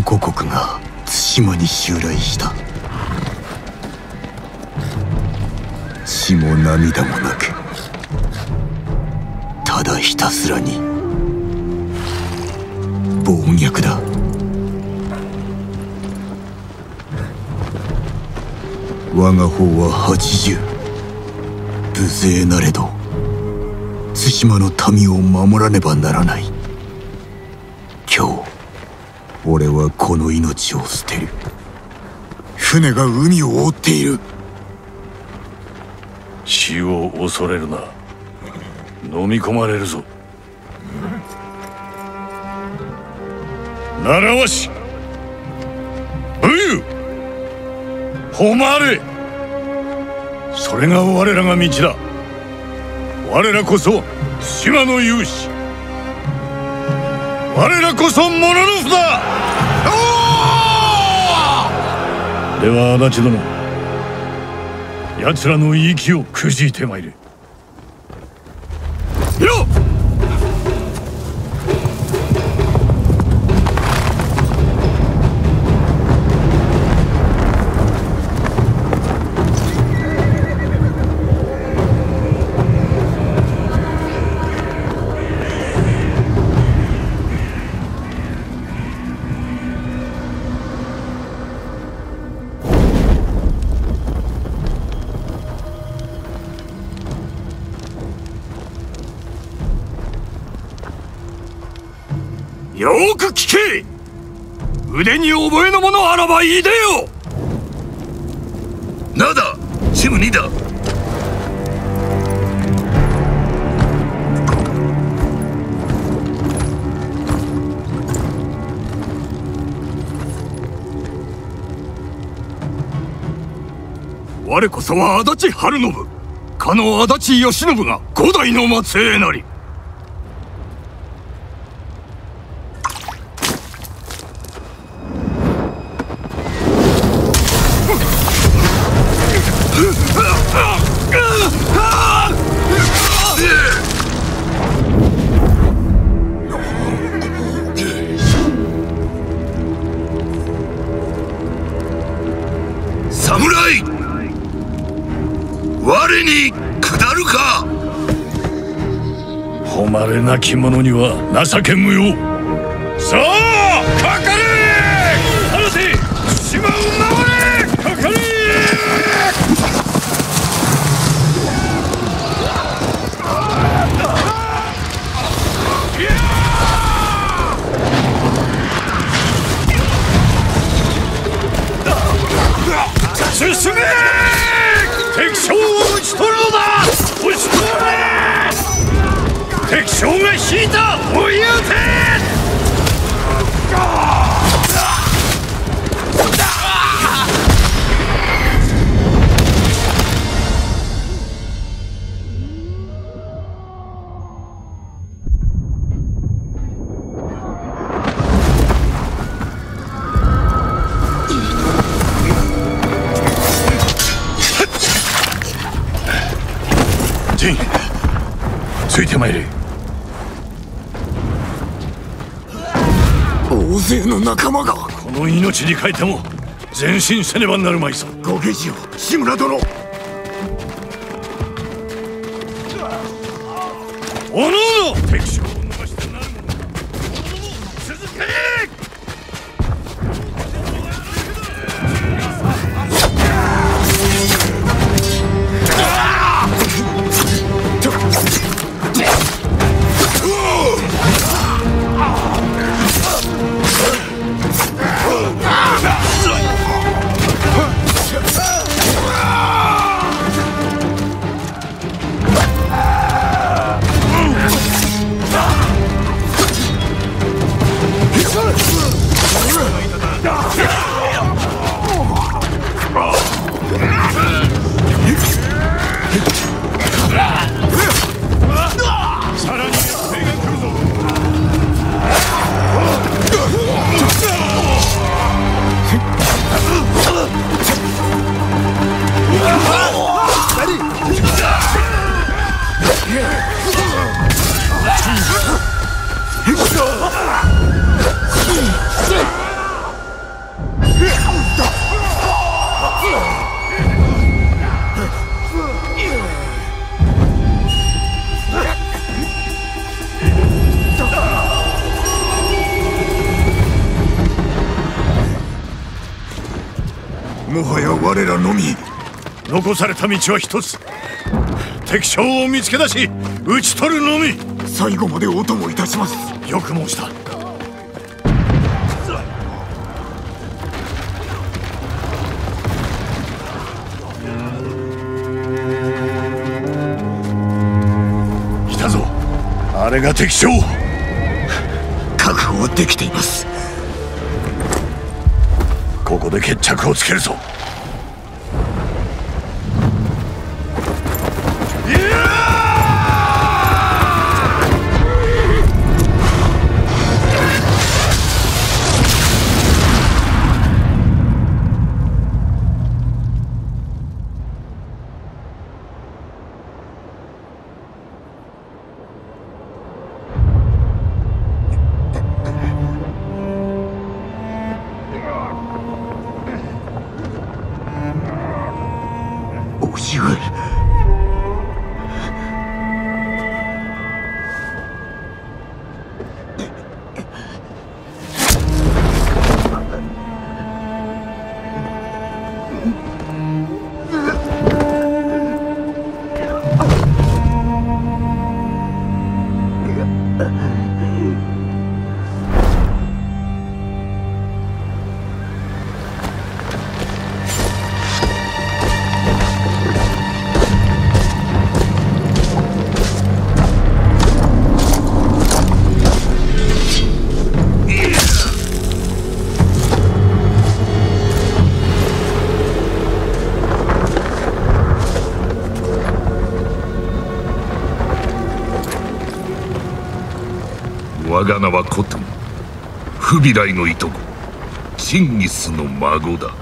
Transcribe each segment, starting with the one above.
蒙古国が対馬に襲来した。血も涙もなくただひたすらに暴虐だ。我が方は八十無勢なれど対馬の民を守らねばならない。俺はこの命を捨てる。船が海を覆っている。死を恐れるな。飲み込まれるぞ。習わし武勇誉れ。それが我らが道だ。我らこそ島の勇士。我らこそモノノフだでは足立殿奴らの息をくじいてまいれ。は足立春信。かの足立義信が五代の末裔なり。き者には情け無用。この命に変えても前進せねばなるまいぞ。ご下地を志村殿。残された道は一つ。敵将を見つけ出し討ち取るのみ。最後までお供いたします。よく申した。来たぞ。あれが敵将。確保はできています。ここで決着をつけるぞが名はコトゥンフビライのいとこ。チンギスの孫だ。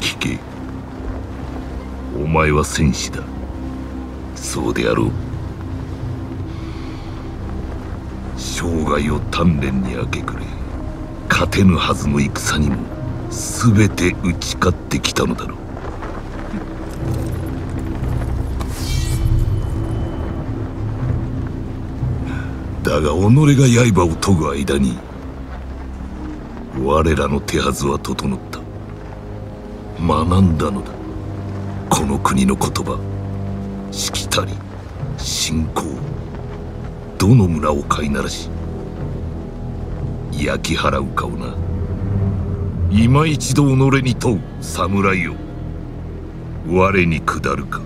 聞け。お前は戦士だ。そうであろう。生涯を鍛錬に明け暮れ勝てぬはずの戦にも全て打ち勝ってきたのだろう。だが己が刃を研ぐ間に我らの手はずは整った。学んだのだ。この国の言葉。しきたり信仰。どの村を飼いならし焼き払うかをな。今一度己に問う侍よ我に下るか。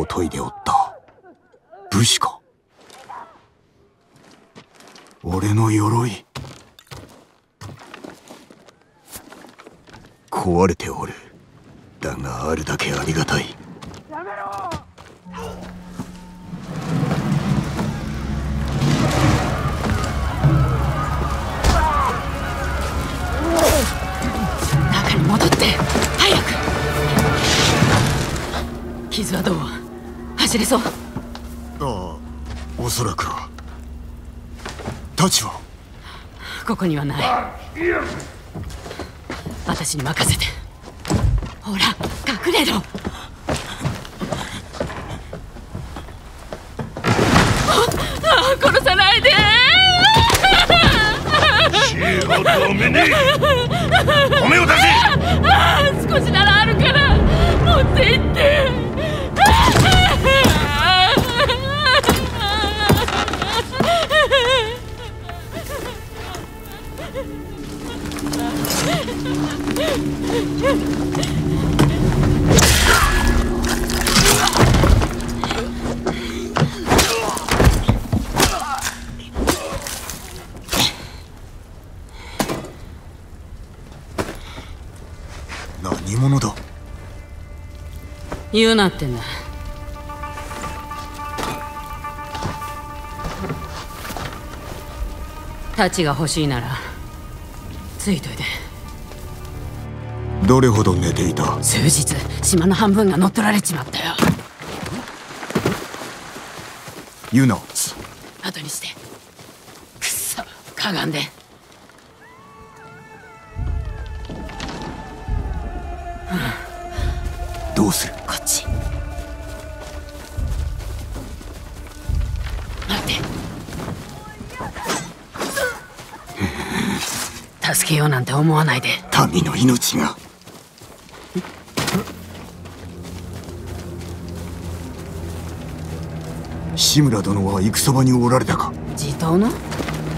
を研いでおっここにはない。私に任せて言うなってんだ太刀が欲しいならついといて。どれほど寝ていた？数日島の半分が乗っ取られちまったよ。ユナようなんて思わないで。民の命が。志村殿は戦場におられたか？地頭の？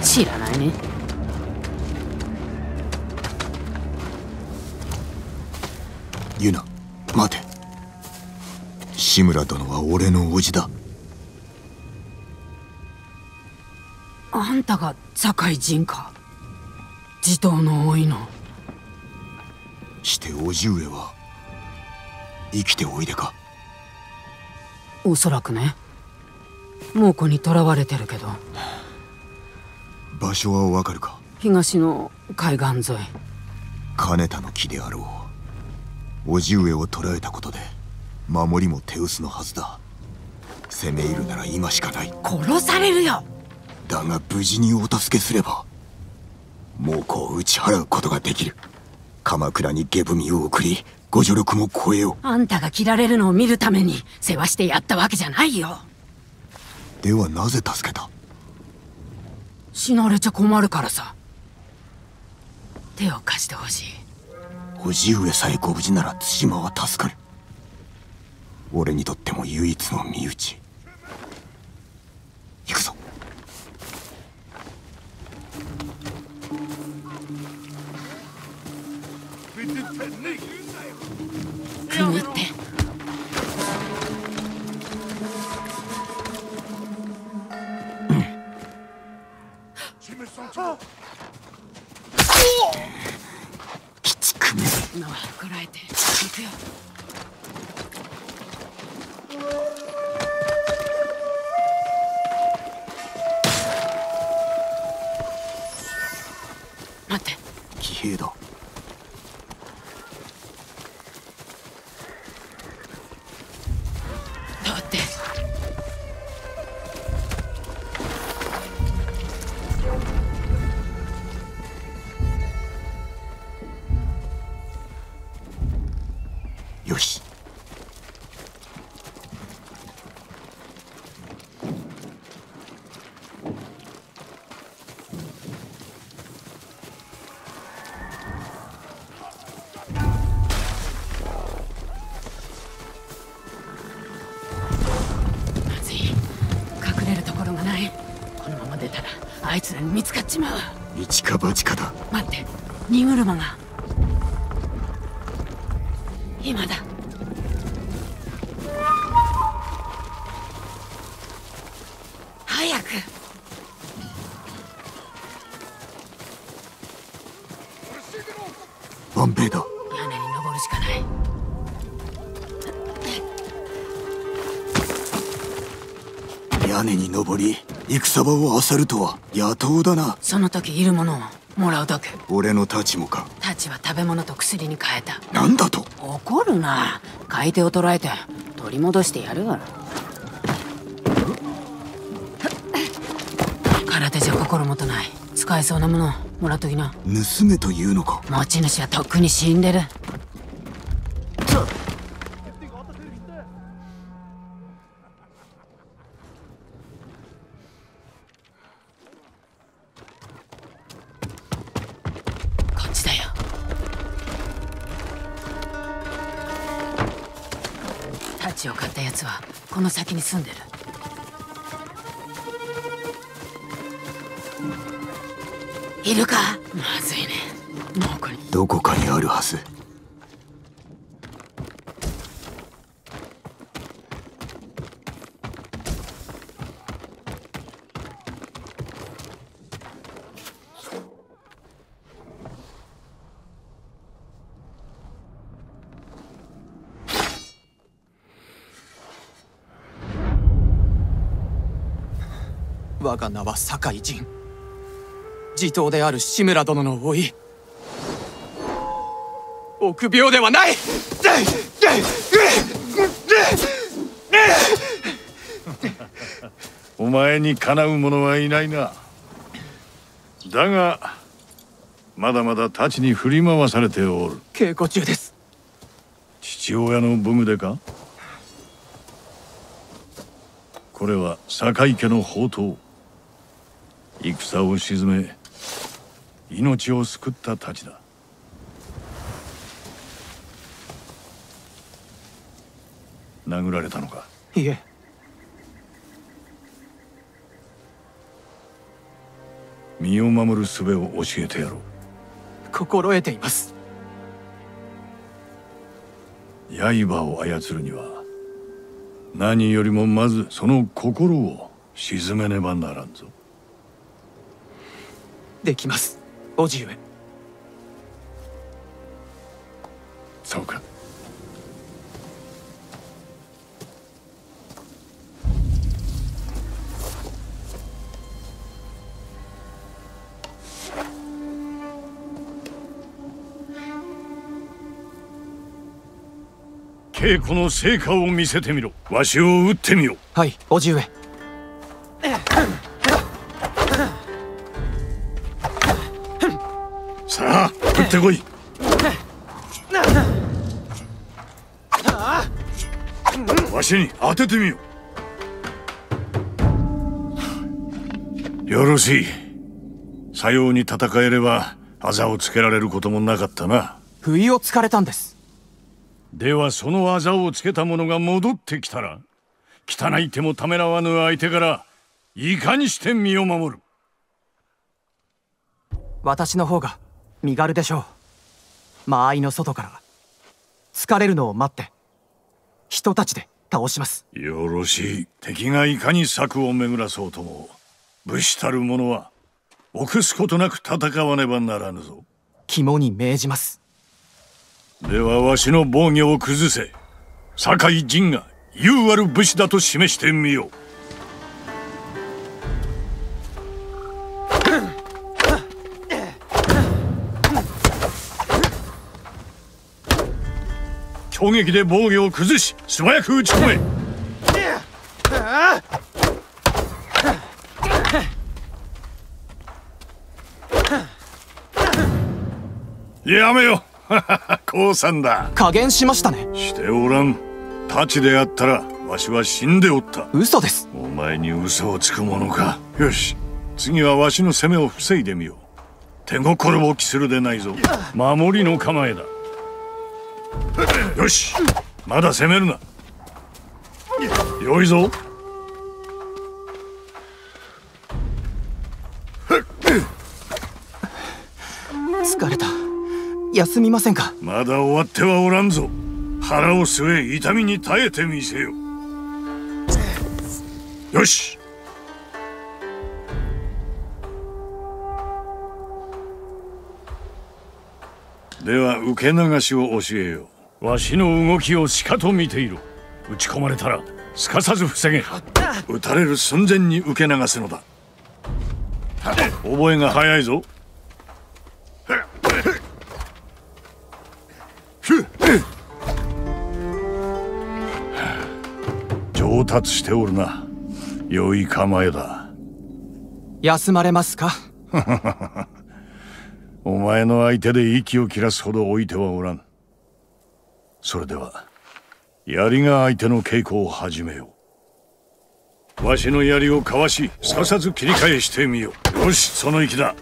知らないね。ユナ待て。志村殿は俺の叔父だ。あんたが堺人か？地頭の多いの。して叔父上は生きておいでか？おそらくね。猛虎に囚われてるけど。場所はわかるか？東の海岸沿い。金田の木であろう。叔父上を捕らえたことで守りも手薄のはずだ。攻め入るなら今しかない。殺されるよ。だが無事にお助けすれば猛虎を打ち払うことができる。鎌倉に下踏みを送りご助力も超えよあんたが切られるのを見るために世話してやったわけじゃないよ。うではなぜ助けた？死なれちゃ困るからさ。手を貸してほしい。叔父上さえご無事なら対馬は助かる。俺にとっても唯一の身内戦場を漁るとは野党だな。その時いるものをもらうだけ。俺の太刀もか。太刀は食べ物と薬に変えた。なんだと？怒るな。買い手を捕らえて取り戻してやるわ空手じゃ心もとない。使えそうなものもらっときな。盗めというのか？持ち主はとっくに死んでる先に住んでる。いるか？名は酒井仁地頭である志村殿の甥い。臆病ではない。お前にかなう者はいないな。だがまだまだ太刀に振り回されておる。稽古中です。父親の武具でか？これは酒井家の宝刀戦を鎮め命を救った太刀だ。殴られたのか？いえ。身を守る術を教えてやろう。心得ています。刃を操るには何よりもまずその心を鎮めねばならんぞできます。叔父上そうか。稽古の成果を見せてみろ。わしを撃ってみよはい叔父上ってこい。わしに当ててみよ。よろしい。さように戦えればあざをつけられることもなかったな。不意をつかれたんです。ではそのあざをつけた者が戻ってきたら汚い手もためらわぬ相手からいかにして身を守る。私の方が身軽でしょう。間合いの外から。疲れるのを待って。人たちで倒します。よろしい。敵がいかに策を巡らそうとも。武士たる者は臆すことなく戦わねばならぬぞ。肝に銘じます。ではわしの防御を崩せ。酒井仁が優ある武士だと示してみよう攻撃で防御を崩し素早く打ち込め。やめよ。降参だ。加減しましたね。しておらん。太刀であったらわしは死んでおった。嘘です。お前に嘘をつくものか。よし。次はわしの攻めを防いでみよう。手心を期するでないぞ。守りの構えだ よしまだ攻めるな。よいぞ。疲れた。休みませんか？まだ終わってはおらんぞ。腹を据え痛みに耐えてみせよ。よしでは受け流しを教えよう。わしの動きをしかと見ていろ。打ち込まれたらすかさず防げ。撃たれる寸前に受け流すのだ。覚えが早いぞ。上達しておるな。良い構えだ。休まれますか？お前の相手で息を切らすほど置いてはおらん。それでは槍が相手の稽古を始めよう。わしの槍をかわしすかさず切り返してみよう。よしその息だ。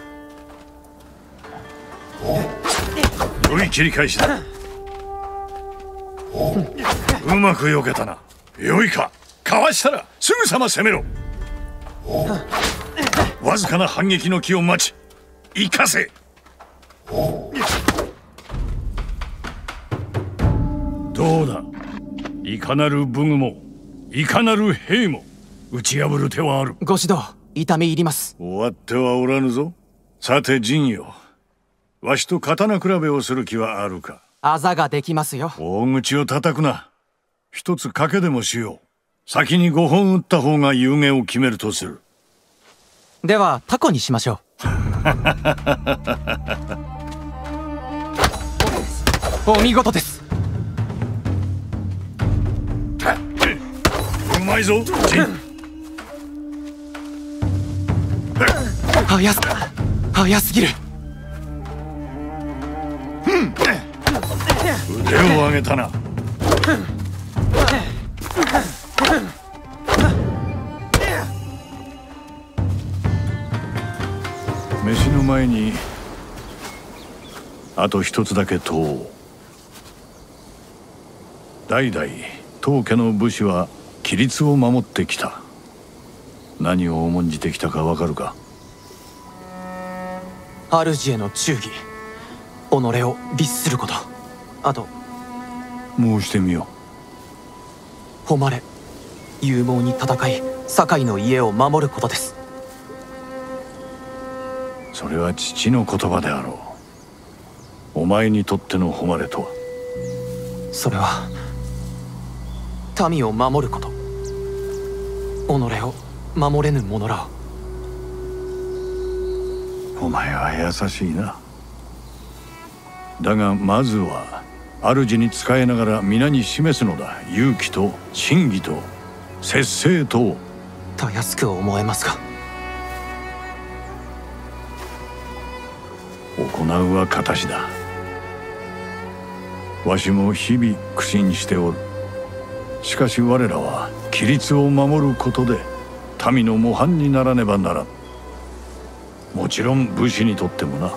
良い切り返しだ。うまく避けたな。良いか。かわしたらすぐさま攻めろ。わずかな反撃の気を待ち生かせ。どうだ？いかなる武具もいかなる兵も打ち破る手はある。ご指導痛み入ります。終わってはおらぬぞ。さて陣よわしと刀比べをする気はあるか？あざができますよ。大口を叩くな。一つ賭けでもしよう。先に5本打った方が有限を決めるとする。ではタコにしましょう お見事です。うまいぞ陣早す早すぎる。腕を上げたな。飯の前にあと一つだけ問おう代々当家の武士は規律を守ってきた。何を重んじてきたかわかるか？主への忠義己を律すること。あと申してみよ誉れ勇猛に戦い堺の家を守ることです。うそれは父の言葉であろう。お前にとっての誉れとは？それは民を守ること。己を守れぬ者ら。をお前は優しいな。だがまずは主に仕えながら皆に示すのだ。勇気と真偽と節制と。たやすく思えますが。行うは形だ。わしも日々苦心しておるしかし我らは規律を守ることで民の模範にならねばならん。もちろん武士にとってもな。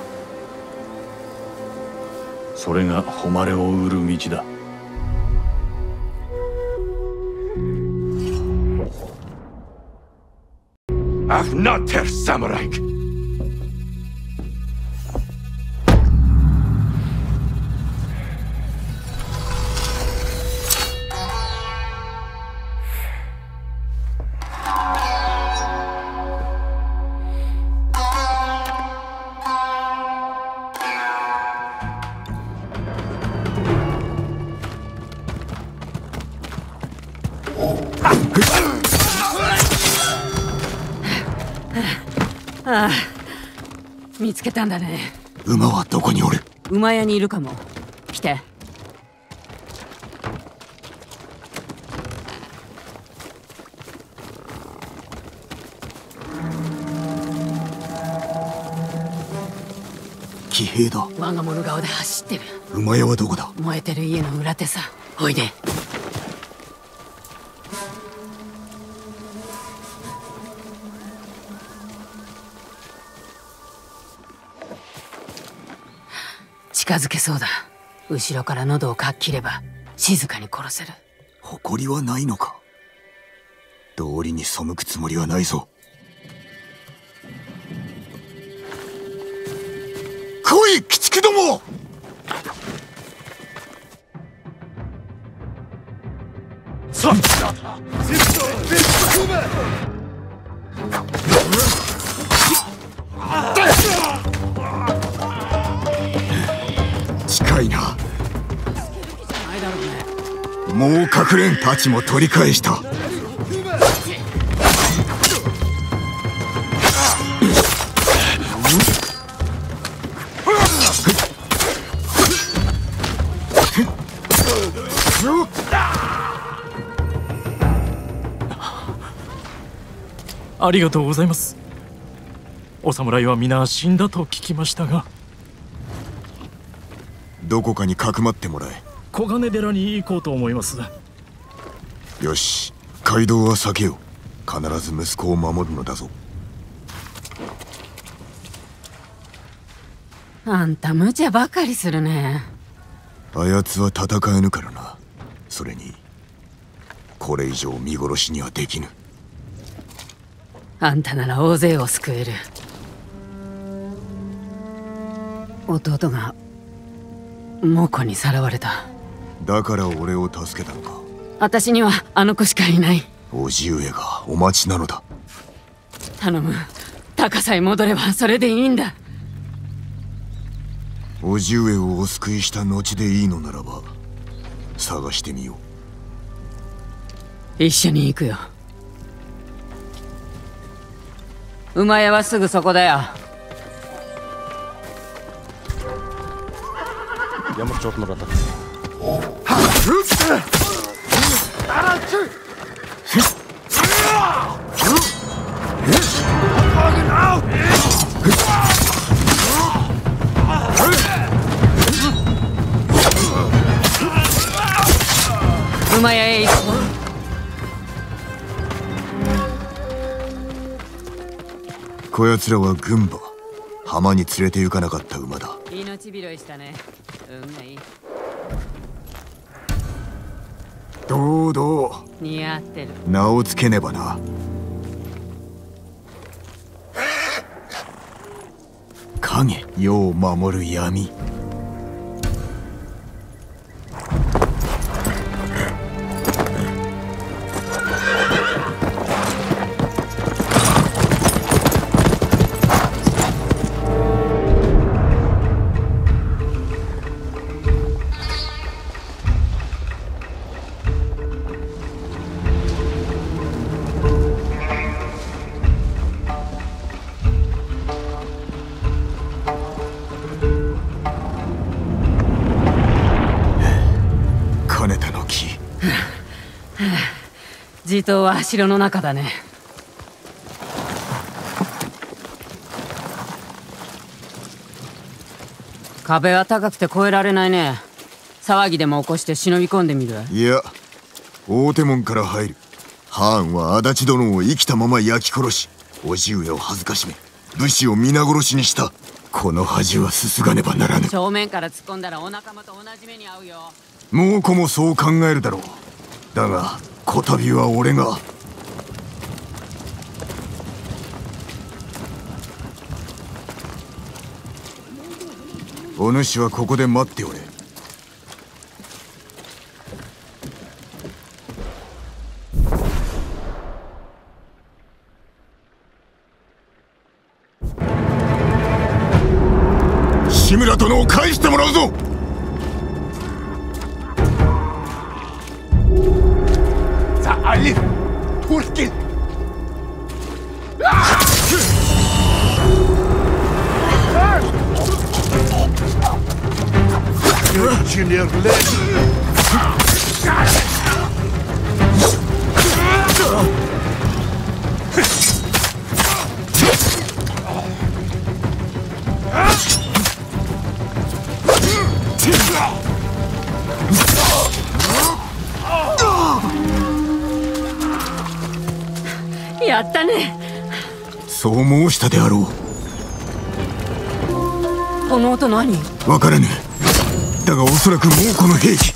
それが誉れを売る道だ。Ach, not der Samurai! ああ見つけたんだね。馬はどこにおる？馬屋にいるかも。来て。騎兵だ。我が物顔で走ってる。馬屋はどこだ？燃えてる家の裏手さ。おいで近づけそうだ。後ろから喉をかっ切れば静かに殺せる。誇りはないのか？道理に背くつもりはないぞ。来い鬼畜どもかいな。もう隠れんたちも取り返した。ありがとうございます。お侍は皆死んだと聞きましたが。どこかにかくまってもらえ。小金寺に行こうと思います。よし。街道は避けよう。必ず息子を守るのだぞ。あんた無茶ばかりするね。あやつは戦えぬからな。それにこれ以上見殺しにはできぬ。あんたなら大勢を救える。弟が猛虎にさらわれた。だから俺を助けたのか。私にはあの子しかいない。叔父上がお待ちなのだ。頼む。高さえ戻ればそれでいいんだ。叔父上をお救いした後でいいのならば探してみよ一緒に行くよ。馬屋はすぐそこだよ Ямар ч удмар болоо. u 馬屋へ行こうこやつらは軍馬 浜に連れて行かなかった馬だ。命拾いしたね。運がいい。堂々。似合ってる。名をつけねばな。影。世を守る闇地頭は城の中だね。壁は高くて越えられないね。騒ぎでも起こして忍び込んでみる。いや大手門から入る。ハーンは足立殿を生きたまま焼き殺し。叔父上を恥ずかしめ。武士を皆殺しにした。この恥はすすがねばならぬ。正面から突っ込んだらお仲間と同じ目に遭うよ。猛虎もそう考えるだろう。だがこたびは俺が。お主はここで待っておれ。志村殿を返してもらうぞ。阿里，土耳其。やったね。そう申したであろこの音何？うわからぬ。だがおそらくもうこの兵器。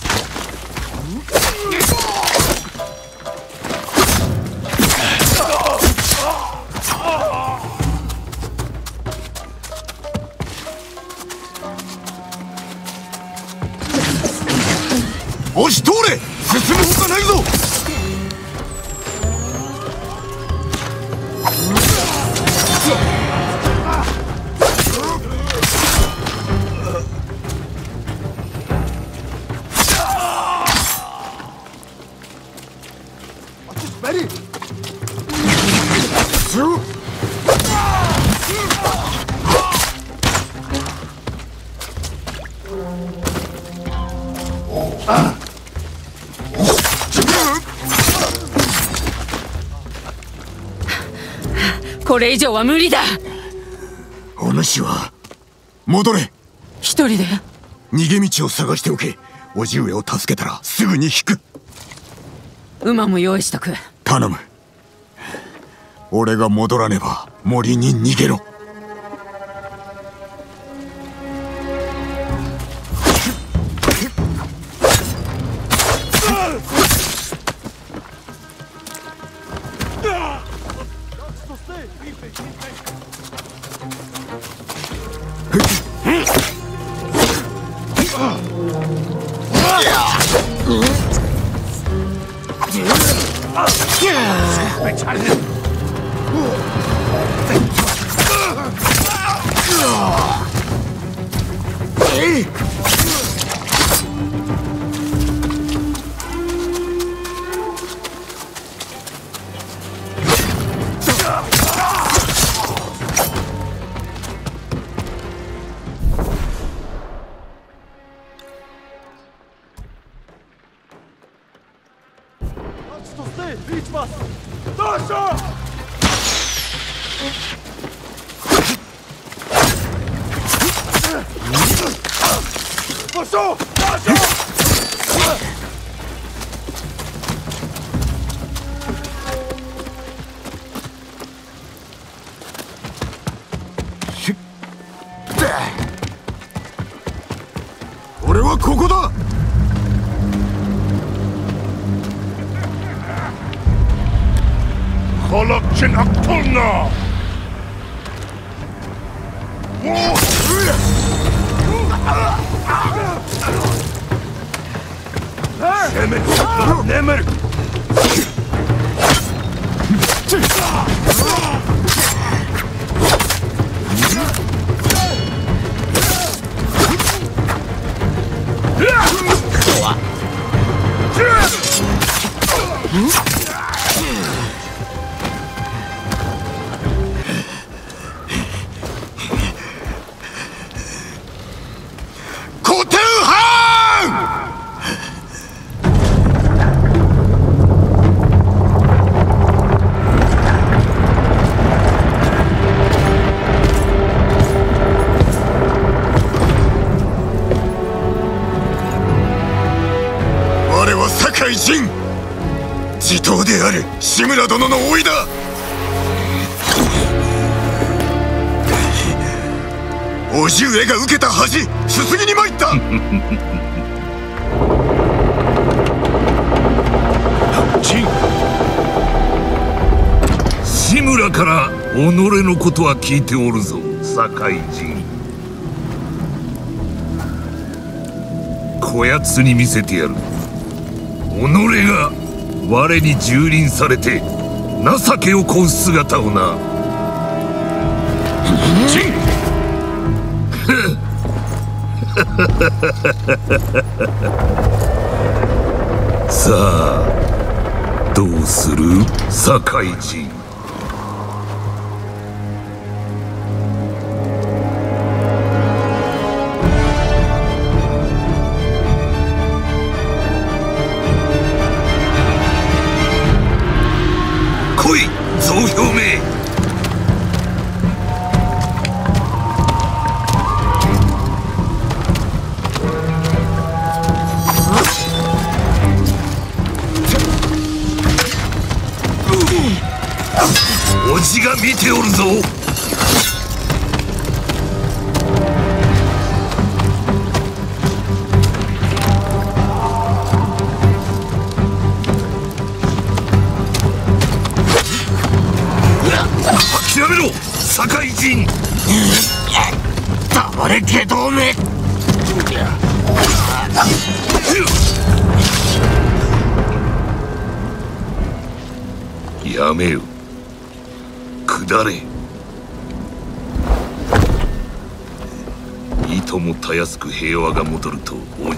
押し通れ！進むほかなこれ以上は無理だ。お主は戻れ。一人で？逃げ道を探しておけ。叔父上を助けたらすぐに引く。馬も用意しとく。頼む。俺が戻らねば森に逃げろ己のことは聞いておるぞ堺人こやつに見せてやる。己が我に蹂躙されて情けをこう姿をな。ジン さあどうする堺人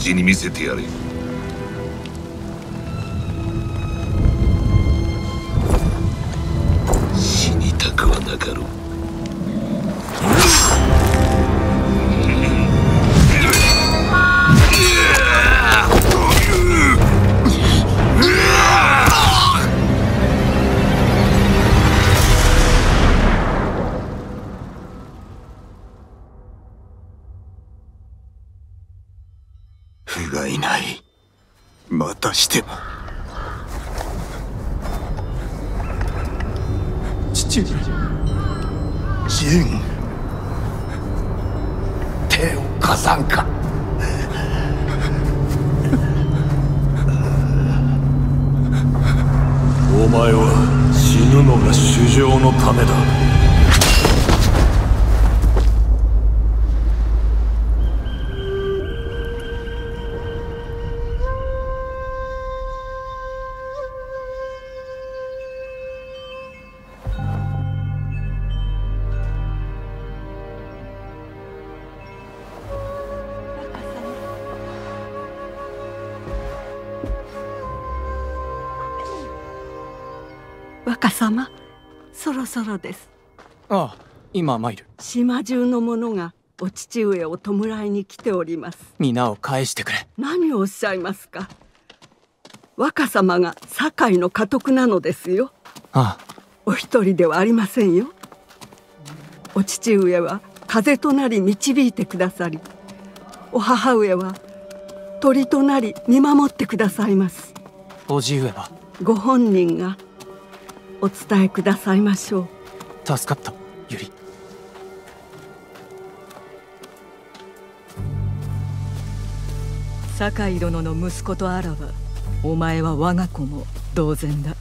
おじそろそろです。ああ今参る。島中の者がお父上を弔いに来ております。皆を返してくれ。何をおっしゃいますか？若様が堺の家督なのですよ。ああ。お一人ではありませんよ。お父上は風となり導いてくださりお母上は鳥となり見守ってくださいます。叔父上は。ご本人がお伝えくださいましょう。助かったゆり酒井殿の息子とあらばお前は我が子も同然だ。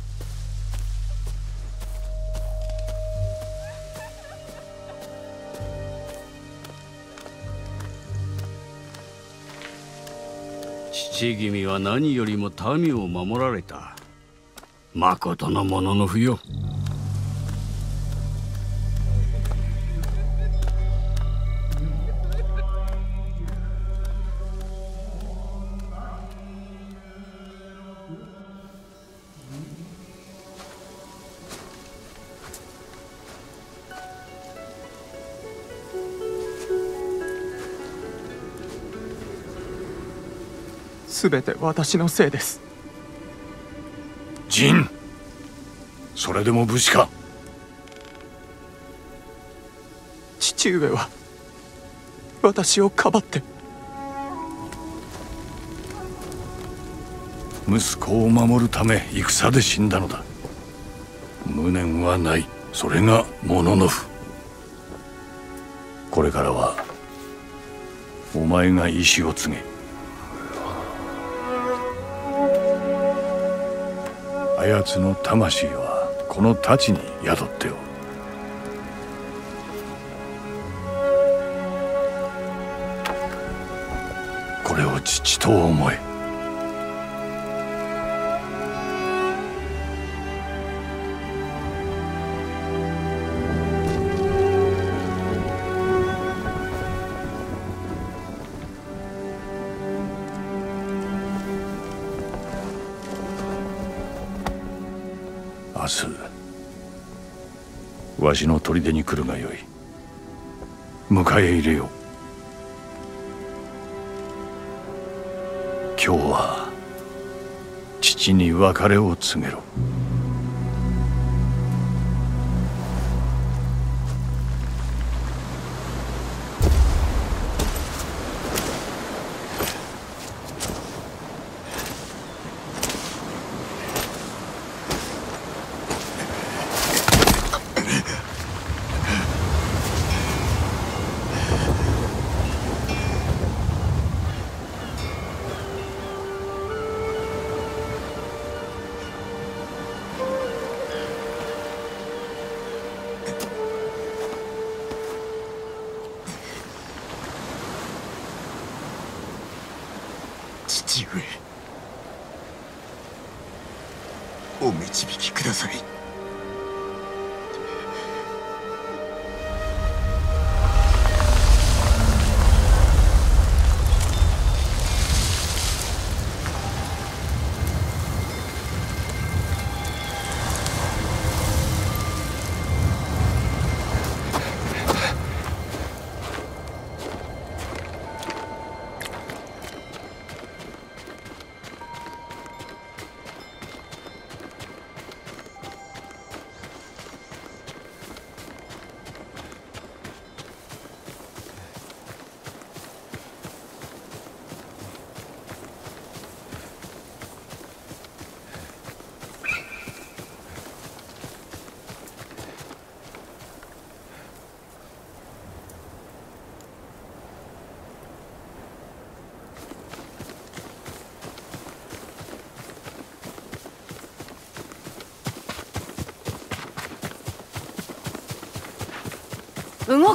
父君は何よりも民を守られたまことのものの不よ全て私のせいです。それでも武士か。父上は私をかばって。息子を守るため戦で死んだのだ。無念はない。それがモノノフこれからはお前が意志を告げ奴の魂はこの太刀に宿っておる。これを父と思え。わしの砦に来るがよい。迎え入れよ。う今日は父に別れを告げろ。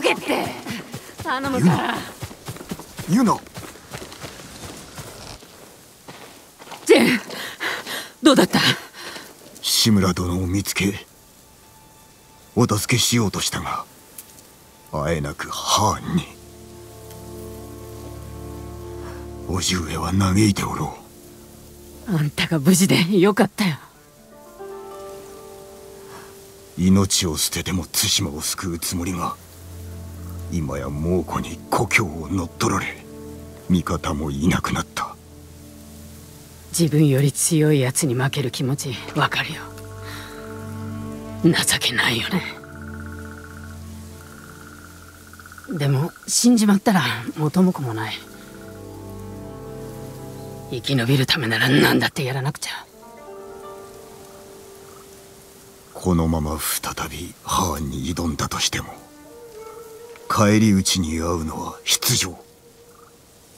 けって。頼むから。ユナジェンどうだった？志村殿を見つけお助けしようとしたがあえなくハーンに。叔父上は嘆いておろあんたが無事でよかったよ。う命を捨てても対馬を救うつもりが今や猛虎に故郷を乗っ取られ味方もいなくなった。自分より強い奴に負ける気持ちわかるよ。情けないよね。でも死んじまったら元も子もない。生き延びるためなら何だってやらなくちゃ。このまま再びハーンに挑んだとしても返り討ちに遭うのは必定。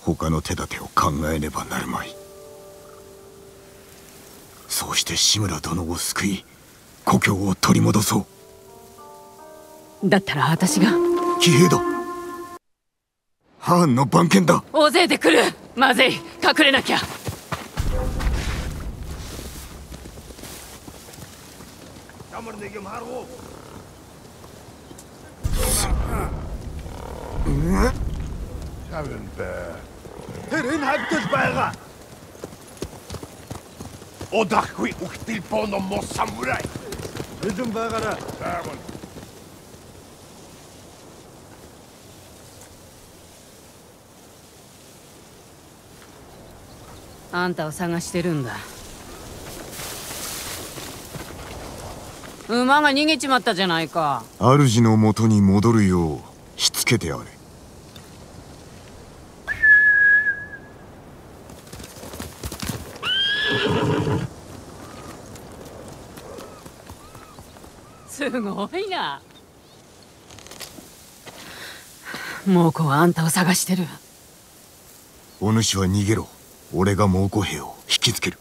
他の手立てを考えねばなるまい。そうして志村殿を救い故郷を取り戻そう。だったら私が。騎兵だ。ハーンの番犬だ。大勢で来る。まずい。隠れなきゃ。Herin Hector's bæra! Og dakwi uktil på no mo samurai! Hüdüm bæra! Tamam. あんたを探してるんだ馬が逃げちまったじゃないか主の元に戻るようしつけてあれすごいな。猛虎はあんたを探してる。お主は逃げろ。俺が猛虎兵を引きつける。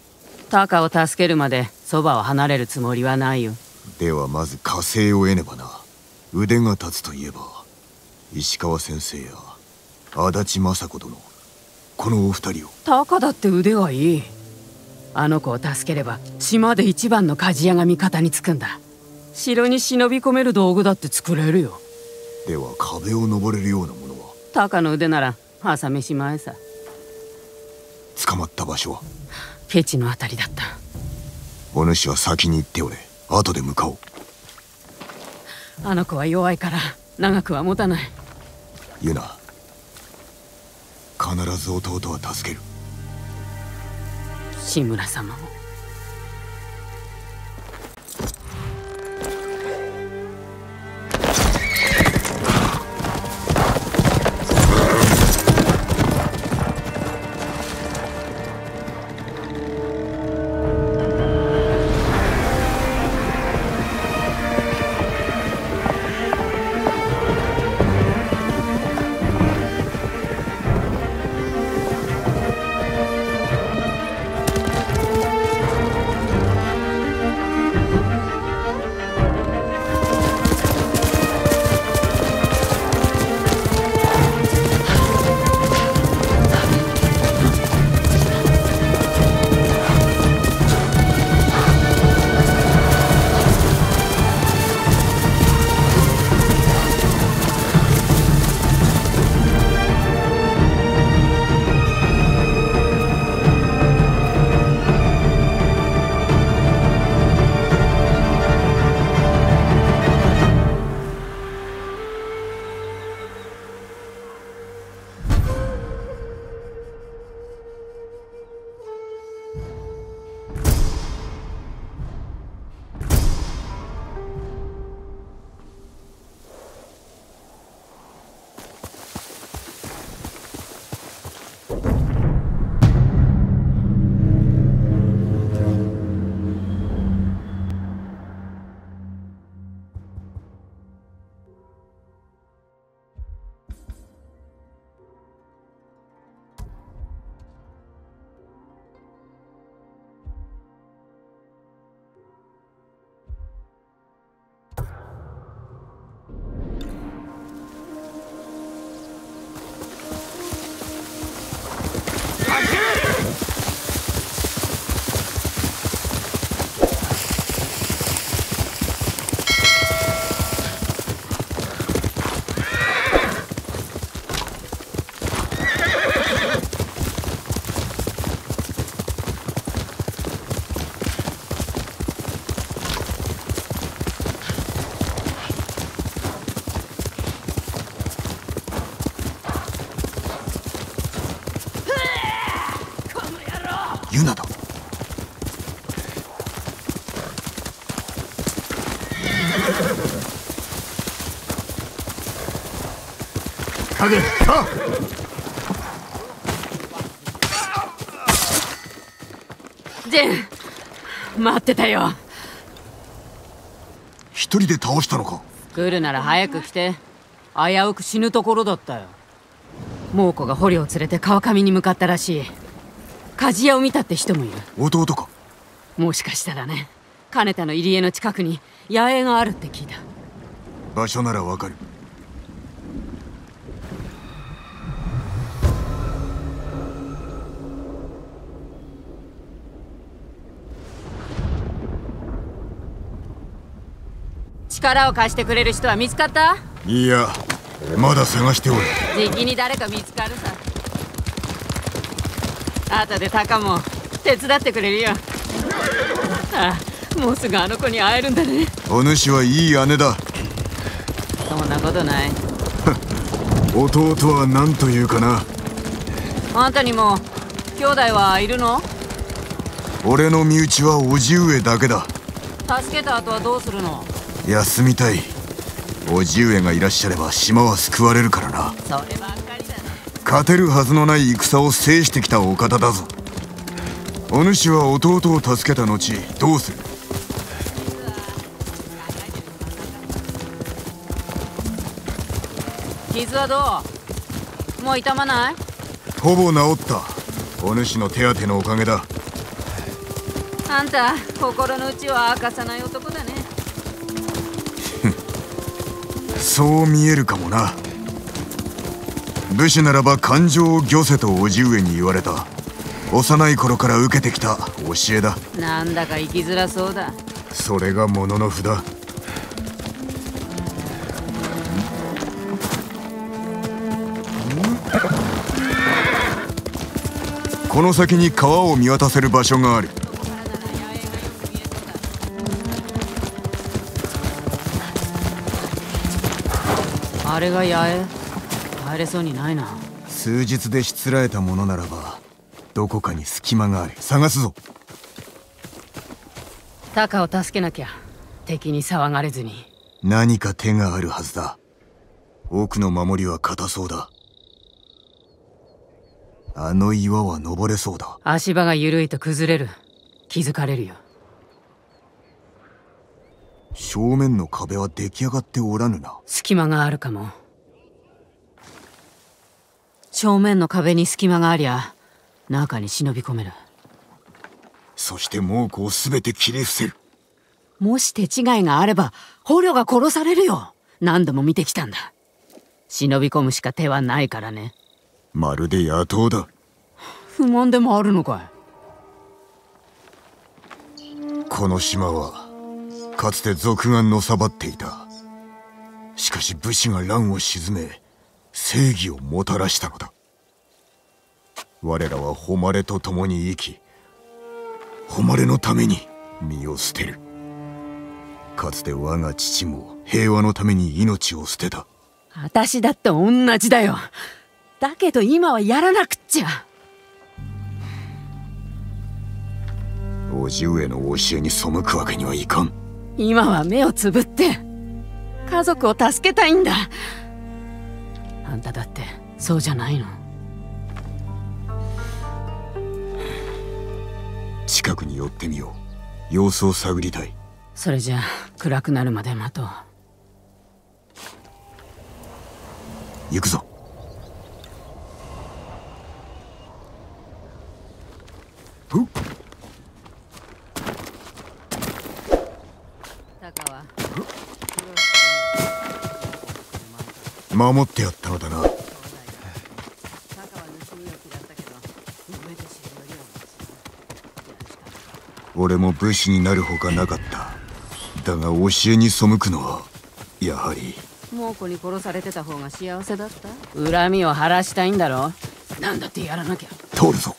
タカを助けるまでそばを離れるつもりはないよ。ではまず火星を得ねばな。腕が立つといえば石川先生や足立雅子殿このお二人を。タカだって腕はいい。あの子を助ければ島で一番の鍛冶屋が味方につくんだ城に忍び込める道具だって作れるよ。では壁を登れるようなものは？タカの腕なら朝飯前さ。捕まった場所は？ケチのあたりだった。お主は先に行っておれ。後で向かおう。あの子は弱いから長くは持たない。ユナ必ず弟は助ける。志村様も影さジェン待ってたよ一人で倒したのか来るなら早く来て危うく死ぬところだったよ猛虎が捕虜を連れて川上に向かったらしい鍛冶屋を見たって人もいる弟かもしかしたらね金田の入り江の近くに野営があるって聞いた場所ならわかる力を貸してくれる人は見つかった？いやまだ探しておる。じきに誰か見つかるさ。後でタカも手伝ってくれるよ。ああもうすぐあの子に会えるんだね。お主はいい姉だ。そんなことない。弟は何というかな。あんたにも兄弟はいるの？俺の身内は叔父上だけだ。助けた後はどうするの？休みたい。叔父上がいらっしゃれば島は救われるからな。そればっかりだね勝てるはずのない戦を制してきたお方だぞ。お主は弟を助けた後どうする？傷はどう？もう痛まない？ほぼ治った。お主の手当てのおかげだ。あんた心の内は明かさない男そう見えるかもな。武士ならば感情を御せと叔父上に言われた。幼い頃から受けてきた教えだ。なんだか生きづらそうだ。それがものの札。この先に川を見渡せる場所があるあれが八重入れそうにないな。数日でしつらえたものならばどこかに隙間がある探すぞ。タカを助けなきゃ敵に騒がれずに。何か手があるはずだ。奥の守りは硬そうだ。あの岩は登れそうだ。足場が緩いと崩れる。気づかれるよ正面の壁は出来上がっておらぬな。隙間があるかも。正面の壁に隙間がありゃ中に忍び込める。そして猛虎を全て切り伏せる。もし手違いがあれば捕虜が殺されるよ。何度も見てきたんだ。忍び込むしか手はないからね。まるで野党だ。不満でもあるのかい。この島はかつて賊がのさばっていた。しかし武士が乱を鎮め正義をもたらしたのだ。我らは誉れと共に生き誉れのために身を捨てる。かつて我が父も平和のために命を捨てた。私だって同じだよ。だけど今はやらなくっちゃ。叔父上の教えに背くわけにはいかん今は目をつぶって家族を助けたいんだ。あんただってそうじゃないの。近くに寄ってみよう。様子を探りたい。それじゃあ暗くなるまで待とう。行くぞ守ってやったのだな。俺も武士になるほかなかった。だが教えに背くのはやはり。猛虎に殺されてた方が幸せだった？恨みを晴らしたいんだろ何だってやらなきゃ。通るぞ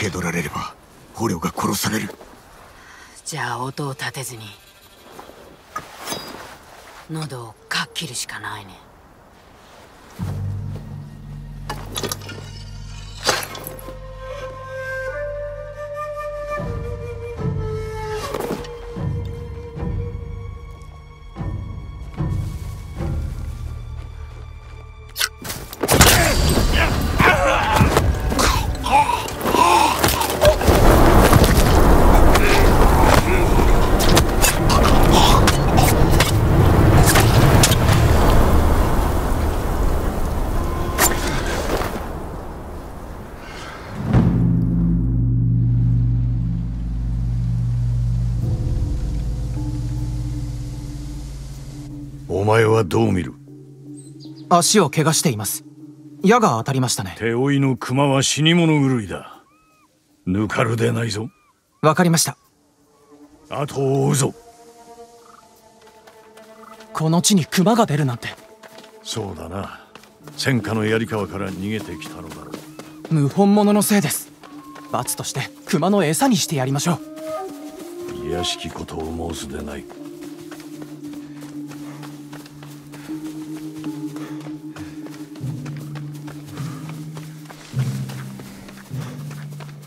気取られれば捕虜が殺される。じゃあ音を立てずに喉をかっ切るしかないね。どう見る？足を怪我しています。矢が当たりましたね。手負いの熊は死に物狂いだ。ぬかるでないぞ。わかりました。後を追うぞ。この地に熊が出るなんて。そうだな。戦火の槍川から逃げてきたのだろう。謀反者のせいです。罰として熊の餌にしてやりましょう。卑しきことを申すでない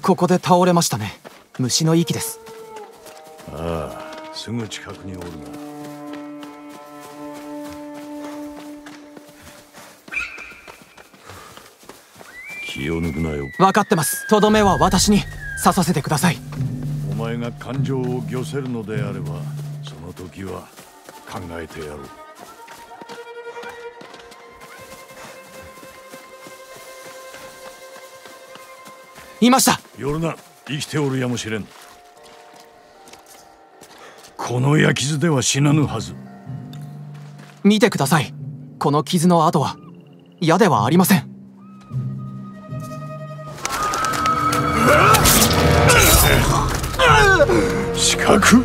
ここで倒れましたね。虫の息です。ああすぐ近くにおるな。気を抜くなよ。分かってます。とどめは私に刺させてください。お前が感情を御せるのであればその時は考えてやろういました。夜な生きておるやもしれん。この焼き傷では死なぬはず。見てください。この傷の跡は矢ではありません。四角？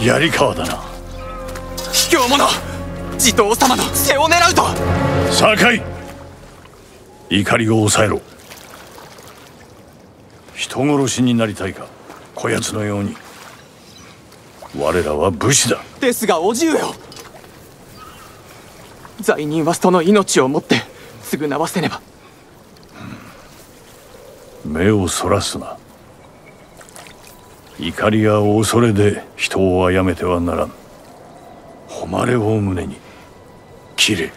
槍川だな。卑怯者地頭様の背を狙うと。酒井怒りを抑えろ人殺しになりたいか？こやつのように。我らは武士だ。ですが叔父上を。罪人は人の命をもって償わせねば。目をそらすな。怒りや恐れで人を殺めてはならん。誉れを胸に切れ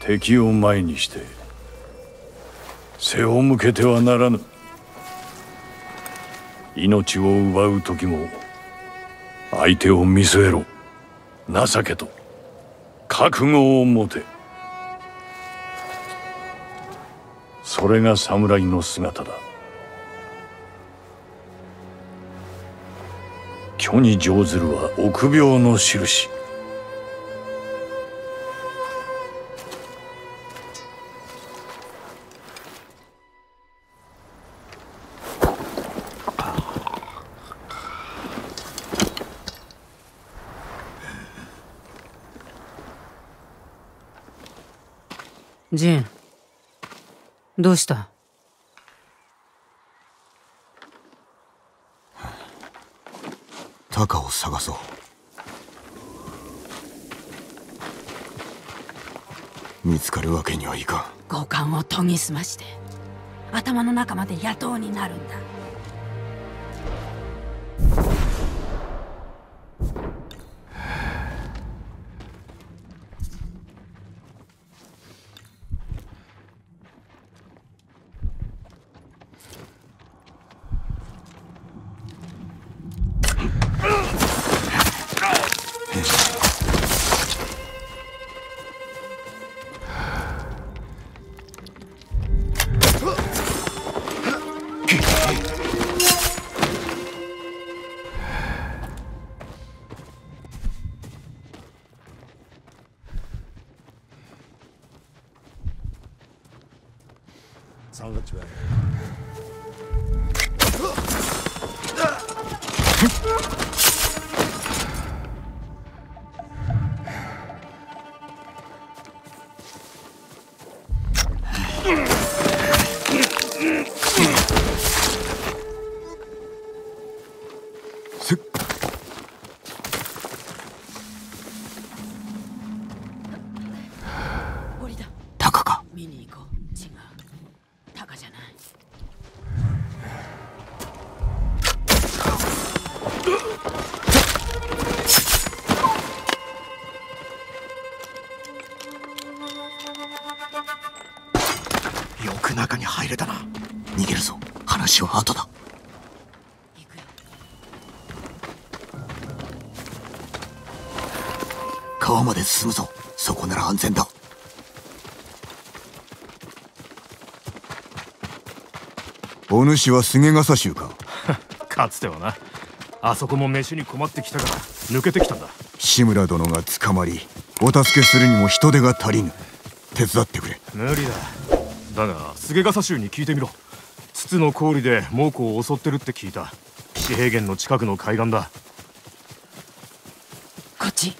敵を前にして背を向けてはならぬ命を奪う時も相手を見据えろ。情けと覚悟を持て。それが侍の姿だ。虚に乗ずるは臆病の印。ジンどうしたタカを探そう。見つかるわけにはいかん。五感を研ぎ澄まして頭の中まで野党になるんだ。で進むぞ。そこなら安全だ。お主は菅笠衆か。かつてはな。あそこも飯に困ってきたから抜けてきたんだ。志村殿が捕まりお助けするにも人手が足りぬ。手伝ってくれ。無理だ。だが菅笠衆に聞いてみろ。筒の氷で猛虎を襲ってるって聞いた。岸平原の近くの海岸だこっち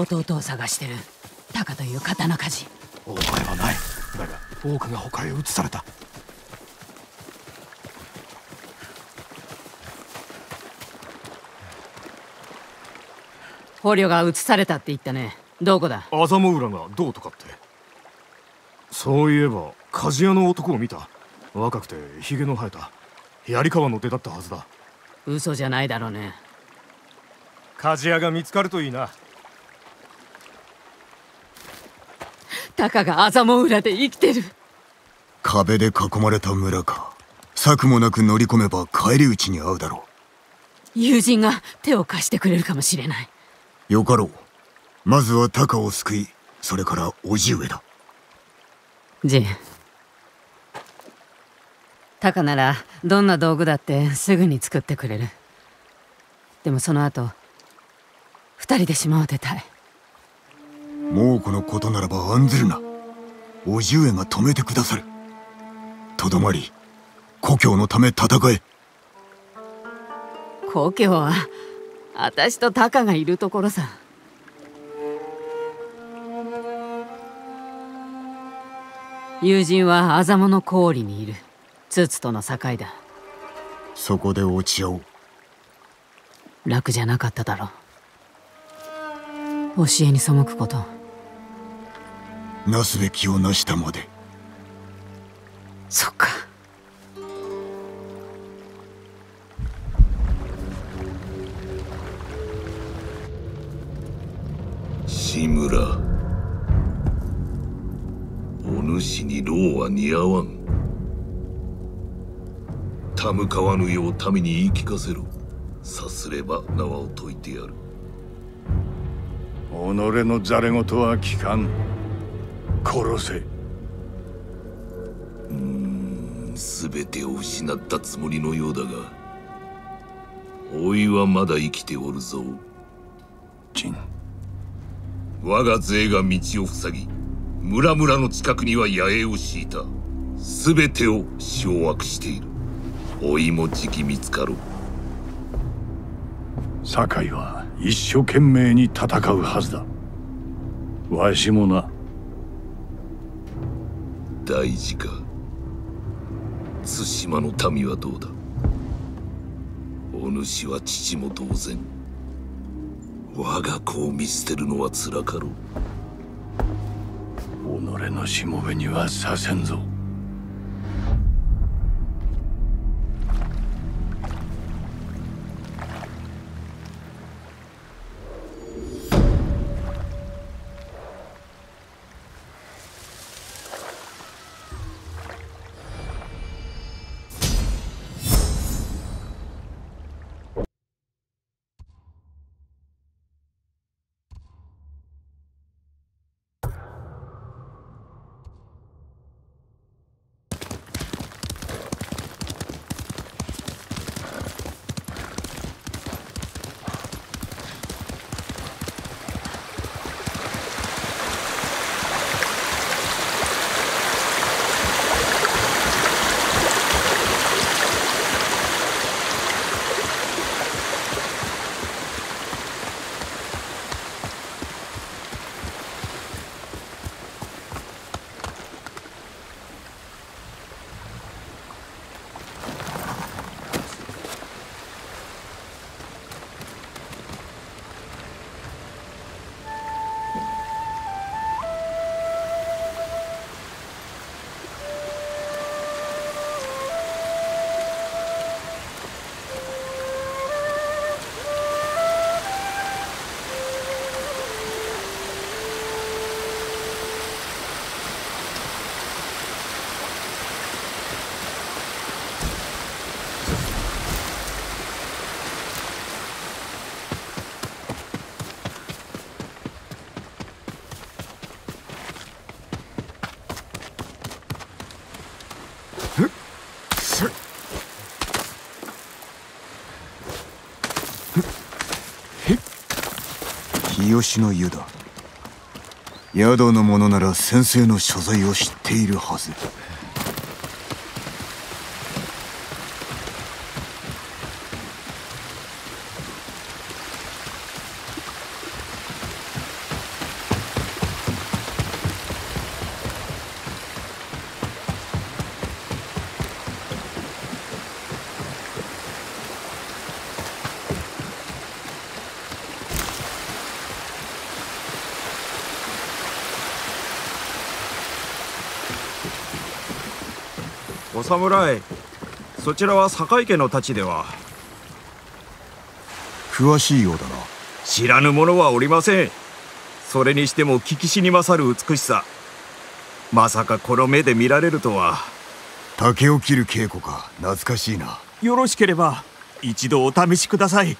弟を探してる。タカという刀鍛冶。お前はない。だが多くが他へ移された。捕虜が移されたって言ったね。どこだ？麻も浦がどうとかって。そういえば鍛冶屋の男を見た。若くてヒゲの生えた。槍川の出だったはずだ。嘘じゃないだろうね。鍛冶屋が見つかるといいなタカが麻も裏で生きてる。壁で囲まれた村か。策もなく乗り込めば返り討ちに遭うだろ友人が手を貸してくれるかもしれない。うよかろう。まずはタカを救いそれから叔父上だ。ジン。タカならどんな道具だってすぐに作ってくれる。でもその後二人で島を出たい猛虎のことならば案ずるな。叔父上が止めてくださる。とどまり故郷のため戦え。故郷は私とタカがいるところさ。友人は麻物の氷にいる。ツツとの境だ。そこで落ち合おう。楽じゃなかっただろう。教えに背くことなすべきをなしたまで。そっか。志村。お主に労は似合わん。たむかわぬよう民に言い聞かせろ。さすれば縄を解いてやる。己のざれ言は聞かん殺せ。全てを失ったつもりのようだが老いはまだ生きておるぞ。ジン。我が勢が道を塞ぎ村々の近くには野営を敷いた。全てを掌握している。老いもじき見つかろう。酒井は一生懸命に戦うはずだ。わしもな大事か。対馬の民はどうだ？お主は父も同然。我が子を見捨てるのはつらかろう。己のしもべにはさせんぞ。三好の湯だ宿の者なら先生の所在を知っているはず。侍。そちらは堺家の太刀では。詳しいようだな。知らぬ者はおりません。それにしても聞きしに勝る美しさ。まさかこの目で見られるとは。竹を切る稽古か。懐かしいな。よろしければ一度お試しください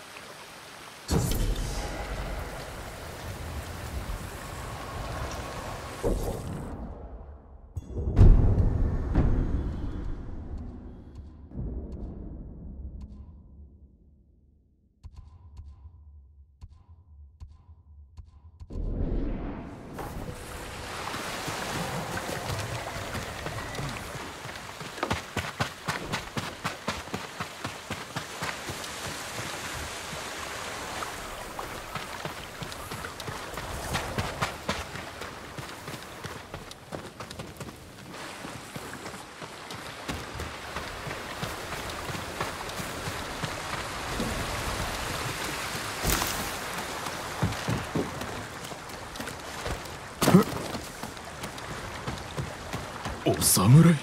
お侍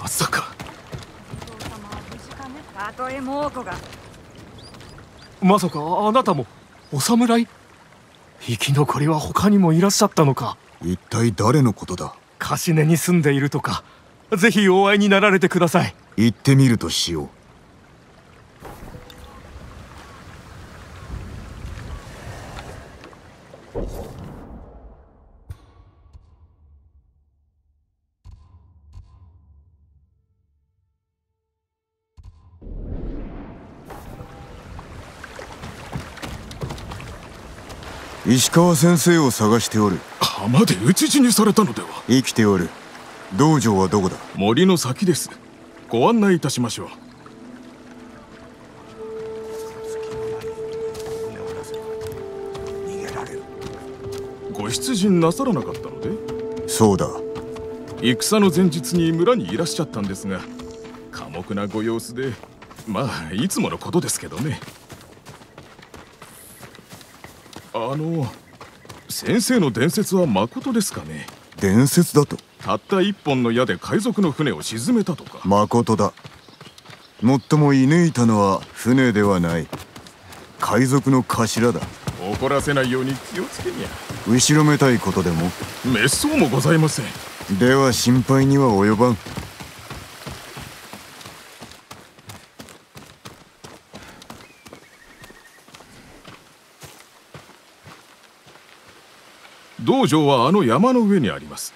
まさかたとえ猛虎がまさかあなたもお侍？生き残りは他にもいらっしゃったのか？一体誰のことだ？貸し根に住んでいるとか。ぜひお会いになられてください。行ってみるとしよう石川先生を探しておる。浜で討ち死にされたのでは。生きておる。道場はどこだ？森の先です。ご案内いたしましょう。ご出陣なさらなかったので？そうだ。戦の前日に村にいらっしゃったんですが寡黙なご様子でまあいつものことですけどねあの先生の伝説はまことですかね？伝説だと。たった一本の矢で海賊の船を沈めたとか。まことだ。もっとも射抜いたのは船ではない。海賊の頭だ。怒らせないように気をつけにゃ。後ろめたいことでも。滅相もございません。では心配には及ばん道場はあの山の上にあります。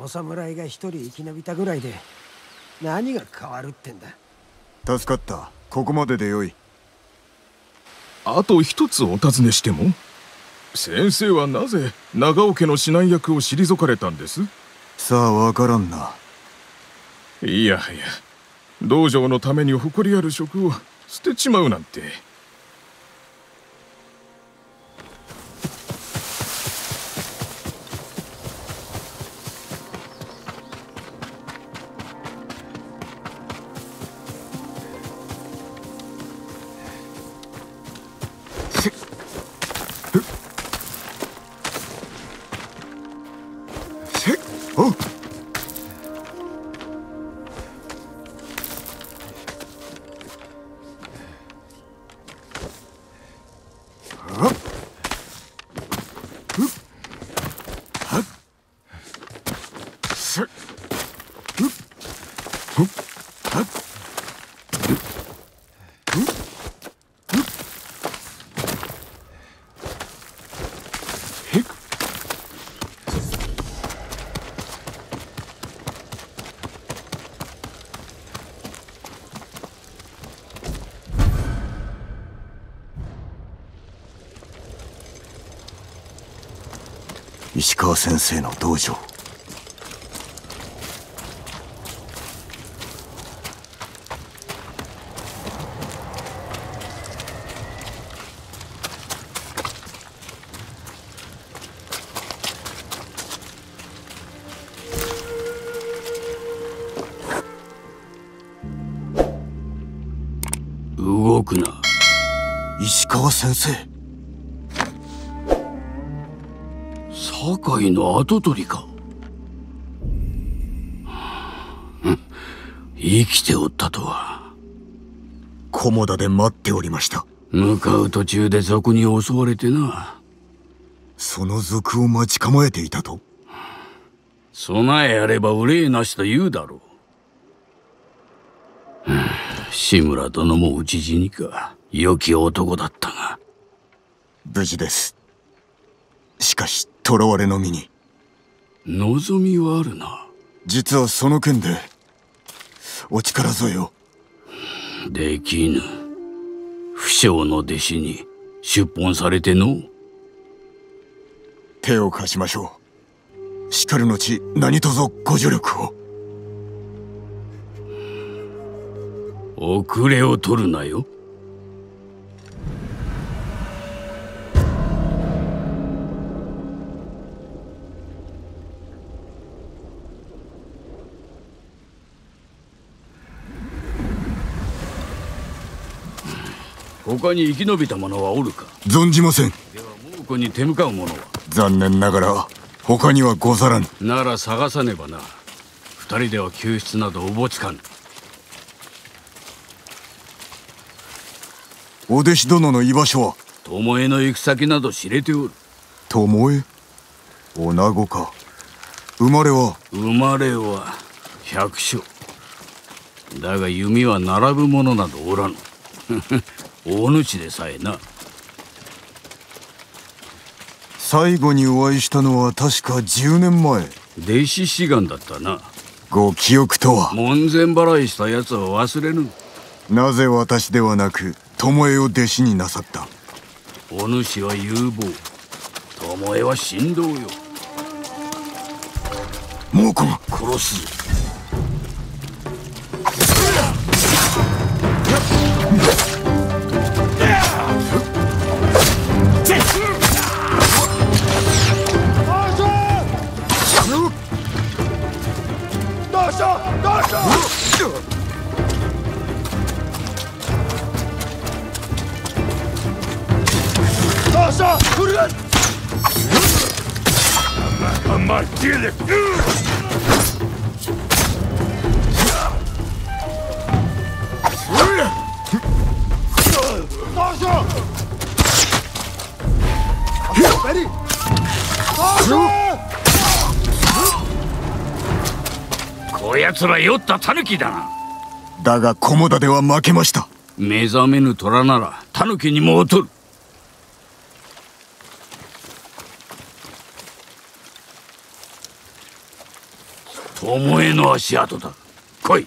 お侍が一人生き延びたぐらいで何が変わるってんだ？助かった。ここまででよい。あと一つお尋ねしても先生はなぜ長尾家の指南役を退かれたんです？さあわからんな。いやいや道場のために誇りある職を捨てちまうなんて先生の道場。動くな。石川先生酒井の跡取りか。うん。生きておったとは。菰田で待っておりました。向かう途中で賊に襲われてな。その賊を待ち構えていたと。備えあれば憂いなしと言うだろう。うん。志村殿も討ち死にか。良き男だったが。無事です囚われの身に。望みはあるな。実はその件でお力添えを。できぬ。不肖の弟子に出奔されての。手を貸しましょう。しかる後何卒ご助力を。遅れを取るなよ他に生き延びた者はおるか？存じません。猛虎に手向かう者は？残念ながら他にはござらぬなら探さねばな。二人では救出などおぼつかぬ。お弟子殿の居場所は？巴の行く先など知れておる。巴？女子か。生まれは？生まれは百姓。だが弓は並ぶ者などおらぬ大主でさえな。最後にお会いしたのは確か10年前。弟子志願だったな。ご記憶とは？門前払いした奴は忘れぬ。なぜ私ではなく巴を弟子になさった？お主は有望。巴は神道よ。猛虎が。殺すぞ将！大将，夫人！こやつら酔った狸だ。なだが菰田では負けました。目覚めぬ虎なら狸にも劣る。巴の足跡だ。来い。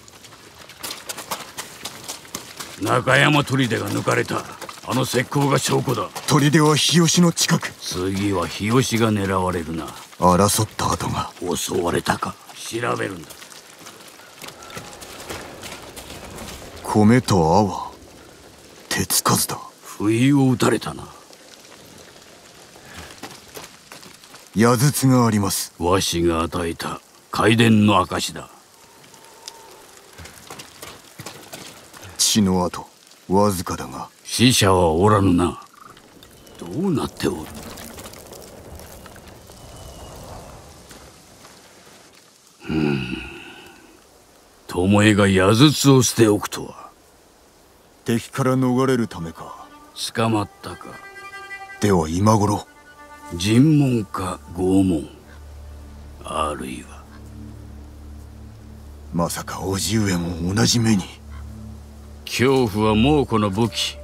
中山砦が抜かれた。あの石膏が証拠だ。砦は日吉の近く。次は日吉が狙われるな。争った跡が。襲われたか。調べるんだ米と泡。手つかずだ。不意を打たれたな。矢筒があります。わしが与えた。回伝の証だ。血の跡。わずかだが。死者はおらぬな。どうなっておる。うん巴が矢筒を捨ておくとは。敵から逃れるためか。捕まったか。では今頃。尋問か拷問。あるいは。まさか叔父上も同じ目に。恐怖は猛虎の武器。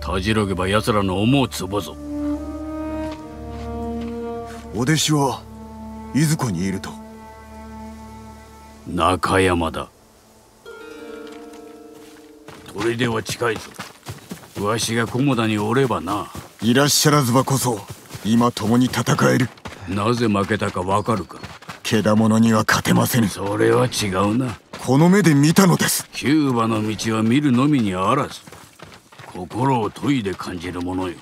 たじろげば奴らの思うつぼぞ。お弟子はいずこにいると？中山だ砦は近いぞ。わしが菰田におればな。いらっしゃらずばこそ今共に戦える。なぜ負けたかわかるか。けだものには勝てませぬ。それは違うな。この目で見たのです。キューバの道は見るのみにあらず心を研いで感じるものよ。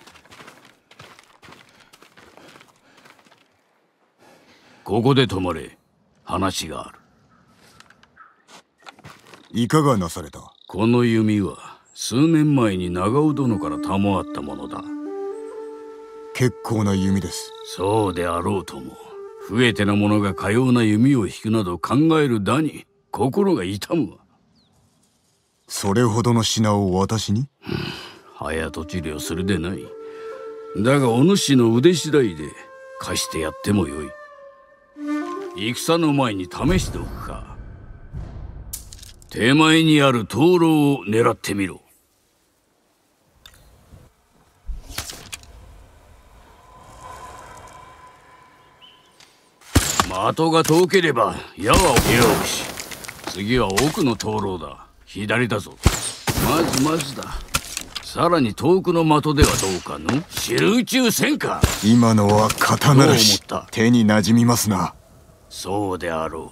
ここで止まれ。話がある。いかがなされた？この弓は数年前に長尾殿から賜ったものだ。結構な弓です。そうであろうとも増えてな者がかような弓を引くなど考えるだに心が痛むわ。それほどの品を私に？早とちりをするでない。だがお主の腕次第で貸してやってもよい。戦の前に試しておくか手前にある灯籠を狙ってみろ。的が遠ければ矢はよし。次は奥の灯籠だ。左だぞ。まずまずだ。さらに遠くの的ではどうかの？集中戦か。今のは刀らし。手に馴染みますな。そうであろ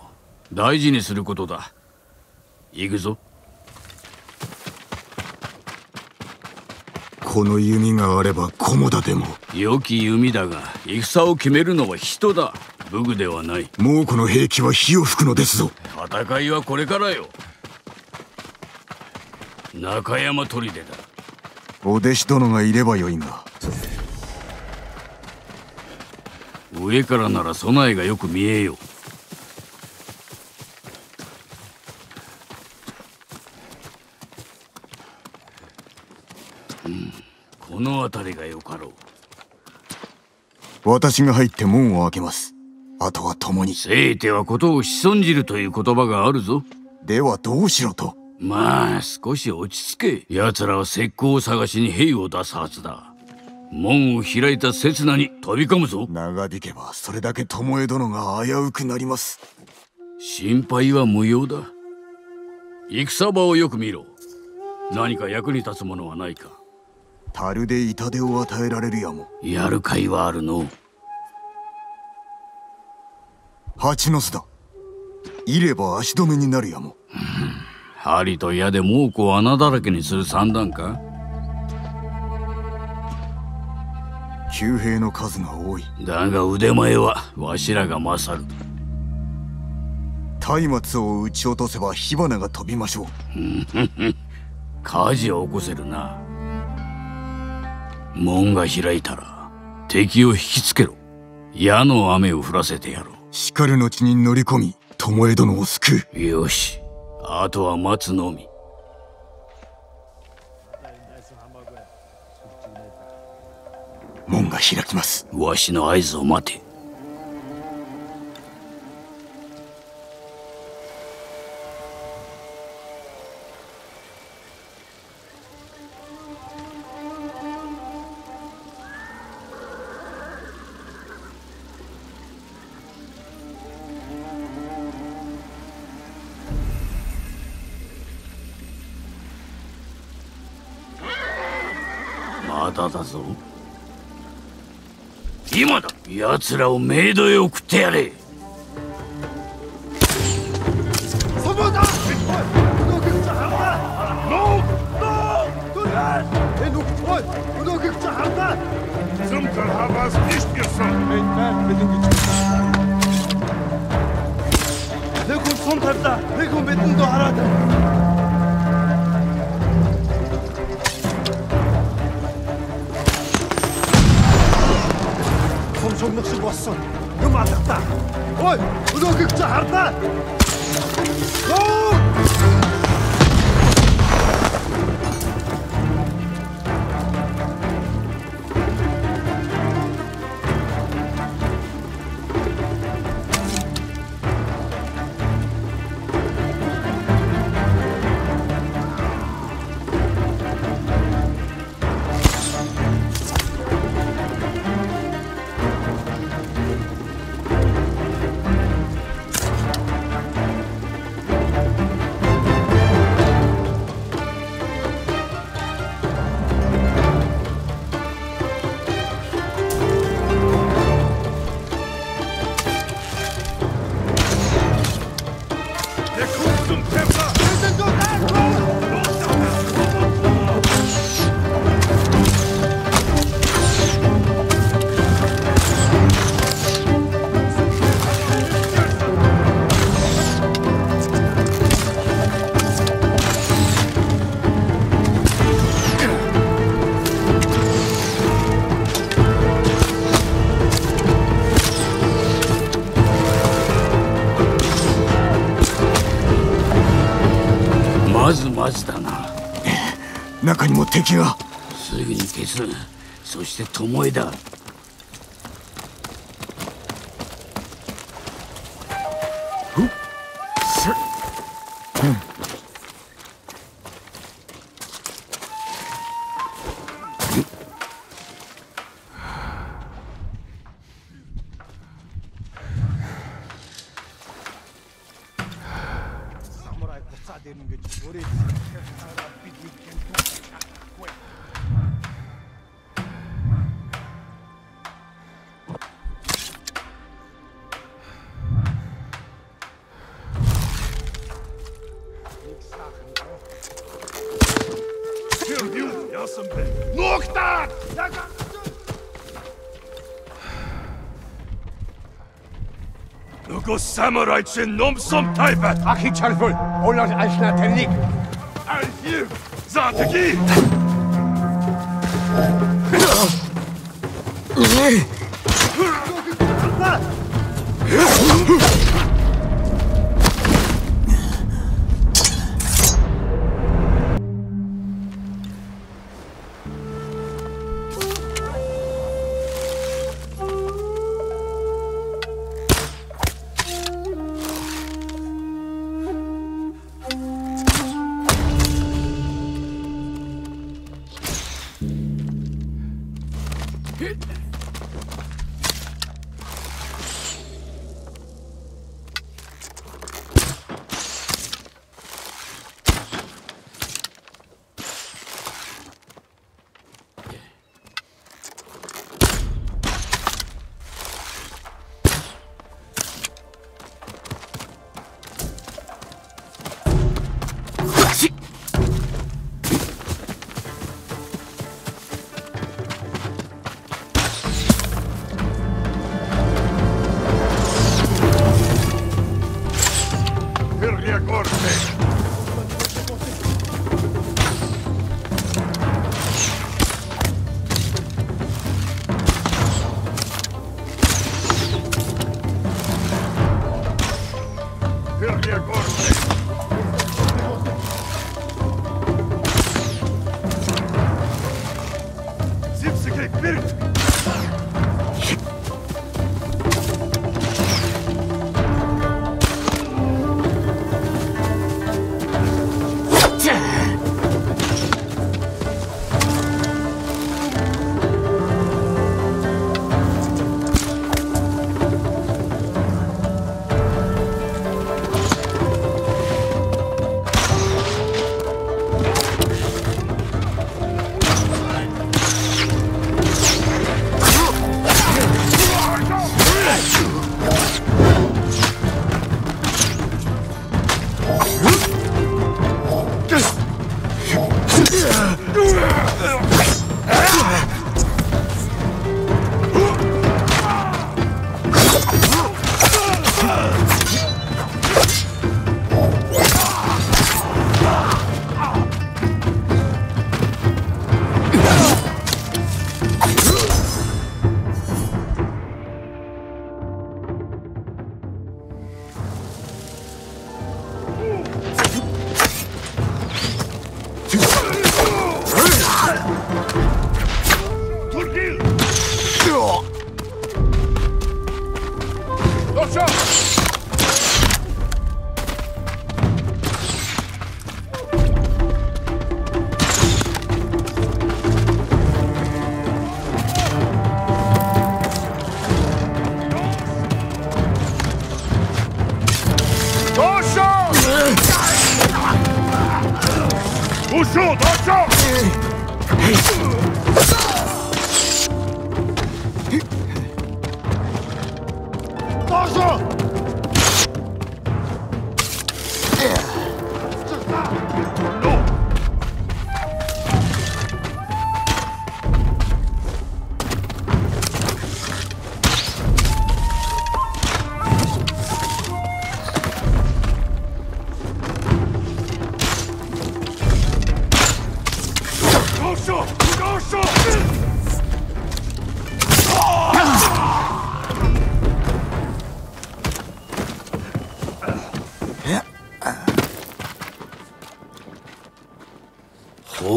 う。大事にすることだ行くぞ。この弓があれば菰田でも。良き弓だが戦を決めるのは人だ。武具ではない。猛虎の兵器は火を吹くのですぞ。戦いはこれからよ。中山砦だ。お弟子殿がいればよいが上からなら備えがよく見えよ。うこの辺りがよかろう。私が入って門を開けます。あとは共に。せいてはことを仕損じるという言葉があるぞ。ではどうしろと。まあ少し落ち着け。奴らは石膏を探しに兵を出すはずだ。門を開いた刹那に飛び込むぞ。長引けばそれだけ巴殿が危うくなります。心配は無用だ。戦場をよく見ろ。何か役に立つものはないか樽で痛手を与えられるやも。やる甲斐はあるの？蜂の巣だ。いれば足止めになるやも。針と矢で猛虎を穴だらけにする算段か？旧兵の数が多い。だが腕前はわしらが勝る。松明を撃ち落とせば火花が飛びましょう。火事を起こせるな門が開いたら敵を引きつけろ。矢の雨を降らせてやろう。しかる後に乗り込み巴殿を救う。よし。あとは待つのみ。門が開きます。わしの合図を待て奴らをメイドへ送ってやれ。レコンンベハラ цогнох шиг болсон. Юм алга та. Ой, өнөөхөд чи хардаа. 中にも敵が。すぐに消す。そして巴だ。samurai chin nom som taifat. Aki charful, olas ashna tenik. Alhiv, zantiki!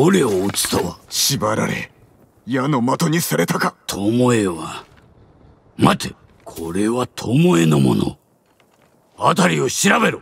捕虜を討つとは？縛られ矢の的にされたか？巴は。待てこれは巴のもの。辺りを調べろ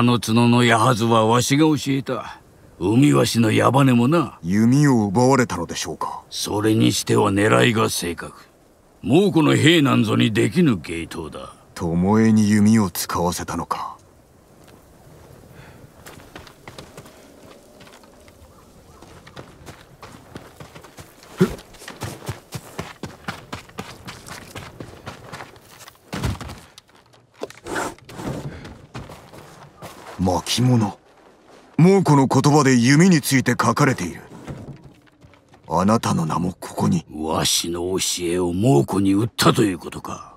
鹿の角の矢はずはわしが教えた。海わしの矢羽もな。弓を奪われたのでしょうか。それにしては狙いが正確。猛虎の兵なんぞにできぬ芸当だ。巴に弓を使わせたのか巻物猛虎の言葉で弓について書かれている。あなたの名もここに。わしの教えを猛虎に売ったということか。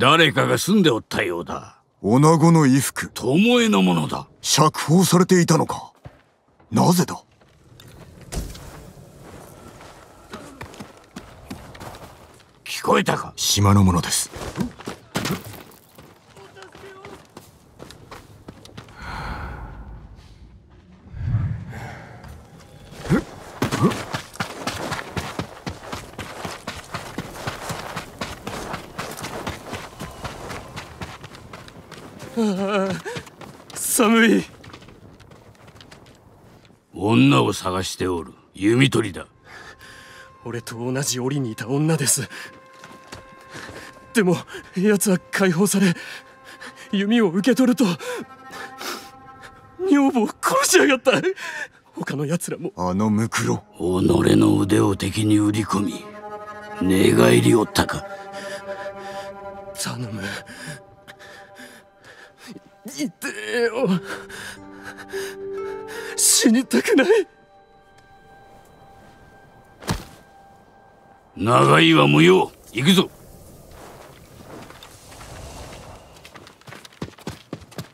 誰かが住んでおったようだ。女子の衣服。巴のものだ。釈放されていたのか。なぜだ？聞こえたか？島のものです寒い。女を探しておる弓取りだ。俺と同じ檻にいた女です。でも奴は解放され弓を受け取ると女房を殺しやがった。他の奴らも。あのムクロ。己の腕を敵に売り込み寝返りおったか。頼む痛えよ死にたくない長いは無用行くぞ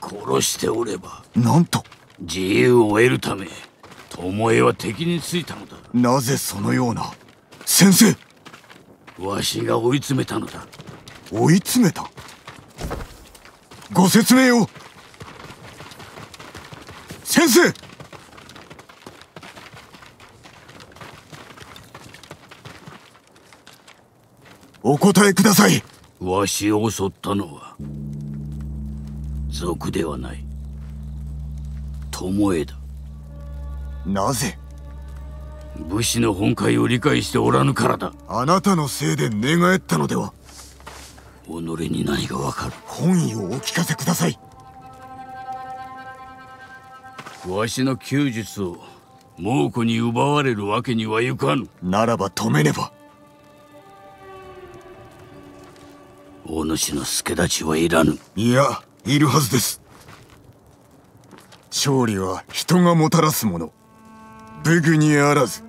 殺しておればなんと自由を得るため巴は敵についたのだなぜそのような先生わしが追い詰めたのだ追い詰めたご説明を先生お答えください。わしを襲ったのは賊ではない。巴だ。なぜ？武士の本懐を理解しておらぬからだ。あなたのせいで寝返ったのでは。己に何がわかる？本意をお聞かせくださいわしの弓術を猛虎に奪われるわけにはいかぬ。ならば止めねば。お主の助太刀はいらぬ。いやいるはずです。勝利は人がもたらすもの。武具にあらず。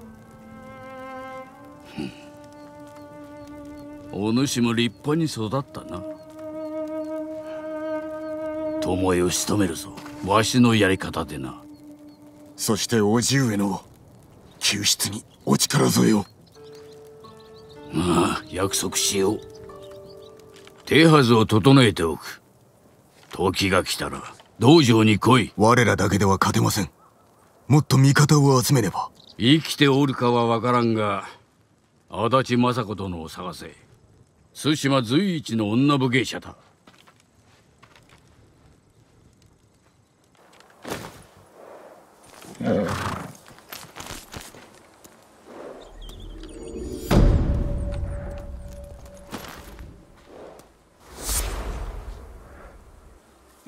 お主も立派に育ったな。巴を仕留めるぞ。わしのやり方でなそして叔父上の救出にお力添えを。まあ約束しよう。手はずを整えておく。時が来たら道場に来い。我らだけでは勝てません。もっと味方を集めねば。生きておるかは分からんが足立政子殿を探せ。対馬随一の女武芸者だ Uh.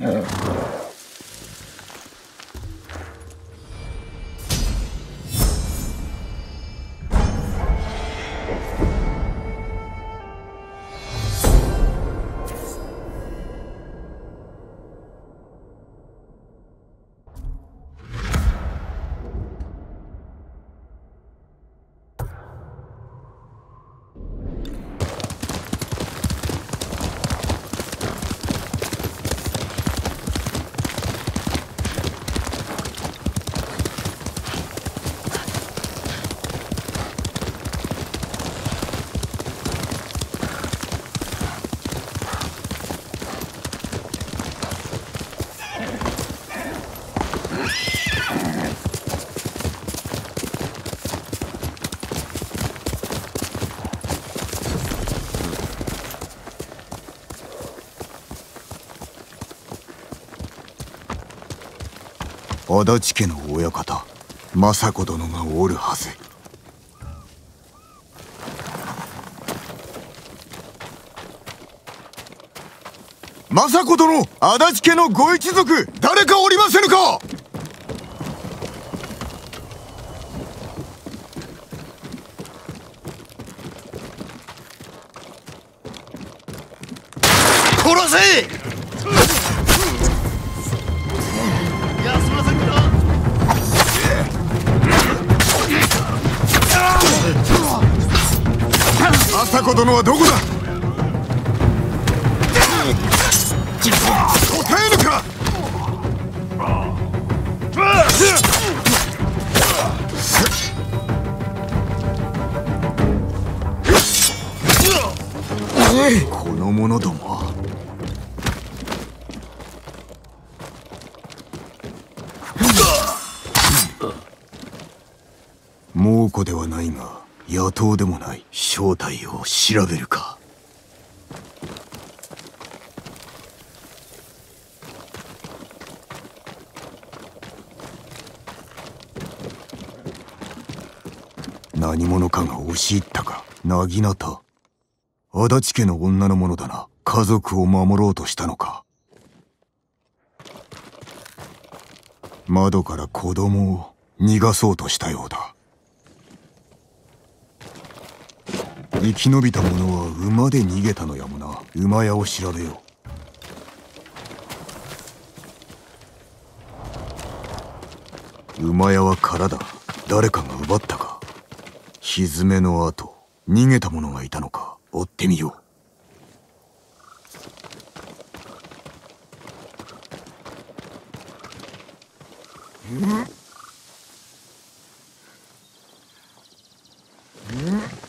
Uh. 足立家の親方政子殿がおるはず。政子殿足立家のご一族誰かおりませぬか？はどこだ？答えぬか？この者どもは？猛虎ではないが野党でもない。調べるか。何者かが押し入ったか。なぎなた。足立家の女の者だな。家族を守ろうとしたのか。窓から子供を逃がそうとしたようだ。生き延びた者は馬で逃げたのやもな。馬屋を調べよ。う馬屋は空だ。誰かが奪ったか。蹄の後逃げた者がいたのか。追ってみよう。う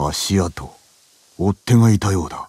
足跡追っ手がいたようだ。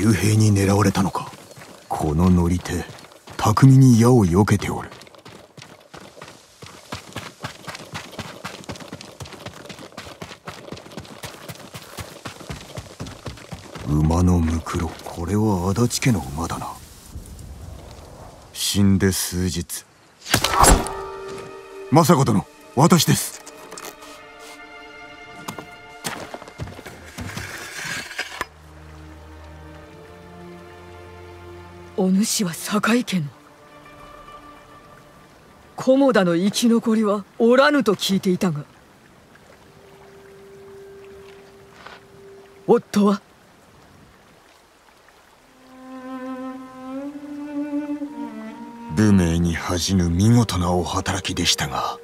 旧兵に狙われたのか。この乗り手巧みに矢を避けておる。馬のムクロこれは足立家の馬だな。死んで数日。政子殿私です。主は堺家の。菰田の生き残りはおらぬと聞いていたが。夫は？武名に恥じぬ見事なお働きでしたが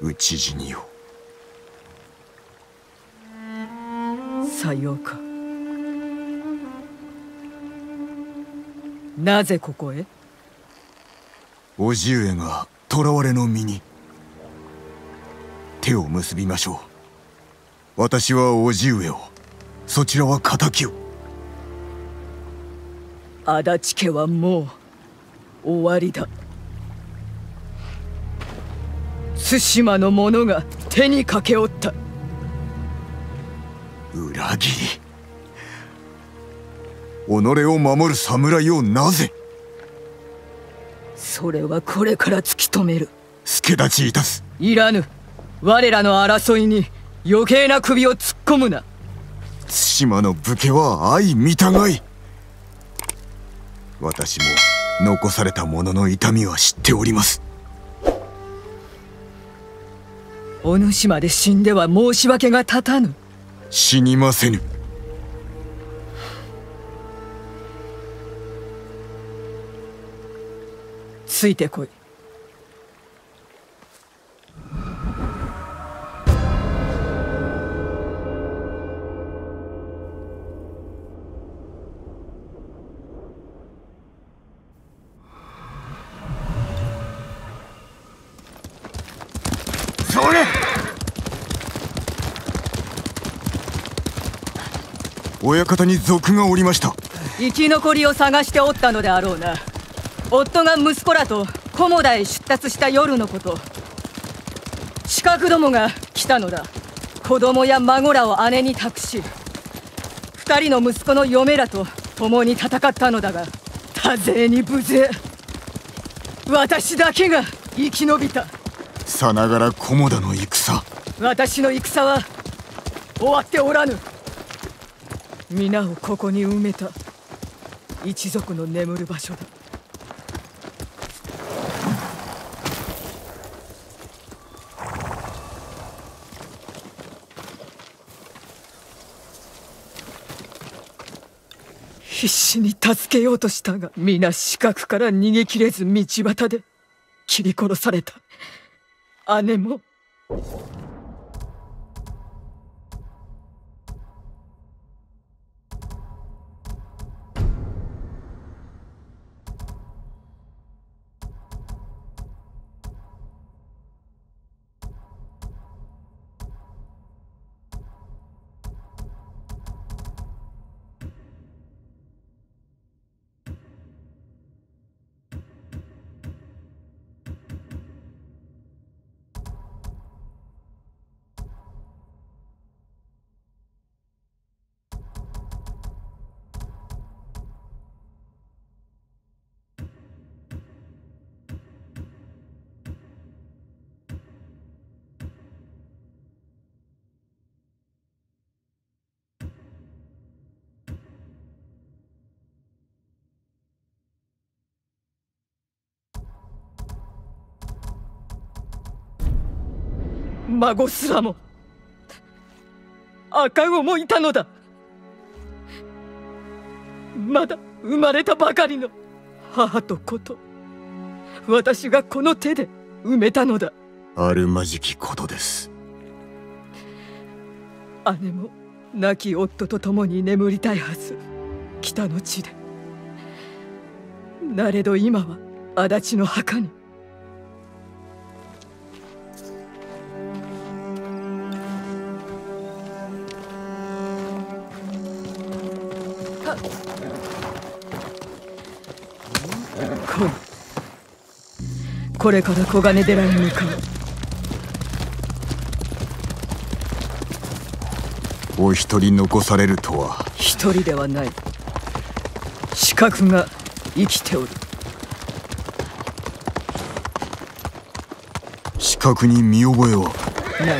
討ち死にをさようかなぜここへ？叔父上が囚われの身に。手を結びましょう。私は叔父上を。そちらは敵を。足立家はもう終わりだ。対馬の者が手にかけおった。裏切り己を守る侍をなぜ？そそれはこれから突き止める。助立ちいたす。いらぬ。我らの争いに余計な首を突っ込むな。対馬の武家は相見たがい。私も残された者の痛みは知っております。お主まで死んでは申し訳が立たぬ。死にませぬついてこい。親方に賊がおりました。生き残りを探しておったのであろうな夫が息子らと菰田へ出立した夜のこと。刺客どもが来たのだ。子供や孫らを姉に託し二人の息子の嫁らと共に戦ったのだが多勢に無勢。私だけが生き延びた。さながら菰田の戦。私の戦は終わっておらぬ。皆をここに埋めた。一族の眠る場所だ必死に助けようとしたが皆死角から逃げ切れず道端で切り殺された。姉も。孫すらも赤子もいたのだ。まだ生まれたばかりの母と子と私がこの手で埋めたのだ。あるまじきことです。姉も亡き夫と共に眠りたいはず。北の地で。なれど今は足立の墓にこれから黄金寺に向かう。お一人残されるとは。一人ではない。刺客が生きておる。視覚に見覚えはな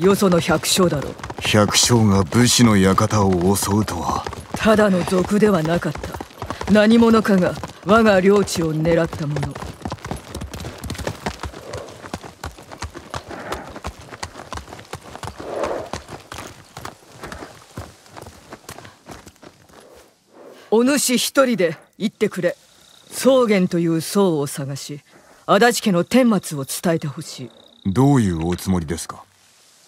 い。よその百姓だろう。百姓が武士の館を襲うとは。ただの賊ではなかった。何者かが我が領地を狙ったものお主一人で行ってくれ。草原という僧を探し足立家の顛末を伝えてほしい。どういうおつもりですか？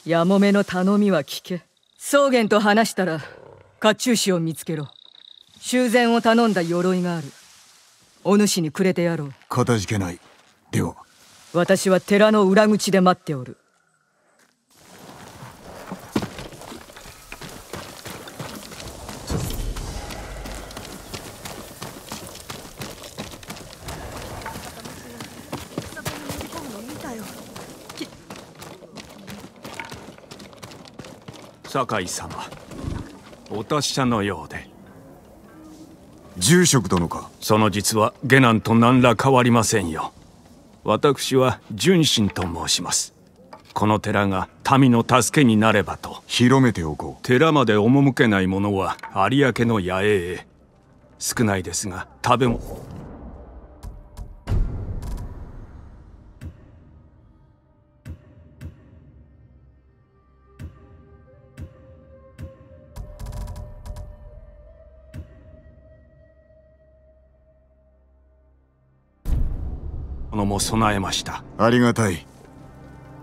やもめの頼みは聞け。草原と話したら甲冑師を見つけろ。修繕を頼んだ鎧がある。お主にくれてやろう。かたじけない。では。私は寺の裏口で待っておる酒井様。お達者のようで。住職殿か。その実は下男と何ら変わりませんよ。私は純真と申します。この寺が民の助けになればと。広めておこう。寺まで赴けない者は有明の野営へ。少ないですが食べものも備えました。ありがたい。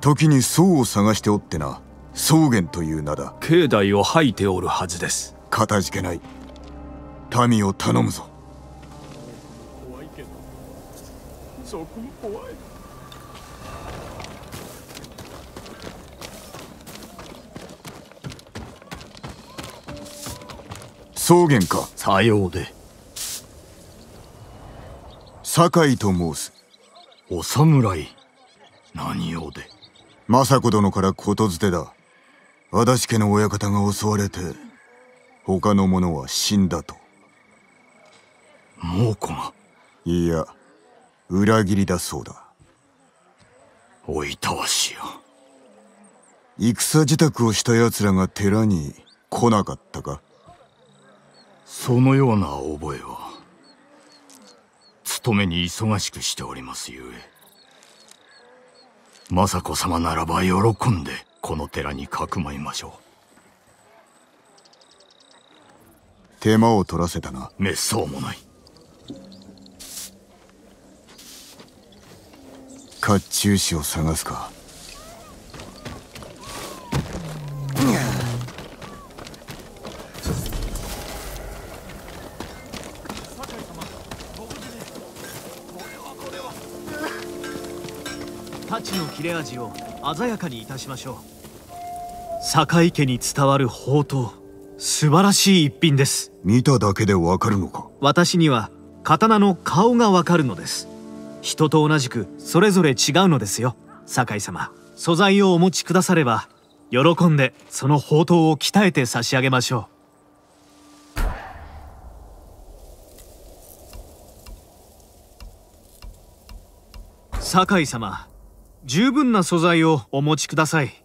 時に僧を探しておってな。草原という名だ。境内を吐いておるはずです。かたじけない。民を頼むぞ。怖いけどそこも怖い。草原か。さようで。酒井と申すお侍。何用で？政子殿からことづてだ。足立家の親方が襲われて他の者は死んだと。猛虎が？いや裏切りだそうだ。おいたわしや戦支度をした奴らが寺に来なかったか？そのような覚えは？務めに忙しくしておりますゆえ雅子様ならば喜んでこの寺にかくまいましょう。手間を取らせたな。めっそうもない。甲冑師を探すか太刀の切れ味を鮮やかにいたしましょう。酒井家に伝わる宝刀。素晴らしい一品です。見ただけでわかるのか。私には刀の顔がわかるのです。人と同じくそれぞれ違うのですよ。酒井様素材をお持ちくだされば喜んでその宝刀を鍛えて差し上げましょう。酒井様十分な素材をお持ちください。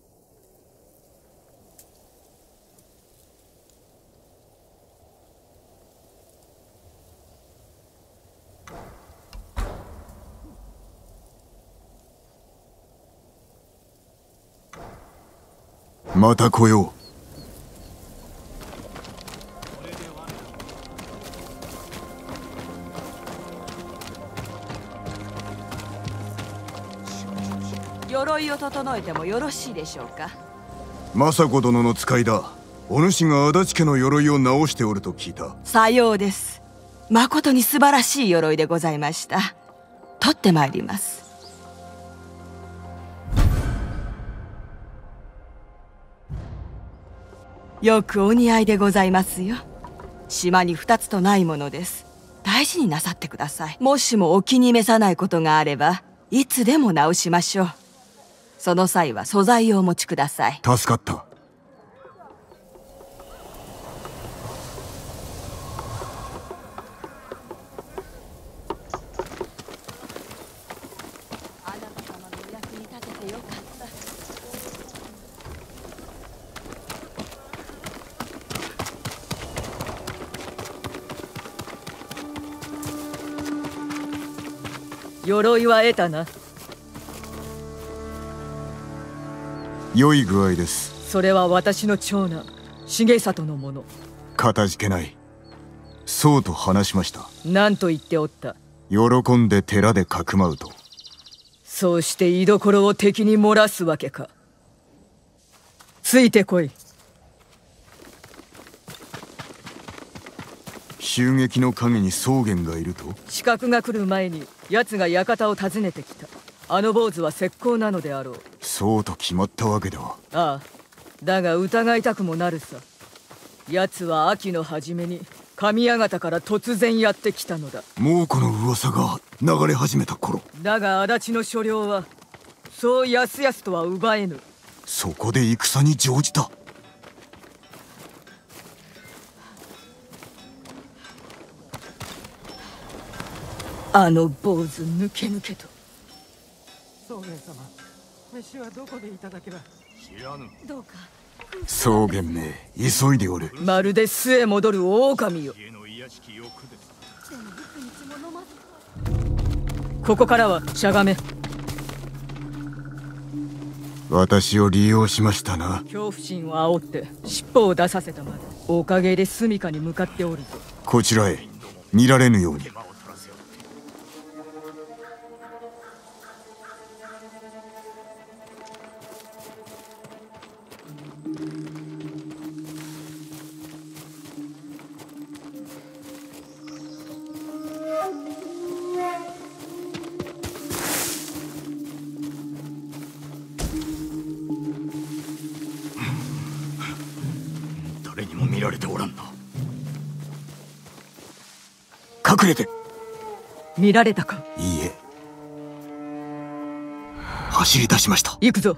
また来よう。鎧を整えてもよろしいでしょうか？政子殿の使いだ。お主が足立家の鎧を直しておると聞いた。さようです。誠に素晴らしい鎧でございました。取ってまいります。よくお似合いでございますよ。島に二つとないものです。大事になさってください。もしもお気に召さないことがあればいつでも直しましょうその際は素材をお持ちください。助かった。鎧は得たな良い具合です。それは私の長男重里のもの。かたじけない。そうと話しました。何と言っておった？喜んで寺でかくまうと。そうして居所を敵に漏らすわけか。ついてこい。襲撃の陰に草原がいると？刺客が来る前に奴が館を訪ねてきたあの坊主は石膏なのであろう。そうと決まったわけではああだが疑いたくもなるさ。奴は秋の初めに神谷方から突然やってきたのだ。もうこの噂が流れ始めた頃。だが足立の所領はそうやすやすとは奪えぬ。そこで戦に乗じた。あの坊主抜け抜けと草原様飯はどこでいただけば？知らぬ。どうか。草原め急いでおる。まるで巣へ戻る狼よ。ここからはしゃがめ。私を利用しましたな。恐怖心を煽って尻尾を出させたまでおかげで住処に向かっておるぞ。こちらへ見られぬようにれて。見られたか？いいえ。走り出しました。行くぞ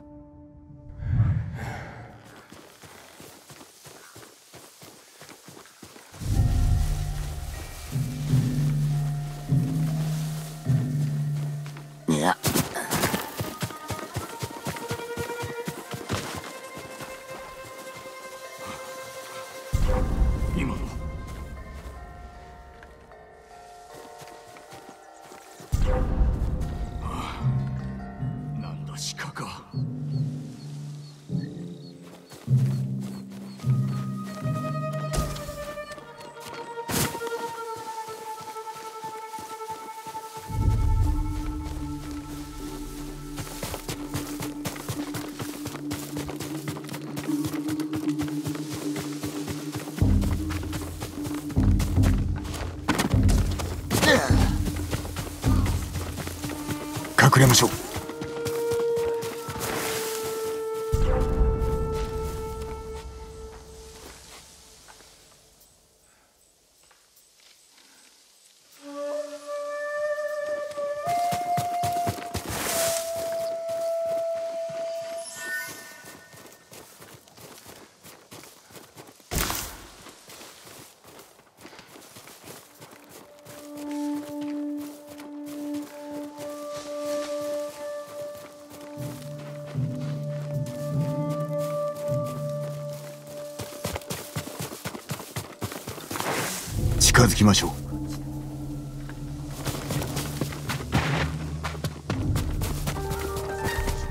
きましょう。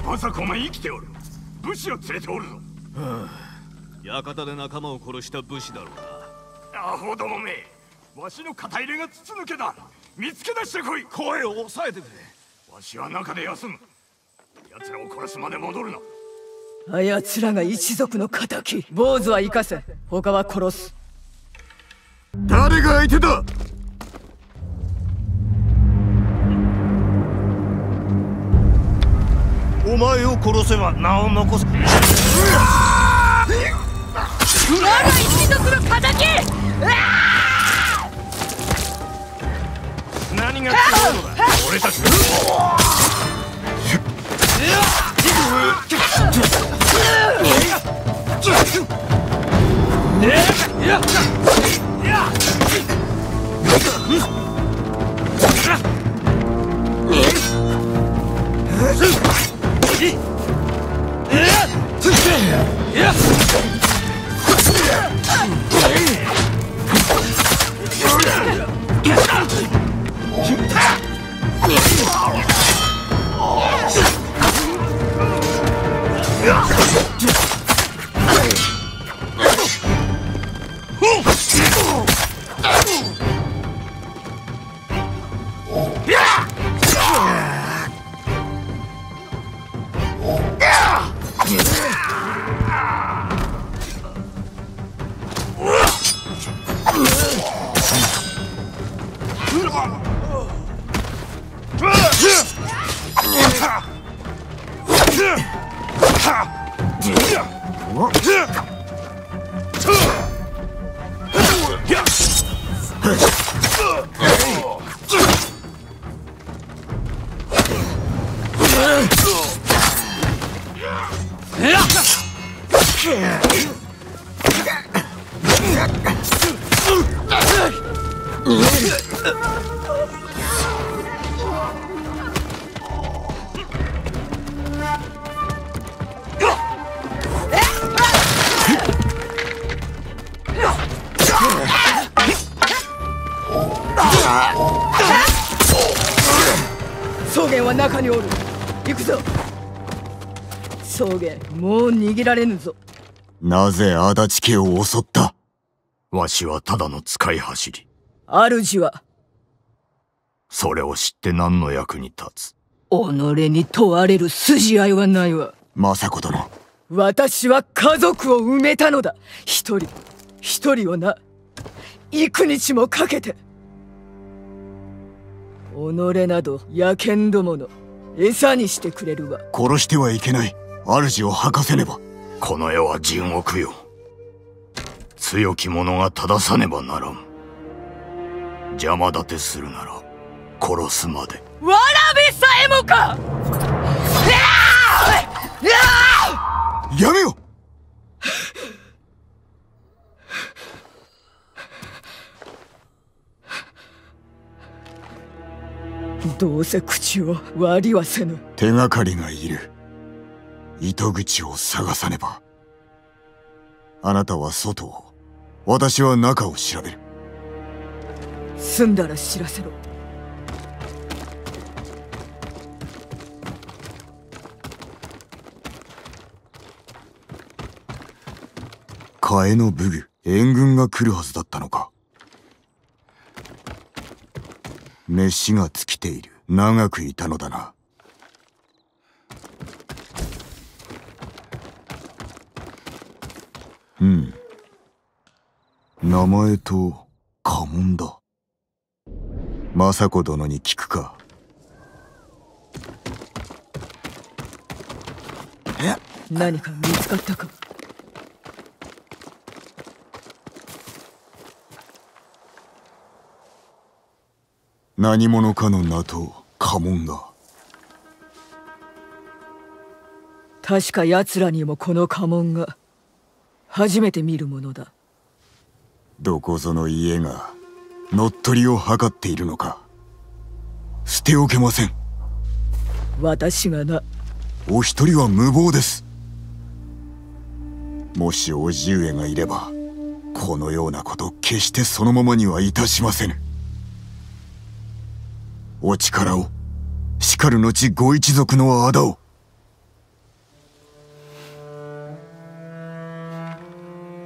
まさかお前生きておる。武士を連れておるぞ。館で仲間を殺した武士だろうな。アホどもめわしの肩入れが筒抜けだ。見つけ出してこい。声を抑えてくれ。わしは中で休む。奴らを殺すまで戻るな。あやつらが一族の敵。坊主は生かせ。他は殺す相手だ。お前を殺せば名を残す。我が一族の敵。何が違うのだ。俺たち 嗯。个很げられぬぞ。なぜ足立家を襲った？わしはただの使い走り。主は。それを知って何の役に立つ？己に問われる筋合いはないわ。政子殿。私は家族を埋めたのだ。一人一人をな。幾日もかけて。己など野犬どもの餌にしてくれるわ。殺してはいけない。主を吐かせねばこの世は地獄よ。強き者が正さねばならん。邪魔立てするなら殺すまで。わらべさえもか！やめよ！どうせ口を割りはせぬ。手がかりがいる糸口を探さねば。あなたは外を。私は中を調べる。済んだら知らせろ。替えの武具援軍が来るはずだったのか。飯が尽きている。長くいたのだなうん。名前と家紋だ。政子殿に聞くか。何か見つかったか？何者かの名と家紋が確か奴らにもこの家紋が初めて見るものだ。どこぞの家が乗っ取りを図っているのか。捨ておけません。私がな。お一人は無謀です。もし叔父上がいればこのようなこと決してそのままにはいたしませぬ。お力をしかる後ご一族の仇を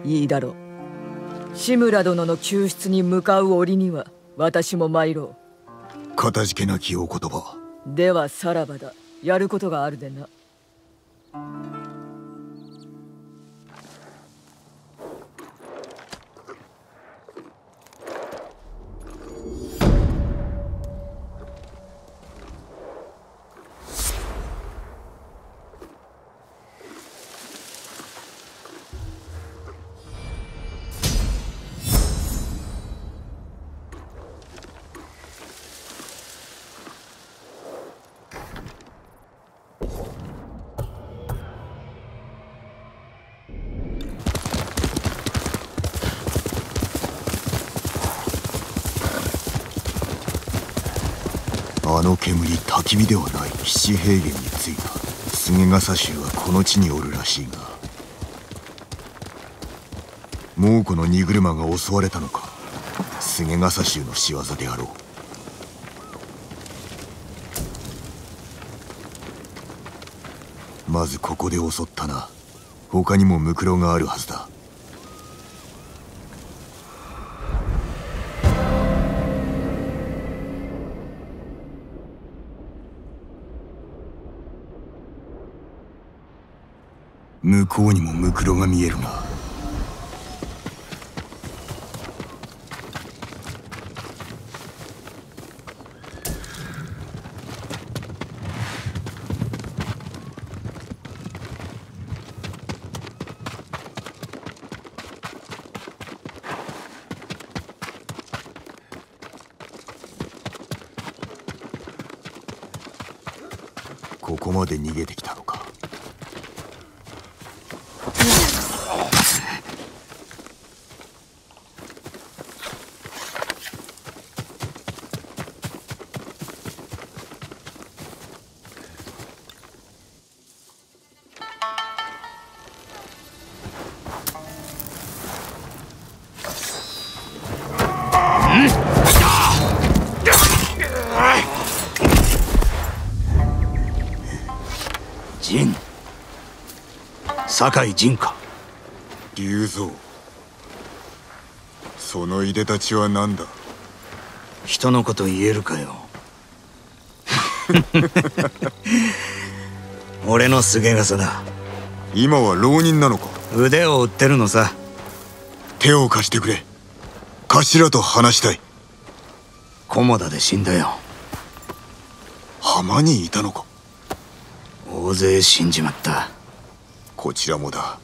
いいだろう。志村殿の救出に向かう折には私も参ろかたじけなきお言葉。うではさらばだ。やることがあるでなき火ではない七平原に着いた菅笠衆はこの地におるらしいが猛虎の荷車が襲われたのか菅笠衆の仕業であろう。まずここで襲ったな。他にもムクロがあるはずだ。向こうにもムクロが見えるな。酒井仁か。龍蔵そのいでたちは何だ？人のこと言えるかよ。俺のすげ傘だ。今は浪人なのか？腕を売ってるのさ。手を貸してくれ。頭と話したい。菰田で死んだよ。浜にいたのか？大勢死んじまったこちらもだ。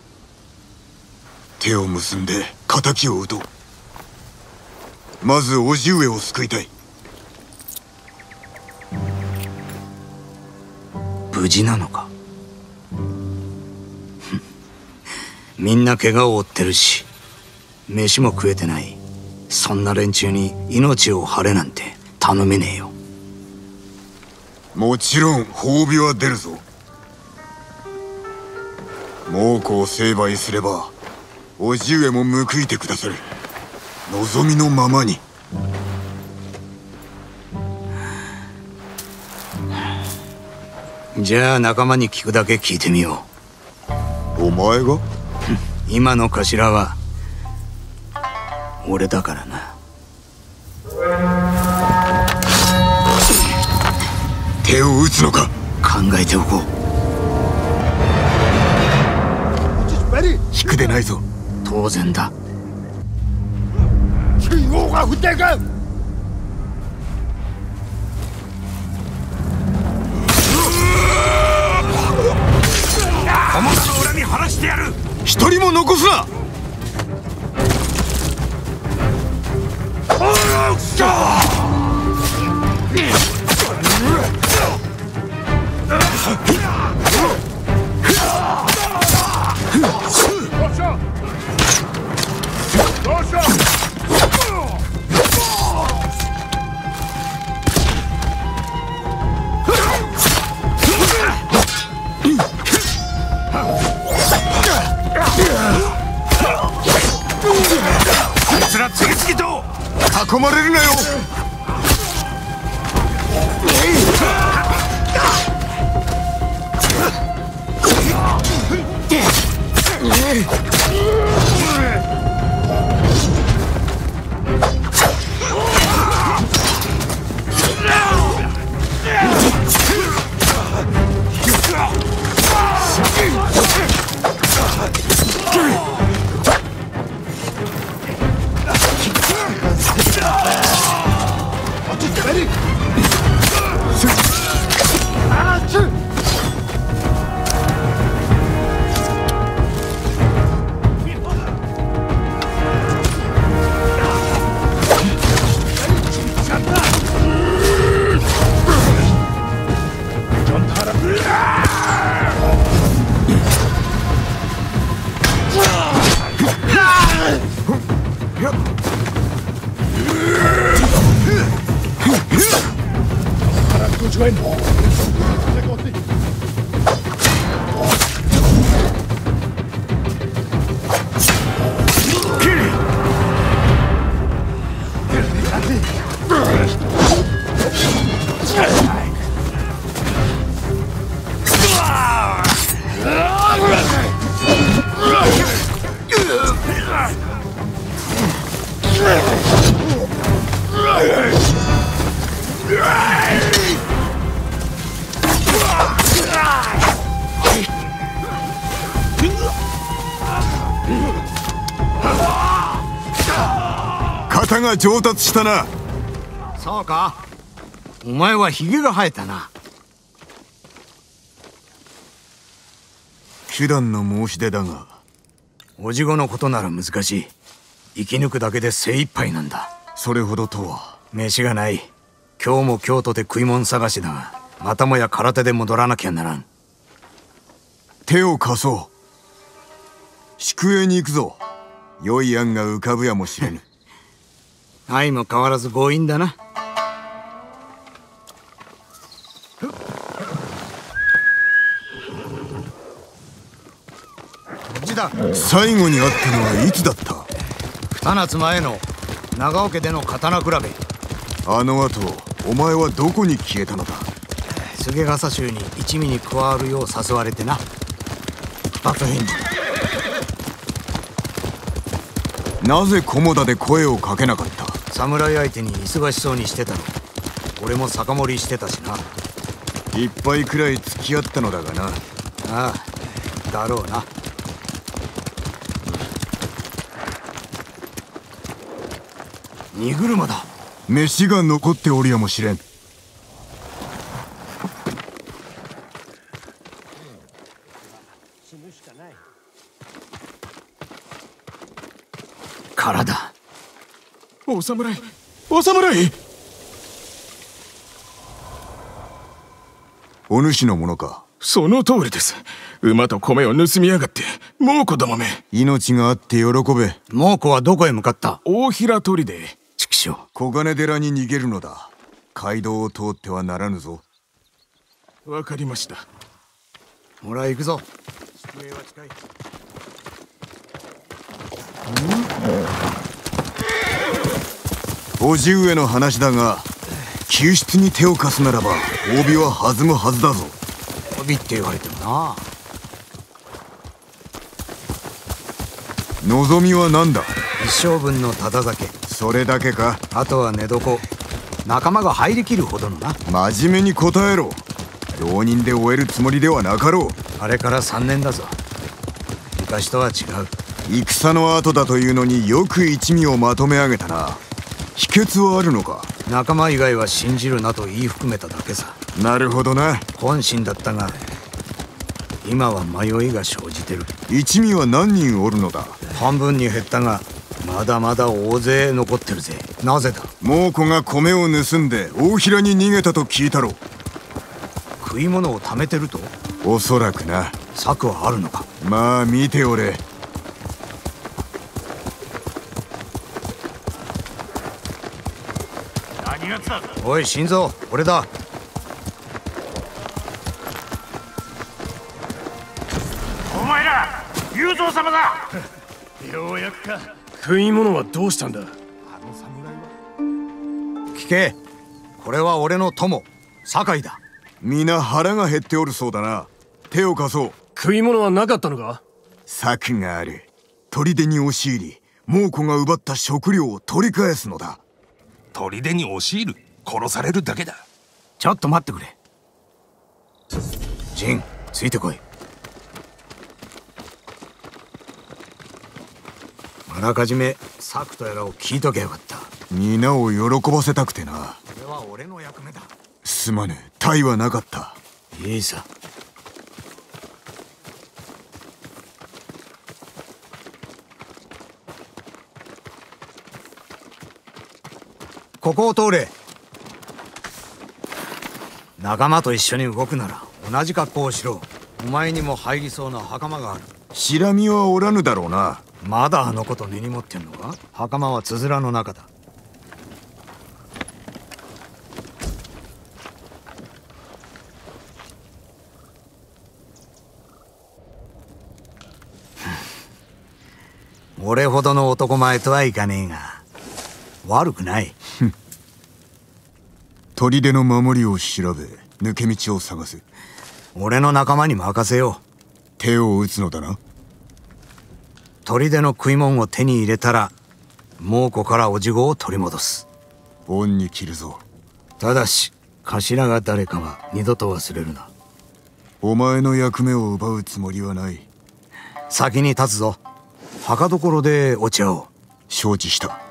手を結んで敵を討とう。まず叔父上を救いたい。無事なのか？みんな怪我を負ってるし飯も食えてない。そんな連中に命を張れなんて頼めねえよ。もちろん褒美は出るぞ猛虎を成敗すれば叔父上も報いてくださる。望みのままに。じゃあ仲間に聞くだけ聞いてみよう。お前が？今の頭は俺だからな。手を打つのか？考えておこうでないぞ。当然だ。中央が降っての裏に晴らしてやる一人も残すな。こが上達したな。そうか。お前はヒゲが生えたな。手段の申し出だが。おじごのことなら難しい。生き抜くだけで精一杯なんだ。それほどとは。飯がない。今日も京都で食い物探しだが。またもや空手で戻らなきゃならん。手を貸そう。宿営に行くぞ。良い案が浮かぶやもしれぬ愛も変わらず強引だな。最後に会ったのはいつだった？二夏前の長尾家での刀比べ。あの後お前はどこに消えたのだ？菅笠衆に一味に加わるよう誘われてな。一発返事なぜ菰田で声をかけなかった？侍相手に忙しそうにしてたの。俺も酒盛りしてたしな。一杯くらい付き合ったのだがな。ああだろうな。荷車だ。飯が残っておるやもしれん体お侍。お侍。お主のものか。その通りです。馬と米を盗みやがって。猛虎どもめ。命があって喜べ。猛虎はどこへ向かった？大平砦畜生。小金寺に逃げるのだ。街道を通ってはならぬぞ。わかりました。ほら行くぞ。机は近い叔父上の話だが救出に手を貸すならば帯は弾むはずだぞ。帯って言われてもな。望みは何だ？一生分のただ酒。それだけか？あとは寝床。仲間が入りきるほどのな。真面目に答えろ。浪人で終えるつもりではなかろう。あれから3年だぞ。昔とは違う。戦の後だというのによく一味をまとめ上げたな秘訣はあるのか？仲間以外は信じるなと言い含めただけさ。なるほどな。本心だったが今は迷いが生じてる。一味は何人おるのだ？半分に減ったがまだまだ大勢残ってるぜ。なぜだ？猛虎が米を盗んで大平に逃げたと聞いたろ食い物を貯めてると？おそらくな。策はあるのか？まあ見ておれ何やつだおい心臓俺だ。お前ら雄三様だ。ようやくか。食い物はどうしたんだ？聞け。これは俺の友酒井だ。皆腹が減っておるそうだな。手を貸そう。食い物はなかったのか？策がある。砦に押し入り猛虎が奪った食料を取り返すのだ砦に押し入る。殺されるだけだ。ちょっと待ってくれ。ジンついてこい。あらかじめ策とやらを聞いとけよかった。皆を喜ばせたくてな。これは俺の役目だ。すまぬ体はなかった。いいさここを通れ。仲間と一緒に動くなら同じ格好をしろ。お前にも入りそうな袴がある。シラミはおらぬだろうな。まだあのこと根に持ってんのか？袴はつづらの中だ。俺ほどの男前とはいかねえが悪くない。砦の守りを調べ抜け道を探す俺の仲間に任せよう。手を打つのだな。砦の食い物を手に入れたら猛虎からおじごを取り戻す。恩に切るぞ。ただし頭が誰かは二度と忘れるな。お前の役目を奪うつもりはない。先に立つぞ。墓所でお茶を。承知した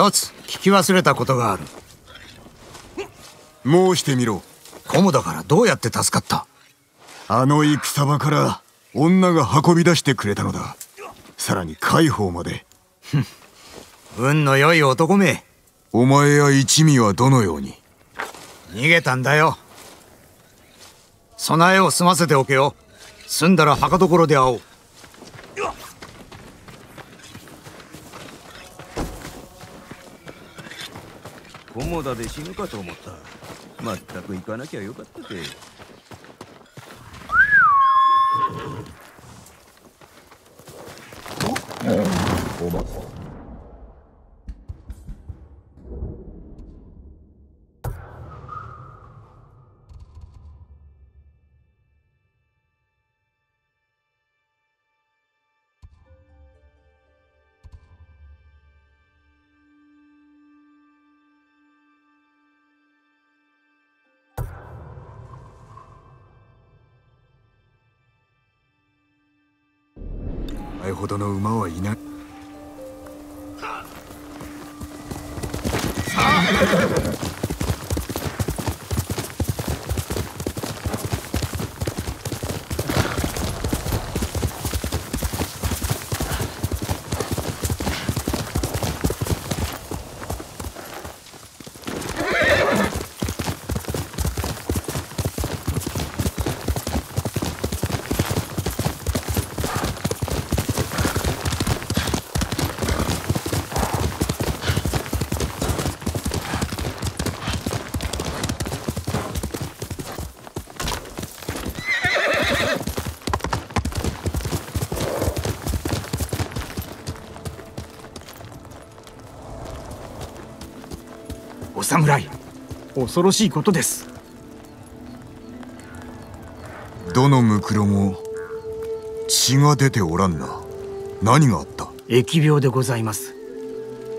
一つ聞き忘れたことがある。申してみろ。コモだからどうやって助かった？あの戦場から女が運び出してくれたのだ。さらに介抱まで。運の良い男め。お前や一味はどのように？逃げたんだよ。備えを済ませておけよ。済んだら墓所で会おう菰田で死ぬかと思った。全く行かなきゃよかったぜ。おばれほどの馬はいない。お侍。恐ろしいことです。どのムクロも血が出ておらんな。何があった？疫病でございます。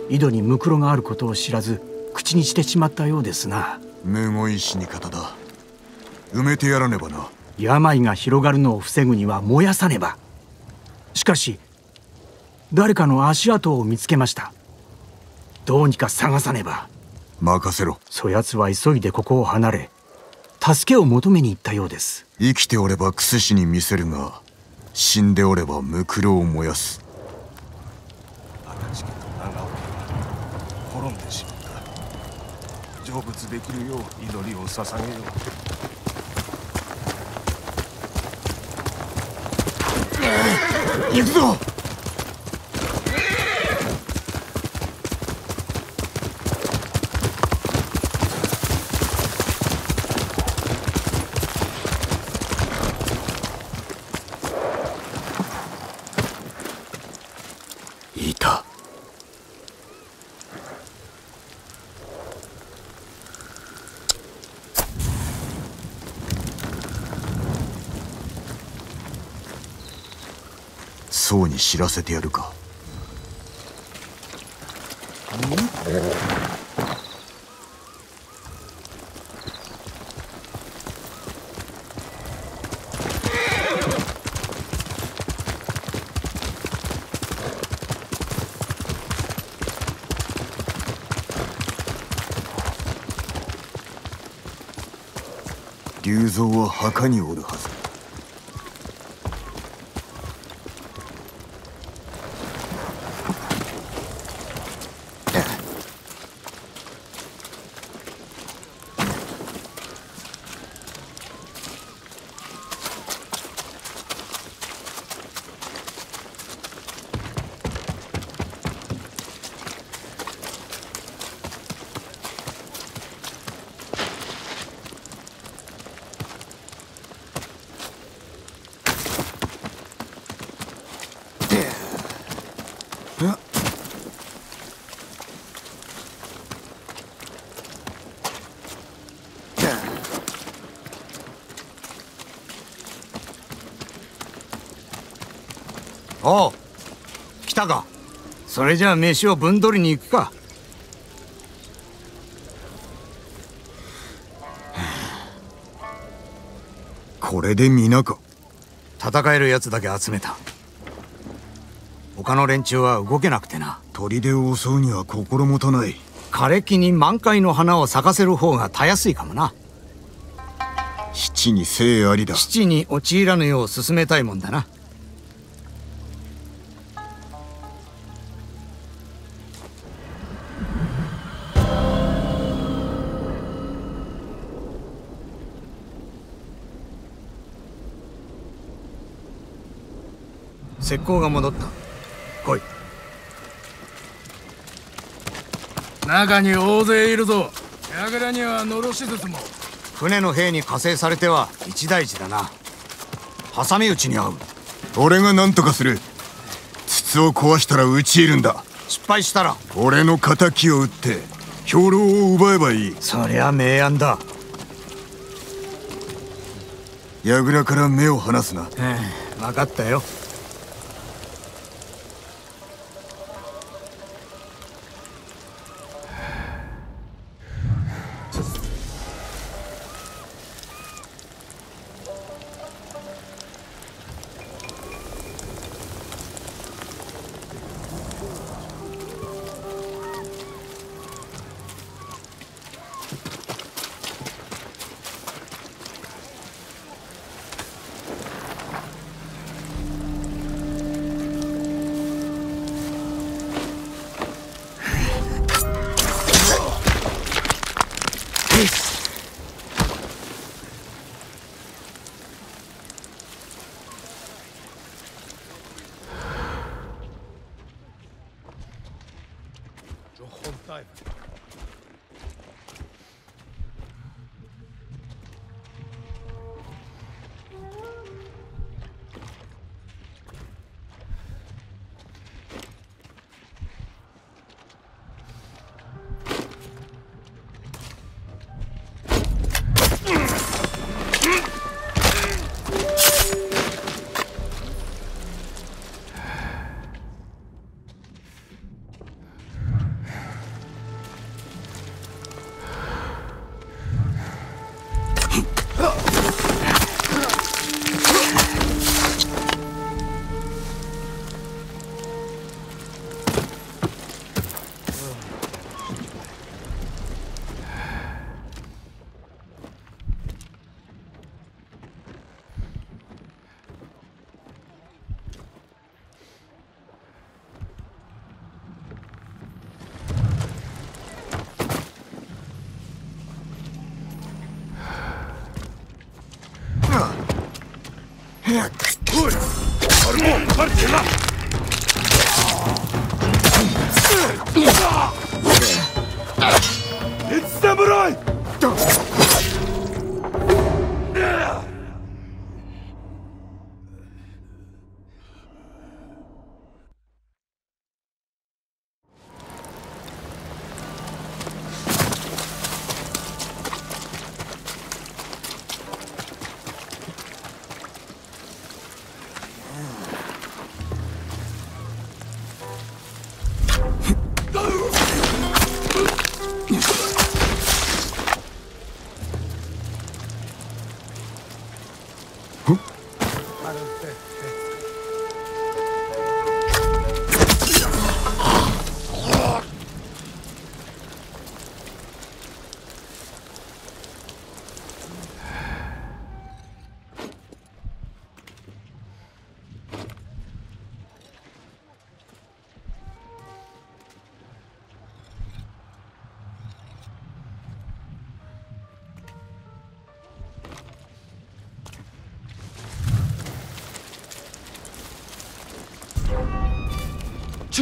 井戸にムクロがあることを知らず口にしてしまったようですな。むごい死に方だ。埋めてやらねばな。病が広がるのを防ぐには燃やさねば。しかし誰かの足跡を見つけました。どうにか探さねば任せろ。そやつは急いでここを離れ助けを求めに行ったようです。生きておればクスシに見せるが死んでおればムクロを燃やす。赤と長尾は滅んでしまった。成仏できるよう祈りを捧げよう。行くぞ知らせてやるか。龍蔵は墓におるはずおう来たかそれじゃあ飯を分取りに行くか。これで皆か。戦える奴だけ集めた。他の連中は動けなくてな。砦を襲うには心もとない。枯れ木に満開の花を咲かせる方がたやすいかもな。七に生ありだ。七に陥らぬよう進めたいもんだな石膏が戻った。来い。中に大勢いるぞ。櫓にはのろしずつも。船の兵に加勢されては一大事だな。挟み撃ちに遭う。俺が何とかする。筒を壊したら討ち入るんだ。失敗したら。俺の敵を撃って兵糧を奪えばいい。そりゃ明暗だ。櫓から目を離すな。分かったよ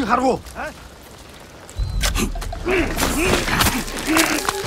去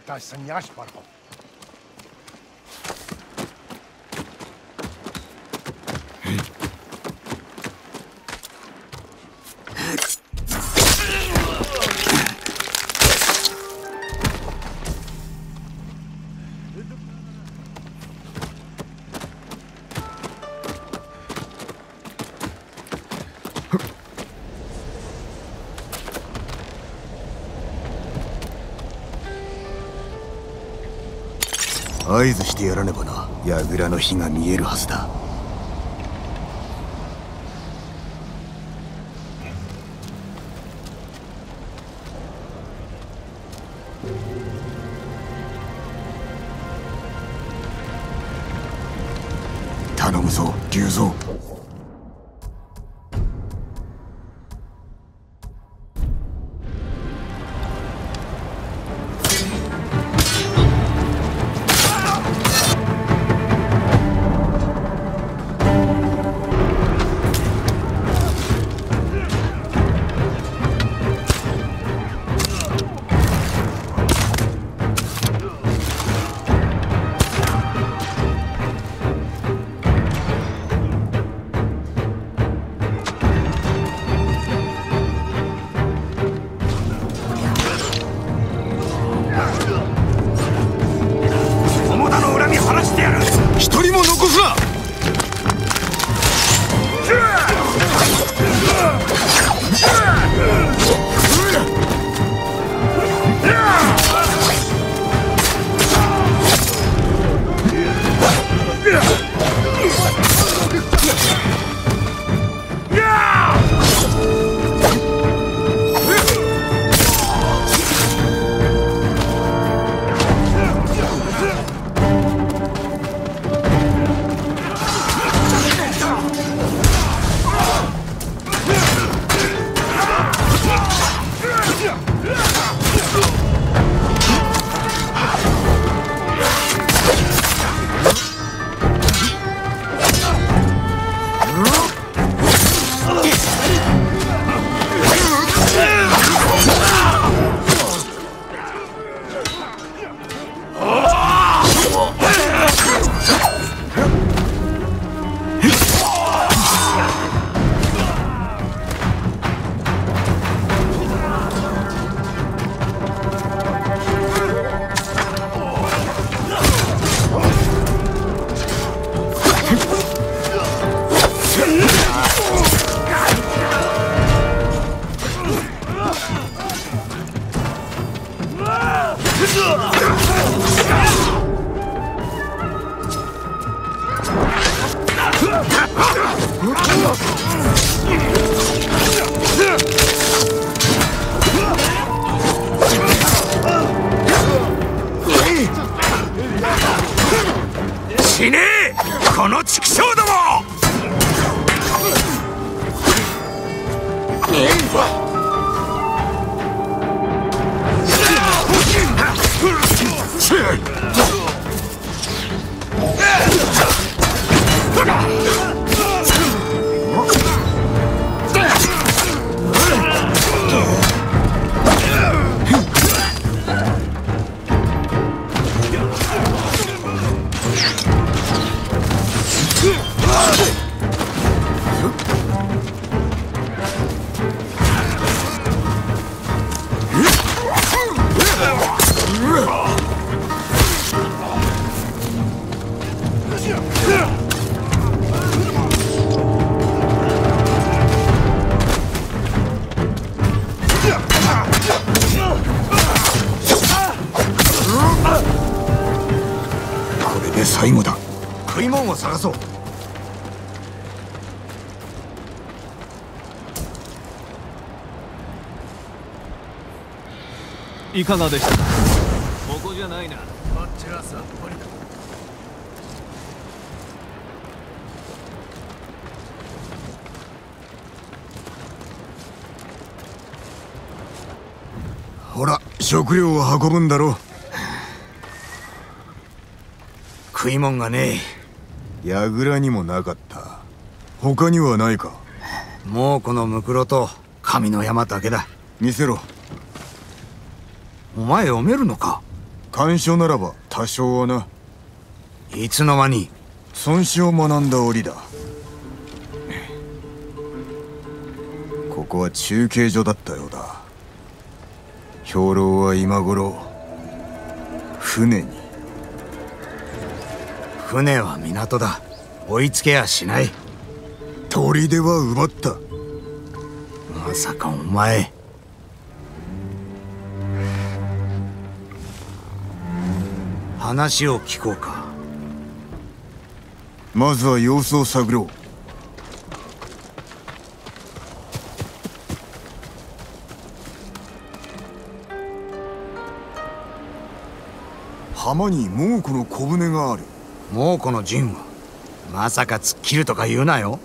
उल्टा संन्यास पर 合図してやらねばな。櫓の火が見えるはずだ。頼むぞ龍蔵。を探そう。いかがでしたか？ここじゃないな。こっちはさっぱりだ。ほら食料を運ぶんだろ食い物がね櫓にもなかった。他にはないか。えもうこのムクロと神の山だけだ。見せろ。お前読めるのか？干渉ならば多少はな。いつの間に？孫子を学んだ折だ。ここは中継所だったようだ。兵糧は今頃船に船は港だ。追いつけやしない。砦は奪った。まさかお前。話を聞こうか。まずは様子を探ろう。浜に猛虎の小舟がある猛虎の陣はまさか突っ切るとか言うなよ。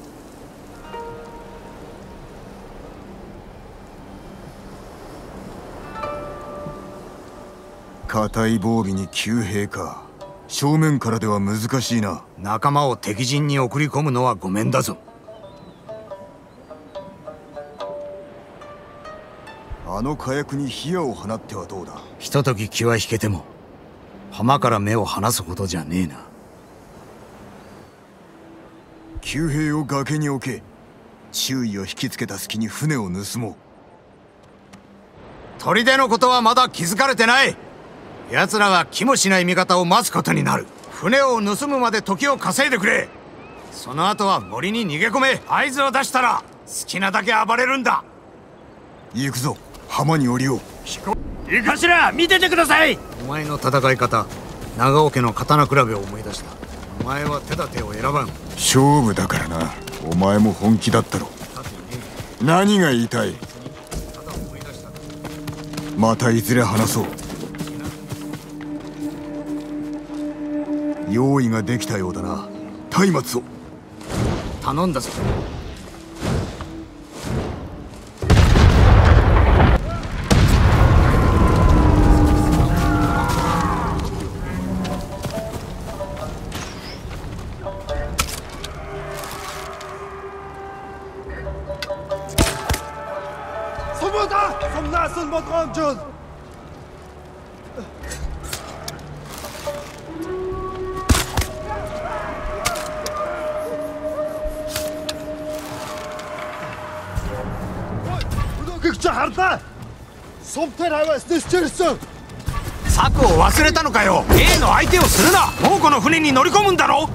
硬い防備に急兵か。正面からでは難しいな。仲間を敵陣に送り込むのはごめんだぞ。あの火薬に火矢を放ってはどうだ。ひととき気は引けても浜から目を離すほどじゃねえな旧兵を崖に置け。周囲を引きつけた隙に船を盗もう。砦のことはまだ気づかれてない。奴らは気もしない味方を待つことになる。船を盗むまで時を稼いでくれ。その後は森に逃げ込め。合図を出したら好きなだけ暴れるんだ。行くぞ。浜に降りよう。いかしら見ててください。お前の戦い方長尾家の刀比べを思い出したお前は手立てを選ばん。勝負だからな。お前も本気だったろ。何が言いたい？またいずれ話そう。用意ができたようだな。松明を。頼んだぞれたのかよ。A の相手をするな。猛虎の船に乗り込むんだろ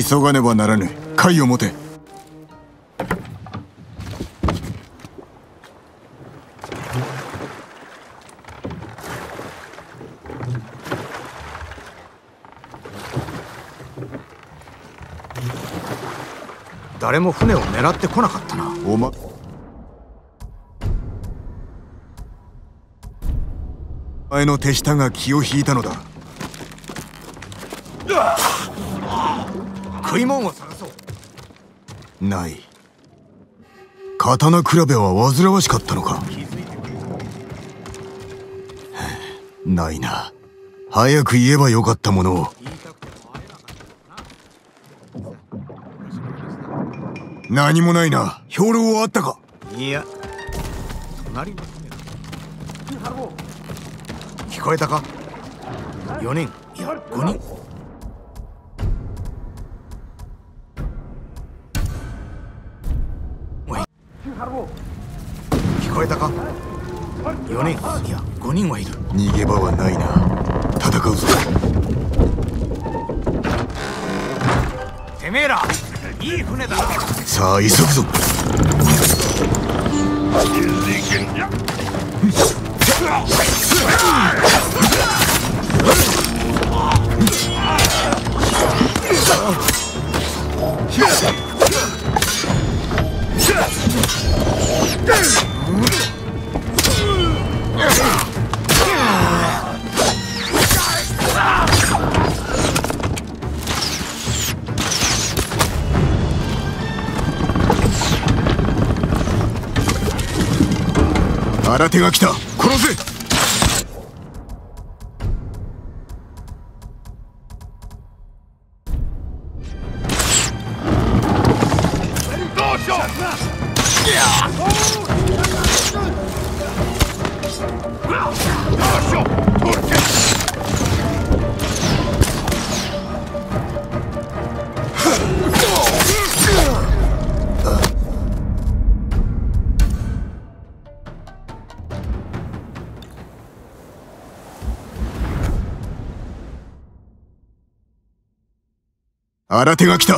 急がねばならぬ。貝を持て。誰も船を狙ってこなかったな。おまお前の手下が気を引いたのだない。刀比べは煩わしかったのか？ないな。早く言えばよかったものを。何もないな。兵糧はあったか？いや。隣の聞こえたか？4人。いや5人こえたか？4人？いや5人はいる。逃げ場はないな。戦うぞ。てめえらいい船ださあ急ぐぞ新手が来た。殺せ。新手が来た。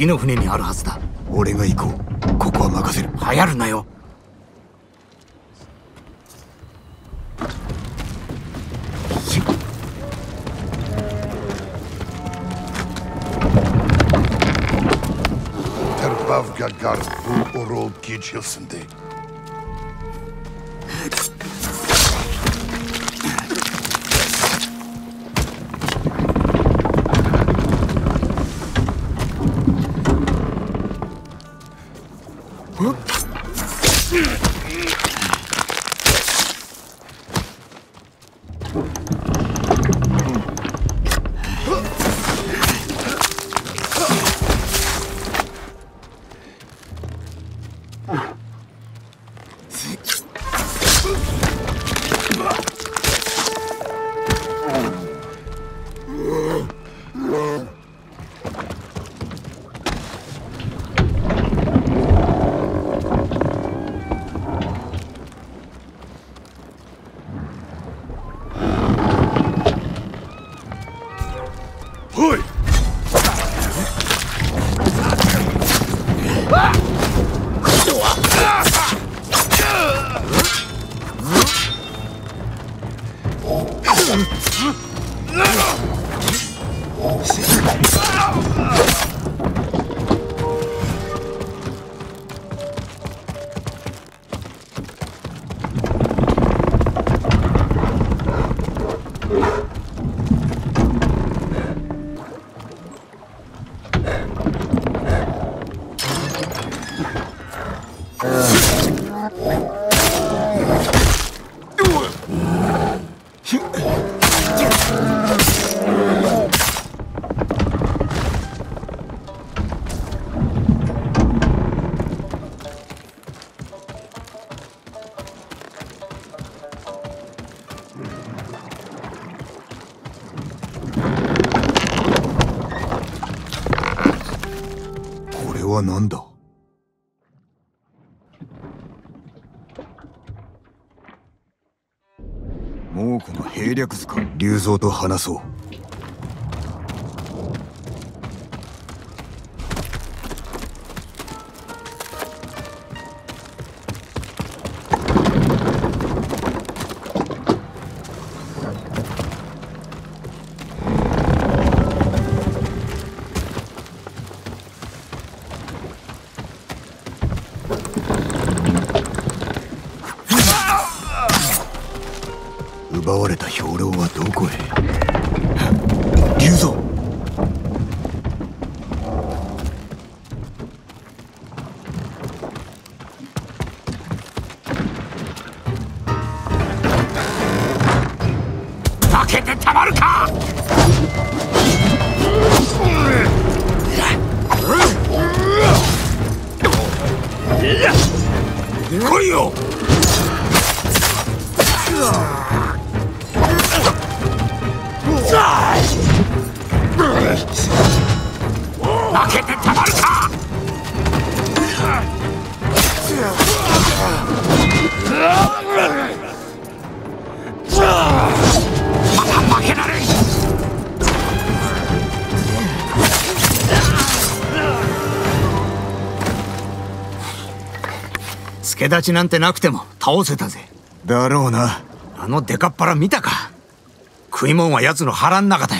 次の船にあるはずだ。俺が行こう。ここは任せる。流行るなよ。ルフオは何だ？猛虎の兵略図か。龍蔵と話そう立ちなんてなくても倒せたぜ。だろうな。あのデカっ腹見たか。食い物は奴の腹ん中だよ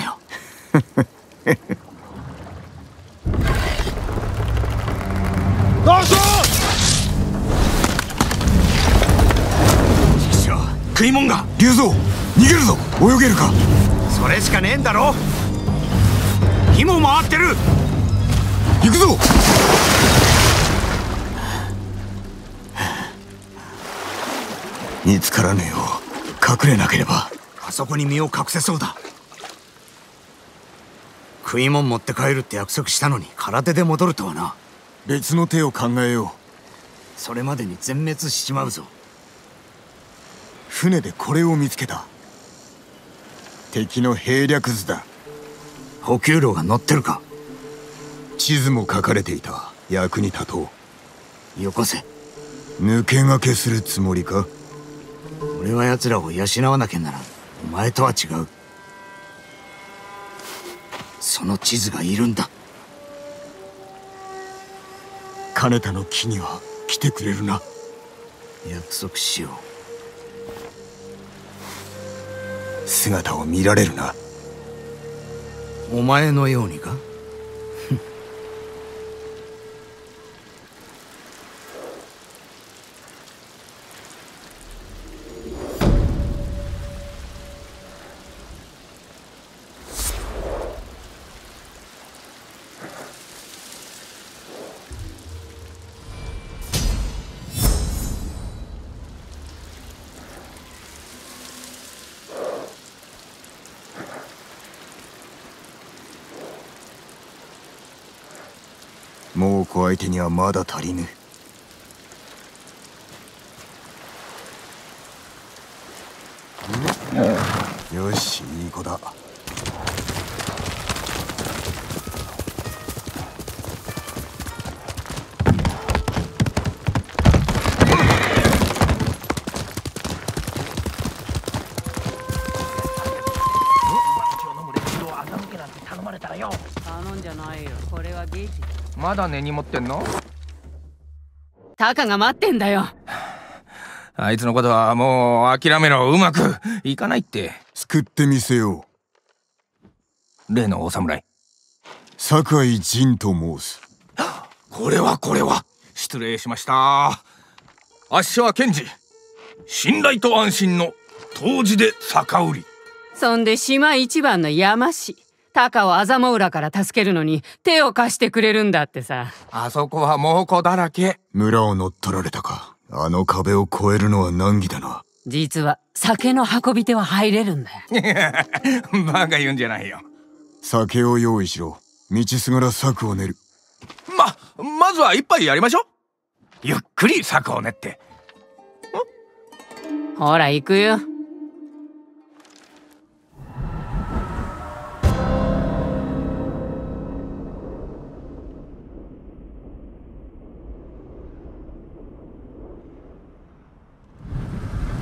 隠れなければ。あそこに身を隠せそうだ。食い物持って帰るって約束したのに空手で戻るとはな。別の手を考えよそれまでに全滅しちまうぞ。う船でこれを見つけた。敵の兵略図だ。補給路が乗ってるか。地図も書かれていた。役に立とう。よこせ。抜け駆けするつもりか？俺は奴らを養わなきゃならんお前とは違う。その地図がいるんだ。金田の木には来てくれるな。約束しよ姿を見られるな。うお前のようにか？にはまだ足りぬ。よしいい子だまだ根に持ってんの？タカが待ってんだよ。あいつのことはもう諦めろ。うまくいかないって。救ってみせよ例のお侍。酒井仁と申す。これはこれは。失礼しました。あっしは検事。信頼と安心の当時で酒売り。そんで島一番の山師タカを麻浦から助けるのに手を貸してくれるんだってさ。あそこは猛虎だらけ。村を乗っ取られたか。あの壁を越えるのは難儀だな。実は酒の運び手は入れるんだよ。バカ言うんじゃないよ。酒を用意しろ。道すがら策を練る。ままずは一杯やりましょう。ゆっくり策を練って。ほら行くよ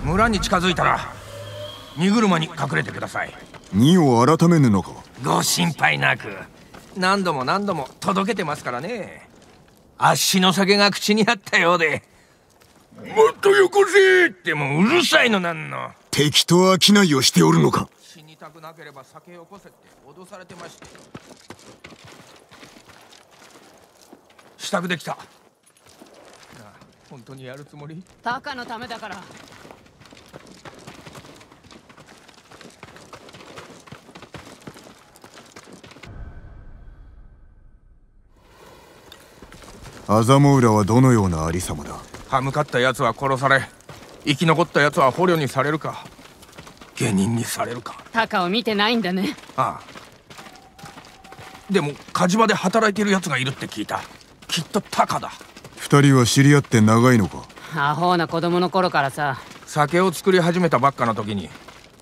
村に近づいたら荷車に隠れてください。荷を改めぬのか。ご心配なく。何度も何度も届けてますからね。あっしの酒が口にあったようで。もっとよこせってもううるさいのなんの。敵と商いをしておるのか。死にたくなければ酒をこせって脅されてまして。支度できた。本当にやるつもり？タカのためだからアザモウラはどのようなありさまだ？歯向かった奴は殺され生き残った奴は捕虜にされるか下人にされるか。タカを見てないんだね。ああ。でも火事場で働いている奴がいるって聞いた。きっとタカだ。二人は知り合って長いのか？アホな子供の頃からさ。酒を作り始めたばっかの時に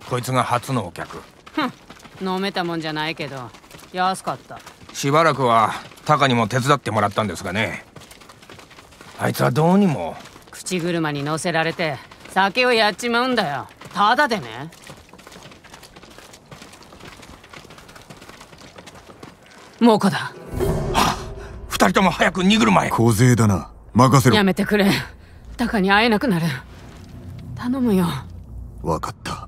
こいつが初のお客。ふん。飲めたもんじゃないけど安かった。しばらくはタカにも手伝ってもらったんですがねあいつはどうにも。口車に乗せられて酒をやっちまうんだよ。ただでね。猛虎だ。二人とも早く荷車へ。小勢だな。任せろ。やめてくれ。タカに会えなくなる。頼むよ。分かった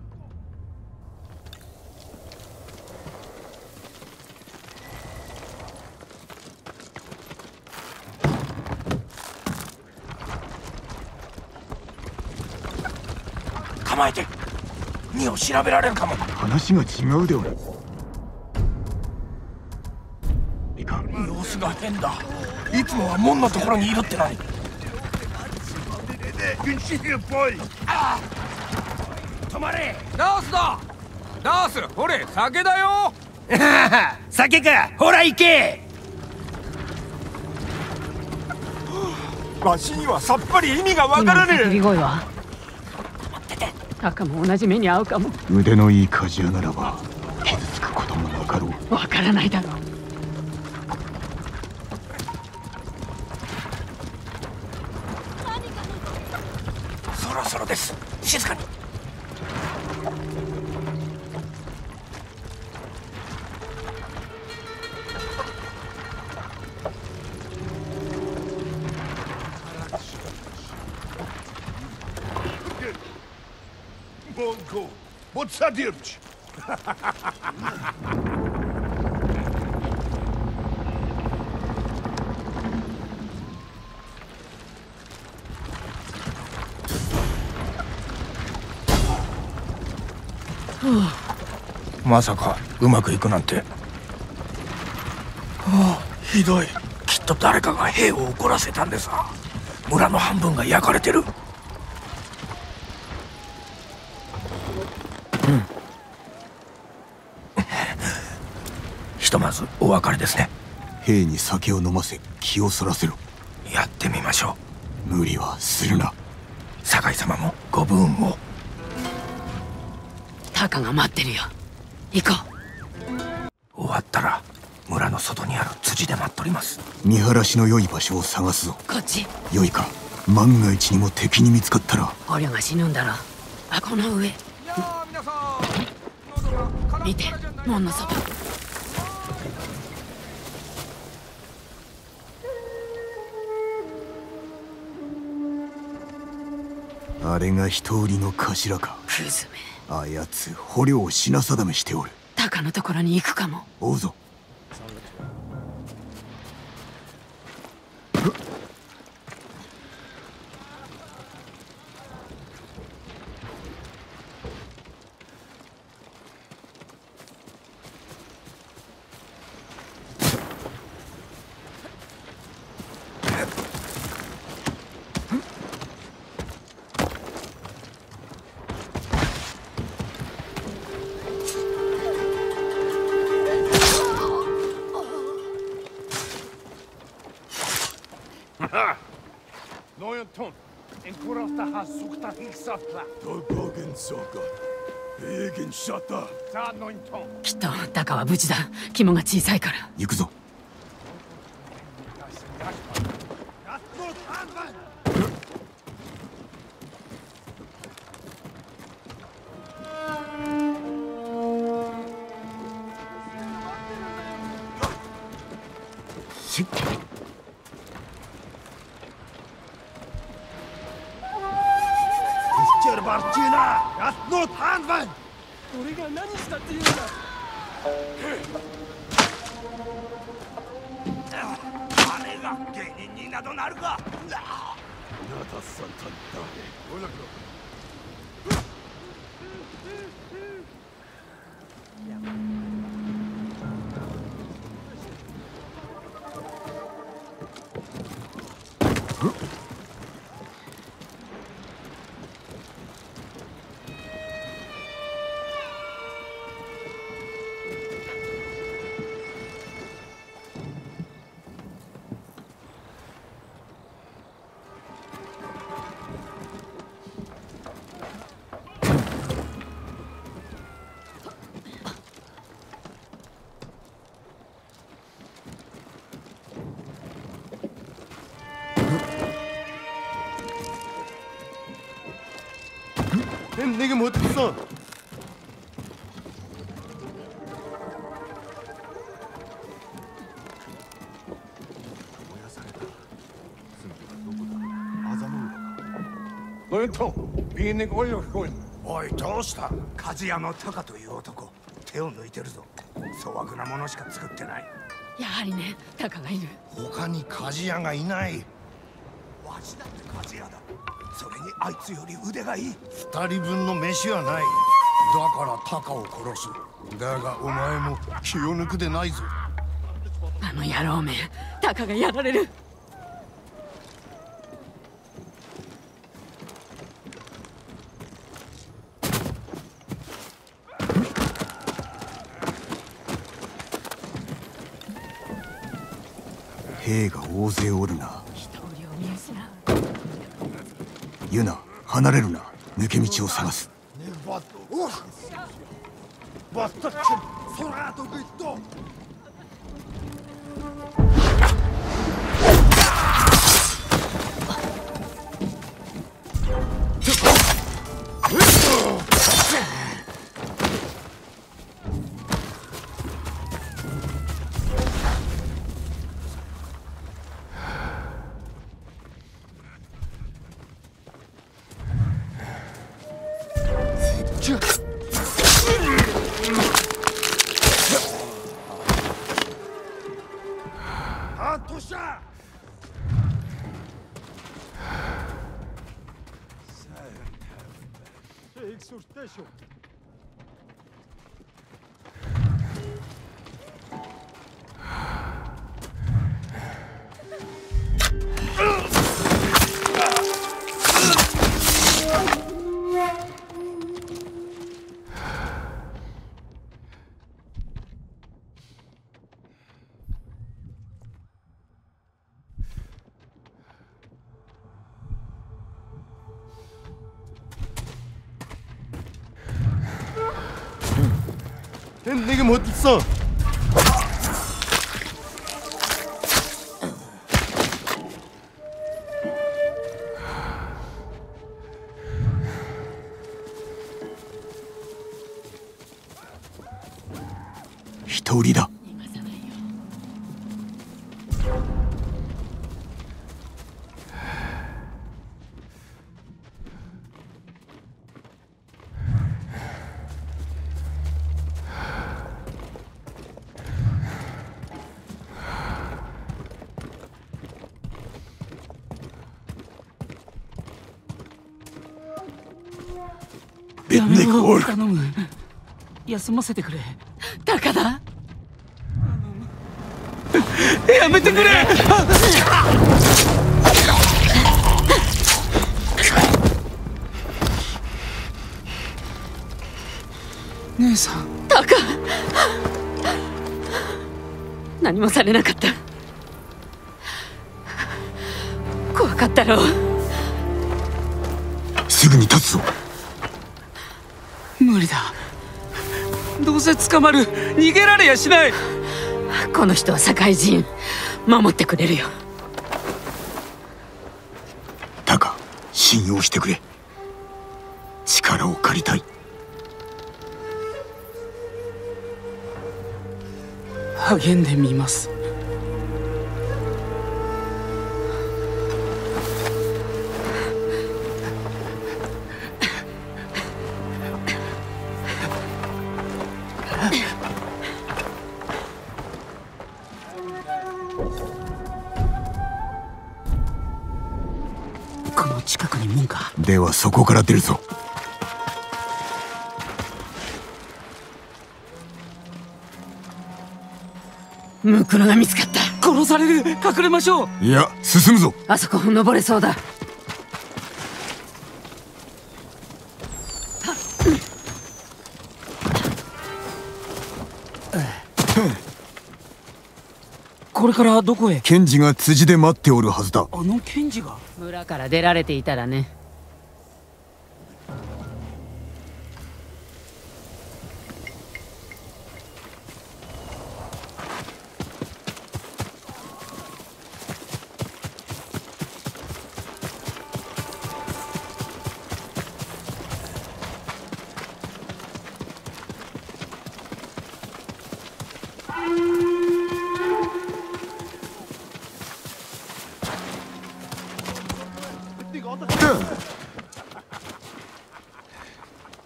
構えて荷を調べられるかも。話が違うではない様子が変だ。いつもは門のところにいるって止まれ。ダースだダースほれ酒だよ。酒か。ほら行け。わしにはさっぱり意味がわからね今の叫び声はタカも同じ目に遭うかも。腕のいい鍛冶屋ならば傷つくこともなかろう。わからないだろう。そろそろです。静かにコボツァディルチまさかうまくいくなんてはあひどいきっと誰かが兵を怒らせたんでさ村の半分が焼かれてるひとまずお別れですね。兵に酒を飲ませ気をそらせろ。やってみましょ無理はするな。う酒井様もご武運を。タカが待ってるよ。行こ終わったら村の外にある辻で待っとります。見晴らしの良い場所を探すぞ。うこっち。良いか。万が一にも敵に見つかったら。捕虜が死ぬんだろ。あこの上。見て門のそあれが人売りの頭か。クズめ。あやつ捕虜を品定めしておる。タカのところに行くかも。追うぞきっとタカは無事だ。肝が小さいから。行くぞに声聞こえおいどうした？梶山隆という男。手を抜いてるぞ。粗悪なものしか作ってない。やはりね隆がいる。他に梶谷がいない。わしだって梶谷だ。それにあいつより腕がいい。二人分の飯はない。だから隆を殺す。だがお前も気を抜くでないぞ。あの野郎め隆がやられる。を探す。 햄 내게 못 있어 やめろ頼む。休ませてくれ。タカだやめてくれ。姉さん。タカ何もされなかった。怖かったろう捕まる。逃げられやしない。この人は社会人。守ってくれるよ。タカ信用してくれ。力を借りたい。励んでみますそこから出るぞ。ムクロが見つかった。殺される。隠れましょう。いや進むぞ。あそこ登れそうだ。これからどこへ？検事が辻で待っておるはずだ。あの検事が？村から出られていたらね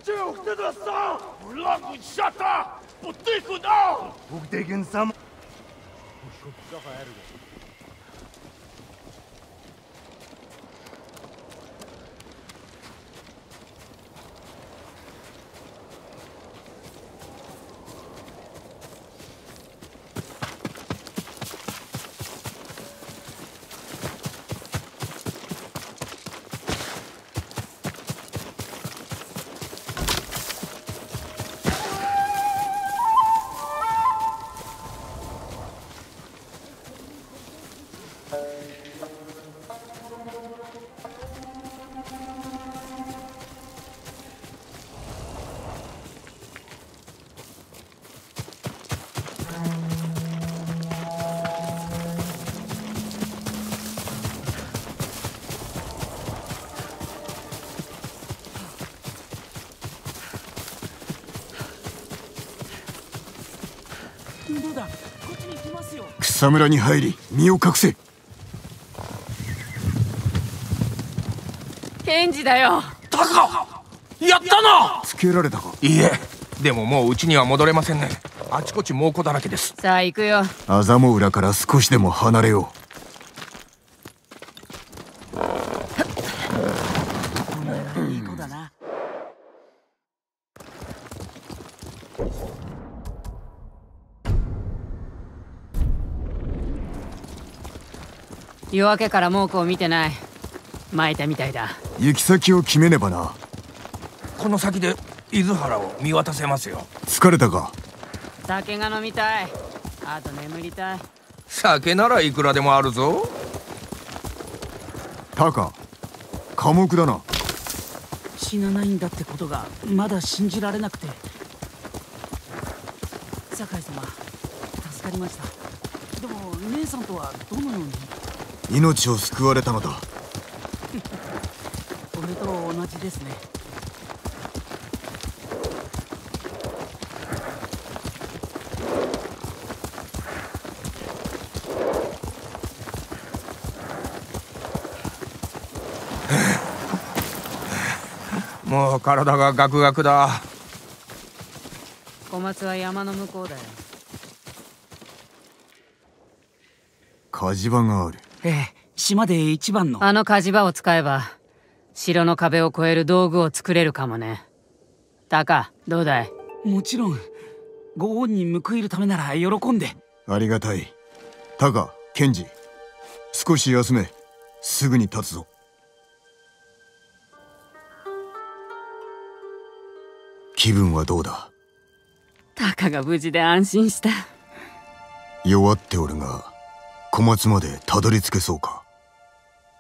Тюх, ты достал! Лагу чата! Бутылку дал! Угдеген сам... Ушел, давай, 草むらに入り身を隠せ。検事だよ。タカ！やったな！つけられたか？いいえ。でももううちには戻れませんね。あちこち猛虎だらけです。さあ行くよ。アザモ浦から少しでも離れよい夜明けから猛虎を見てない。巻いたみたいだ。う行き先を決めねばな。この先で伊豆原を見渡せますよ。疲れたか？酒が飲みたい。あと眠りたい。酒ならいくらでもあるぞ。タカ寡黙だな。死なないんだってことがまだ信じられなくて。酒井様助かりました。でも姉さんとはどのように？命を救われたのだ。俺と同じですね。もう体がガクガクだ。小松は山の向こうだよ。火事場があるええ島で一番の。あの火事場を使えば城の壁を越える道具を作れるかもね。タカどうだい？もちろん。ご恩に報いるためなら喜んで。ありがたい。タカケンジ少し休め。すぐに立つぞ。気分はどうだ？タカが無事で安心した。弱っておるが小松までたどり着けそうか？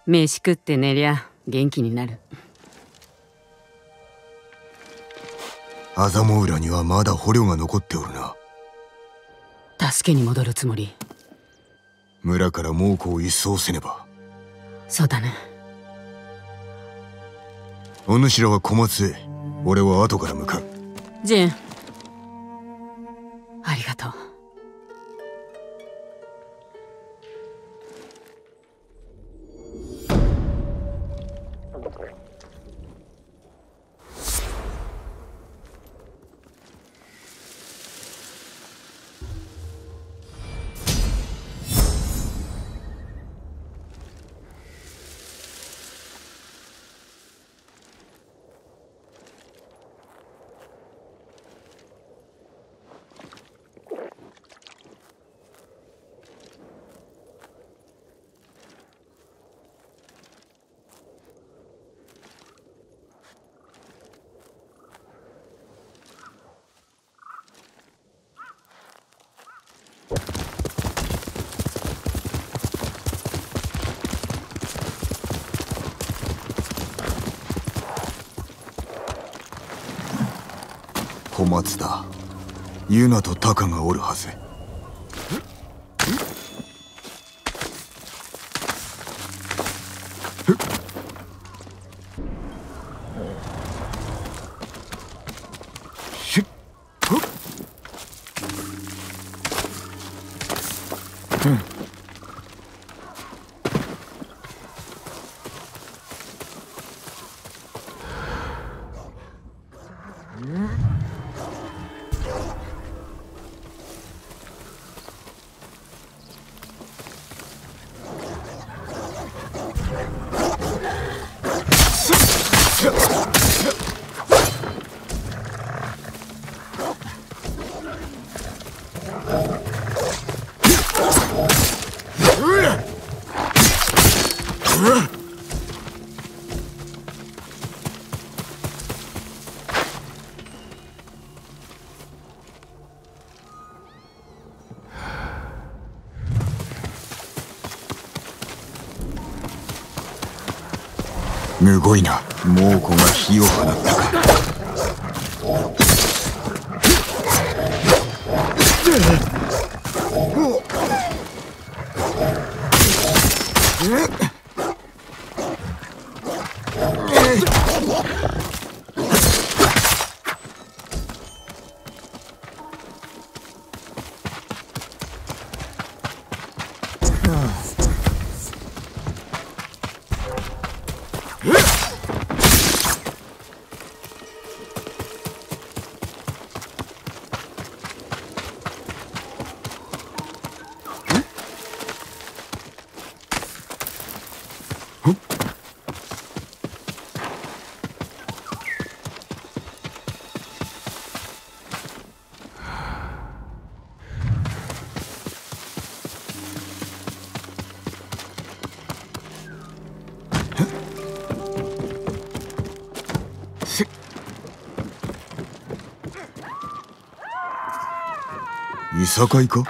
飯食って寝りゃ元気になる。アザモ浦にはまだ捕虜が残っておるな。助けに戻るつもり。村から猛虎を一掃せねば。そうだねお主らは小松へ俺は後から向かう。ジン。ありがとう松だ。ユナとタカがおるはず。ごいな。猛虎が火を放ったか。さかいか？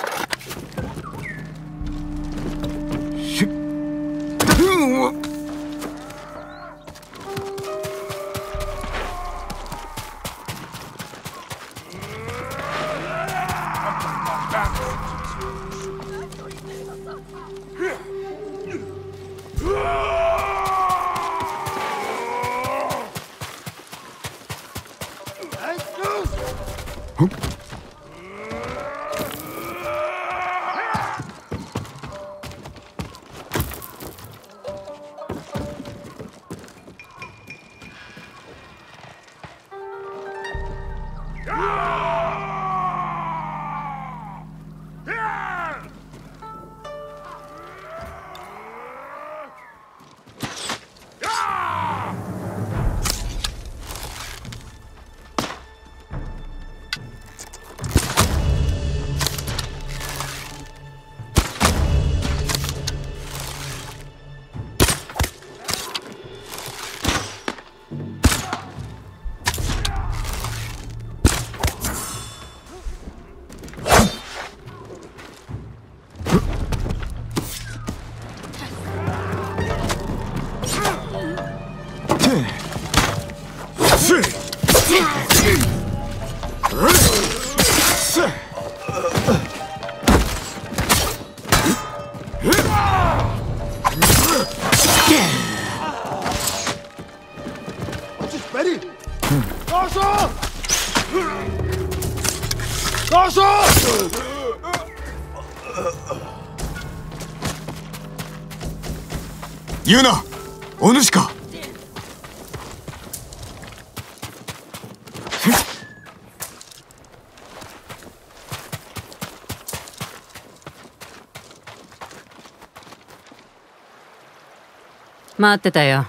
待ってたよ。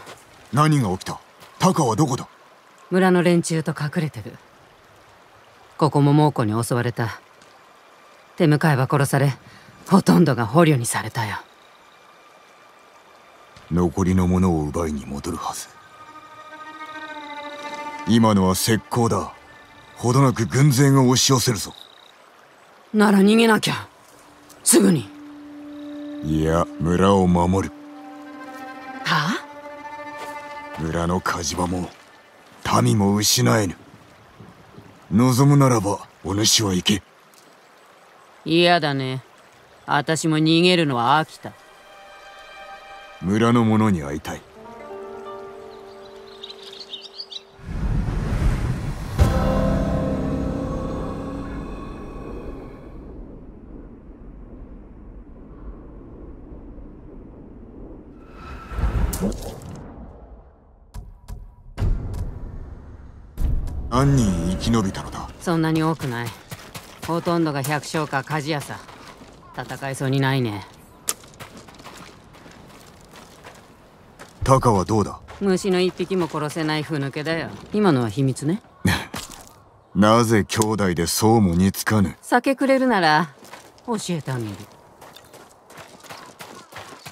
何が起きた？タカはどこだ？村の連中と隠れてる。ここも猛虎に襲われた。手向かいは殺されほとんどが捕虜にされたよ。残りのものを奪いに戻るはず。今のは石膏だ。ほどなく軍勢が押し寄せるぞ。なら逃げなきゃ。すぐに。いや村を守る村の火事場も民も失えぬ。望むならばお主は行け。嫌だね。私も逃げるのは飽きた。村の者に会いたい生き延びたのだ。そんなに多くない。ほとんどが百姓か鍛冶屋さ。戦いそうにないね。タカはどうだ？虫の一匹も殺せないふぬけだよ。今のは秘密ね。なぜ兄弟でそうも似つかぬ？酒くれるなら教えてあげる。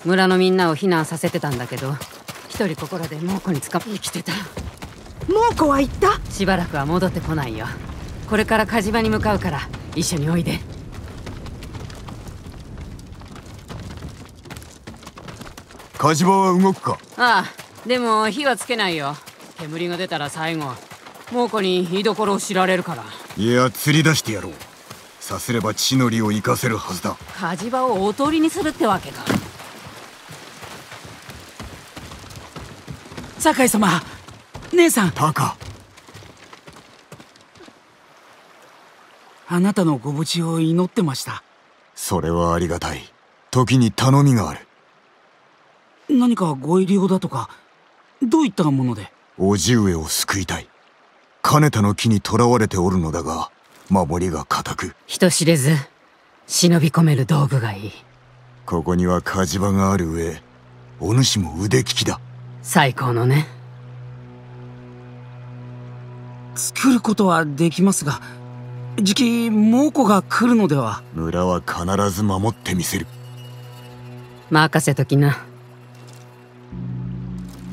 村のみんなを避難させてたんだけど一人心で猛虎に捕ま生きてた猛虎は行った？しばらくは戻ってこないよ。これから火事場に向かうから一緒においで。火事場は動くか？ああでも火はつけないよ。煙が出たら最後猛虎に居所を知られるから。いや釣り出してやろう。さすれば血のりを生かせるはずだ。火事場をおとりにするってわけか。酒井様姉さん。タカ。あなたのご無事を祈ってました。それはありがたい。時に頼みがある。何かご入り用だとかどういったもので？叔父上を救いたい。金田の木に囚われておるのだが守りが固く。人知れず忍び込める道具がいい。ここには火事場がある上お主も腕利きだ。最高のね作ることはできますがじき猛虎が来るのでは。村は必ず守ってみせる。任せときな。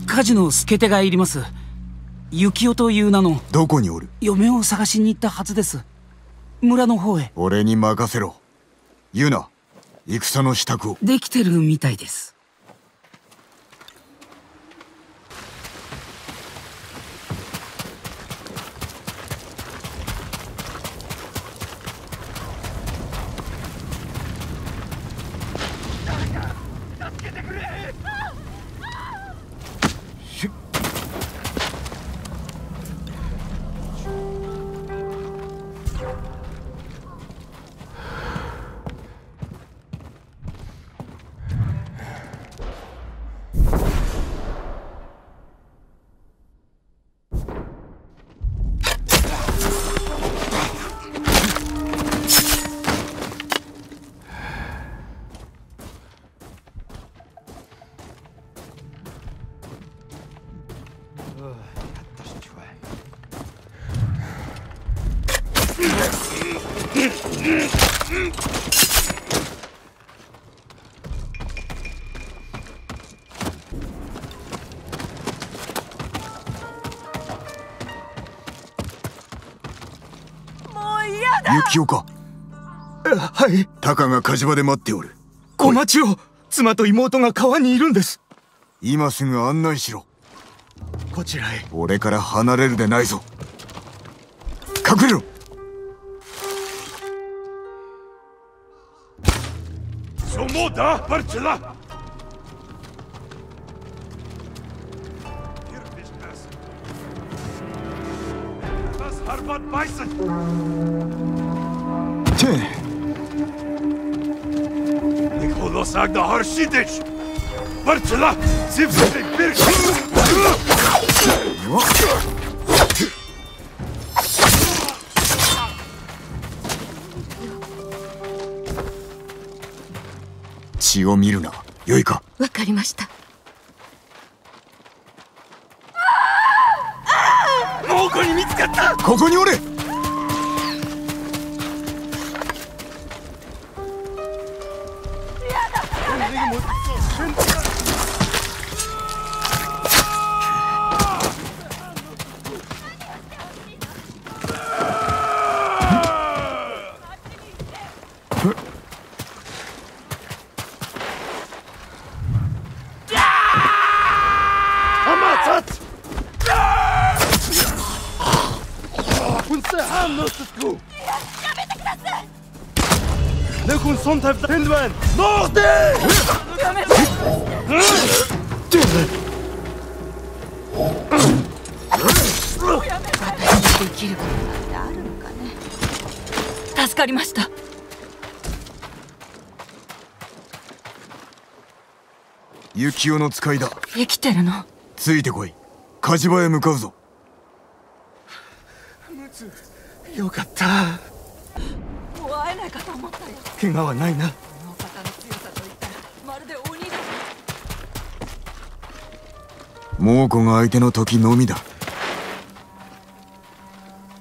火事の助手がいります。幸男という名の。どこにおる？嫁を探しに行ったはずです。村の方へ。俺に任せろ。ユナ戦の支度を。できてるみたいです幸男か。はい。タカが火事場で待っておる。お待ちを。妻と妹が川にいるんです。今すぐ案内しろ。こちらへ。俺から離れるでないぞ。隠れろ。Somoda Bartila! Was Harvard Bison? 血を見るなよいかわかりました猛虎に見つかったここにおれ幸男の使いだ。生きてるの？ついてこい。火事場へ向かうぞ。よかった。もう会えないかと思ったよ。怪我はないな。この方の強さといったらまるで鬼だ猛虎が相手の時のみだ。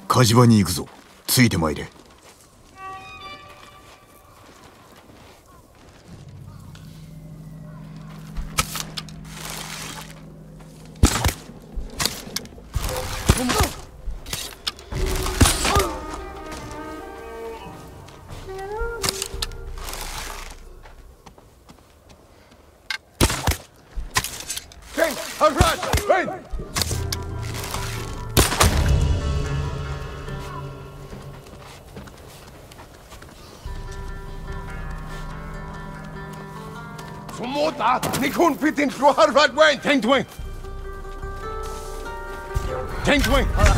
火事場に行くぞ。ついてまいれ Tentuin, Harvard Wayne! Tentuin! Tentuin!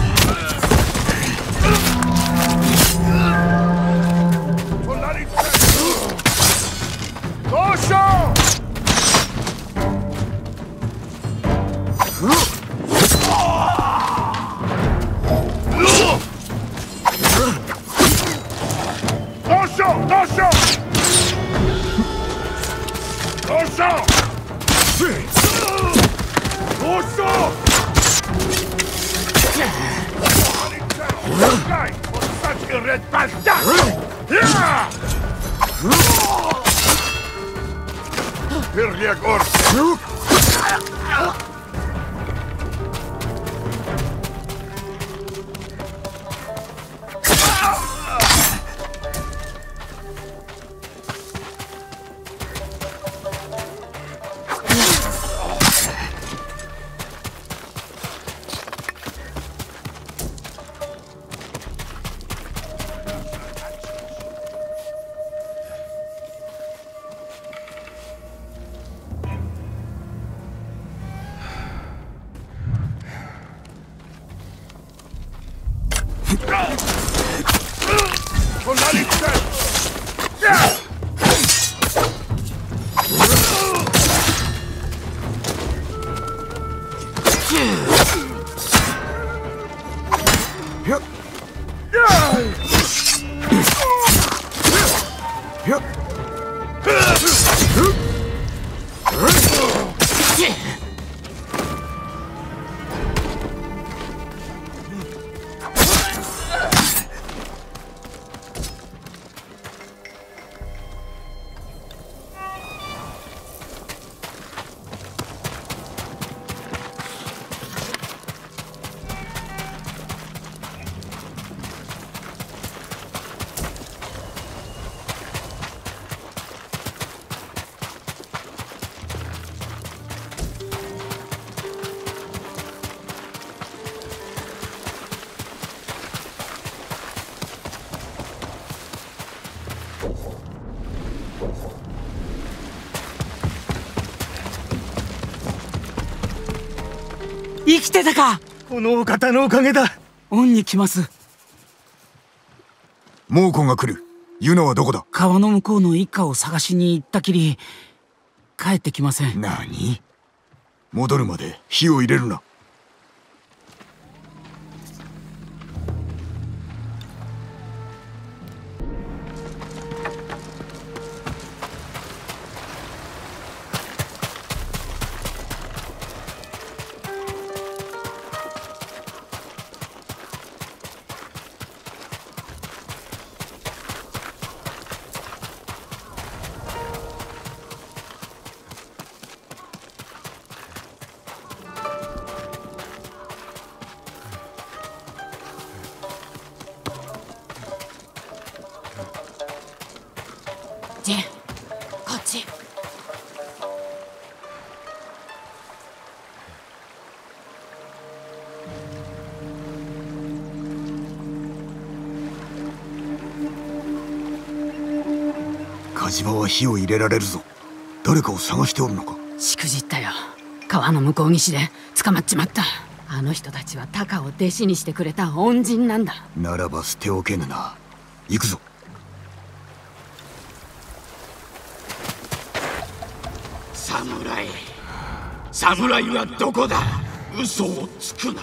きてたか。このお方のおかげだ。恩に来ます。猛虎が来る。ユナはどこだ？川の向こうの一家を探しに行ったきり帰ってきません。何？戻るまで火を入れるな火を入れられるぞ。誰かを探しておるのか。しくじったよ。川の向こう岸で捕まっちまった。あの人たちはタカを弟子にしてくれた恩人なんだ。ならば捨ておけぬな。行くぞ。侍侍はどこだ？嘘をつくな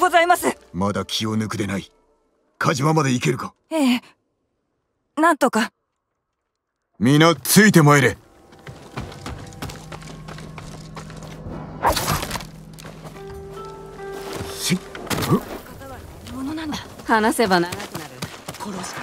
ございます。まだ気を抜くでない。火事場まで行けるか？ええなんとか。皆ついて参れ。ものなんだ。話せば長くなる。殺し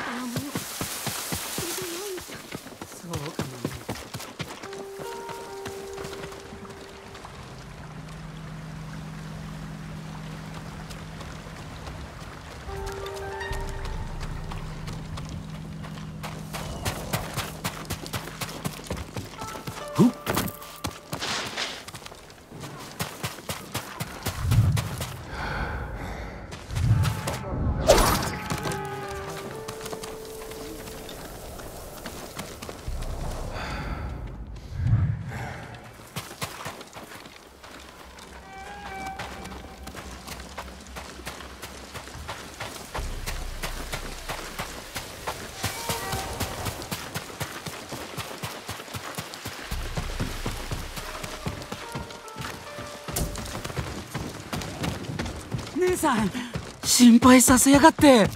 心配させやがって。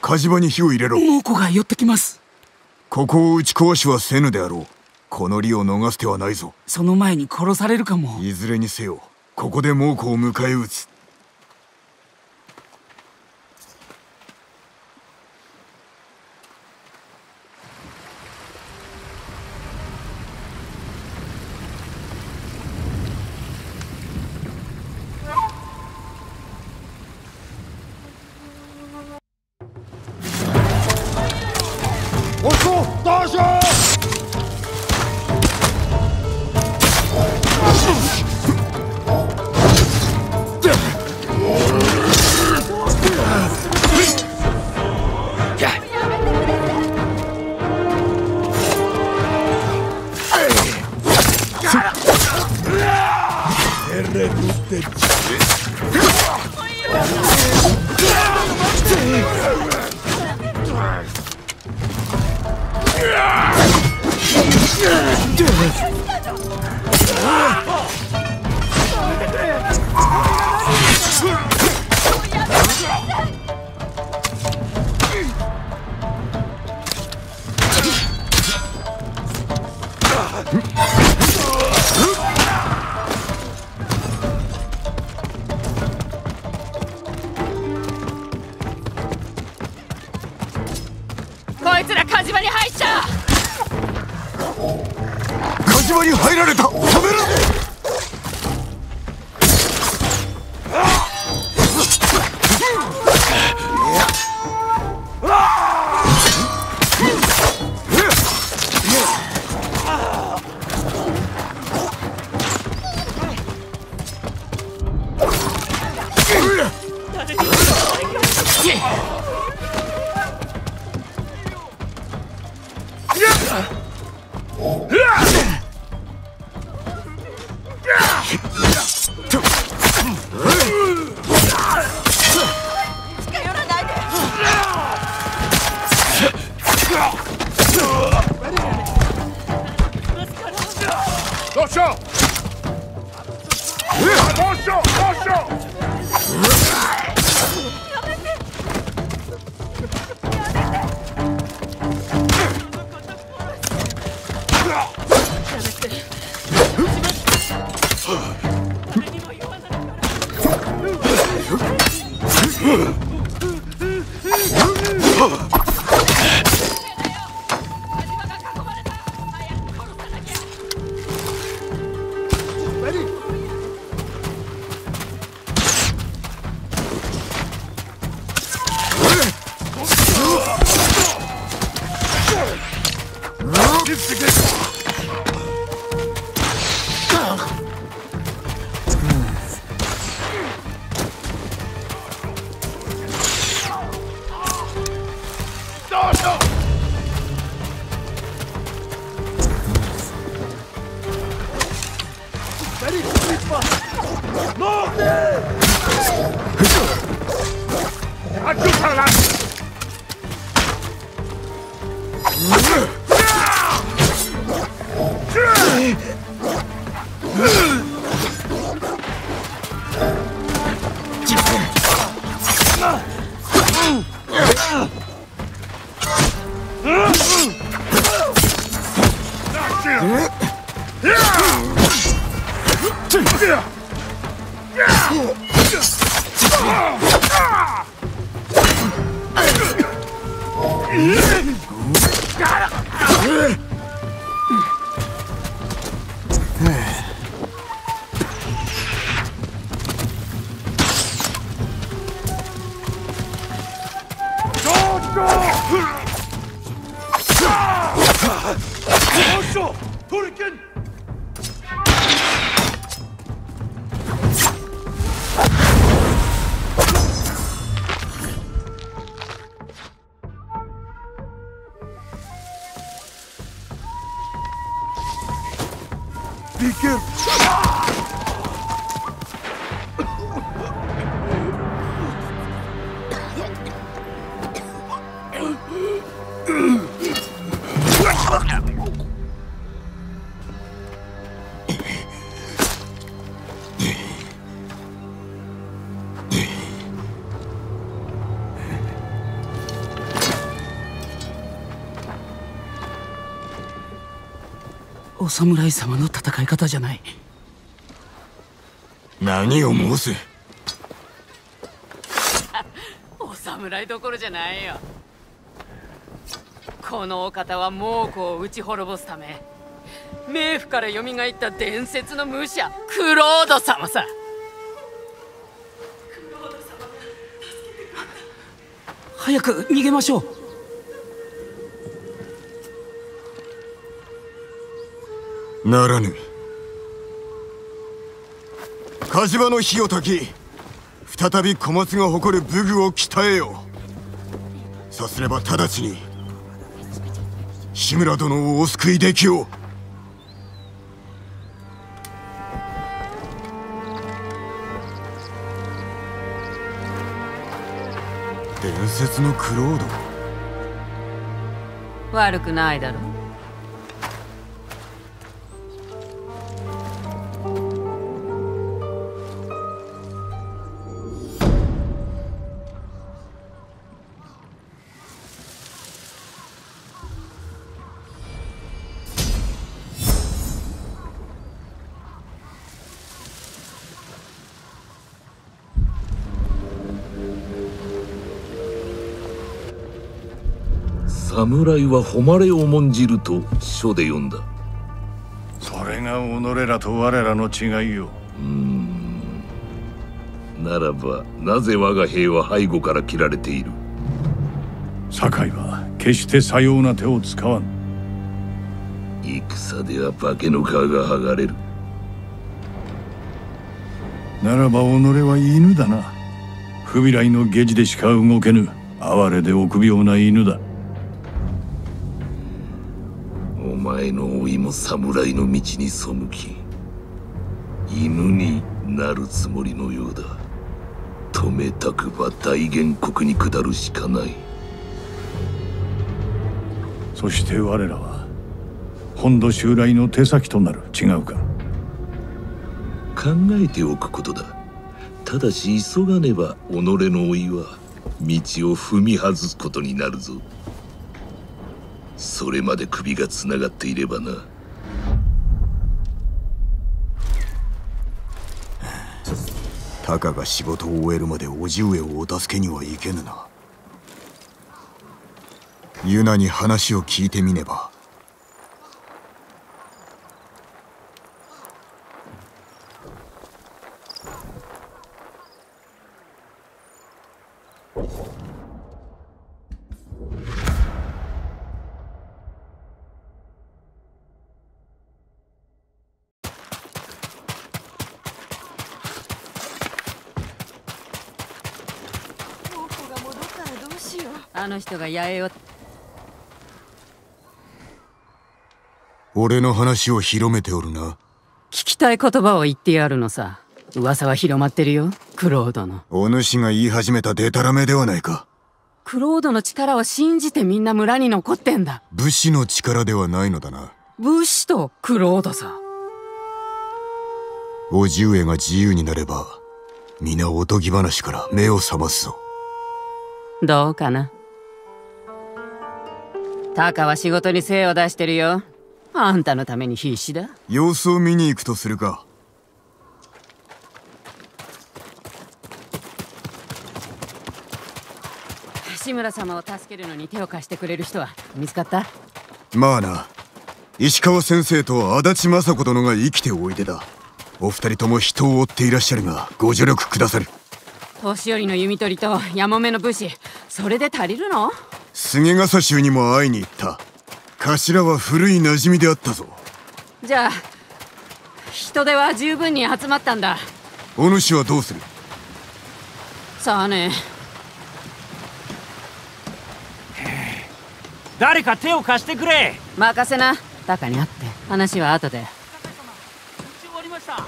火事場に火を入れろ。猛虎が寄ってきます。ここを打ち壊しはせぬであろう。この利を逃す手はないぞ。その前に殺されるかも。いずれにせよここで猛虎を迎え撃つお侍様の戦い方じゃない。何を申す お侍どころじゃないよ。このお方は猛虎を打ち滅ぼすため冥府から蘇った伝説の武者クロード様さ。早く逃げましょうならぬ。火事場の火を焚き再び小松が誇る武具を鍛えよう。さすれば直ちに志村殿をお救いできよう。伝説のクロード。悪くないだろう。侍は誉れを重んじると書で読んだ。それが己らと我らの違いよ。うん。ならばなぜ我が兵は背後から切られている？堺は決してさような手を使わん。戦では化けの皮が剥がれる。ならば己は犬だな。不備来の下地でしか動けぬ。哀れで臆病な犬だ侍の道に背き犬になるつもりのようだ。止めたくば大元国に下るしかない。そして我らは本土襲来の手先となる。違うか。考えておくことだ。ただし急がねば己の老いは道を踏み外すことになるぞ。それまで首がつながっていればなたかが仕事を終えるまで叔父上をお助けにはいけぬな。ユナに話を聞いてみねばあの人が八重を俺の話を広めておるな。聞きたい言葉を言ってやるのさ。噂は広まってるよ。クロードの。お主が言い始めたデタラメではないか。クロードの力を信じてみんな村に残ってんだ。武士の力ではないのだな。武士とクロードさ。叔父上が自由になれば皆おとぎ話から目を覚ますぞ。どうかなタカは仕事に精を出してるよ。あんたのために必死だ。様子を見に行くとするか。志村様を助けるのに手を貸してくれる人は見つかった？まあな。石川先生と足立雅子殿が生きておいでだ。お二人とも人を追っていらっしゃるがご助力くださる。年寄りの弓取りとやもめの武士それで足りるの？菅笠衆にも会いに行った。頭は古い馴染みであったぞ。じゃあ人手は十分に集まったんだ。お主はどうする？さあね。誰か手を貸してくれ。任せな。タカに会って。話は後で。終わりました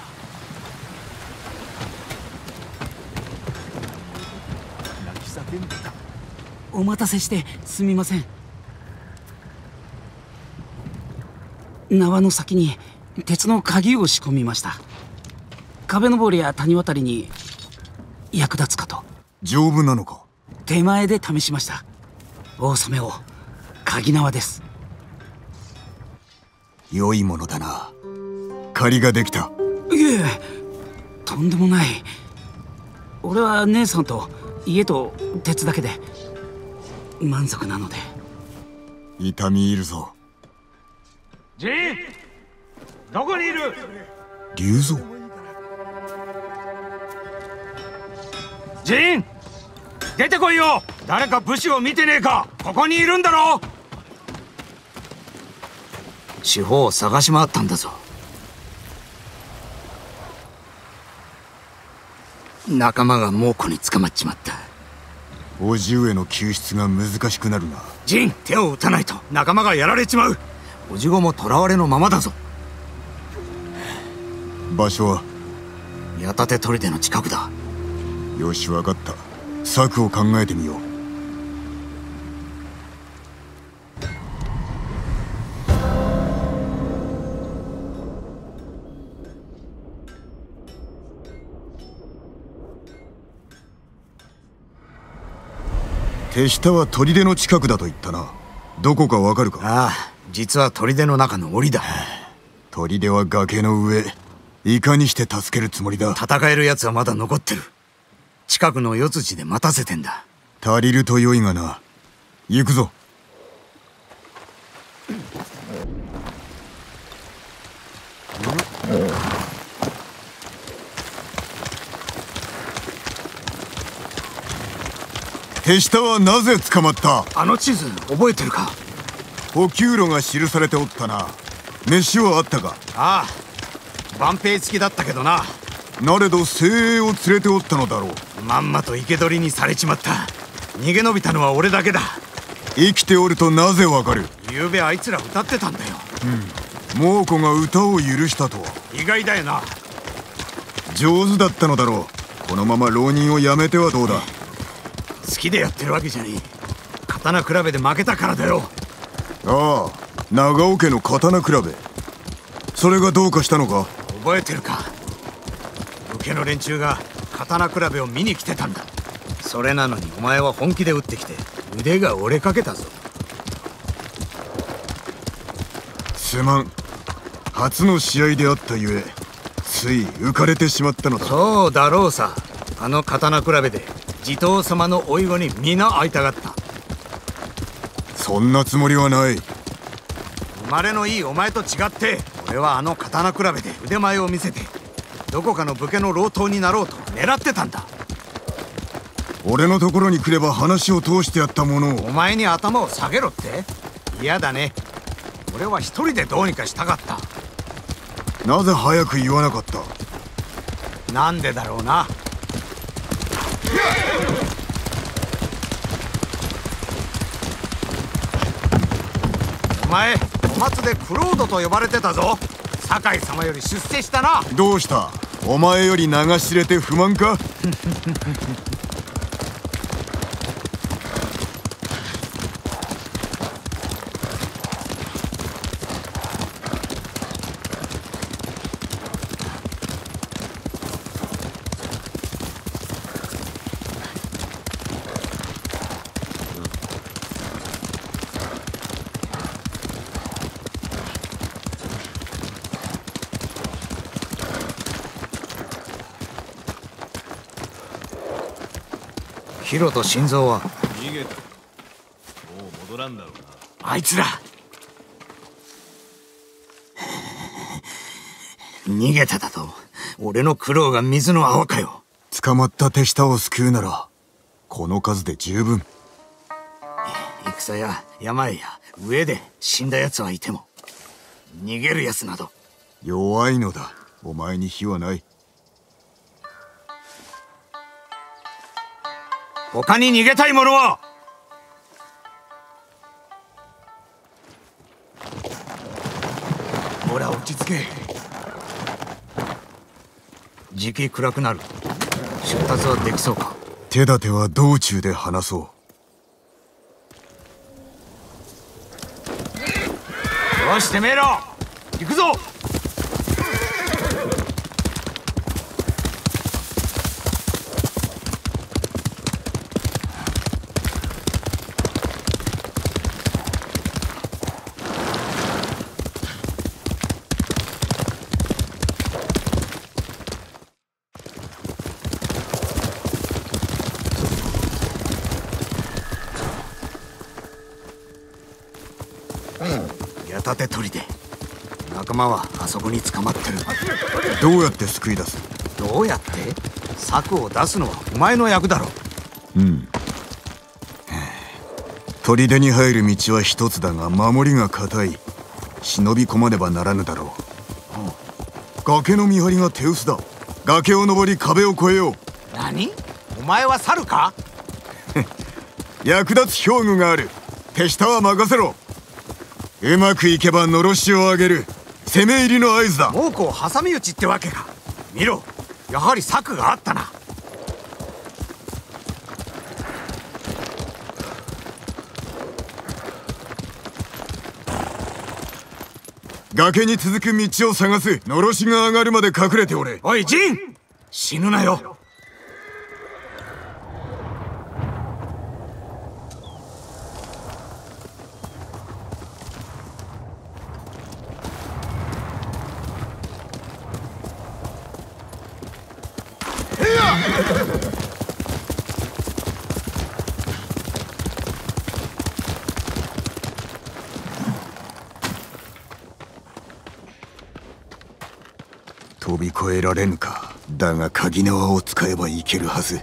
お待たせしてすみません。縄の先に鉄の鍵を仕込みました。壁登りや谷渡りに役立つかと。丈夫なのか？手前で試しました。大染めを鍵縄です。良いものだな。借りができた。いえとんでもない。俺は姉さんと家と鉄だけで満足なので。痛み入るぞ。ジンどこにいる？龍蔵ジン出てこいよ。誰か武士を見てねえか。ここにいるんだろ。四方を探し回ったんだぞ。仲間が猛虎に捕まっちまった叔父上の救出が難しくなるな。ジン手を打たないと仲間がやられちまう。おじごも囚われのままだぞ。場所は？矢立砦の近くだ。よし分かった。策を考えてみよう手下は砦の近くだと言ったな。どこかわかるか？ああ実は砦の中の檻だ。砦は崖の上。いかにして助けるつもりだ？戦える奴はまだ残ってる。近くの四辻で待たせてんだ。足りると良いがな。行くぞ手下はなぜ捕まった？あの地図覚えてるか？補給路が記されておったな。飯はあったか？ああ万平付きだったけどな。なれど精鋭を連れておったのだろう。まんまと生け捕りにされちまった。逃げ延びたのは俺だけだ。生きておるとなぜわかる？昨べあいつら歌ってたんだよ。うん。猛虎が歌を許したとは。意外だよな。上手だったのだろう。このまま浪人をやめてはどうだ？好きでやってるわけじゃねえ。刀比べで負けたからだよ。ああ長尾家の刀比べ。それがどうかしたのか？覚えてるか？受けの連中が刀比べを見に来てたんだ。それなのにお前は本気で打ってきて腕が折れかけたぞ。すまん。初の試合であったゆえつい浮かれてしまったのだ。そうだろうさ。あの刀比べで地頭様の甥子に皆会いたがった。そんなつもりはない。生まれのいいお前と違って俺はあの刀比べで腕前を見せてどこかの武家の老頭になろうと狙ってたんだ。俺のところに来れば話を通してやったものを。お前に頭を下げろって？嫌だね。俺は一人でどうにかしたかった。なぜ早く言わなかった？なんでだろうなお前小松でクロードと呼ばれてたぞ。酒井様より出世したな。どうした？お前より流し入れて不満か？ヒロと心臓は？逃げた。もう戻らんだろうな。あいつら。逃げただと俺の苦労が水の泡かよ。捕まった手下を救うならこの数で十分。戦や病や上で死んだ奴はいても逃げる奴など。弱いのだ。お前に非はない他に逃げたい者はほら落ち着け。時期暗くなる。出発はできそうか。手立ては道中で話そう。よしてめえら。行くぞ矢立て取りで仲間はあそこに捕まってる。どうやって救い出す？どうやって？策を出すのはお前の役だろ。うん。砦に入る道は一つだが守りが固い。忍び込まねばならぬだろう。崖の見張りが手薄だ。崖を登り壁を越えよう。何？お前は猿か？役立つ兵具がある。手下は任せろ。うまくいけばのろしを上げる攻め入りの合図だ。猛虎を挟み撃ちってわけか。見ろ。やはり策があったな。崖に続く道を探す。のろしが上がるまで隠れておれ。おいジン！死ぬなよ飛び越えられぬか。だが鍵縄を使えばいけるはず。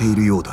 ているようだ。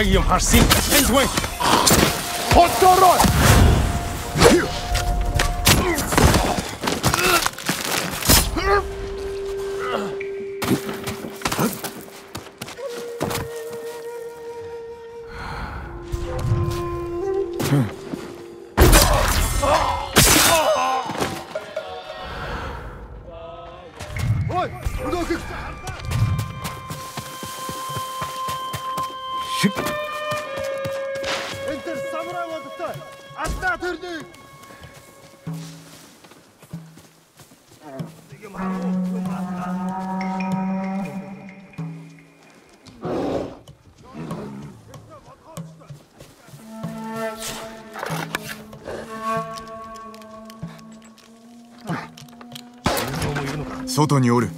Bring your heart, see, and wait. Hot! 外におる。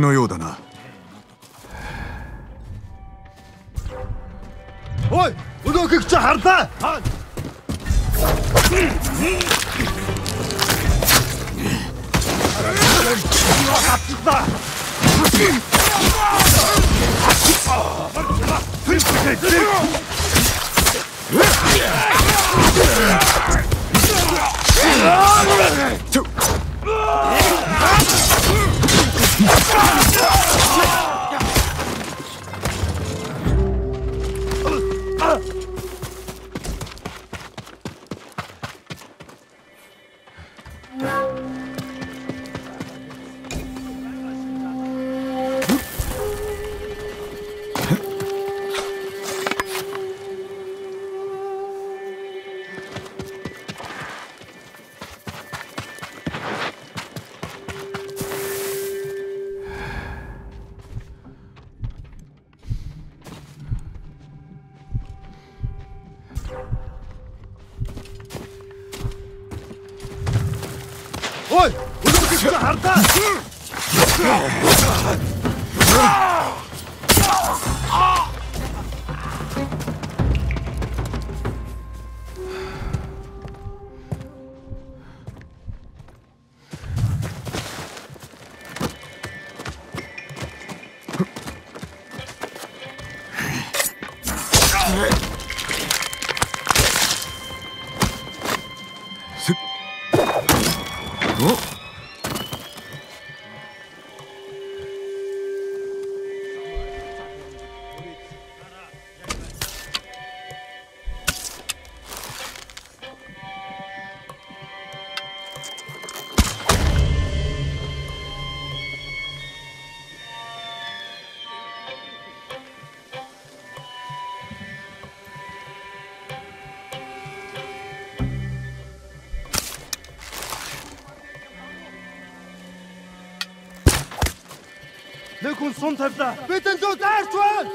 のようだな。おい動く口張った сун тавьлаа. Бидний зүг заарч байна.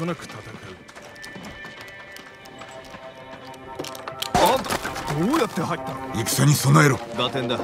となく戦う。あんたどうやって入ったの？戦に備えろ。打点だ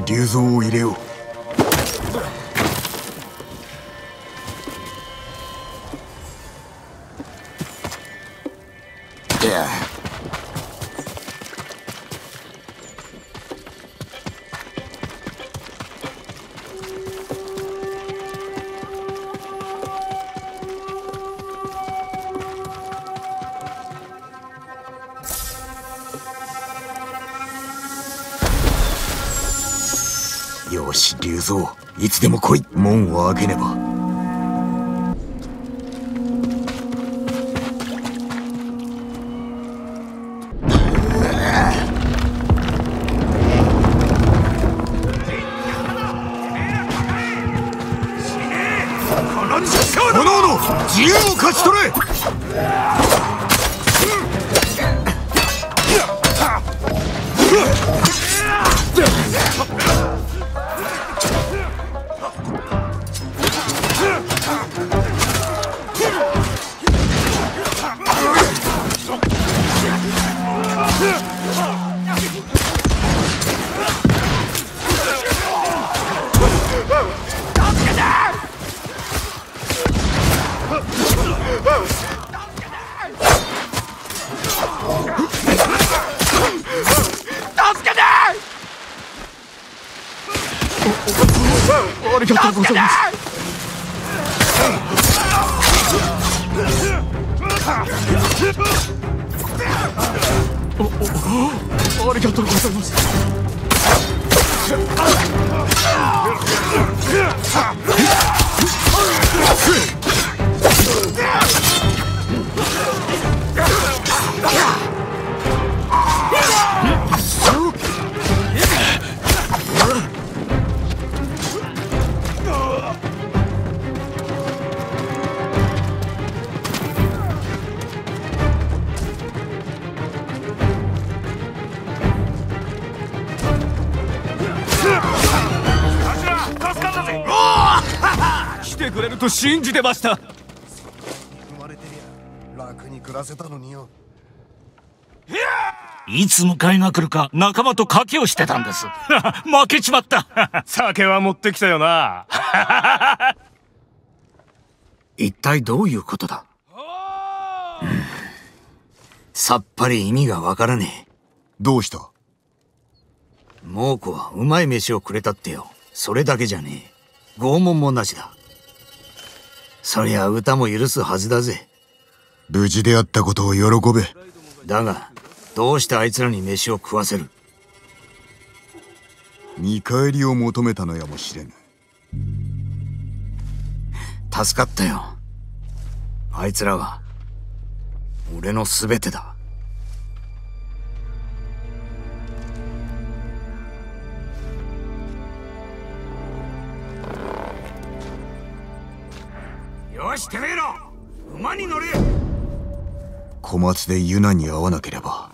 しを上げて竜像を入れよう。つでも来い。門を開けねば。信じてました。楽に暮らせたのによ。いつ迎えが来るか仲間と賭けをしてたんです。負けちまった。酒は持ってきたよな。一体どういうことだ？うん。さっぱり意味がわからねえ。どうした？猛虎はうまい飯をくれたってよ。それだけじゃねえ。拷問もなしだそりゃ歌も許すはずだぜ。無事であったことを喜べ。だがどうしてあいつらに飯を食わせる？見返りを求めたのやもしれぬ。助かったよ。あいつらは俺の全てだよしてめえら馬に乗れ。小松でユナに会わなければ。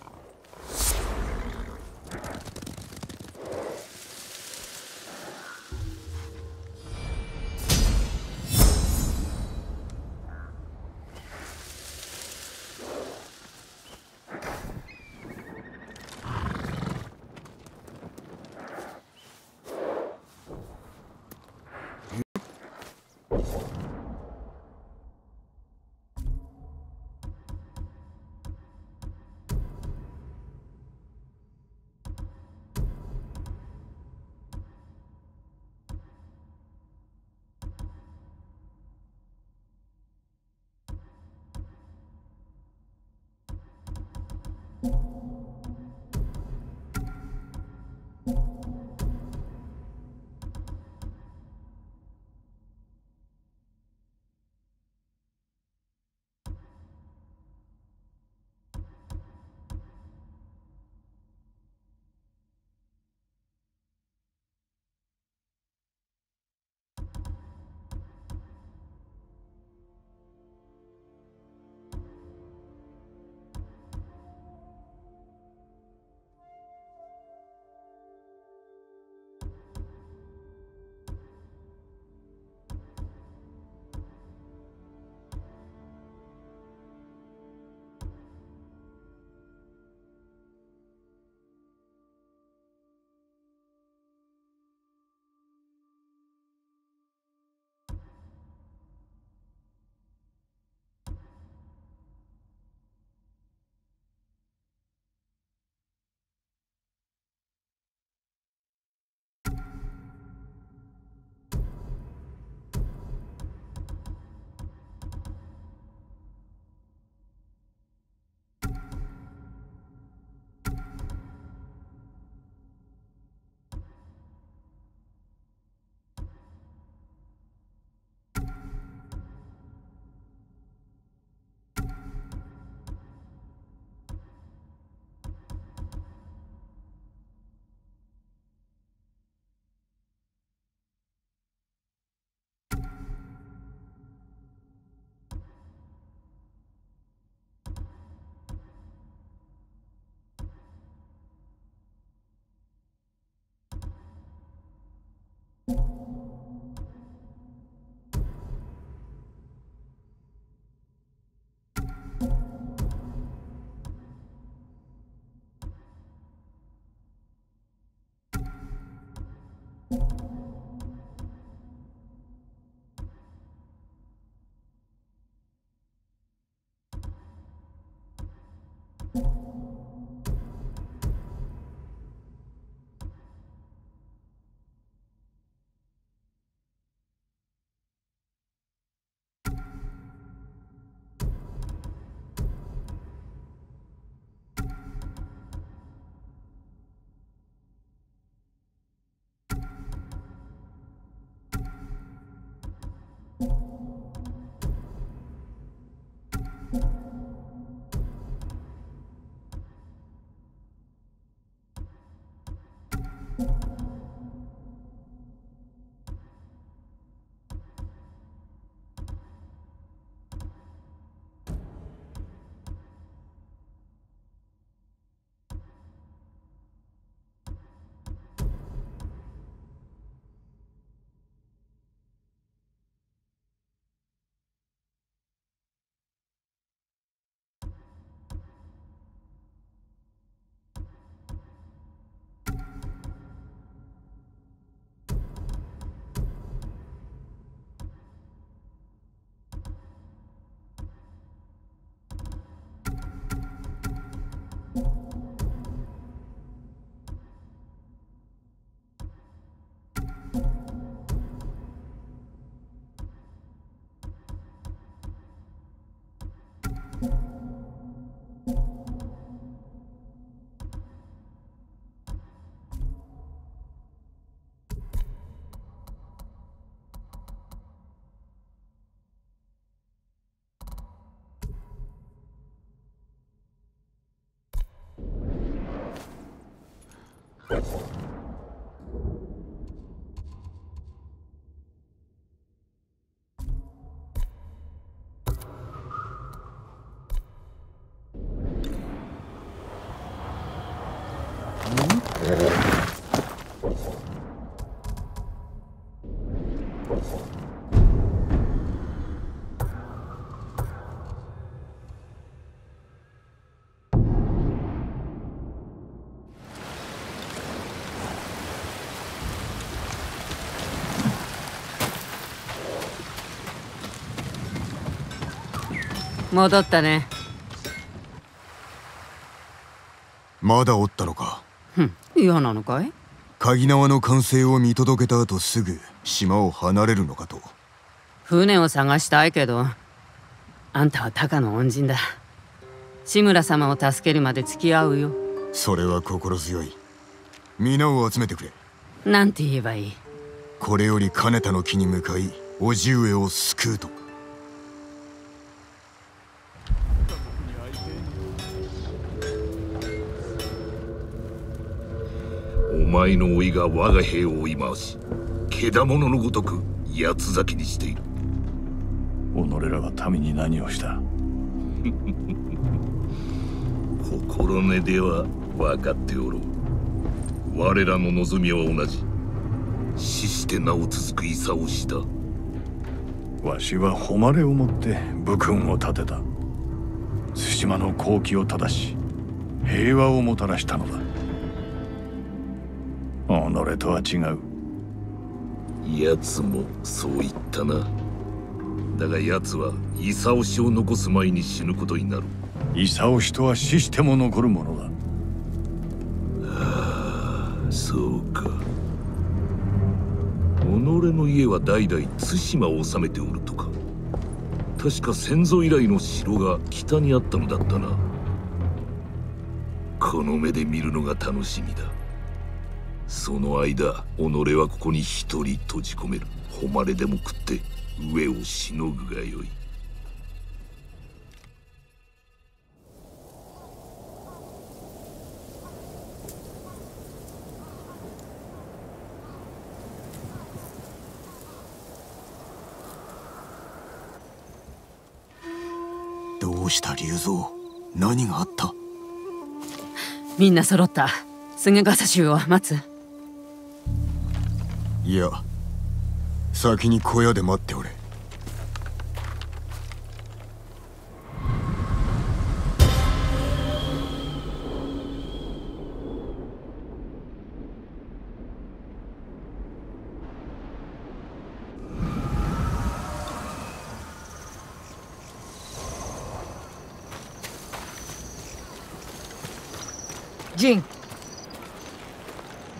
戻ったね。まだおったのか？ふん嫌なのかい？鍵縄の完成を見届けた後すぐ島を離れるのかと。船を探したいけどあんたはタカの恩人だ。志村様を助けるまで付き合うよ。それは心強い。皆を集めてくれ。なんて言えばいい？これより金田の木に向かい叔父上を救うと前の老いが我が兵を追い回し獣のごとく八つ咲きにしている。己らが民に何をした？心根では分かっておろう。我らの望みは同じ。死して名を続く功した。わしは誉れをもって武君を立てた。対馬の好機を正し平和をもたらしたのだ己とは違う。奴もそう言ったな。だが奴は功氏を残す前に死ぬことになる。功氏とは死しても残るものだ。ああそうか。己の家は代々対馬を治めておるとか。確か先祖以来の城が北にあったのだったな。この目で見るのが楽しみだその間己はここに一人閉じ込める。誉れでも食って上をしのぐがよい。どうした龍蔵何があった？みんな揃った。菅笠衆を待ついや先に小屋で待っておれ。陣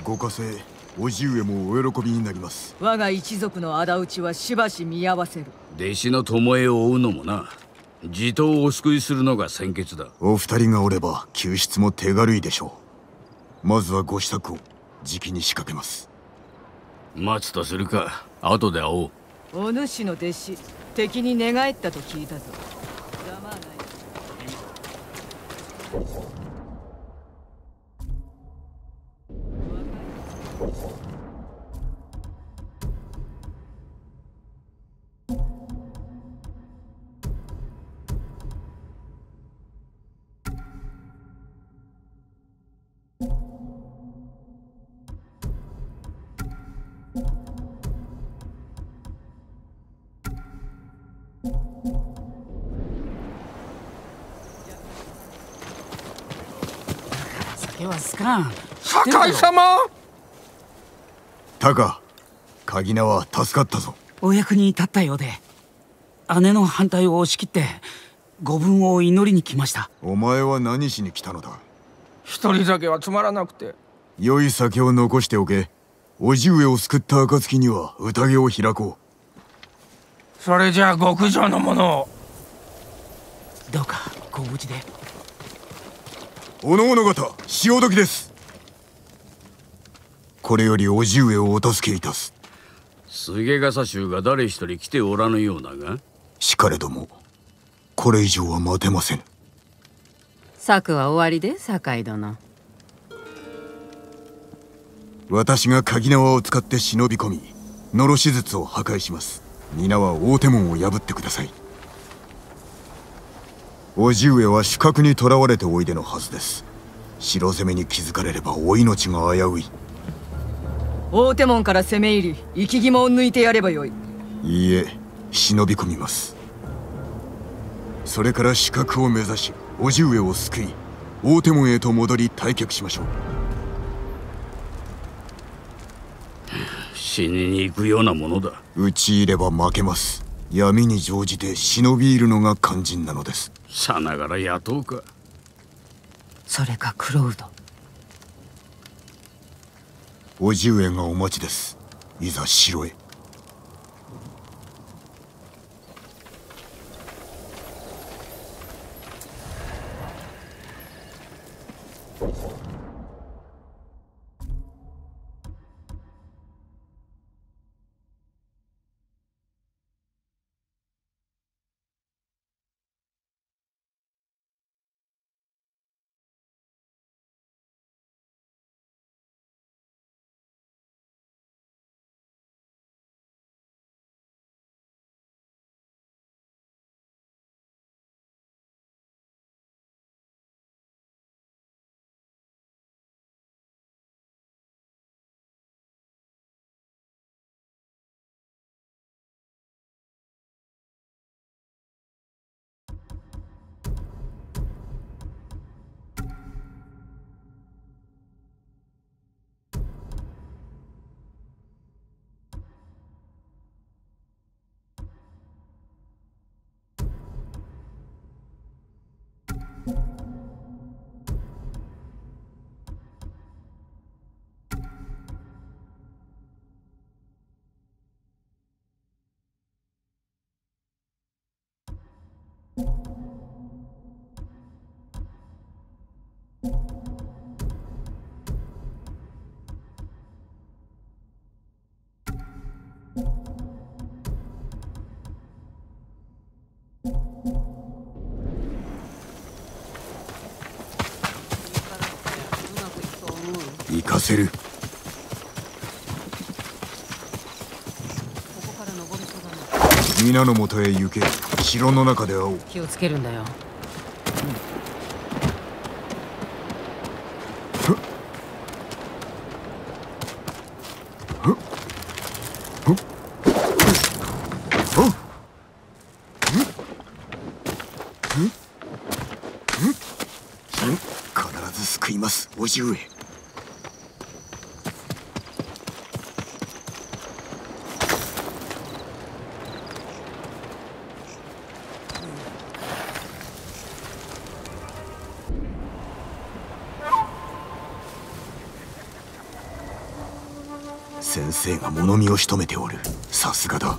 ご加勢叔父上もお喜びになります。我が一族の仇討ちはしばし見合わせる。弟子の巴を追うのもな。地頭をお救いするのが先決だ。お二人がおれば救出も手軽いでしょう。まずはご支度をじきに仕掛けます。待つとするか。後で会おう。お主の弟子敵に寝返ったと聞いたぞ。ざまあない酒はすかん。酒井様！タカ鍵名は助かったぞ。お役に立ったようで姉の反対を押し切ってご分を祈りに来ました。お前は何しに来たのだ？一人酒はつまらなくて。良い酒を残しておけ。叔父上を救った暁には宴を開こそれじゃあ極上のものを。どうかご無事で。うおのおの方潮時ですこれより叔父上をお助けいたす。菅笠衆が誰一人来ておらぬようだが。しかれどもこれ以上は待てませぬ策は終わりで酒井殿。私が鍵縄を使って忍び込みのろし術を破壊します。皆は大手門を破ってください。叔父上は主格に囚われておいでのはずです。城攻めに気づかれればお命が危うい大手門から攻め入り生き肝を抜いてやればよい。いいえ忍び込みます。それから主格を目指し叔父上を救い大手門へと戻り退却しましょう。死にに行くようなものだ。討ち入れば負けます。闇に乗じて忍び入るのが肝心なのです。さながら雇うか。それかクロウド叔父上がお待ちです。いざ城へ。せる。皆のもとへ行け。城の中で会おう。気をつけるんだよ。必ず救います。叔父上先生が物見を仕留めておる。さすがだ。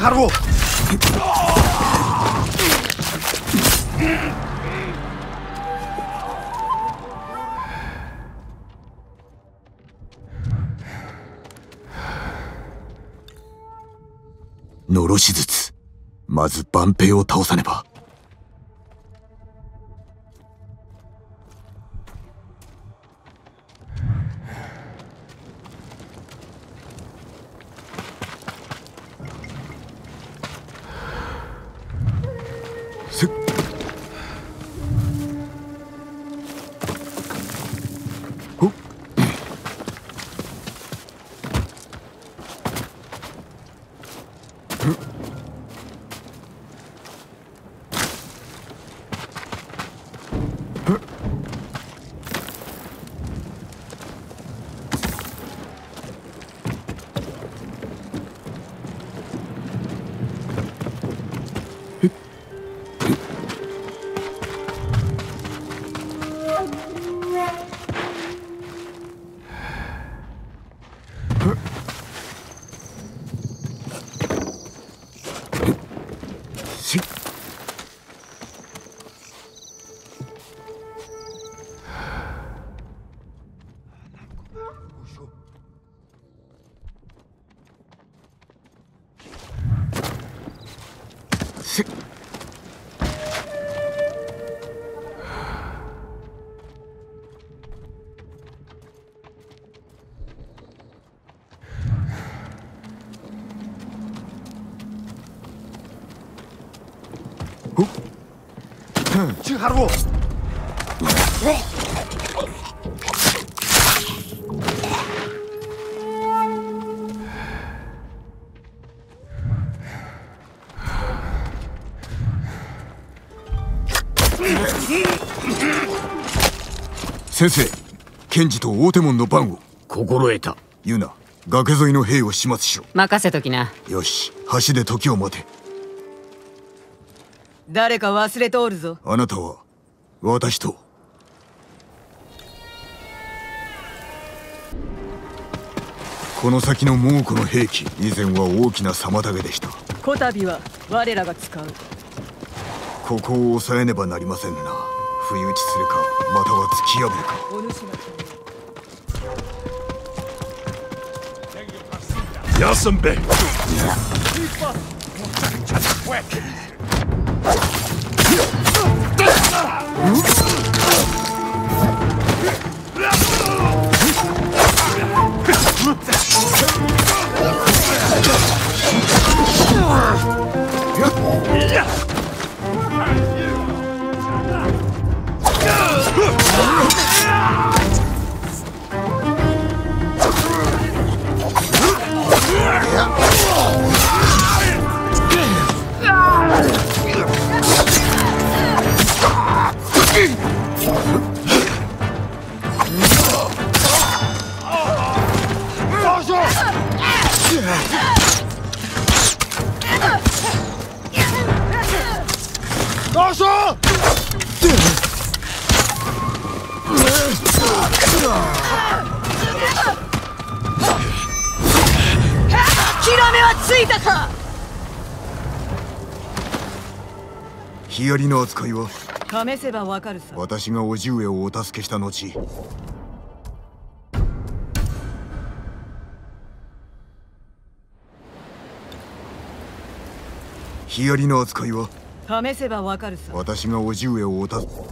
呪のろしずつまず万平を倒さねば。наших орлов. 先生検事と大手門の番を。心得た。ユナ崖沿いの兵を始末しろ。任せときな。よし橋で時を待て。誰か忘れておるぞ。あなたは私と。この先の猛虎の兵器以前は大きな妨げでした。こたびは我らが使う。ここを抑えねばなりませんな。不意打ちするかまたは突き破るか。お主が Yasin Bey. 나 서! 諦めはついたかヒヤリの扱いは試せばわかるさ。私が叔父上をお助けした後。ヒヤリの扱いは試せばわかるさ。私が叔父上をお助こ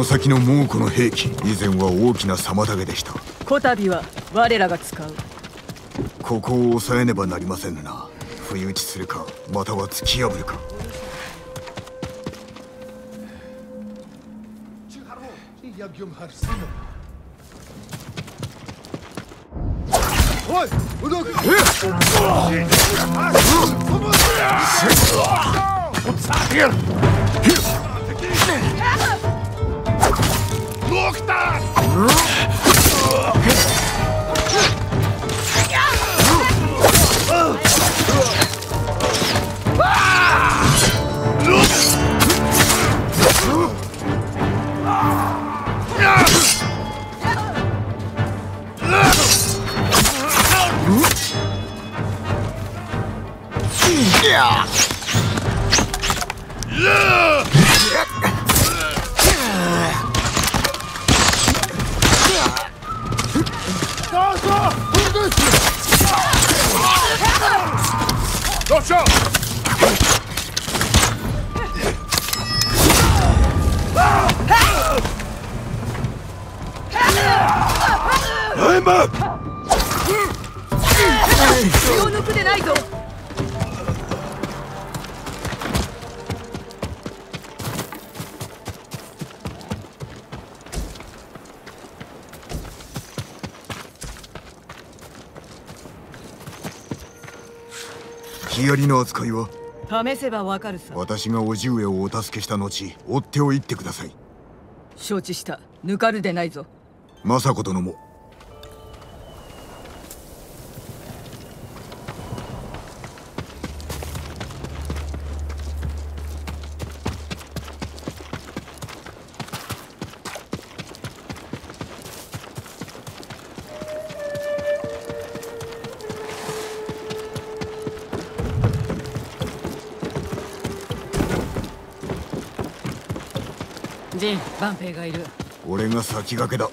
の先の猛虎の兵器以前は大きな妨げでした。こたびは我らが使う。ここを抑えねばなりませんな。不意打ちするかまたは突き破るか。おい動くえっ！Мухтар! の扱いは？試せばわかるさ。私が叔父上をお助けした後追ってを言ってください。承知した。抜かるでないぞ。政子殿も万平がいる。俺が先駆けだ。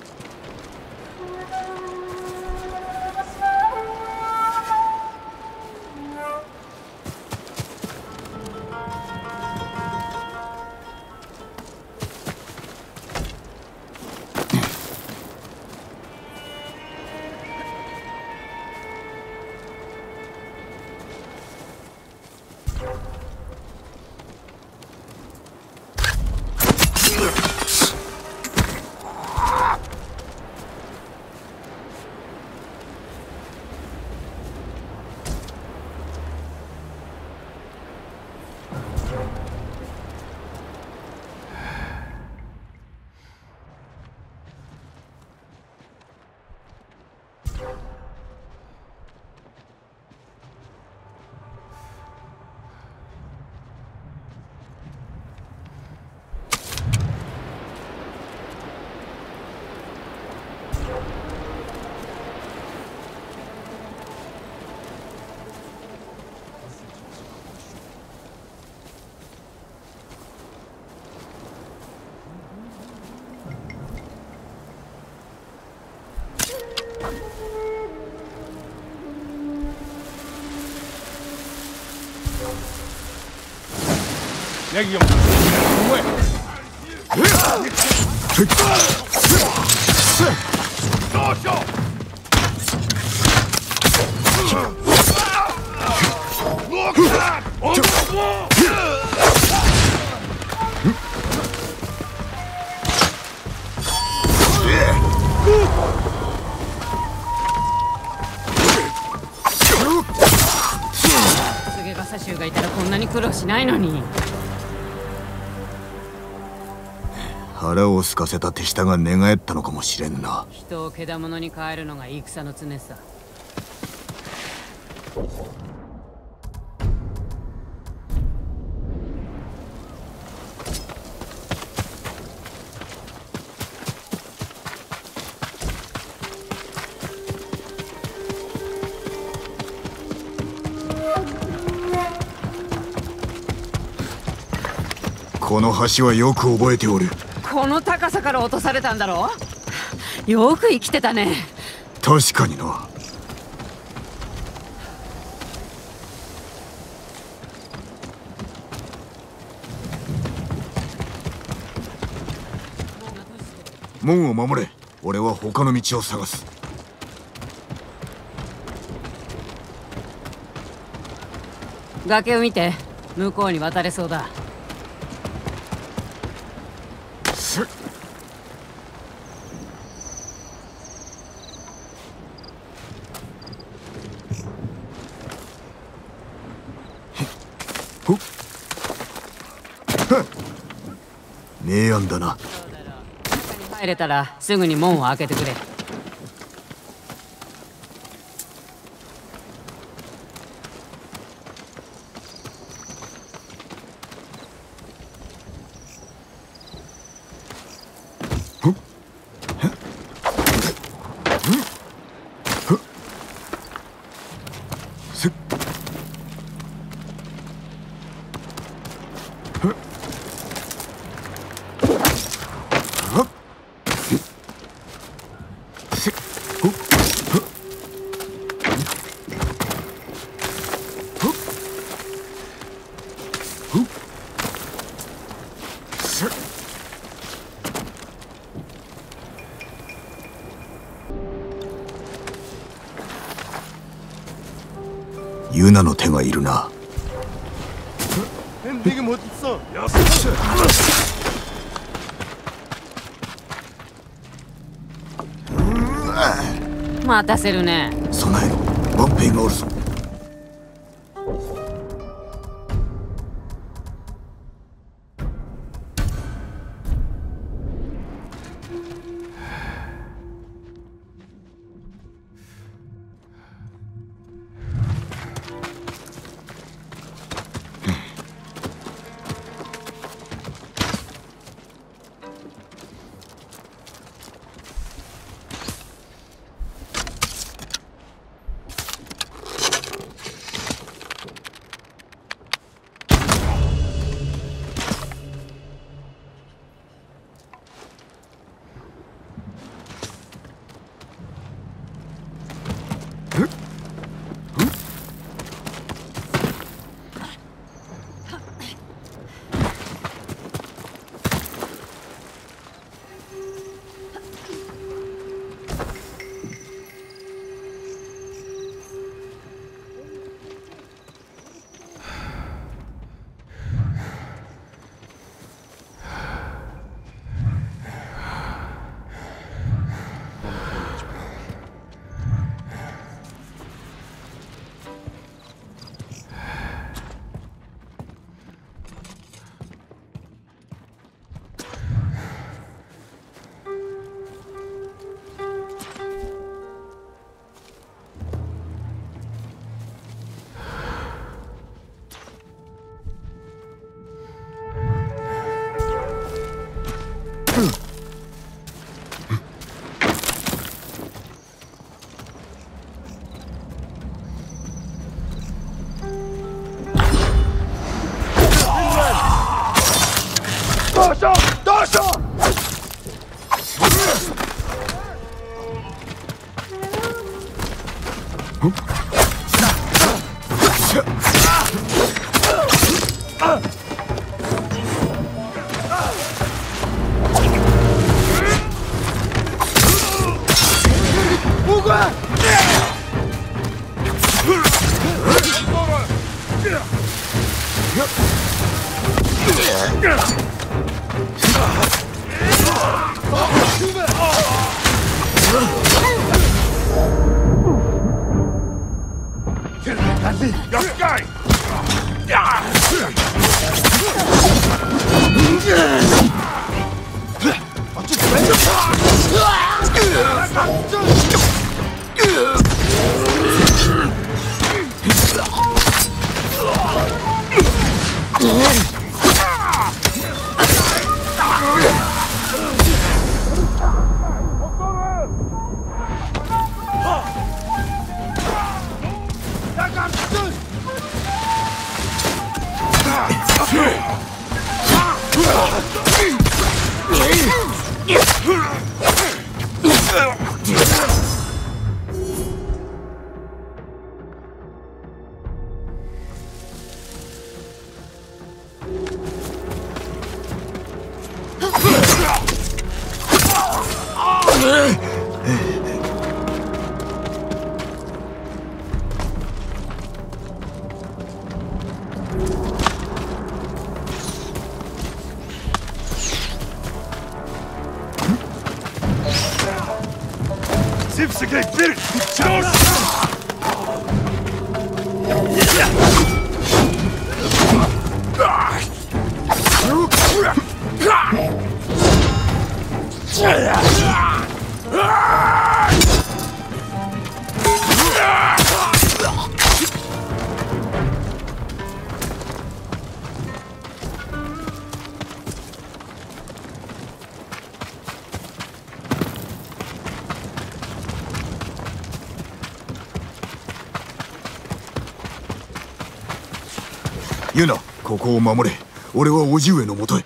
ヤギがここへどうしようがいたらこんなに苦労しないのに。腹を空かせた手下が寝返ったのかもしれんな。人を獣に変えるのが戦の常さ。この橋はよく覚えておるこの高さから落とされたんだろよく生きてたね。確かにな。門を守れ。俺は他の道を探す。崖を見て向こうに渡れそうだ明暗だな。中に入れたらすぐに門を開けてくれ。せるね。ここを守れ。俺は叔父上のもとへ。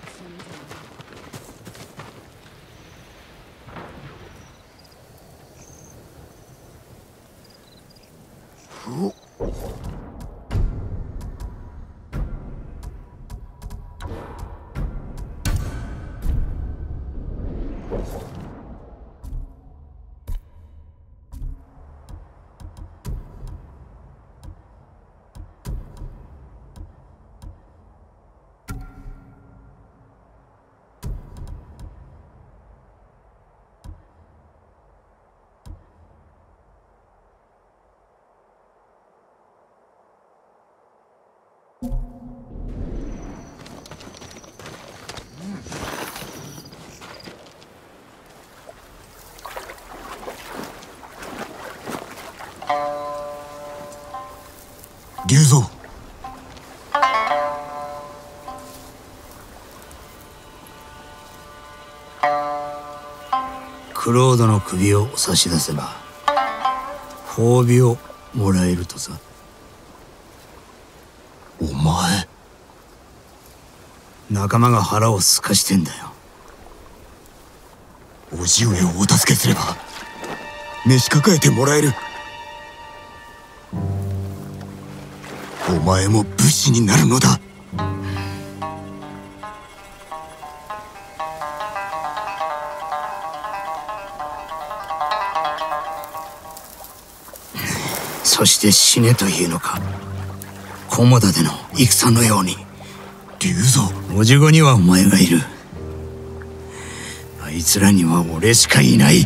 クロードの首を差し出せば褒美をもらえるとさ。お前？仲間が腹をすかしてんだよ。叔父上をお助けすれば召し抱えてもらえる。お前も武士になるのだ。そして死ねというのか。駒田での戦のように。竜蔵おじごにはお前がいる。あいつらには俺しかいない。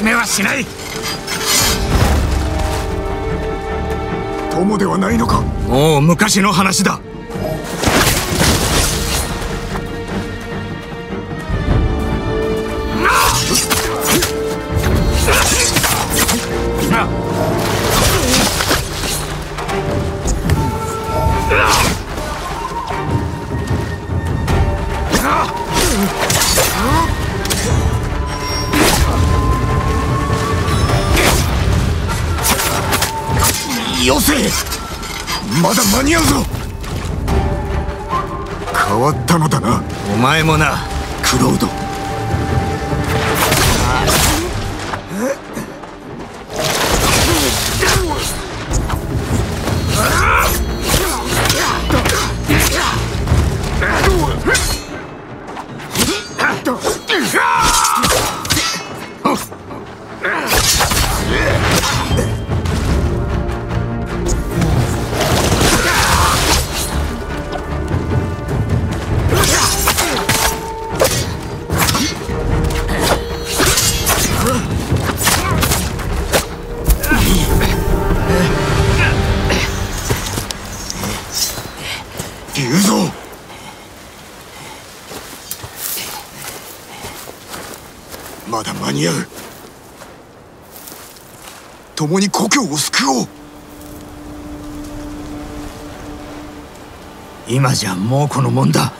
しめはしない。友ではないのか？もう昔の話だまだ間に合うぞ。変わったのだな。お前もな。クロード今じゃもうこのもんだ。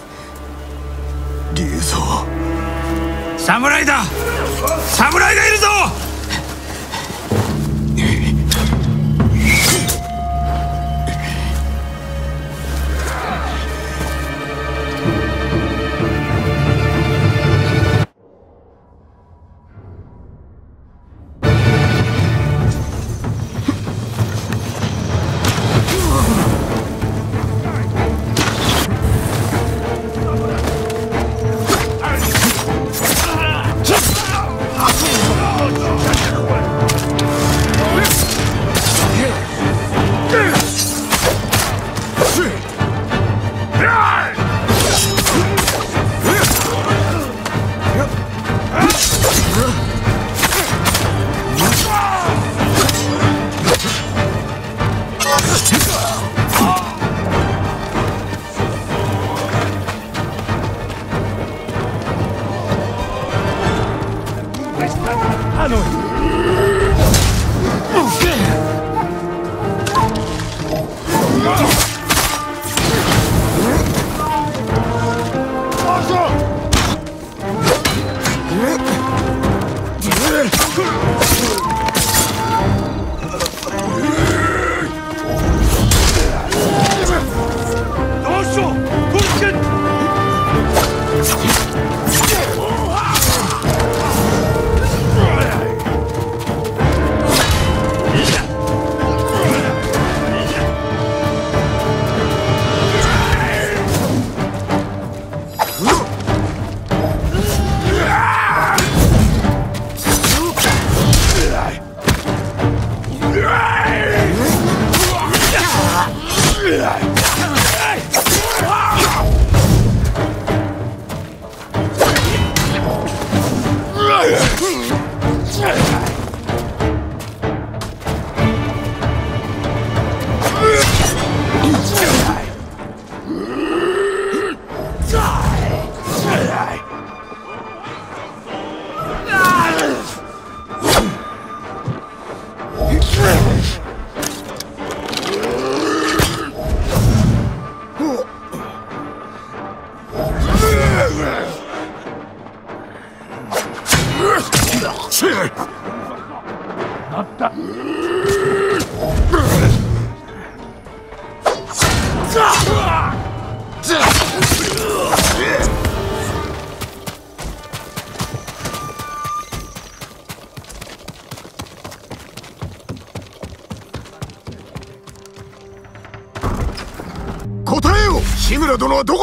村殿はど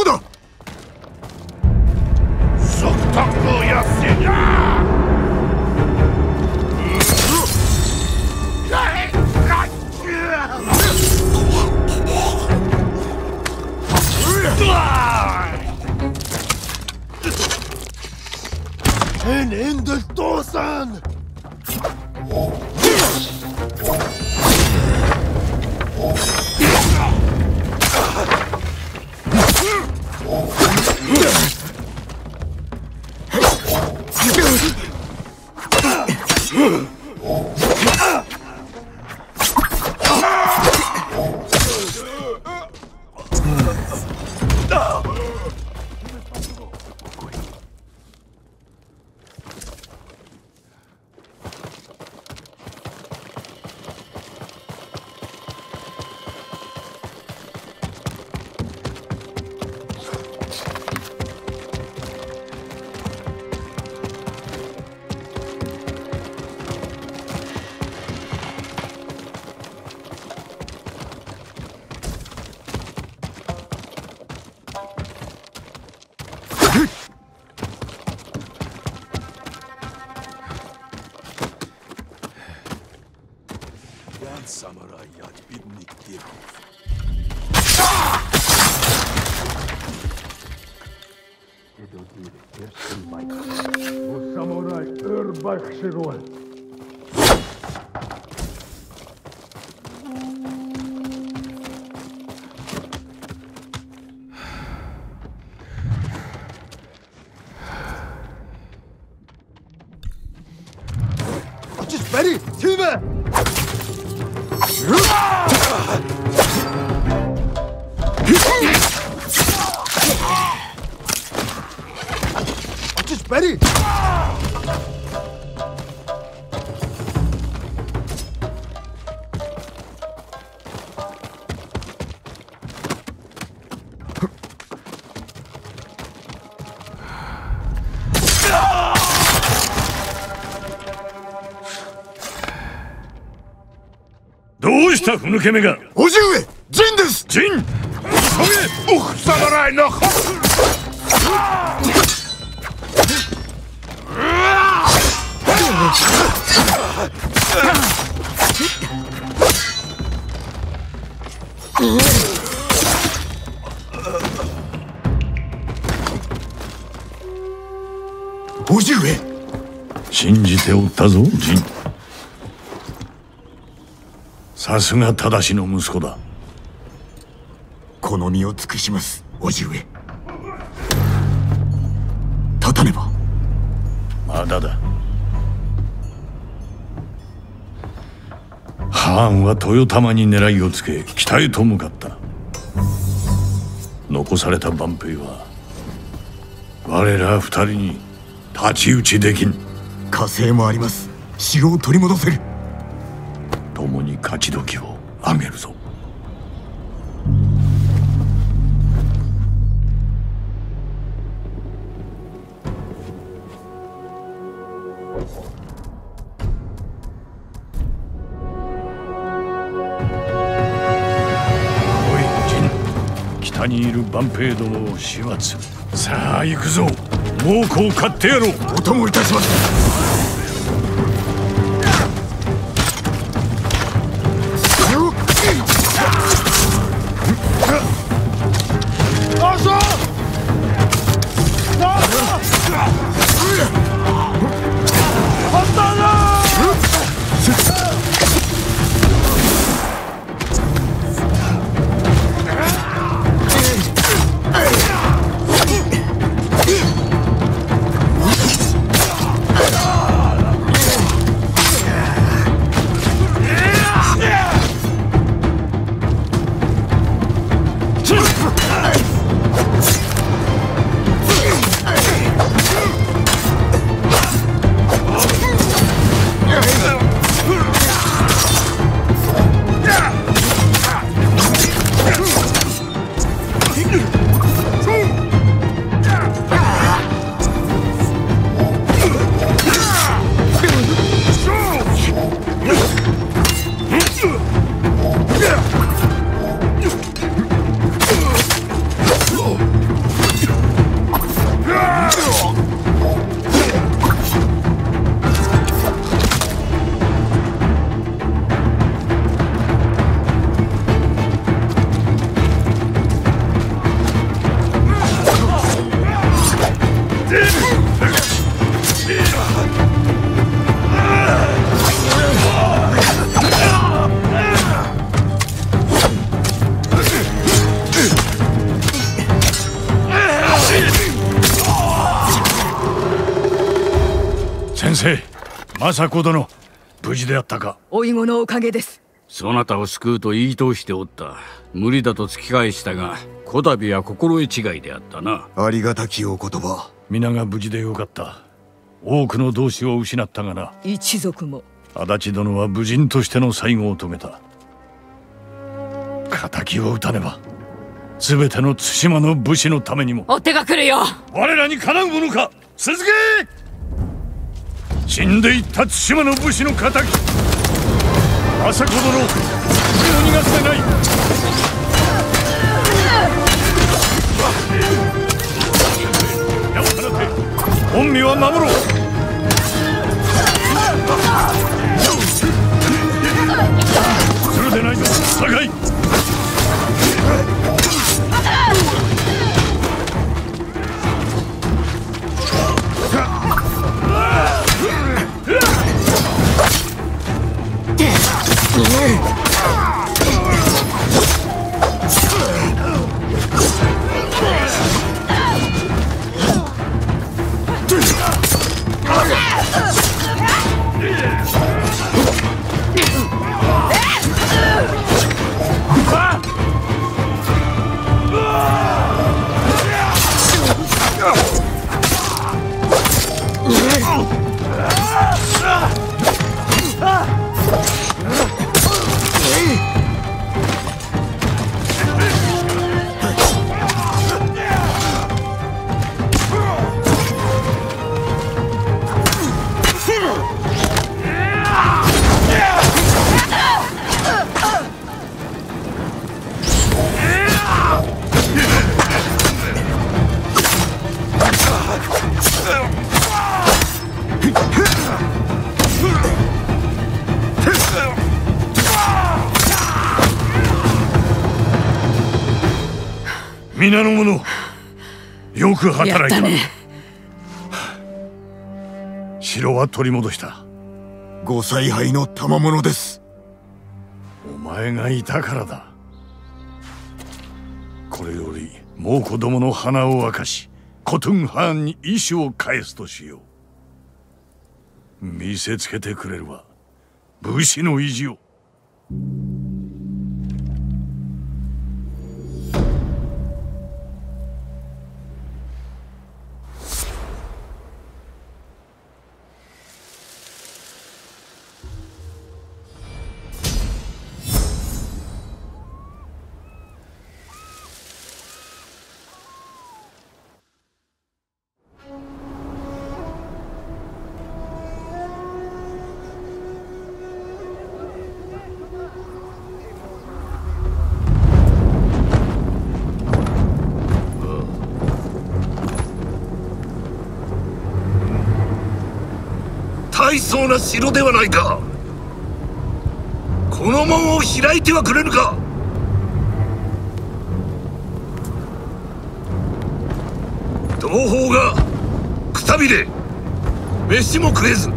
ваших. したふぬけ目が。叔父上さすが正しの息子だ。この身を尽くします叔父上。立たねば。まだだ。ハーンは豊玉に狙いをつけ北へと向かった。残された万兵は我ら二人に太刀打ちできん。火星もあります。城を取り戻せる。共に勝ち時をあげるぞ。北にいる万兵どもを始末さあ行くぞ。猛虎を買ってやろう。お供いたします。政子殿無事であったか。お芋のおかげです。そなたを救うと言い通しておった。無理だと突き返したがこたびは心得違いであったな。ありがたきお言葉。皆が無事でよかった。多くの同志を失ったがな。一族も。足立殿は武人としての最後を遂げた。敵を討たねば全ての対馬の武士のためにも。追っ手が来るよ。我らにかなうものか。続け死んでいった対馬の武士の敵。政子殿手を逃がせない。矢を放て。本身は守ろう。するでないぞ。酒井 Blade! 皆の者よく働いた。やったね。城は取り戻した。ご采配の賜物です。お前がいたからだ。これより猛子供の鼻を明かしコトゥンハーンに意志を返すとしよう。見せつけてくれるわ武士の意地を大層な城ではないか。この門を開いてはくれぬか。同胞がくたびれ飯も食えず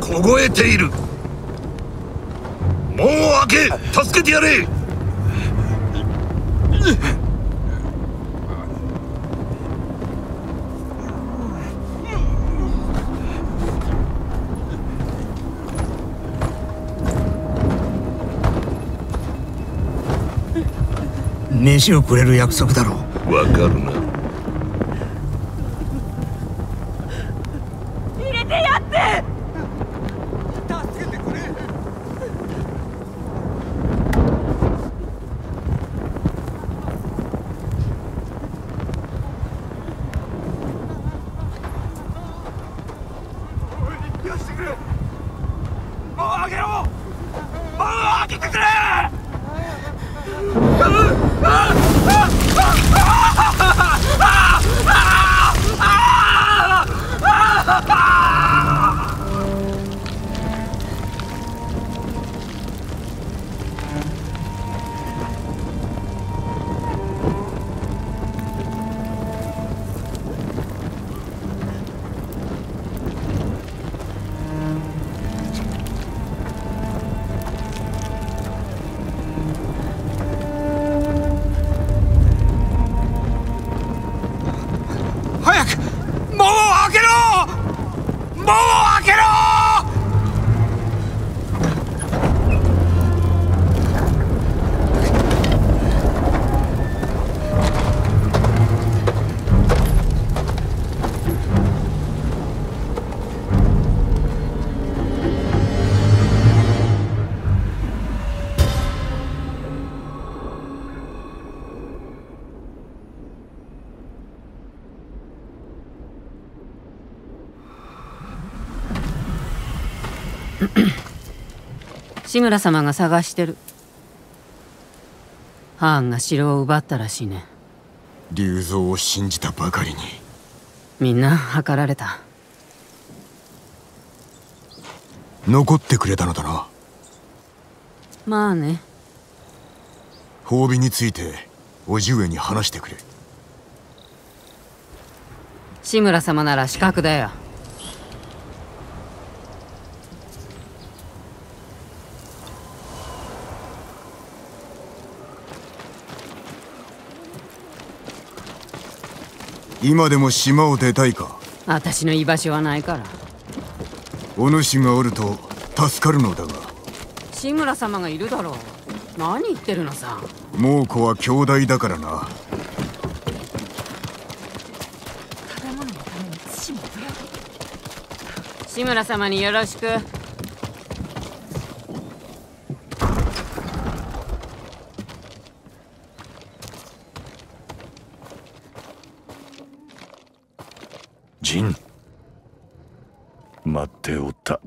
凍えている。門を開け助けてやれ。飯をくれる約束だろう。わかるな。志村様が探してる。ハーンが城を奪ったらしいね。竜蔵を信じたばかりに。みんな計られた。残ってくれたのだな。まあね。褒美について叔父上に話してくれ。志村様なら資格だよ今でも島を出たいか？私の居場所はないから。お主がおると助かるのだが。志村様がいるだろう。何言ってるのさ。猛虎は兄弟だからな。志村様によろしく陣待っておった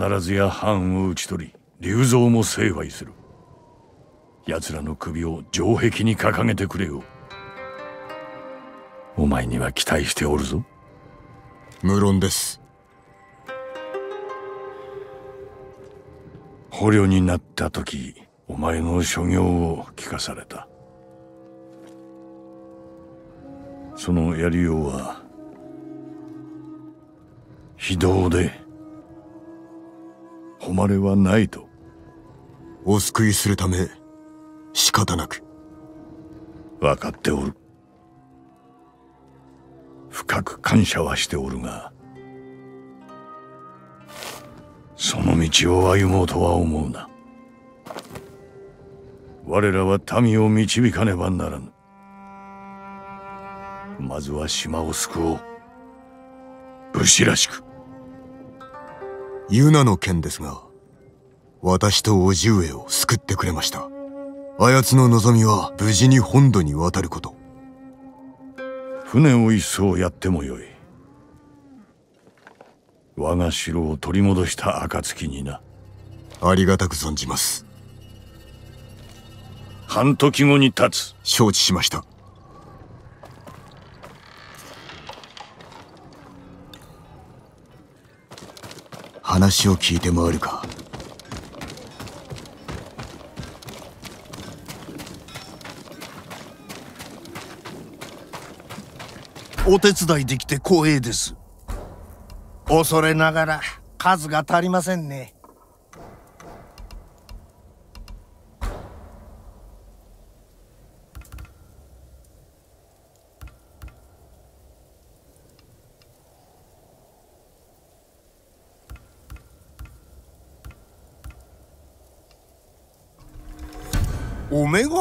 必ずや藩を討ち取り龍蔵も成敗する。奴らの首を城壁に掲げてくれよ。お前には期待しておるぞ。無論です。捕虜になった時お前の所業を聞かされた。そのやりようは非道で誉れはないと。お救いするため仕方なく。分かっておる。深く感謝はしておるがその道を歩もうとは思うな。我らは民を導かねばならぬ。まずは島を救おう。武士らしくユナの件ですが私と叔父上を救ってくれました。あやつの望みは無事に本土に渡ること。船を一艘やってもよい。我が城を取り戻した暁にな。ありがたく存じます。半時後に立つ。承知しました話を聞いて回るか。お手伝いできて光栄です。恐れながら数が足りませんね。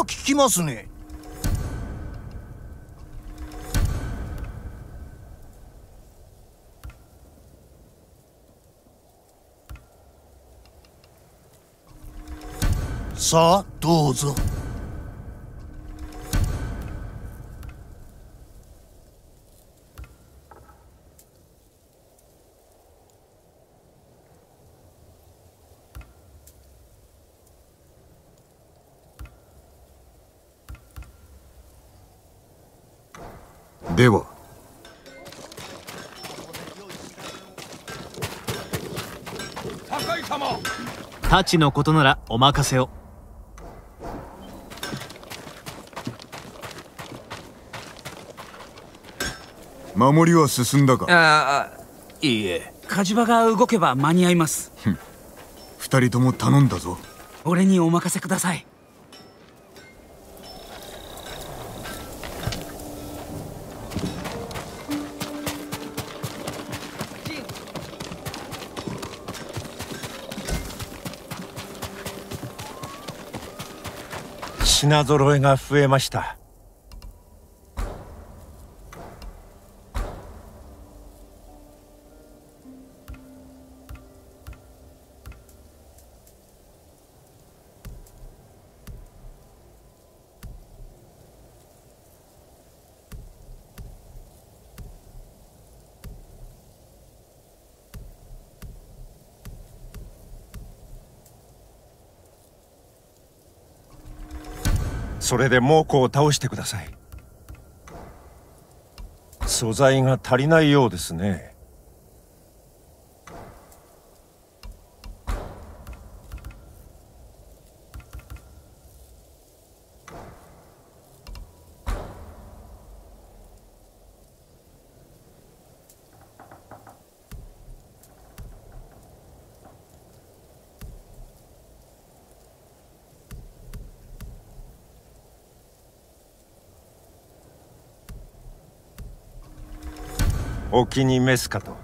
聞きますね。さあどうぞ。太刀のことならお任せを。守りは進んだか？ああいいえ。火事場が動けば間に合います。二人とも頼んだぞ。俺にお任せください品揃えが増えました。それで猛虎を倒してください。素材が足りないようですねお気に召すかと。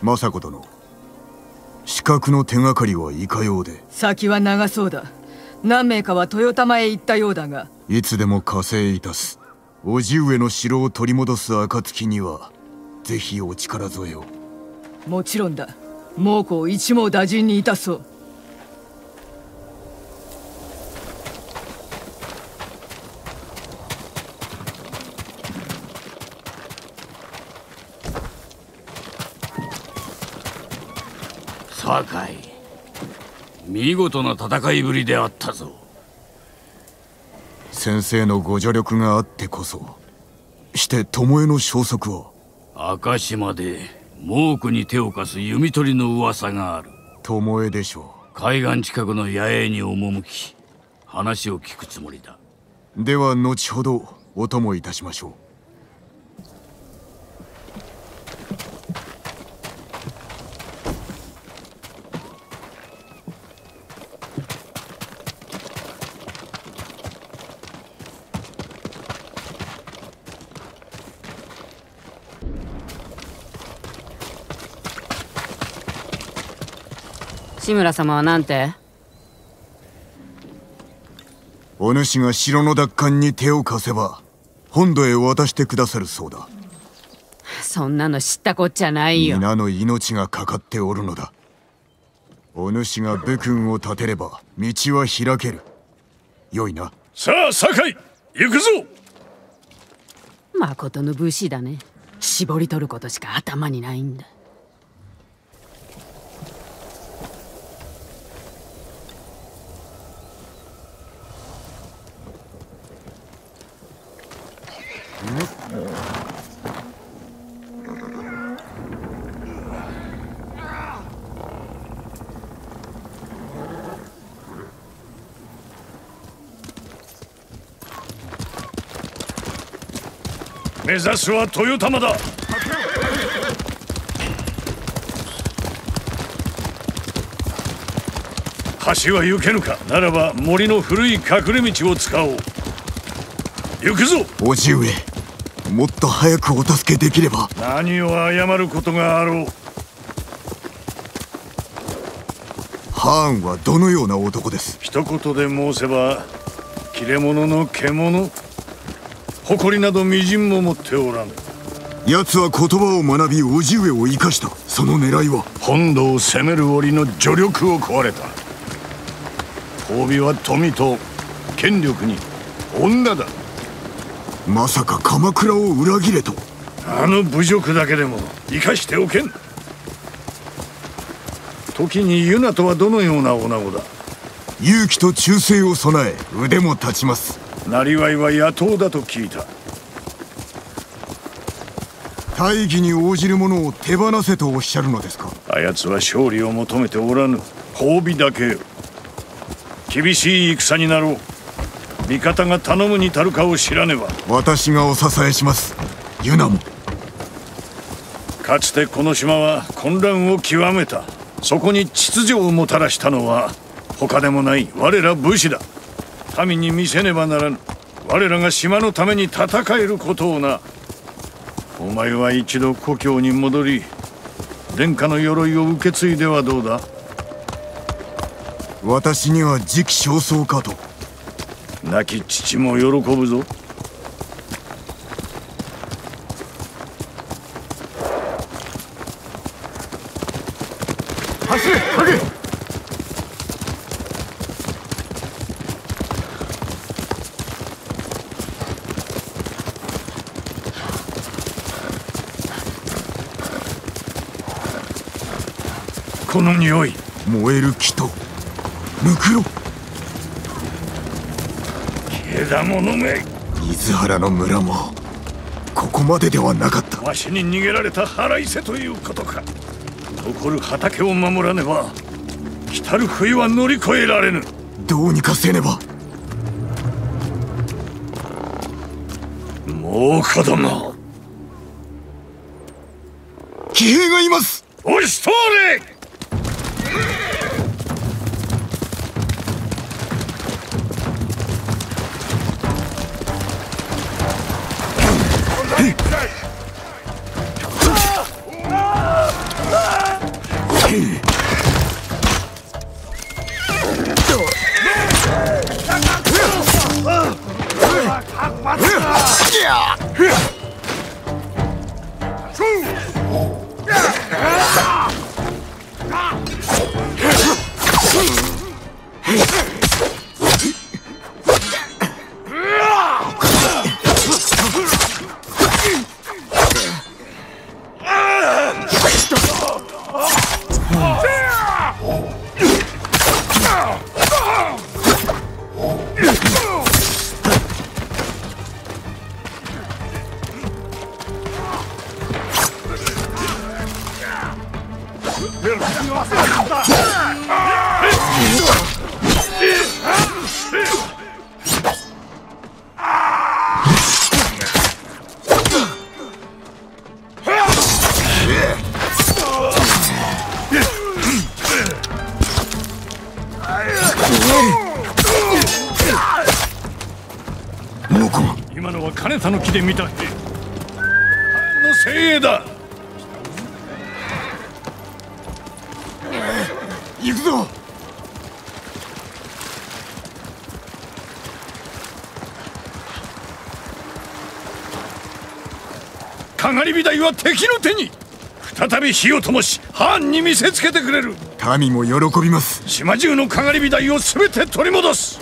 政子殿資格の手がかりはいかようで。先は長そうだ。何名かは豊玉へ行ったようだが。いつでも加勢いたす。叔父上の城を取り戻す暁にはぜひお力添えを。もちろんだ猛虎を一網打尽にいたそう。酒井見事な戦いぶりであったぞ。先生のご助力があってこそして巴の消息は赤島で猛虎に手を貸す弓取りの噂がある。巴でしょう。海岸近くの野営に赴き話を聞くつもりだ。では後ほどお供いたしましょう志村様は何て？お主が城の奪還に手を貸せば本土へ渡してくださるそうだ。そんなの知ったこっちゃないよ。皆の命がかかっておるのだ。お主が武君を立てれば道は開ける。よいな。さあ酒井行くぞ。まことの武士だね。絞り取ることしか頭にないんだ目指すは豊玉だ。橋は行けぬか。ならば森の古い隠れ道を使おう。行くぞ。叔父上もっと早くお助けできれば。何を謝ることがあろう。ハーンはどのような男です？一言で申せば切れ者の獣誇りなどみじんも持っておらぬ奴は言葉を学び叔父上を生かした。その狙いは？本土を攻める折の助力を壊れた。褒美は富と権力に女だ。まさか鎌倉を裏切れと？あの侮辱だけでも生かしておけん。時にユナとはどのような女子だ？勇気と忠誠を備え腕も立ちますなりわいは野党だと聞いた。大義に応じる者を手放せとおっしゃるのですか？あやつは勝利を求めておらぬ褒美だけ。よ厳しい戦になろう。味方が頼むに足るかを知らねば。私がお支えします。ユナも。かつてこの島は混乱を極めた。そこに秩序をもたらしたのは他でもない我ら武士だ民に見せねばならぬ。我らが島のために戦えることをな。お前は一度故郷に戻り殿下の鎧を受け継いではどうだ？私には時期尚早かと。亡き父も喜ぶぞ走れハゲこの匂い燃える木とムクロ枝物め水原の村もここまでではなかった。わしに逃げられた腹いせということか。残る畑を守らねば来たる冬は乗り越えられぬ。どうにかせねば。もう子供騎兵がいます。押し通れ火を灯し藩に見せつけてくれる。民も喜びます。島中のかがり火台を全て取り戻す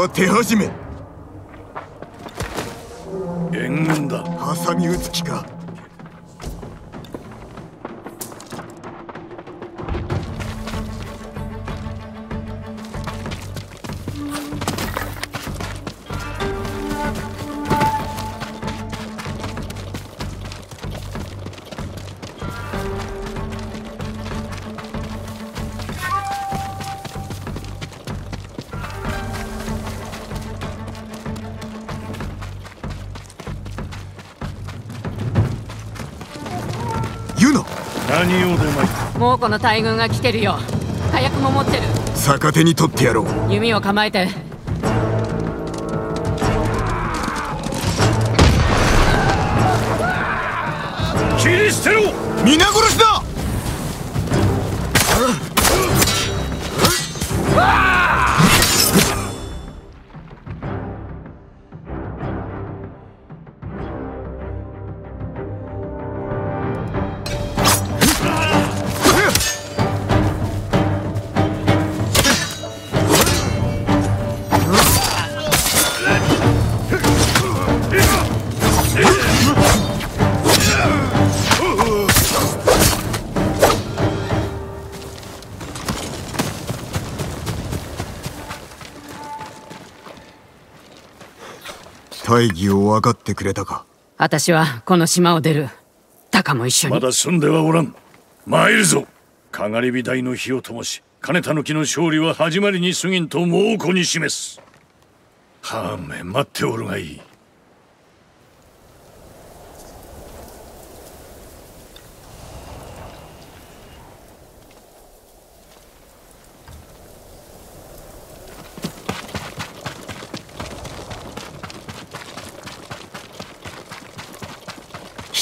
は手始め。猛虎の大軍が来てるよ。火薬も持ってる。逆手に取ってやろう。弓を構えて。切り捨てろ大義を分かってくれたか。私はこの島を出る。タカも一緒に。まだ済んではおらん。参るぞ。かがり火台の火を灯し金田の木の勝利は始まりに過ぎんと猛虎に示す。はあめ待っておるがいい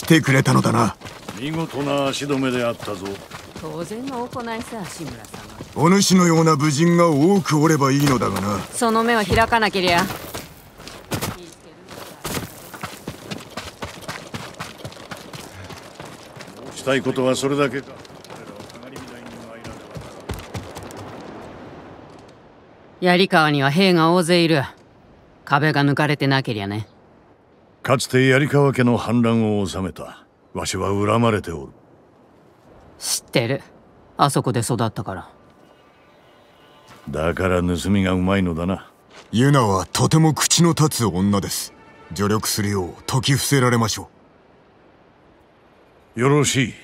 てくれたのだな。見事な足止めであったぞ。当然の行いさ志村さんお主のような武人が多くおればいいのだがな。その目を開かなけりゃ。したいことはそれだけか。槍川には兵が大勢いる。壁が抜かれてなけりゃねかつて槍川家の反乱を収めた。わしは恨まれておる。知ってる。あそこで育ったから。だから盗みがうまいのだな。ユナはとても口の立つ女です。助力するよう説き伏せられましょよろしい。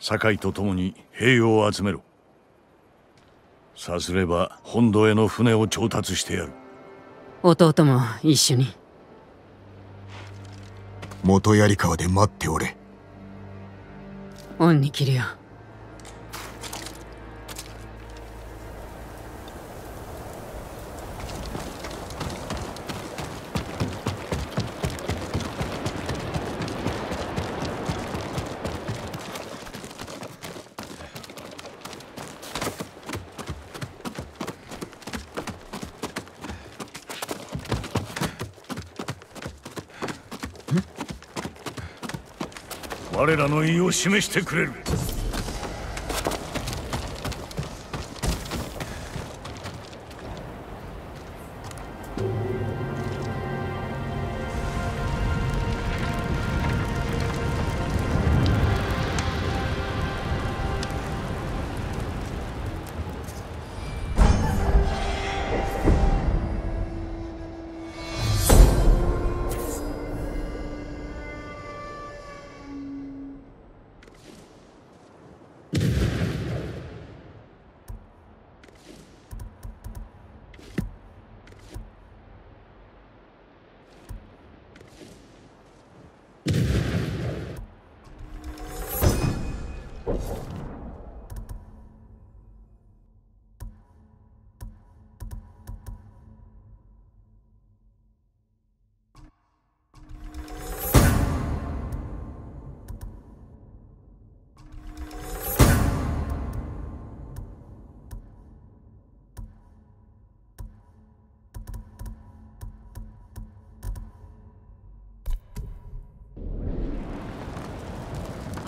酒井と共に兵を集めろ。さすれば本土への船を調達してやる。弟も一緒に。う元槍川で待っておれ。恩に切るよ。らの意を示してくれる。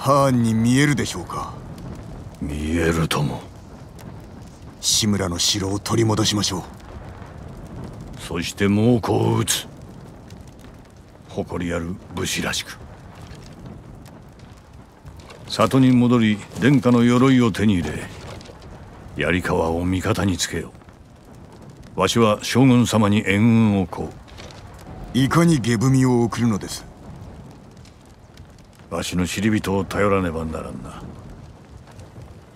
ハーンに見えるでしょうか？見えるとも。志村の城を取り戻しましょう。そして猛虎を撃つ。誇りある武士らしく。里に戻り殿下の鎧を手に入れ槍川を味方につけよう。わしは将軍様に援軍を請う。いかに下踏みを送るのです？わしの知り人を頼らねばならんな。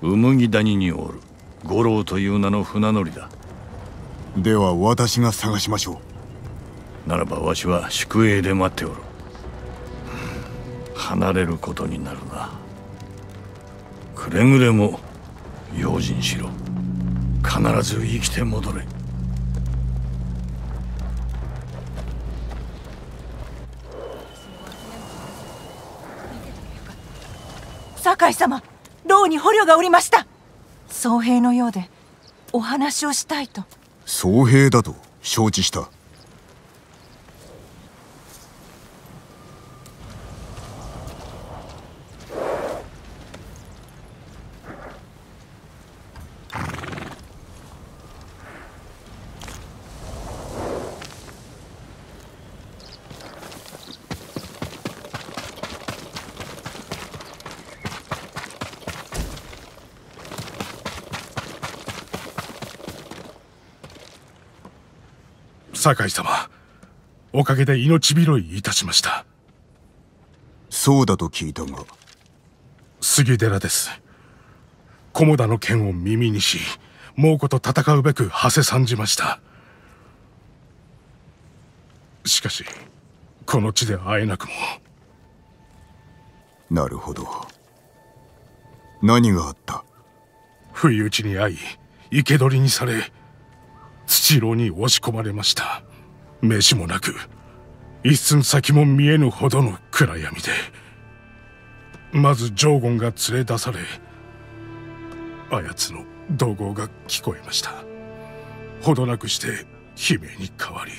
麦谷におる。五郎という名の船乗りだ。では私が探しましょう。ならばわしは宿営で待っておる。離れることになるな。くれぐれも用心しろ。必ず生きて戻れ海様牢に捕虜がおりました。僧兵のようでお話をしたいと。僧兵だと承知した。酒井様おかげで命拾いいたしました。そうだと聞いたが。杉寺です。菰田の剣を耳にし猛虎と戦うべく馳せ参じました。しかしこの地で会えなくも。なるほど。何があった？不意打ちに遭い生け捕りにされ土牢に押し込まれました。飯もなく一寸先も見えぬほどの暗闇で。まずジョーゴンが連れ出されあやつの怒号が聞こえました。ほどなくして悲鳴に変わり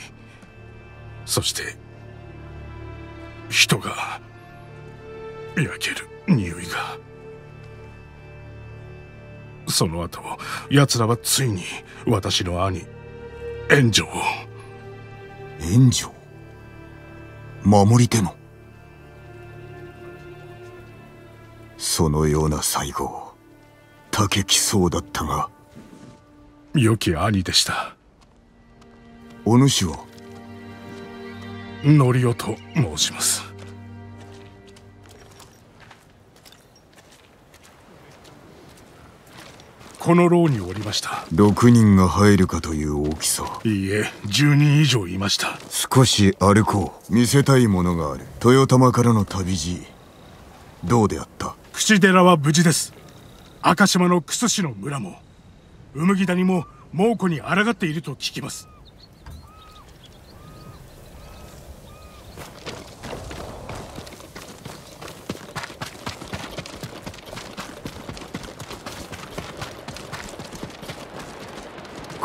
そして人が焼ける匂いが。その後奴らはついに私の兄援助を援助守り手の？そのような最後竹きそうだったが良き兄でした。お主はノリオと申しますこの牢におりました。6人が入るかという大きさ。いいえ10人以上いました。少し歩こう。見せたいものがある。豊玉からの旅路。どうであった？櫛寺は無事です。赤島の楠市の村も。麦谷も猛虎に抗っていると聞きます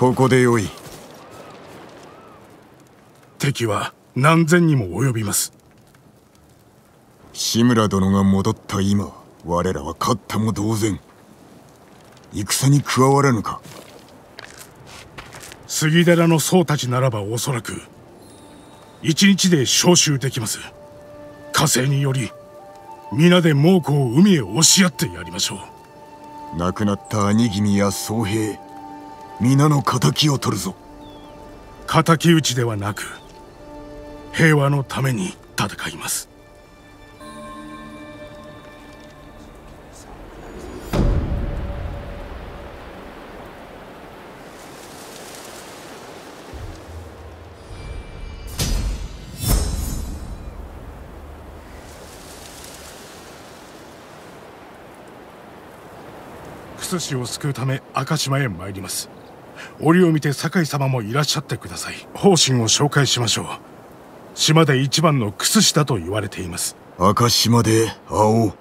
ここでよい。敵は何千にも及びます。志村殿が戻った今我らは勝ったも同然。戦に加わらぬか。杉寺の僧たちならばおそらく一日で召集できます。火星により皆で猛虎を海へ押し合ってやりましょう。亡くなった兄君や僧兵皆の敵を取るぞ。敵討ちではなく平和のために戦います。寿司を救うため赤島へ参ります。折を見て酒井様もいらっしゃってください。方針を紹介しましょう。島で一番の靴下と言われています。赤島で会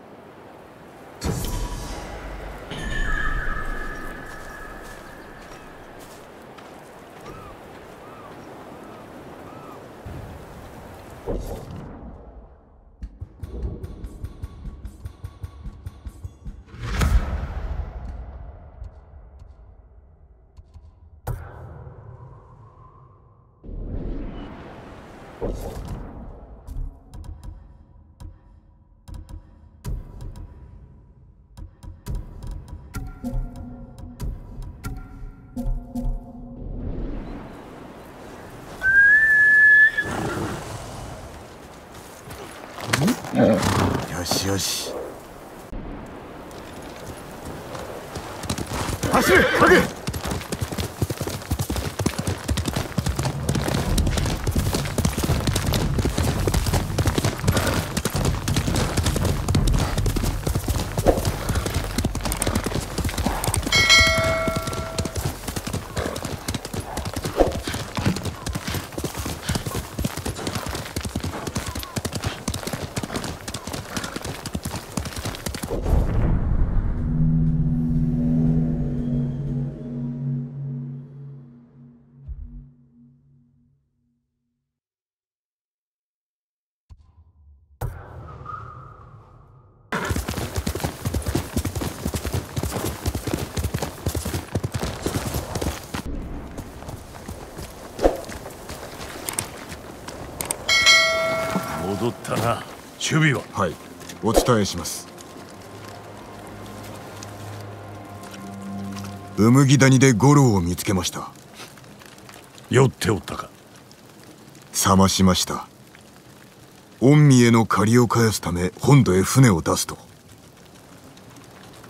備は。はい。お伝えします。うむぎ谷で五郎を見つけました。酔っておったか。冷ましました。御身への借りを返すため本土へ船を出すと。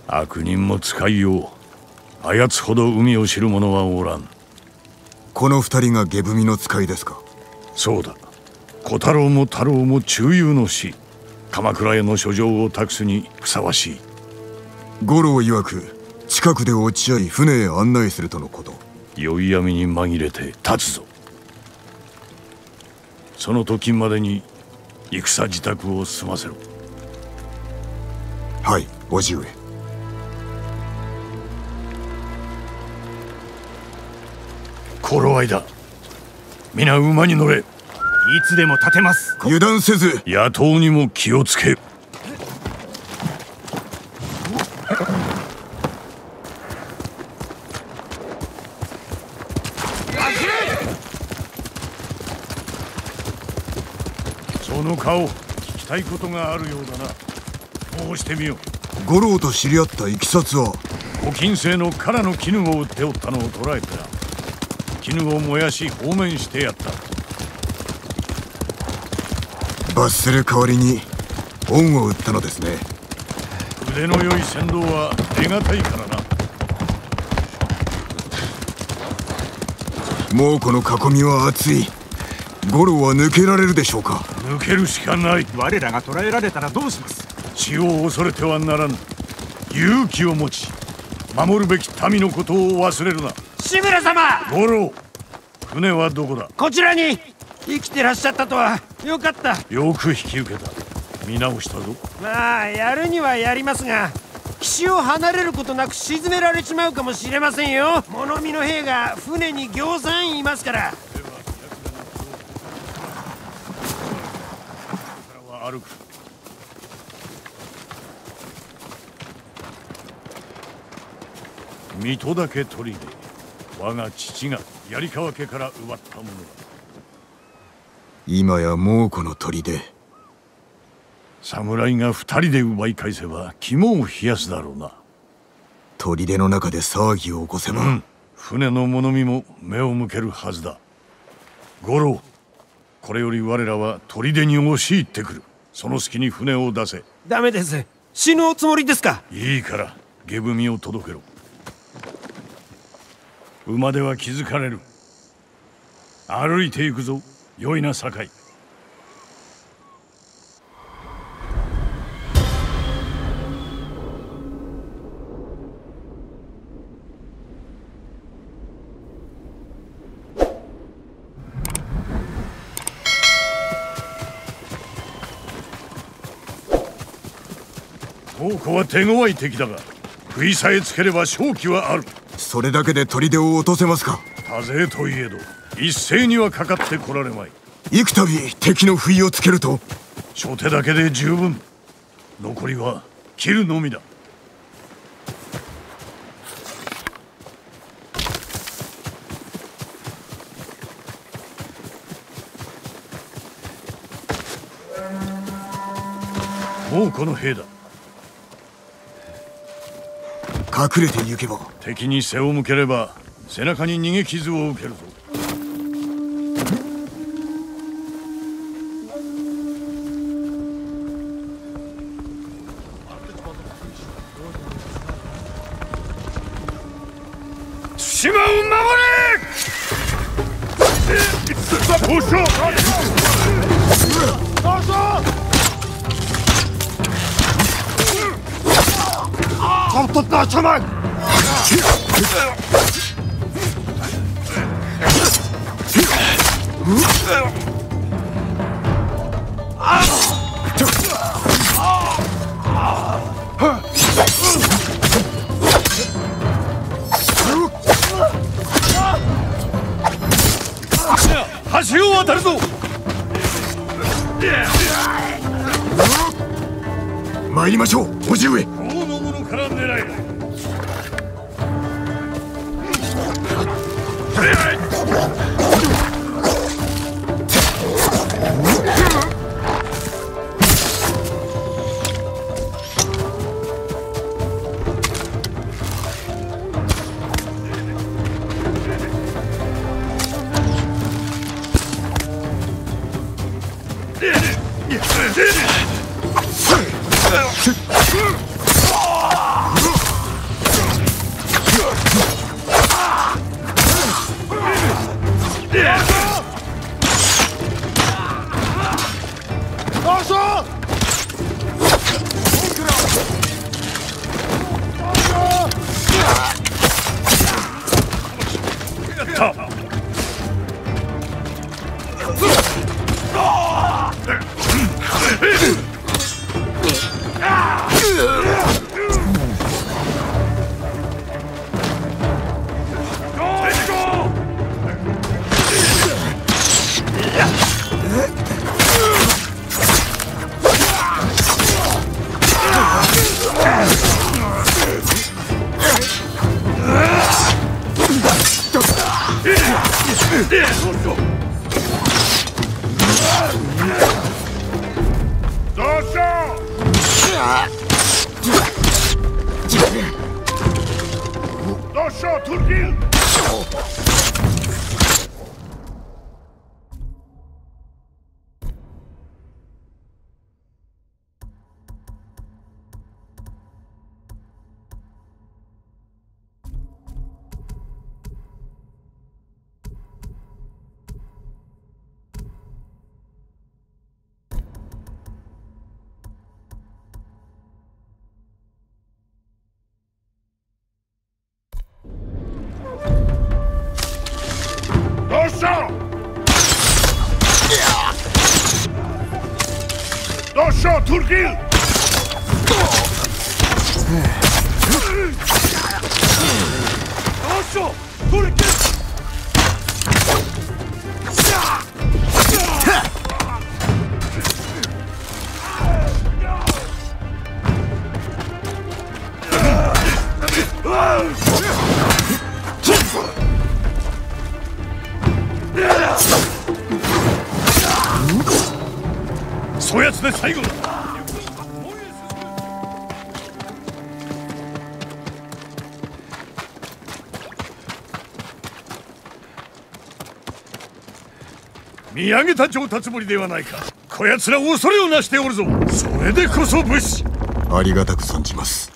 悪人も使いよう。あやつほど海を知る者はおらん。この二人が下踏みの使いですか？そうだ。小太郎も太郎も中遊の死鎌倉への書状を託すにふさわしい。五郎曰く近くで落ち合い船へ案内するとのこと。宵闇に紛れて立つぞ。その時までに戦自宅を済ませろ。はい叔父上。頃合いだ。皆馬に乗れいつでも立てます。油断せず。野党にも気をつけ。その顔聞きたいことがあるようだな。申してみよ五郎と知り合ったいきさつは。ご金星の唐の絹を売っておったのを捕らえた。ら絹を燃やし放免してやった罰する代わりに恩を売ったのですね。腕の良い船頭は手堅いからな。もうこの囲みは厚い。五郎は抜けられるでしょうか。抜けるしかない。我らが捕らえられたらどうします？血を恐れてはならぬ勇気を持ち守るべき民のことを忘れるな。志村様！五郎船はどこだ？こちらに生きてらっしゃったとはよかった。よく引き受けた。見直したぞ。まあやるにはやりますが岸を離れることなく沈められちまうかもしれませんよ。物見の兵が船に行参いますから。では歩く。水戸だけ取りで我が父が槍川家から奪ったものだ。今や猛虎の砦侍が二人で奪い返せば肝を冷やすだろうな。砦の中で騒ぎを起こせば、うん、船の物見も目を向けるはずだ。五郎これより我らは砦に押し入ってくる。その隙に船を出せ。ダメです。死ぬおつもりですか。いいから下踏みを届けろ。馬では気づかれる。歩いていくぞ良いな酒井。宝庫は手強い敵だが食いさえつければ勝機はある。それだけで砦を落とせますか？多勢といえど一斉にはかかってこられまい。幾度敵の不意をつけると？初手だけで十分。残りは切るのみだ。もうこの兵だ隠れて行けば。敵に背を向ければ背中に逃げ傷を受けるぞ。Kaptırtma çamak! 橋を渡るぞ参りましょう叔父上から狙えど Блять! 上げた上達ぶりではないか。こやつら恐れをなしておるぞ。それでこそ武士。ありがたく存じます。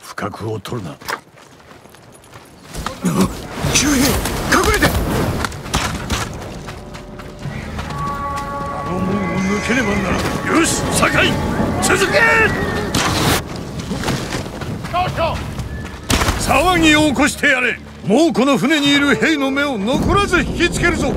不覚を取るな。急兵隠れて。あの門を抜けねばならん。よし酒井続け。騒ぎを起こしてやれもうこの船にいる兵の目を残らず引きつけるぞ。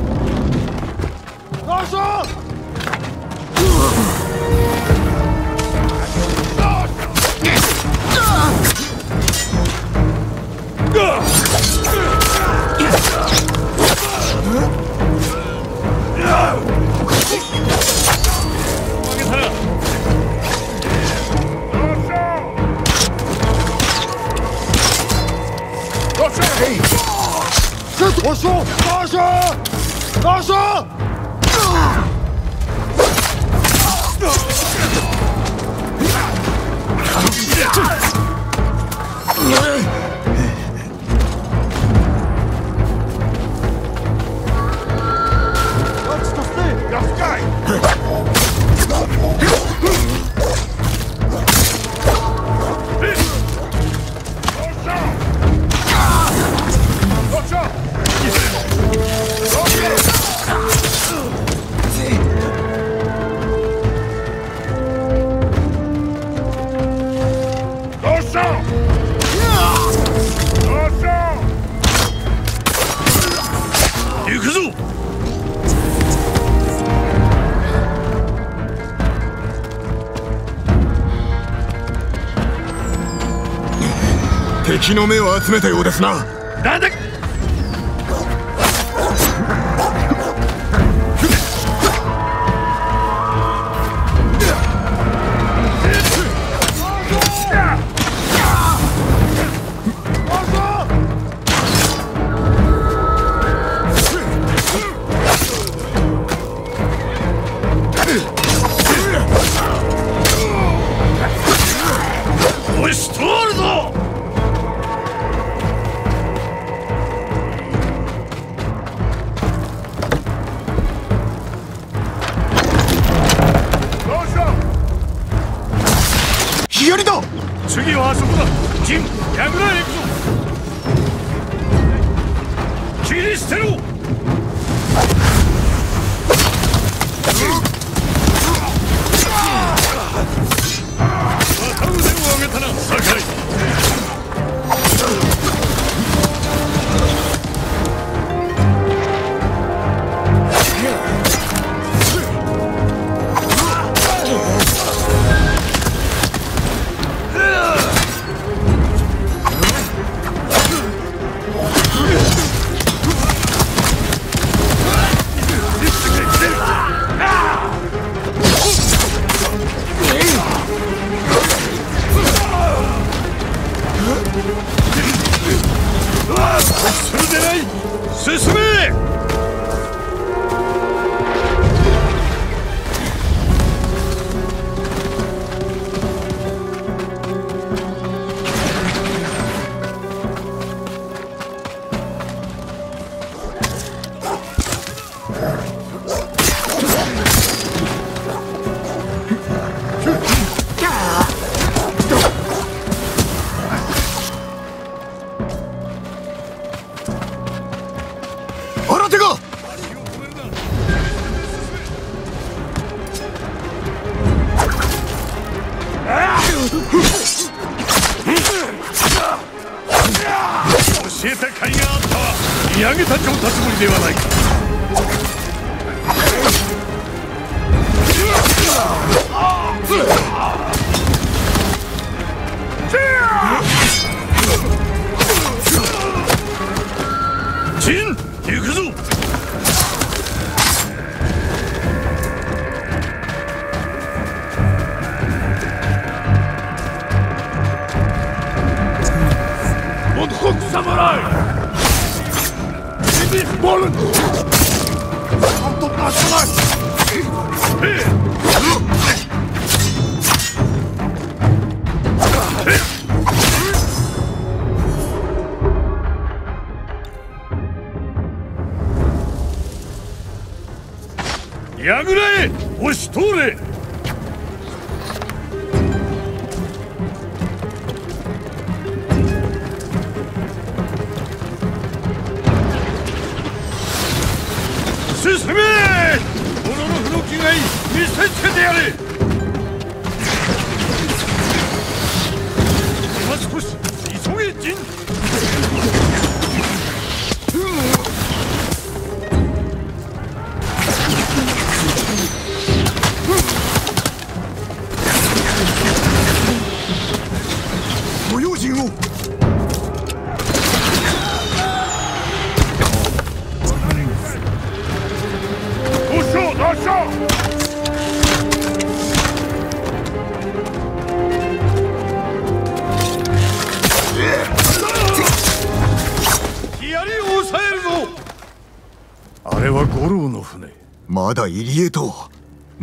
敵の目を集めたようですな。なんだ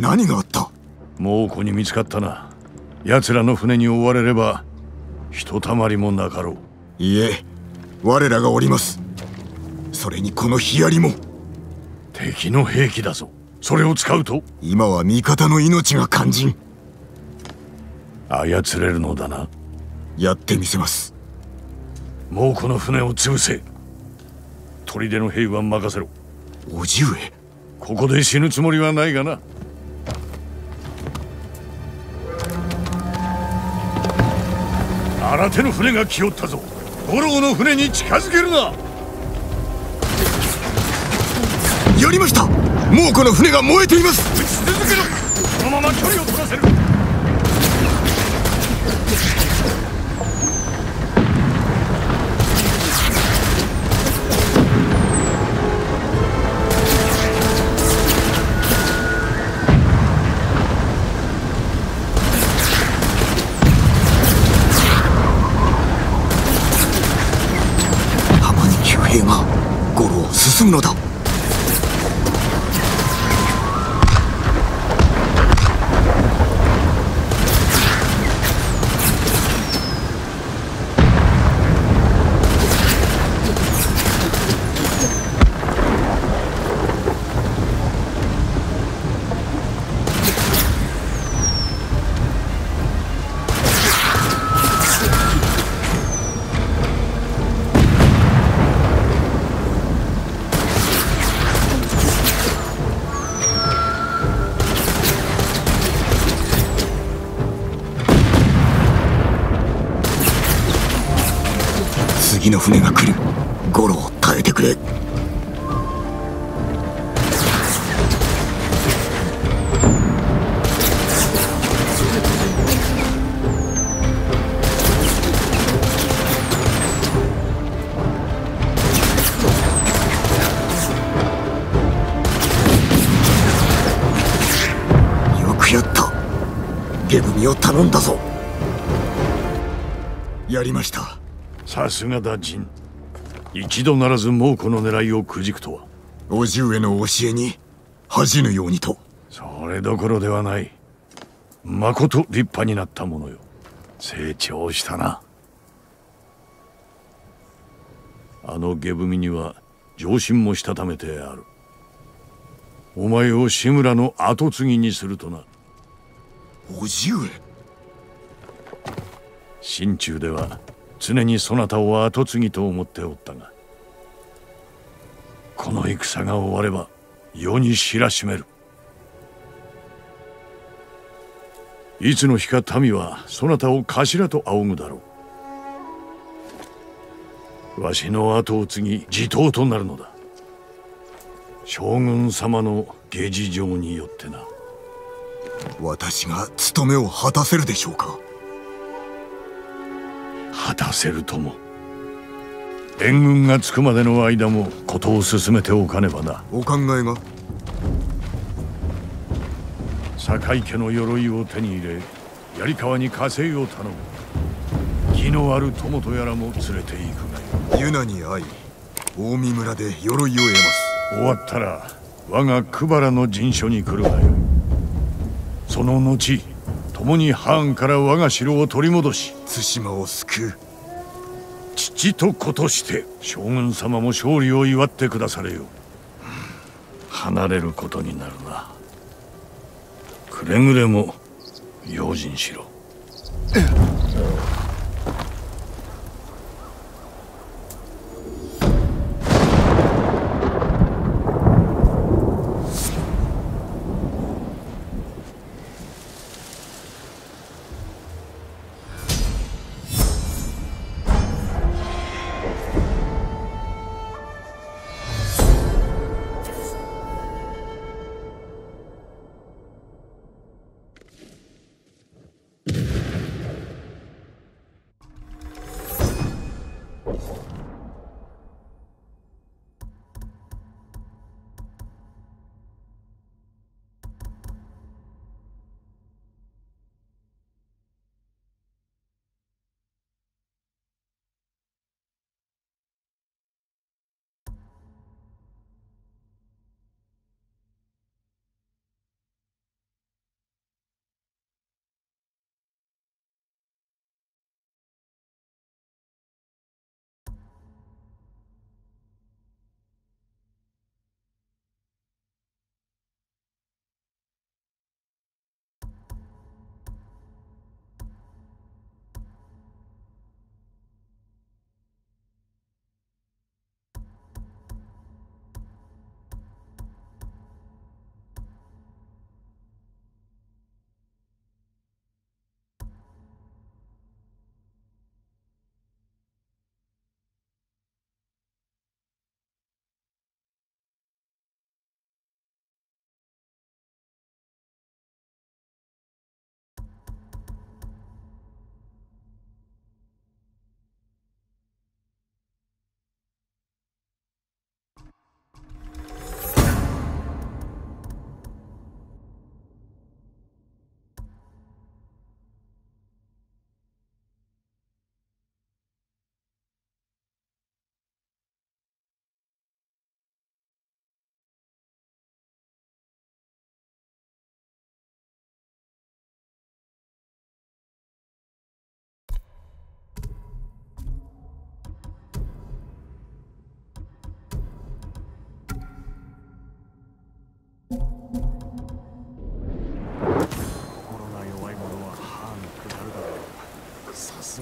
何があった？猛虎に見つかったな。奴らの船に追われればひとたまりもなかろう。いえ我らがおります。それにこのヒアリも。敵の兵器だぞ。それを使うと今は味方の命が肝心。操れるのだな。やってみせます。もうこの船を潰せ。砦の兵は任せろ。叔父上。ここで死ぬつもりはないがな新手の船が来よったぞ。五郎の船に近づけるな。やりました。もうこの船が燃えています。撃ち続けろ。そのまま距離をのださすがだ陣一度ならず猛虎の狙いをくじくとは。叔父上の教えに恥じぬようにと。それどころではない。まこと立派になったものよ。成長したな。あの下踏みには上心もしたためてある。お前を志村の跡継ぎにするとな。叔父上。心中では常にそなたを跡継ぎと思っておったがこの戦が終われば世に知らしめる。いつの日か民はそなたを頭と仰ぐだろう。わしの後を継ぎ地頭となるのだ。将軍様の下事情によってな。私が務めを果たせるでしょうか？たせるとも。援軍が着くまでの間も事を進めておかねばな。お考えが？堺家の鎧を手に入れ槍川に加勢を頼む。義のある友とやらも連れて行くがよユナに会い近江村で鎧を得ます。終わったら我がクバラの陣所に来るがよその後共にハーンから我が城を取り戻し対馬を救う父と子として将軍様も勝利を祝ってくだされよ。離れることになるな。くれぐれも用心しろ。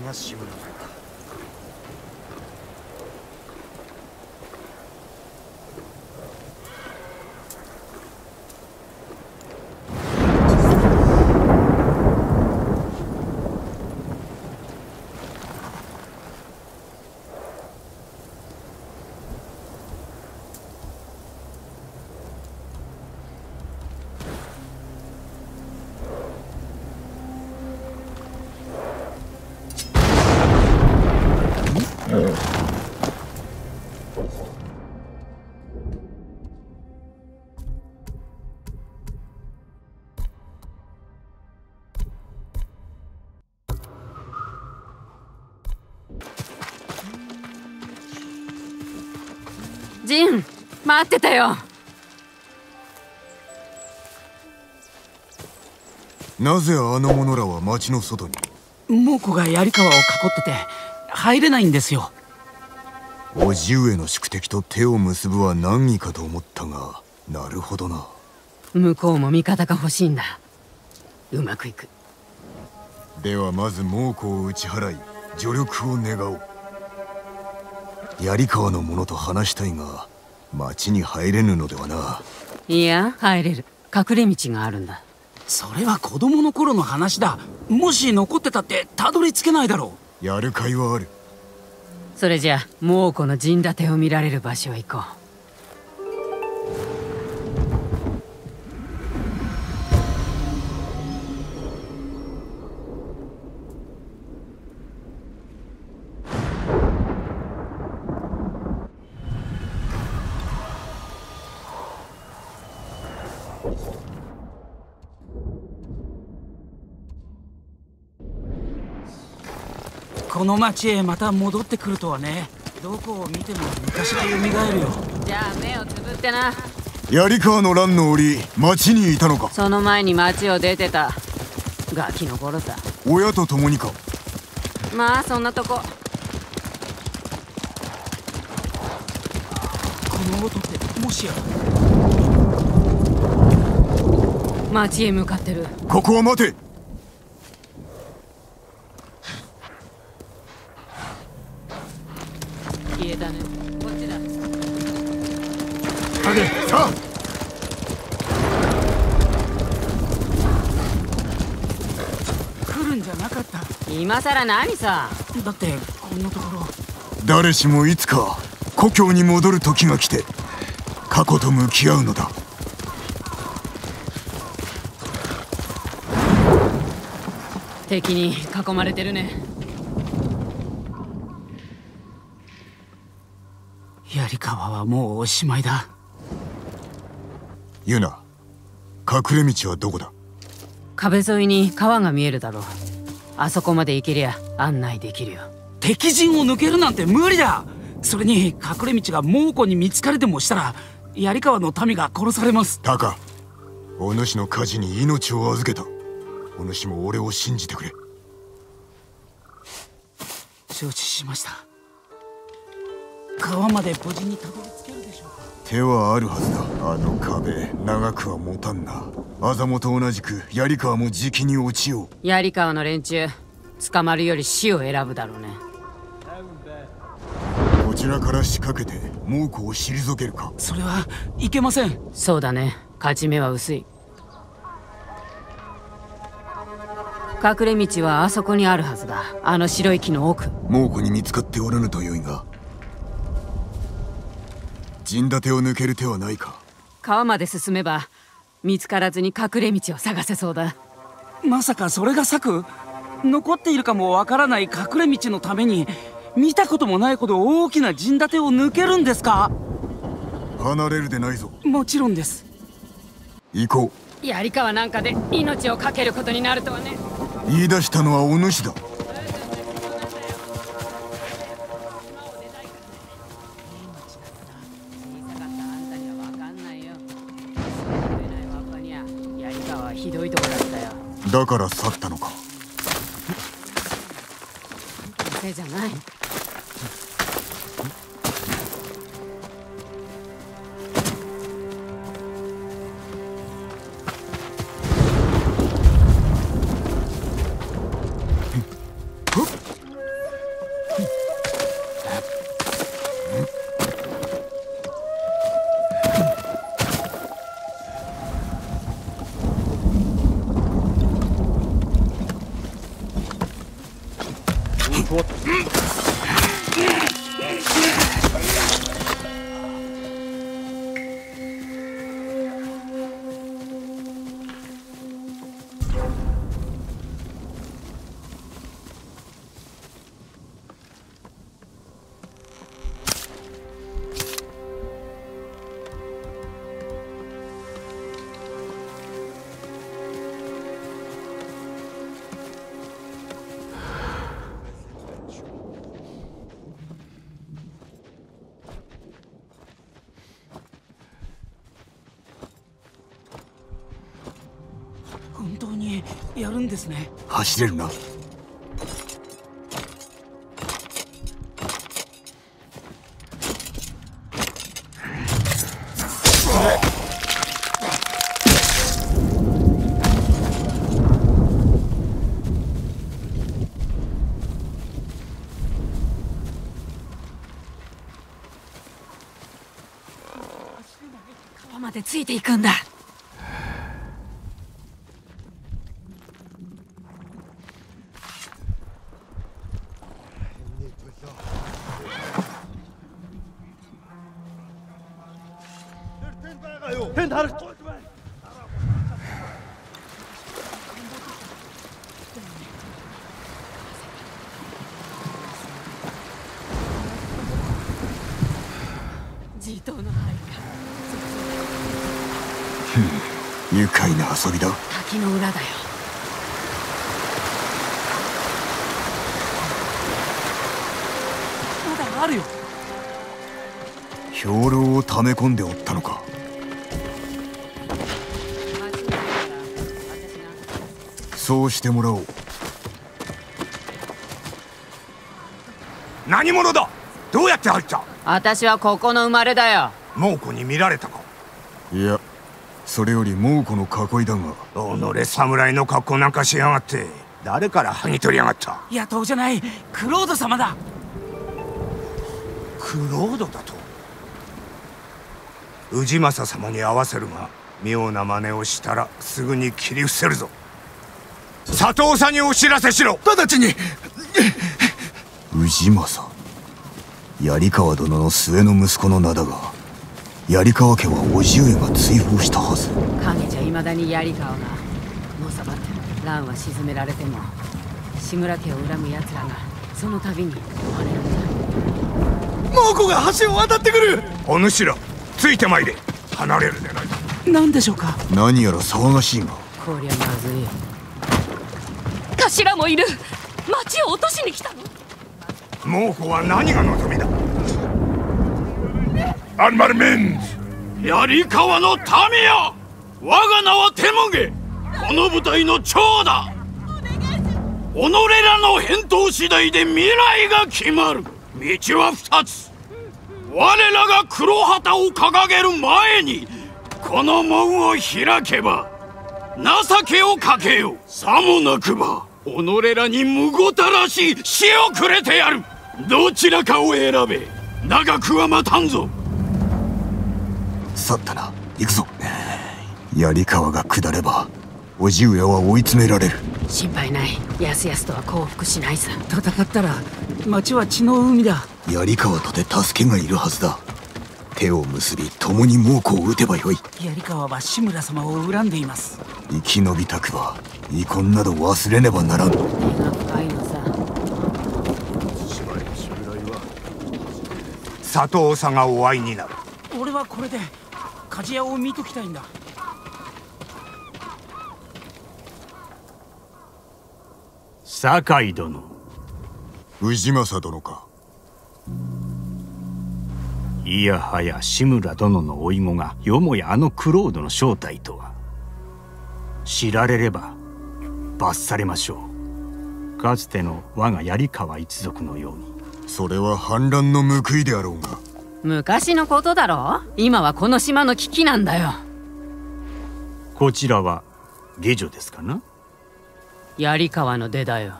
さすが志村だジン待ってたよ。なぜあの者らは町の外に？猛虎が槍川を囲ってて入れないんですよ。叔父上の宿敵と手を結ぶは難儀かと思ったがなるほどな。向こうも味方が欲しいんだ。うまくいく。ではまず猛虎を打ち払い助力を願おう槍川の者と話したいが町に入れぬのではな。いや入れる。隠れ道があるんだ。それは子供の頃の話だ。もし残ってたってたどり着けないだろう。やるかいはある。それじゃあ猛虎の陣立てを見られる場所へ行こうの町へまた戻ってくるとはね。どこを見ても昔が蘇るよ。じゃあ目をつぶってな。槍川の乱の折町にいたのか。その前に町を出てた。ガキの頃さ。親と共にか。まあそんなとこ。この音ってもしや。町へ向かってる。ここは待て影さあ来るんじゃなかった。今さら何さ？だってこんなところ。誰しもいつか故郷に戻る時が来て過去と向き合うのだ。敵に囲まれてるね。槍川はもうおしまいだユナ隠れ道はどこだ？壁沿いに川が見えるだろう。あそこまで行けりゃ案内できるよ。敵陣を抜けるなんて無理だ。それに隠れ道が猛虎に見つかれでもしたら槍川の民が殺されます。タカお主の火事に命を預けた。お主も俺を信じてくれ。承知しました。川まで無事にたどり着ける手はあるはずだ。あの壁。長くは持たんな。アザモと同じく槍川もじきに落ちよう。槍川の連中捕まるより死を選ぶだろうね。こちらから仕掛けて猛虎を退けるか。それはいけません。そうだね。勝ち目は薄い。隠れ道はあそこにあるはずだ。あの白い木の奥。猛虎に見つかっておらぬとよいが陣立てを抜ける手はないか。川まで進めば見つからずに隠れ道を探せそうだ。まさかそれが策？残っているかもわからない隠れ道のために見たこともないほど大きな陣立てを抜けるんですか？離れるでないぞ。もちろんです。行こ槍川なんかで命を懸けることになるとはね。う言い出したのはお主だひどいとこだったよ。だから去ったのか。せいじゃないですね。走れるな。川までついていくんだ遊びだ。滝の裏だよ。まだあるよ。兵糧を溜め込んでおったのか。そうしてもらおう。何者だ？どうやって入った？私はここの生まれだよ。猛虎に見られたか。いやそれより猛虎の囲いだが。己侍の格好なんかしやがって。誰から剥ぎ取りやがった？野党じゃない。クロード様だ。クロードだと？氏政様に会わせるが妙な真似をしたらすぐに切り伏せるぞ。佐藤さんにお知らせしろ。直ちに。氏政。槍川殿の末の息子の名だが槍川家は叔父上が追放したはず。影じゃ未だに槍川がのさばってる蘭は沈められても志村家を恨む奴らがその度に追われるんだ猛虎が橋を渡ってくる！お主らついてまいれ。離れるでない。何でしょうか？何やら騒がしいが。こりゃまずい。頭もいる。町を落としに来たの？猛虎は何が望みだ？アンマルメンズ槍川の民よ。我が名はテモゲこの部隊の長だ。己らの返答次第で未来が決まる。道は二つ。我らが黒旗を掲げる前にこの門を開けば情けをかけよう。さもなくば己らにむごたらしい死をくれてやる。どちらかを選べ。長くは待たんぞ。去ったな行くぞ。槍川が下れば叔父上は追い詰められる。心配ない。やすやすとは降伏しないさ。戦ったら町は血の海だ。槍川とて助けがいるはずだ。手を結び共に猛虎を撃てばよい。槍川は志村様を恨んでいます。生き延びたくば遺恨など忘れねばならん根が深いのさ。佐藤さんがお会いになる。俺はこれで鍛冶屋を見ときたいんだ。酒井殿。氏政殿か。いやはや志村殿の甥子がよもやあのクロードの正体とは。知られれば罰されましょう。かつての我が槍川一族のように。それは反乱の報いであろうが昔のことだろ？今はこの島の危機なんだよ。こちらは下女ですかな？槍川の出だよ。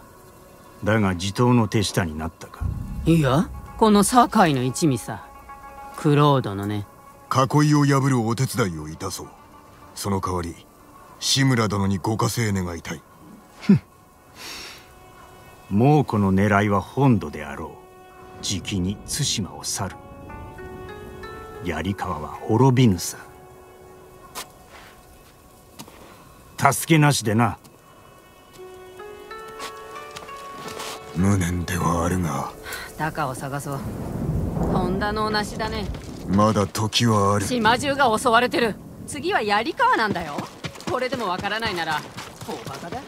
だが地頭の手下になったか？いやこの堺の一味さ。クロードのね。囲いを破るお手伝いをいたそう。その代わり志村殿にご加勢願いたい。猛虎の狙いは本土であろう。じきに対馬を去る槍川は滅びぬさ。助けなしでな。無念ではあるが。鷹を探そう。本田のなしだね。まだ時はある。島中が襲われてる。次は槍川なんだよ。これでもわからないなら大バカだ。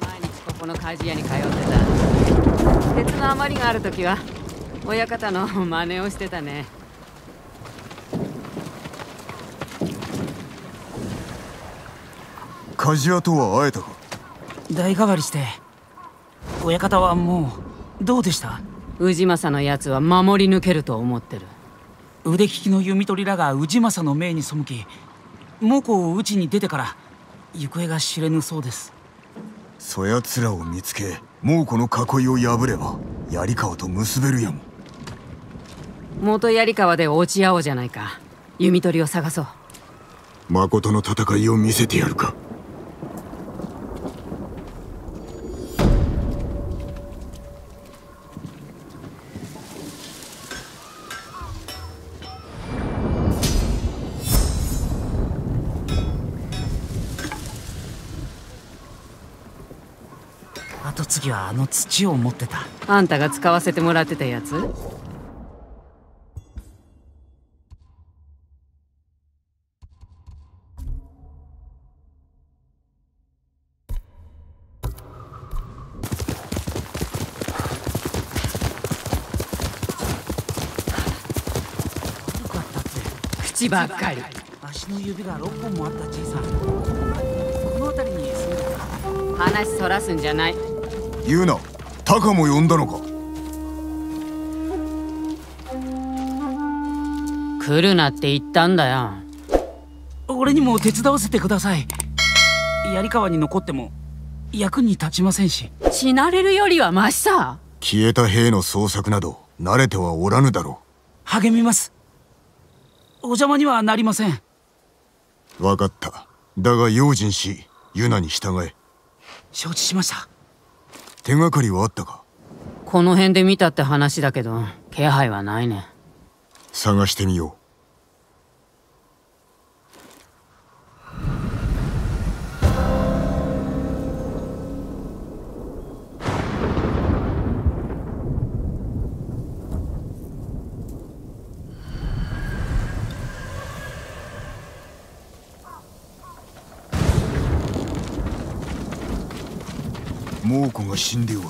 毎日ここの鍛冶屋に通ってた。鉄の余りがある時は親方の真似をしてたね。鍛冶屋とは会えたか？代替わりして親方はもうどうでした？氏政のやつは守り抜けると思ってる。腕利きの弓取りらが氏政の命に背き猛虎を討ちに出てから行方が知れぬそうです。そやつらを見つけ猛虎の囲いを破れば槍川と結べるやも元槍川で落ち合おうじゃないか。弓取りを探そう。誠の戦いを見せてやるか。後継ぎはあの土を持ってた。あんたが使わせてもらってたやつ？口ばっかり。足の指が6本もあったじいさんこの辺り話そらすんじゃない。言うなタカも呼んだのか？来るなって言ったんだよ。俺にも手伝わせてください。槍川に残っても役に立ちませんし。死なれるよりはマシさ。消えた兵の捜索など慣れてはおらぬだろ励みますお邪魔にはなりません。う分かった。だが用心しユナに従え。承知しました。手がかりはあったか？この辺で見たって話だけど気配はないね。探してみよう猛虎が死んでおる。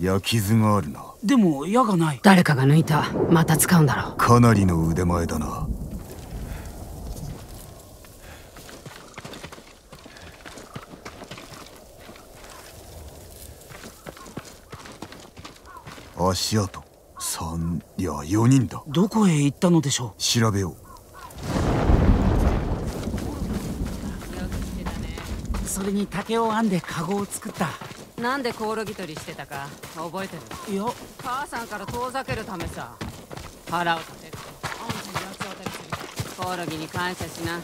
焼き傷があるな。でも矢がない。誰かが抜いた。また使うんだろう。かなりの腕前だな。足跡三いや4人だ。どこへ行ったのでしょう？調べよう。それに竹を編んでカゴを作った。なんでコオロギ取りしてたか覚えてる？いや。母さんから遠ざけるためさ。腹を立てってあんたに八つ当たりする。コオロギに感謝しな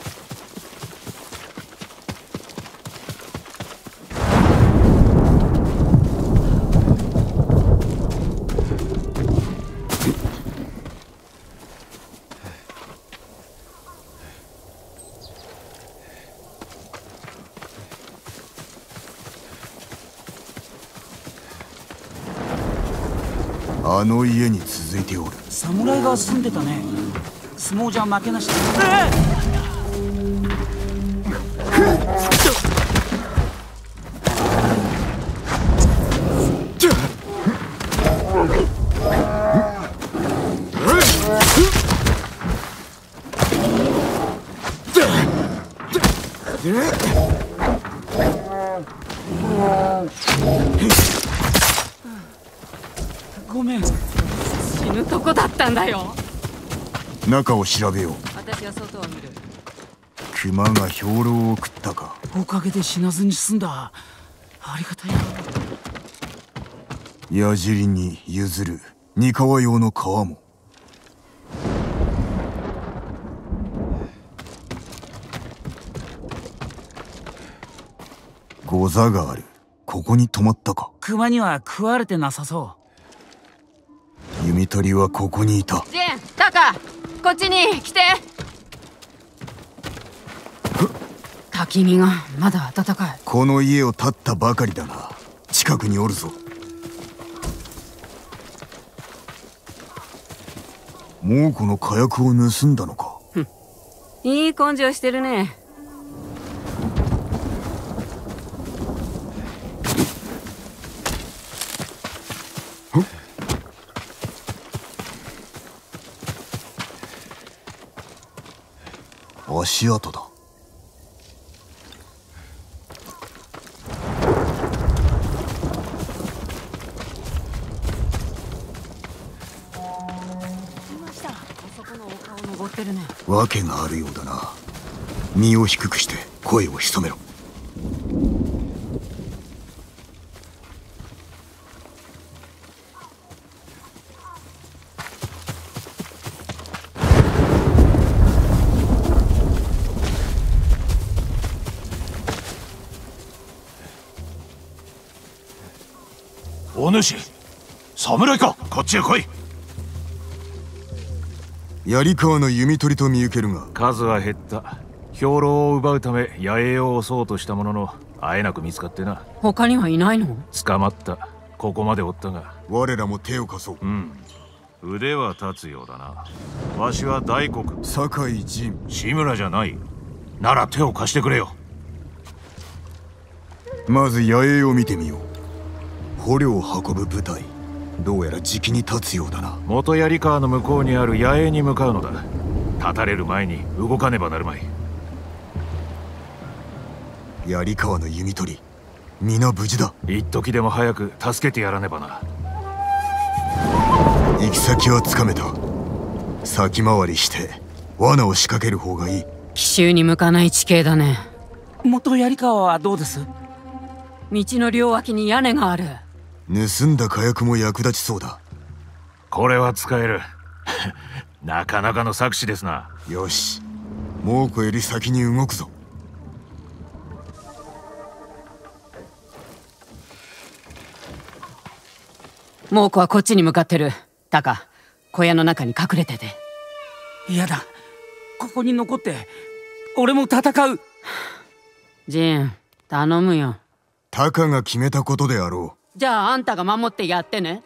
あの家に続いておる。侍が住んでたね。相撲じゃ負けなし。ごだよ。中を調べよう。私は外を見る。熊が兵糧を食ったか。おかげで死なずに済んだ。ありがたい矢尻に譲る。三河用の皮も。ゴザがあるここに泊まったか熊には食われてなさそう弓取りはここにいた。ジェンタカこっちに来て。焚き火がまだ暖かい。この家を建ったばかりだな。近くにおるぞ。猛虎の火薬を盗んだのか。いい根性してるね足跡だ。訳があるようだな。身を低くして声を潜めろ主。侍か。こっちへ来い。槍川の弓取りと見受けるが。数は減った。兵糧を奪うため野営を襲おうとしたもののあえなく見つかってな。他にはいないの？捕まった。ここまでおったが。我らも手を貸そう。うん。腕は立つようだな。わしは大黒。酒井陣志村じゃない。なら手を貸してくれよ。まず野営を見てみよう捕虜を運ぶ部隊。どうやら時期に立つようだな。元槍川の向こうにある野営に向かうのだ。立たれる前に動かねばなるまい。槍川の弓取り。皆無事だ。一時でも早く助けてやらねばな。行き先はつかめた。先回りして罠を仕掛ける方がいい。奇襲に向かない地形だね。元槍川はどうです？道の両脇に屋根がある盗んだ火薬も役立ちそうだ。これは使える。なかなかの策士ですな。よし。猛虎より先に動くぞ。猛虎はこっちに向かってる。タカ小屋の中に隠れてて。嫌だ。ここに残って俺も戦う。ジン頼むよ。タカが決めたことであろじゃああんたが守ってやってね。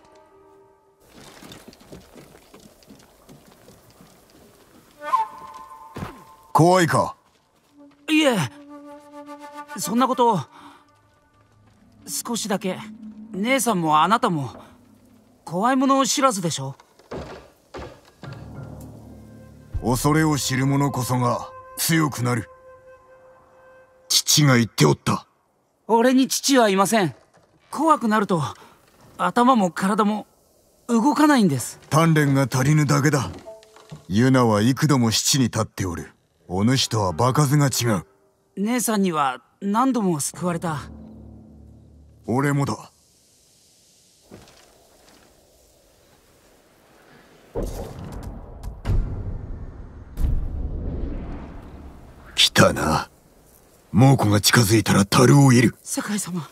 怖いか？いえそんなこと少しだけ。姉さんもあなたも怖いものを知らずでしょ？恐れを知る者こそが強くなる。父が言っておった。俺に父はいません怖くなると頭も体も動かないんです。鍛錬が足りぬだけだ。ユナは幾度も七に立っておる。お主とは場数が違う。姉さんには何度も救われた。俺もだ。来たな。猛虎が近づいたら樽をいる。酒井様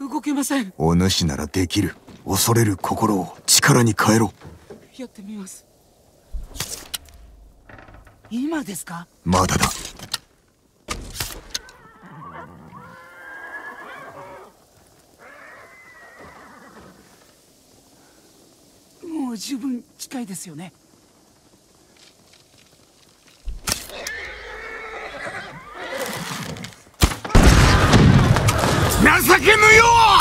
動けません。お主ならできる。恐れる心を力に変えろ。やってみます。今ですか？まだだ。もう十分近いですよね情け無用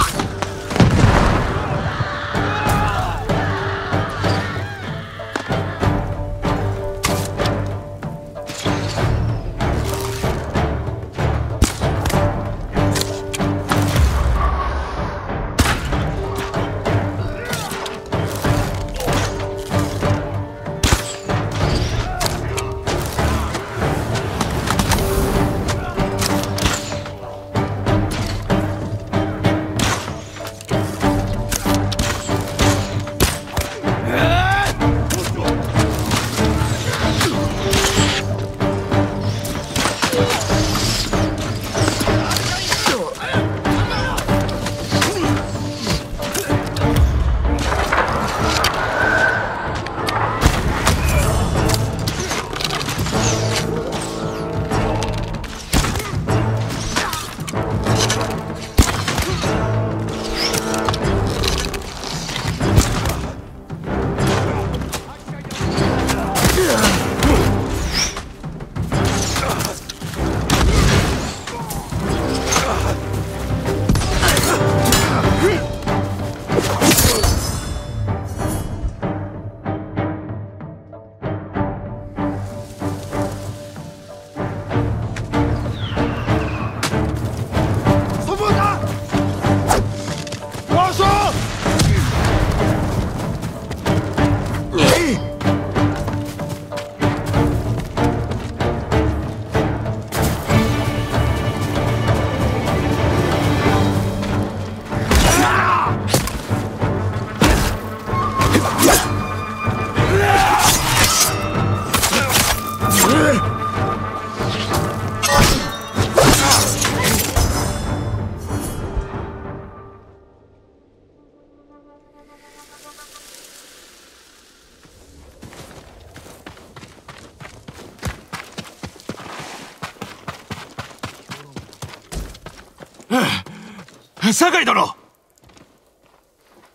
酒井殿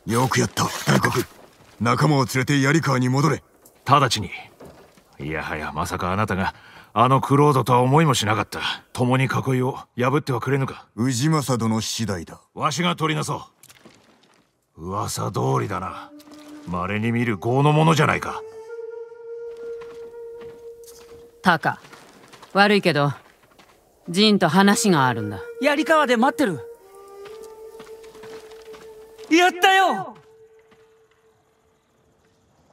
よくやった。大黒仲間を連れて槍川に戻れ。直ちに。いやはやまさかあなたがあのクロードとは思いもしなかった。共に囲いを破ってはくれぬか。氏政殿次第だ。わしが取りなそう。噂通りだな。稀に見る業のものじゃないか。タカ悪いけどジンと話があるんだ。槍川で待ってるやったよ。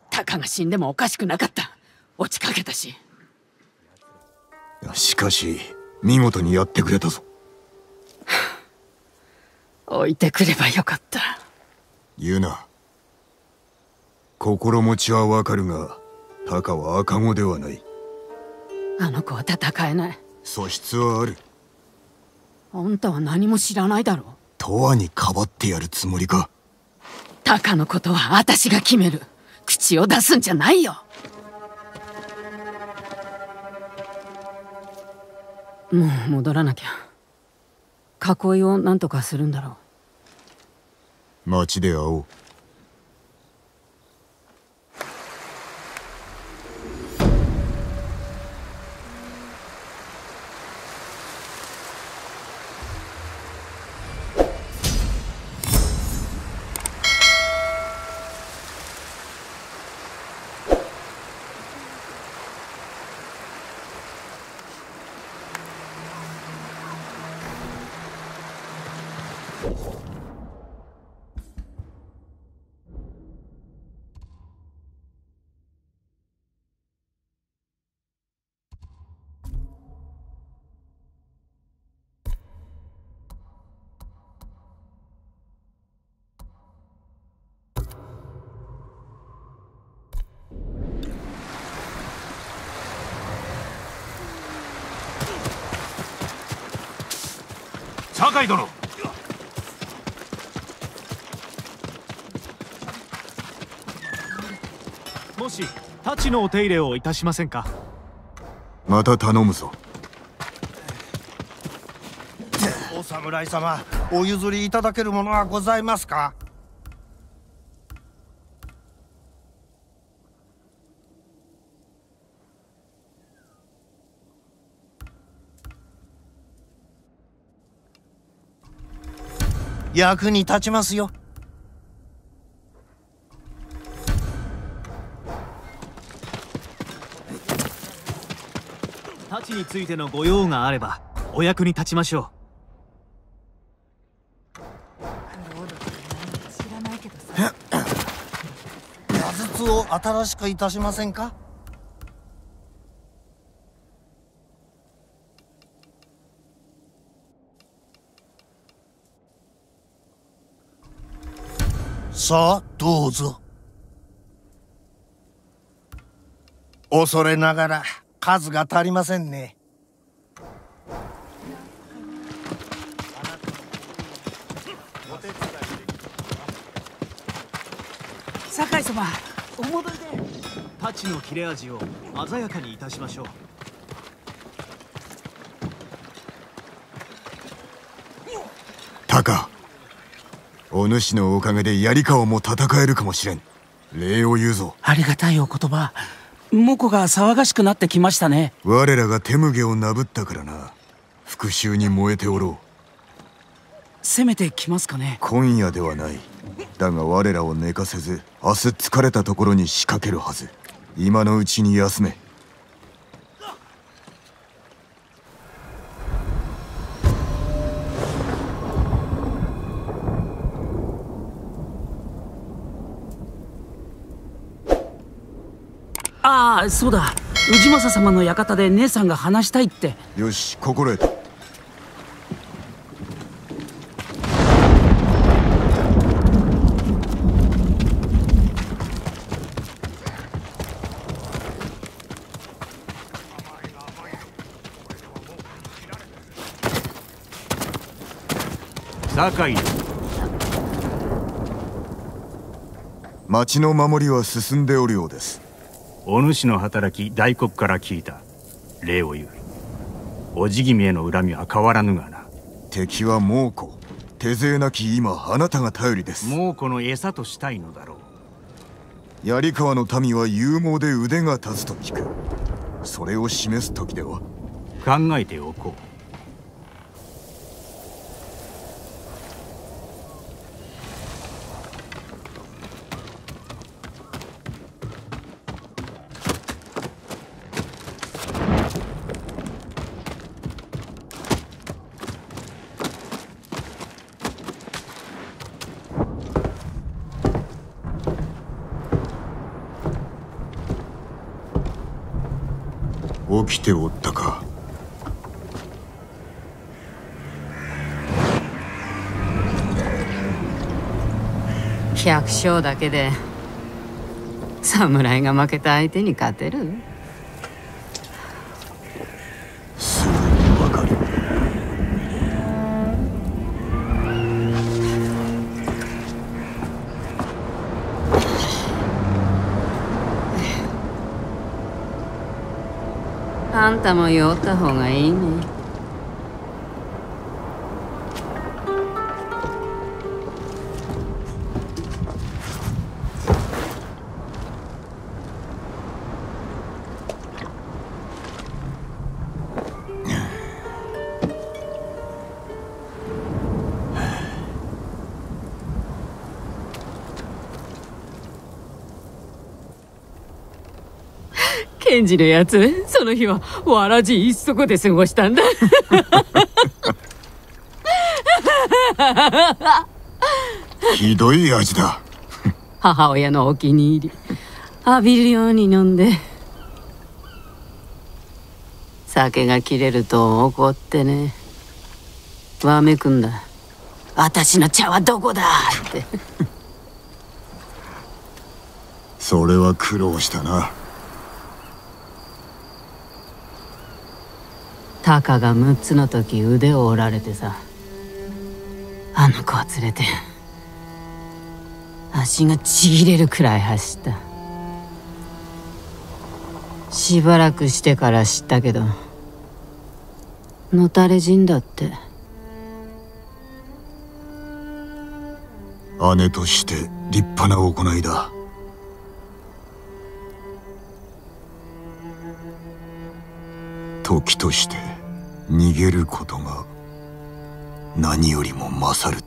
タカが死んでもおかしくなかった。落ちかけたし。しかし見事にやってくれたぞ。置いてくればよかった。言うな。心持ちはわかるがタカは赤子ではない。あの子は戦えない。素質はある。あんたは何も知らないだろう永遠にかばってやるつもりかタカのことは私が決める口を出すんじゃないよもう戻らなきゃ囲いを何とかするんだろう町で会おう酒井殿。もし太刀のお手入れをいたしませんか？また頼むぞ。お侍様お譲りいただけるものはございますか？役に立ちますよ。太刀についてのご用があればお役に立ちましょう。矢筒 を新しくいたしませんか？さあどうぞ。恐れながら数が足りませんね。酒井様お戻りで。太刀の切れ味を鮮やかにいたしましょう。タカお主のおかげで槍川も戦えるかもしれん。礼を言うぞ。ありがたいお言葉。モコが騒がしくなってきましたね。我らが手麦をなぶったからな。復讐に燃えておろう。攻めてきますかね。今夜ではない。だが我らを寝かせず明日疲れたところに仕掛けるはず。今のうちに休めそうだ。氏政様の館で姉さんが話したいって。よし心得た。酒井。町の守りは進んでおるようですお主の働き大黒から聞いた。礼を言う。おじ君への恨みは変わらぬがな。敵は猛虎。手勢なき今あなたが頼りです。猛虎の餌としたいのだろう。槍川の民は勇猛で腕が立つと聞く。それを示す時では。考えておこうておったか。百姓だけで侍が負けた相手に勝てる？たも酔った方がいいねケンジのやつ。その日はわらじ一足で過ごしたんだ。ひどい味だ。母親のお気に入り。浴びるように飲んで。酒が切れると怒ってね。わめくんだ。私の茶はどこだ。って。それは苦労したなタカが6つの時腕を折られてさ。あの子を連れて足がちぎれるくらい走った。しばらくしてから知ったけどのたれ死んだって。姉として立派な行いだ。時として。逃げることが何よりも勝る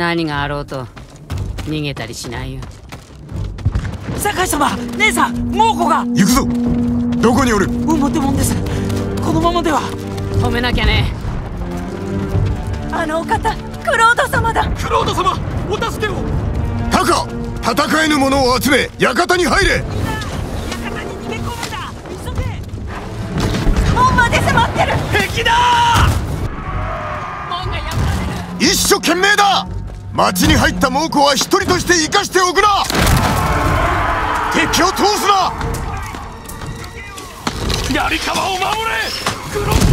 何があろうと逃げたりしないよ。酒井様姉さん猛虎が。行くぞ。どこにおる。表門です。このままでは。止めなきゃね。あのお方クロード様だ。クロード様お助けを。タカ戦えぬ者を集め館に入れ。門まで迫ってる。敵だ一生懸命だ町に入った猛虎は一人として生かしておくな。敵を通すな。槍川を守れ。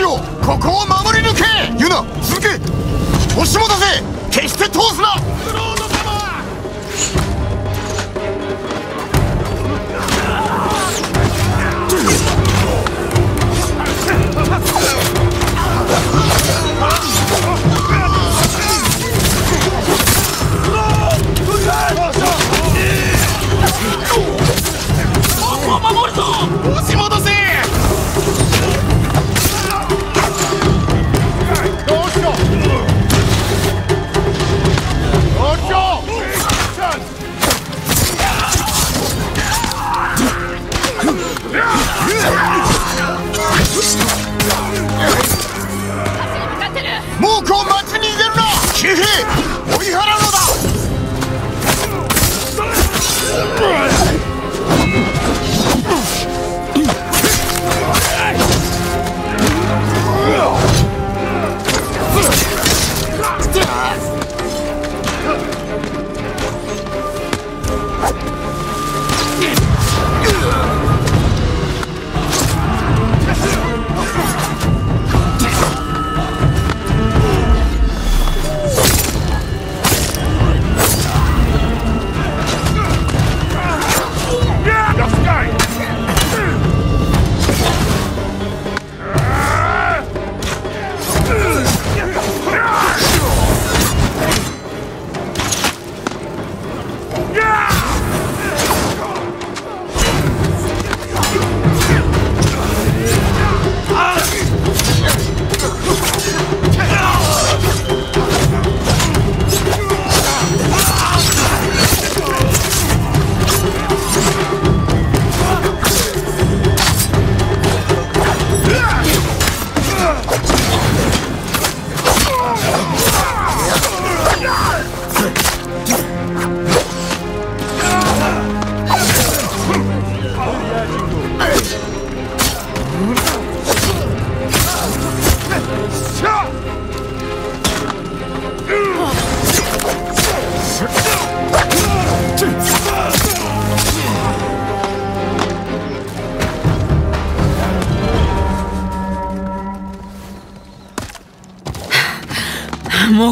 しろここを守り抜けユナ続け押し戻せ決して通すな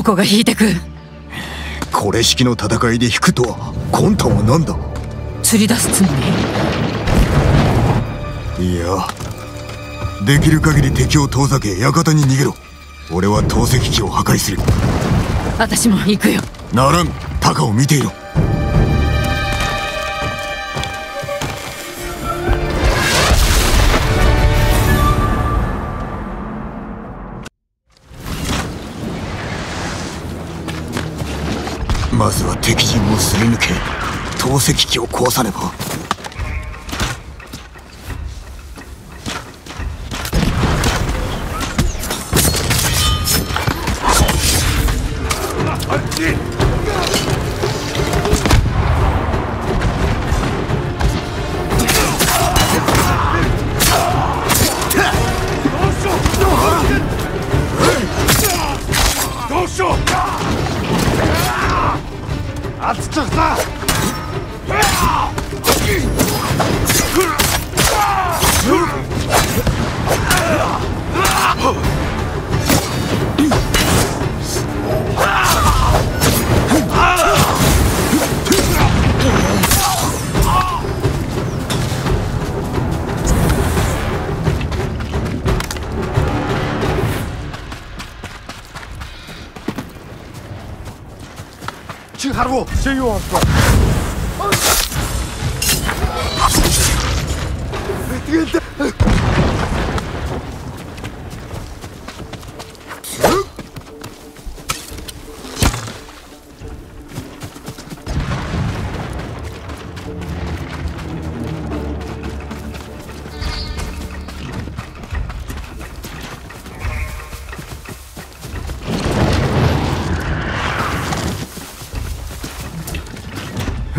猛虎が引いてく。これ式の戦いで引くとは魂胆は何だ？釣り出すつもり。いやできる限り敵を遠ざけ館に逃げろ。俺は投石機を破壊する。私も行くよ。ならん。タカを見ていろまずは敵陣をすり抜け投石機を壊さねば路，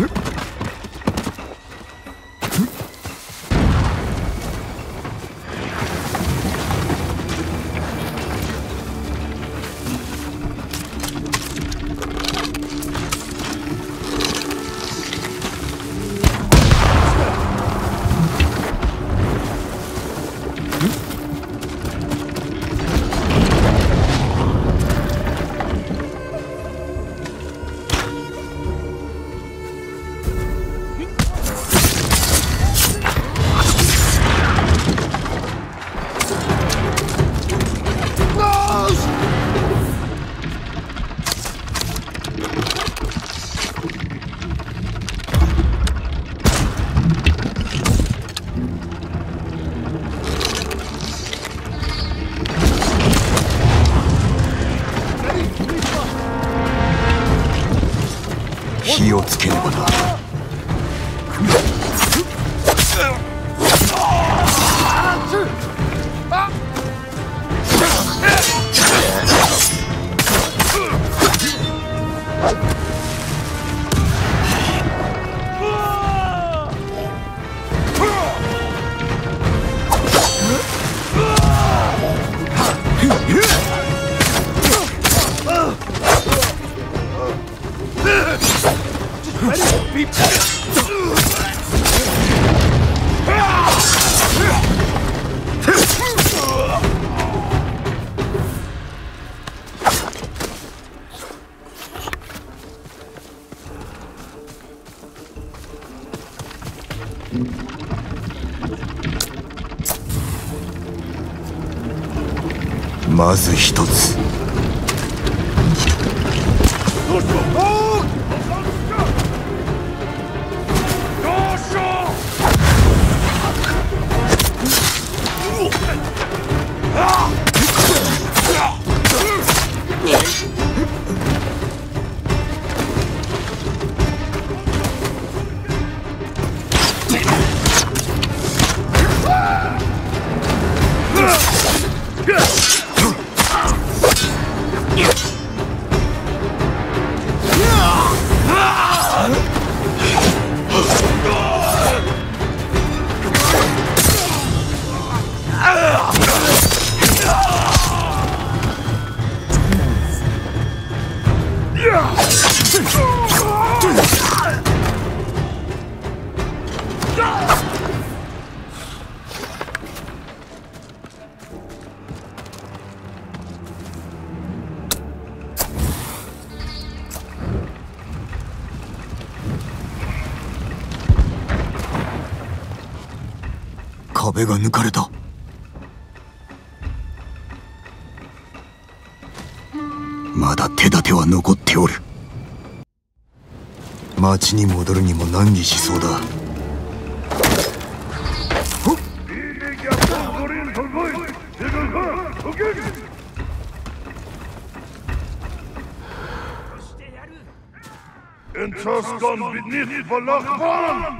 火まず一つ。壁が抜かれたまだ手立ては残っておる町に戻るにも難儀しそうだ Entraskan beneath Balakban! Hoy!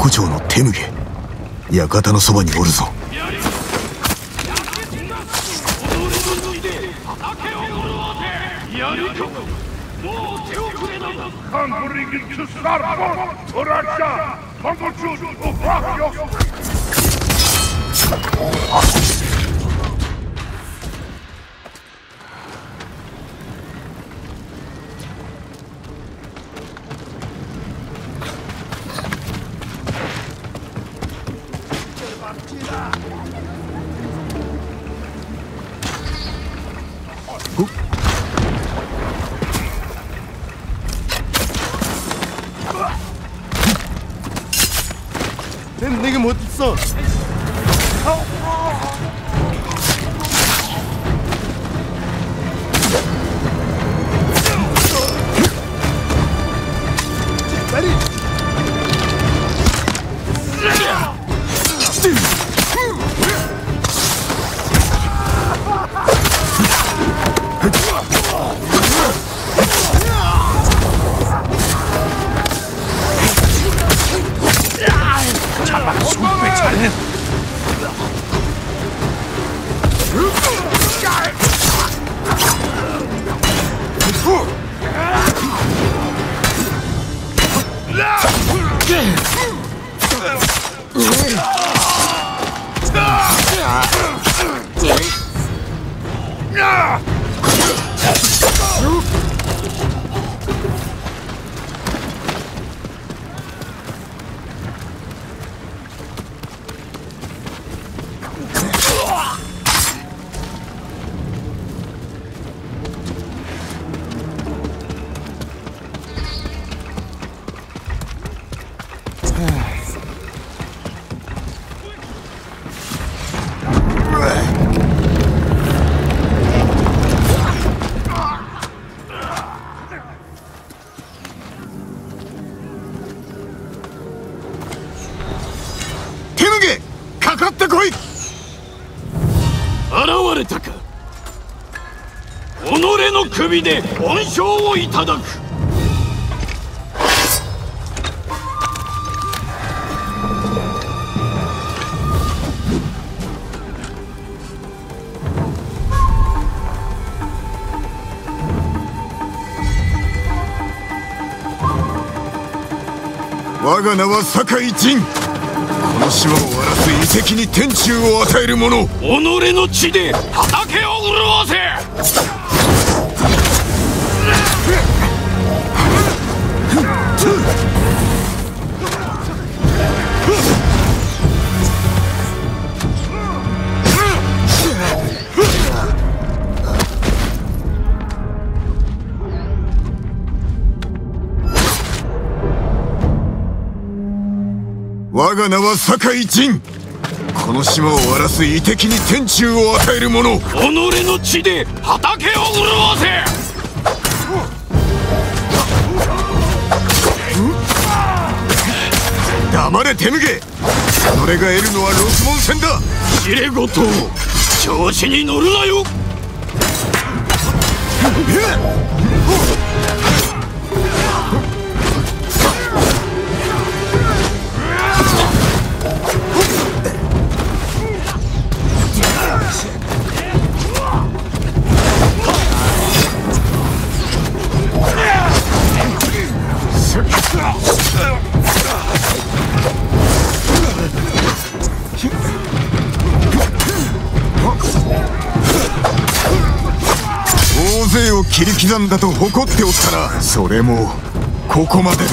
古城の手向け館のそばにおるぞ。指で恩賞をいただく。我が名は酒井仁。この島を荒らす遺跡に天誅を与える者。己の血で畑を潤せ我が名は酒井仁。この島を荒らす遺跡に天誅を与える者。己の血で畑を潤せ。黙れ手向け。己が得るのは六門戦だ。知れごと調子に乗るなよ切り刻んだと誇っておったらそれもここまでだ。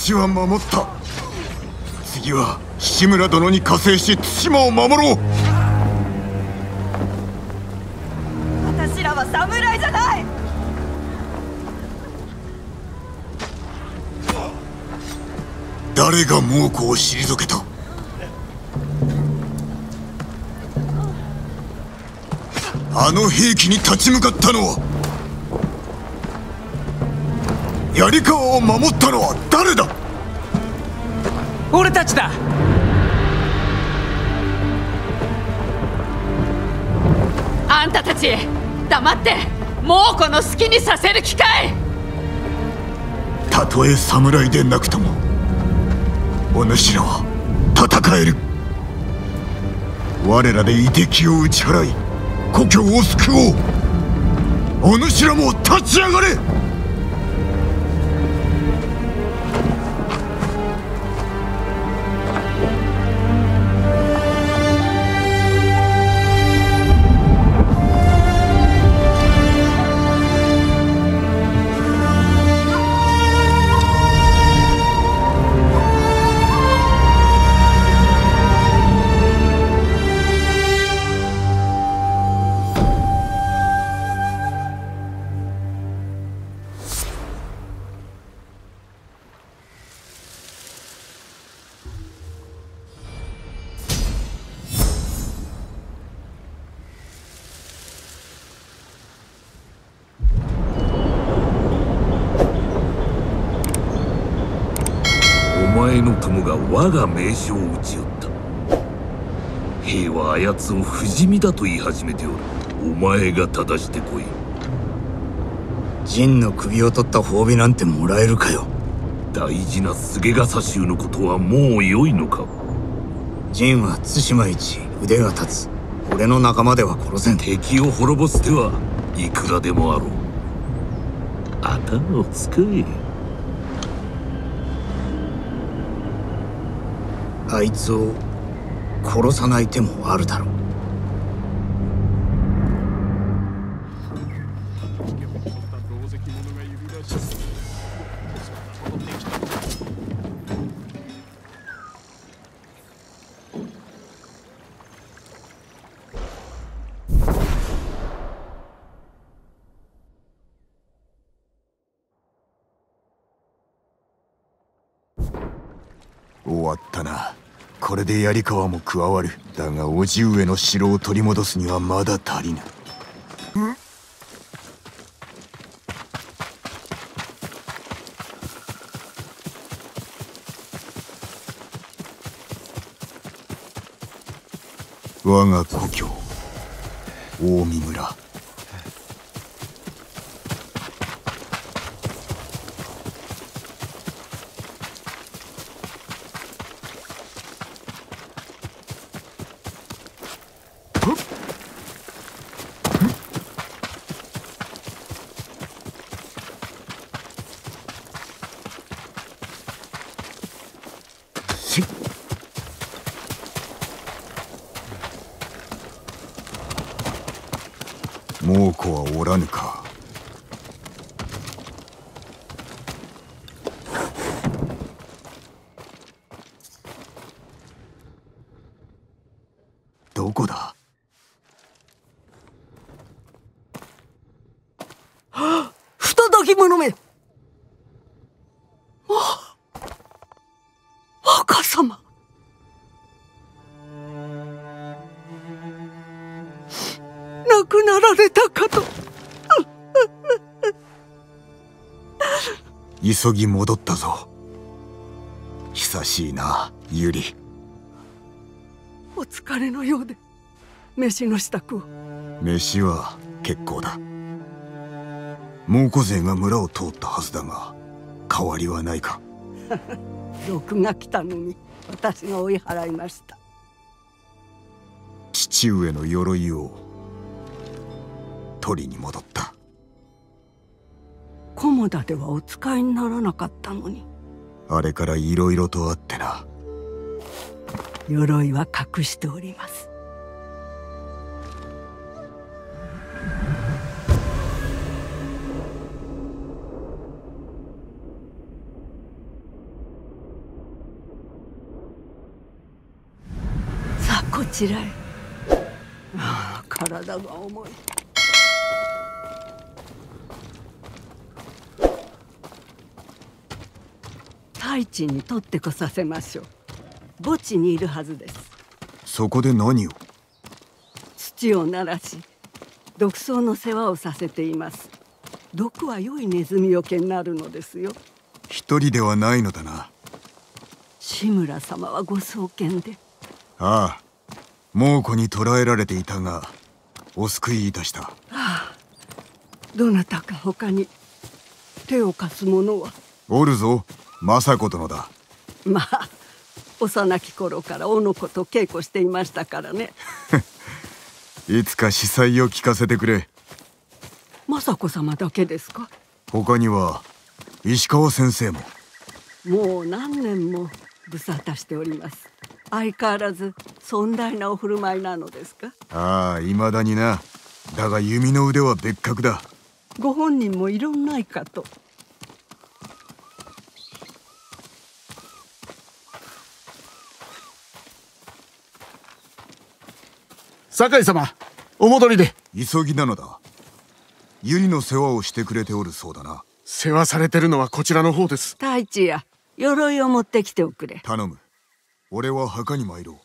町は守った。次は志村殿に加勢し対馬を守ろう。私らは侍じゃない。誰が猛虎を退けた？あの兵器に立ち向かったのは槍川を守ったのはたちだ。あんたたち黙ってもうこの好きにさせる機会。たとえ侍でなくともお主らは戦える。我らで遺敵を打ち払い故郷を救おう。お主らも立ち上がれ我が名将を撃ち寄った。兵はあやつを不死身だと言い始めておる。お前が正してこい。陣の首を取った褒美なんてもらえるかよ。大事な菅笠衆のことはもう良いのか。陣は対馬一腕が立つ。俺の仲間では殺せん。敵を滅ぼす手はいくらでもあろう。頭を使えあいつを殺さない手もあるだろう。で槍川も加わる。だが叔父上の城を取り戻すにはまだ足りぬ。我が故郷近江急ぎ戻ったぞ。久しいなユリ。お疲れのようで。飯の支度を。飯は結構だ。猛虎勢が村を通ったはずだが変わりはないか。毒が来たのに私が追い払いました。父上の鎧を取りに戻った菰田ではお使いにならなかったのに。あれからいろいろとあってな。鎧は隠しております。さあこちらへ。ああ体が重い太一に取ってこさせましょう。墓地にいるはずです。そこで何を？土を鳴らし毒草の世話をさせています。毒は良いネズミよけになるのですよ。一人ではないのだな。死志村様はご創建で。ああ猛虎に捕らえられていたがお救いいたした。ああどなたか他に手を貸す者は。おるぞ政子殿だ。まあ幼き頃からおの子と稽古していましたからね。いつか司祭を聞かせてくれ。政子様だけですか？他には石川先生も。もう何年も無沙汰しております。相変わらず尊大なお振る舞いなのですか？ああ未だにな。だが弓の腕は別格だ。ご本人もいろんないかと酒井様お戻りで。急ぎなのだ。百合の世話をしてくれておるそうだな。世話されてるのはこちらの方です。太一や鎧を持ってきておくれ。頼む。俺は墓に参ろう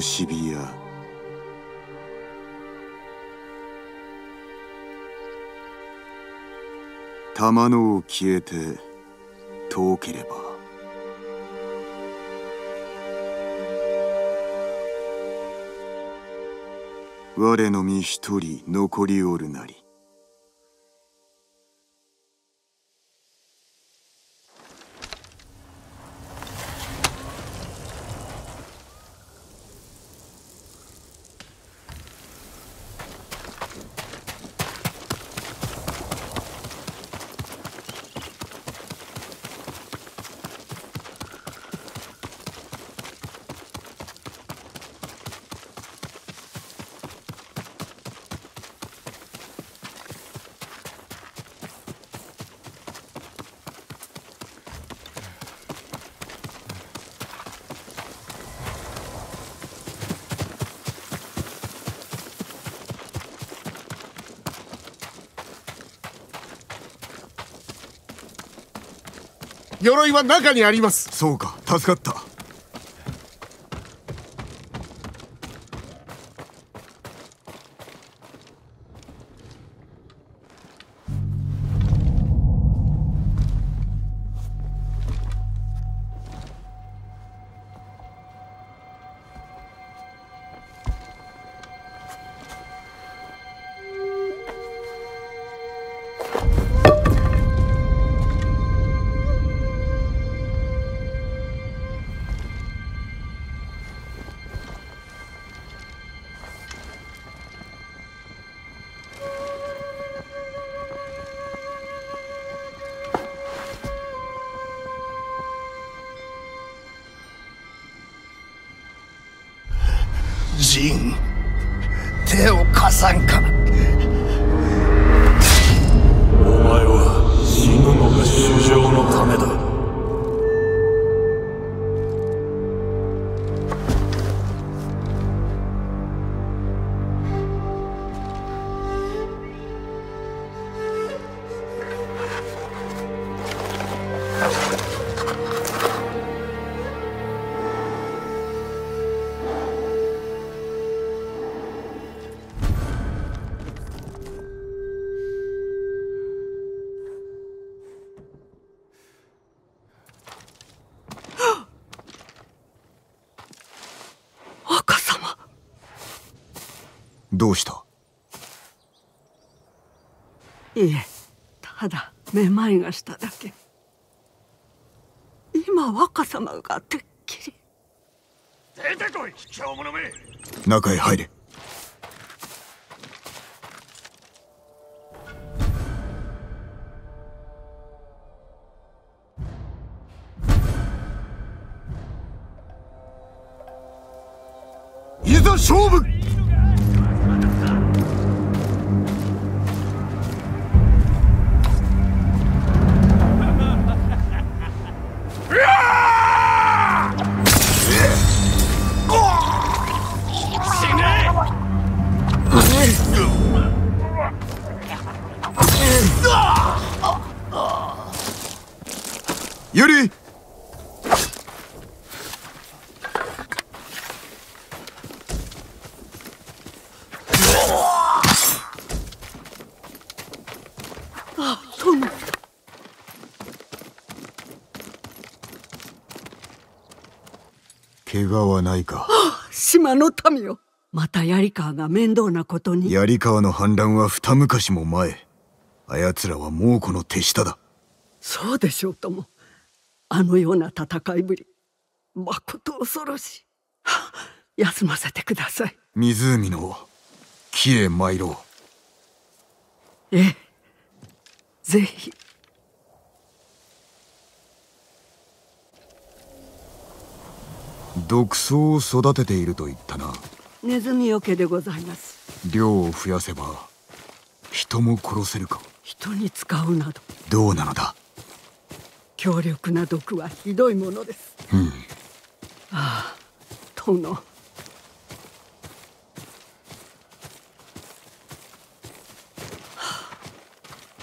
し火や玉のを消えて遠ければ我の身一人残りおるなり鎧は中にあります。そうか。助かった。だめまいがしただけ。今若様がてっきり。出てこい卑怯者め。中へ入れはないか。あ島の民よまた槍川が面倒なことに。槍川の反乱は二昔も前。あやつらは猛虎の手下だ。そうでしょうとも。あのような戦いぶり。まこと恐ろしい。はあ休ませてください。湖の木へ参ろええ。ぜひ毒草を育てていると言ったな。ネズミよけでございます。量を増やせば人も殺せるか人に使うなど。どうなのだ？強力な毒はひどいものです。うん。ああ殿は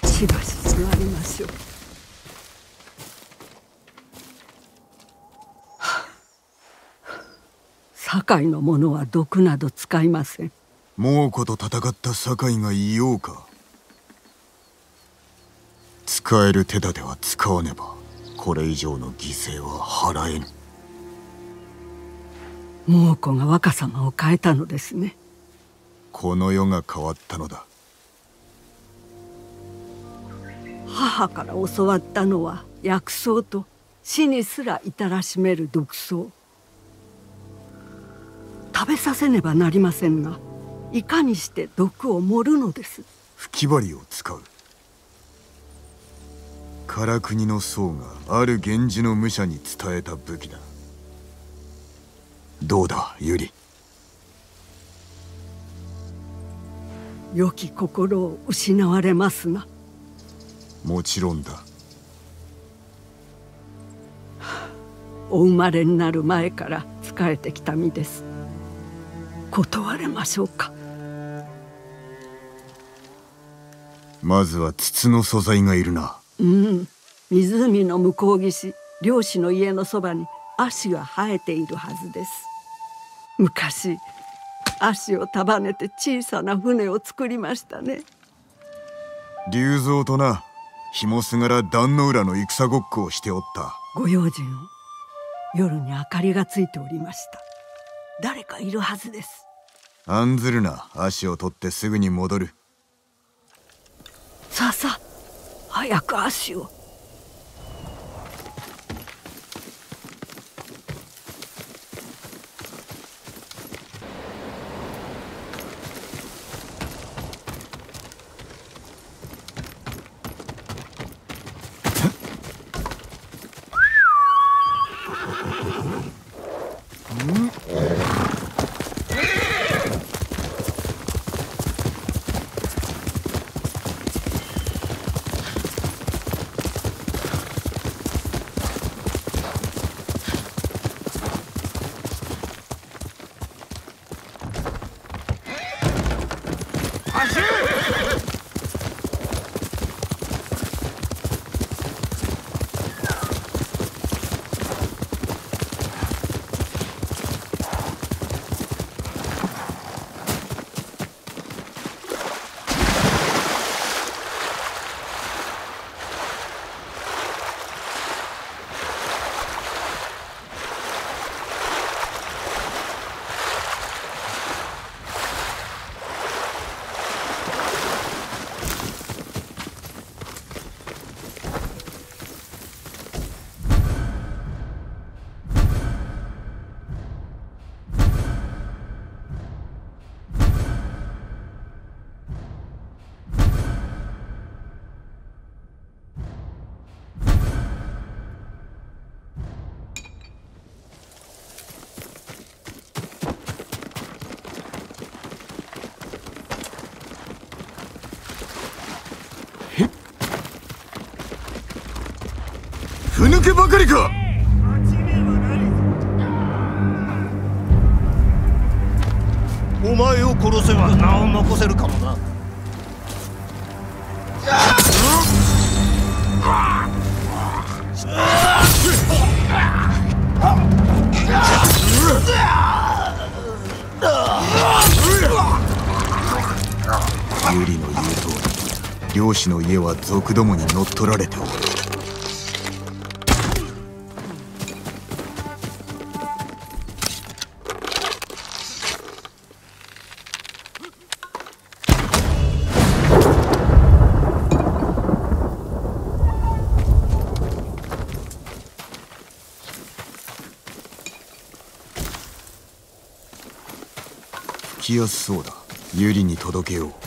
あしばし座りましょうはあ堺の者は毒など使いません。猛虎と戦った堺がいようか。使える手立ては使わねばこれ以上の犠牲は払えぬ。猛虎が若様を変えたのですね。この世が変わったのだ。母から教わったのは薬草と死にすら至らしめる毒草食べさせねばなりませんがいかにして毒を盛るのです。吹き針を使う。唐国の僧がある源氏の武者に伝えた武器だ。どうだユリ良き心を失われますな。もちろんだ。お生まれになる前から仕えてきた身です断れましょうか。まずは筒の素材がいるな。うん。湖の向こう岸漁師の家のそばに足が生えているはずです。昔足を束ねて小さな船を作りましたね。龍蔵とな紐すがら壇の浦の戦ごっこをしておった。ご用心を。夜に明かりがついておりました。誰かいるはずです案ずるな。足を取ってすぐに戻る。さあさあ早く足を。けばかりか。お前を殺せば名を残せるかもな。ユリの言う通り漁師の家は族どもに乗っ取られておるやすそうだ。ユリに届けよう。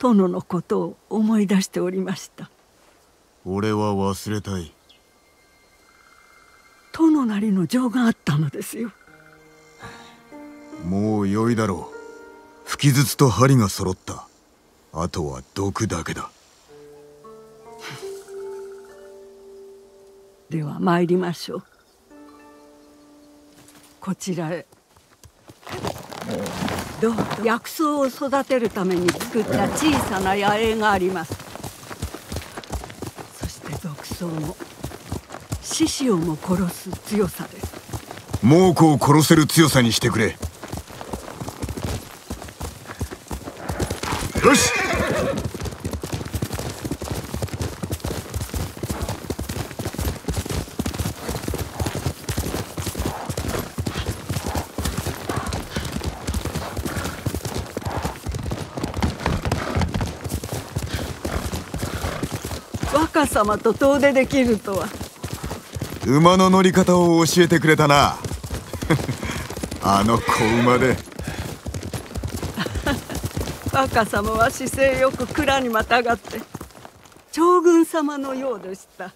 殿のことを思い出しておりました。俺は忘れたい。殿なりの情があったのですよ。もう良いだろう。吹き筒と針が揃った。あとは毒だけだ。では参りましょう。こちらへどう？薬草を育てるために作った小さな野営があります。そして毒草も獅子をも殺す強さです。猛虎を殺せる強さにしてくれ。よし！若様と遠出できるとは。馬の乗り方を教えてくれたな。あの子馬で。若様は姿勢よく蔵にまたがって将軍様のようでした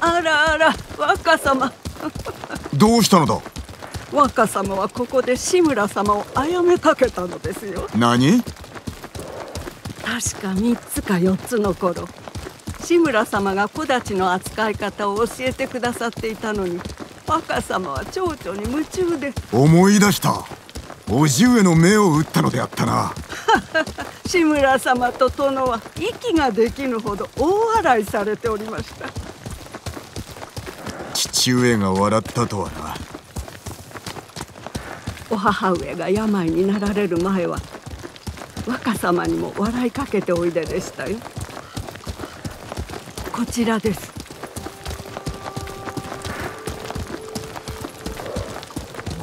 あらあら若様どうしたのだ？若様はここで志村様を殺めかけたのですよ。何？確か3つか4つの頃志村様が木立の扱い方を教えてくださっていたのに若様は蝶々に夢中で。思い出した。叔父上の目を打ったのであったな。志村様と殿は息ができぬほど大笑いされておりました父上が笑ったとはな。お母上が病になられる前は若様にも笑いかけておいででしたよ。こちらです。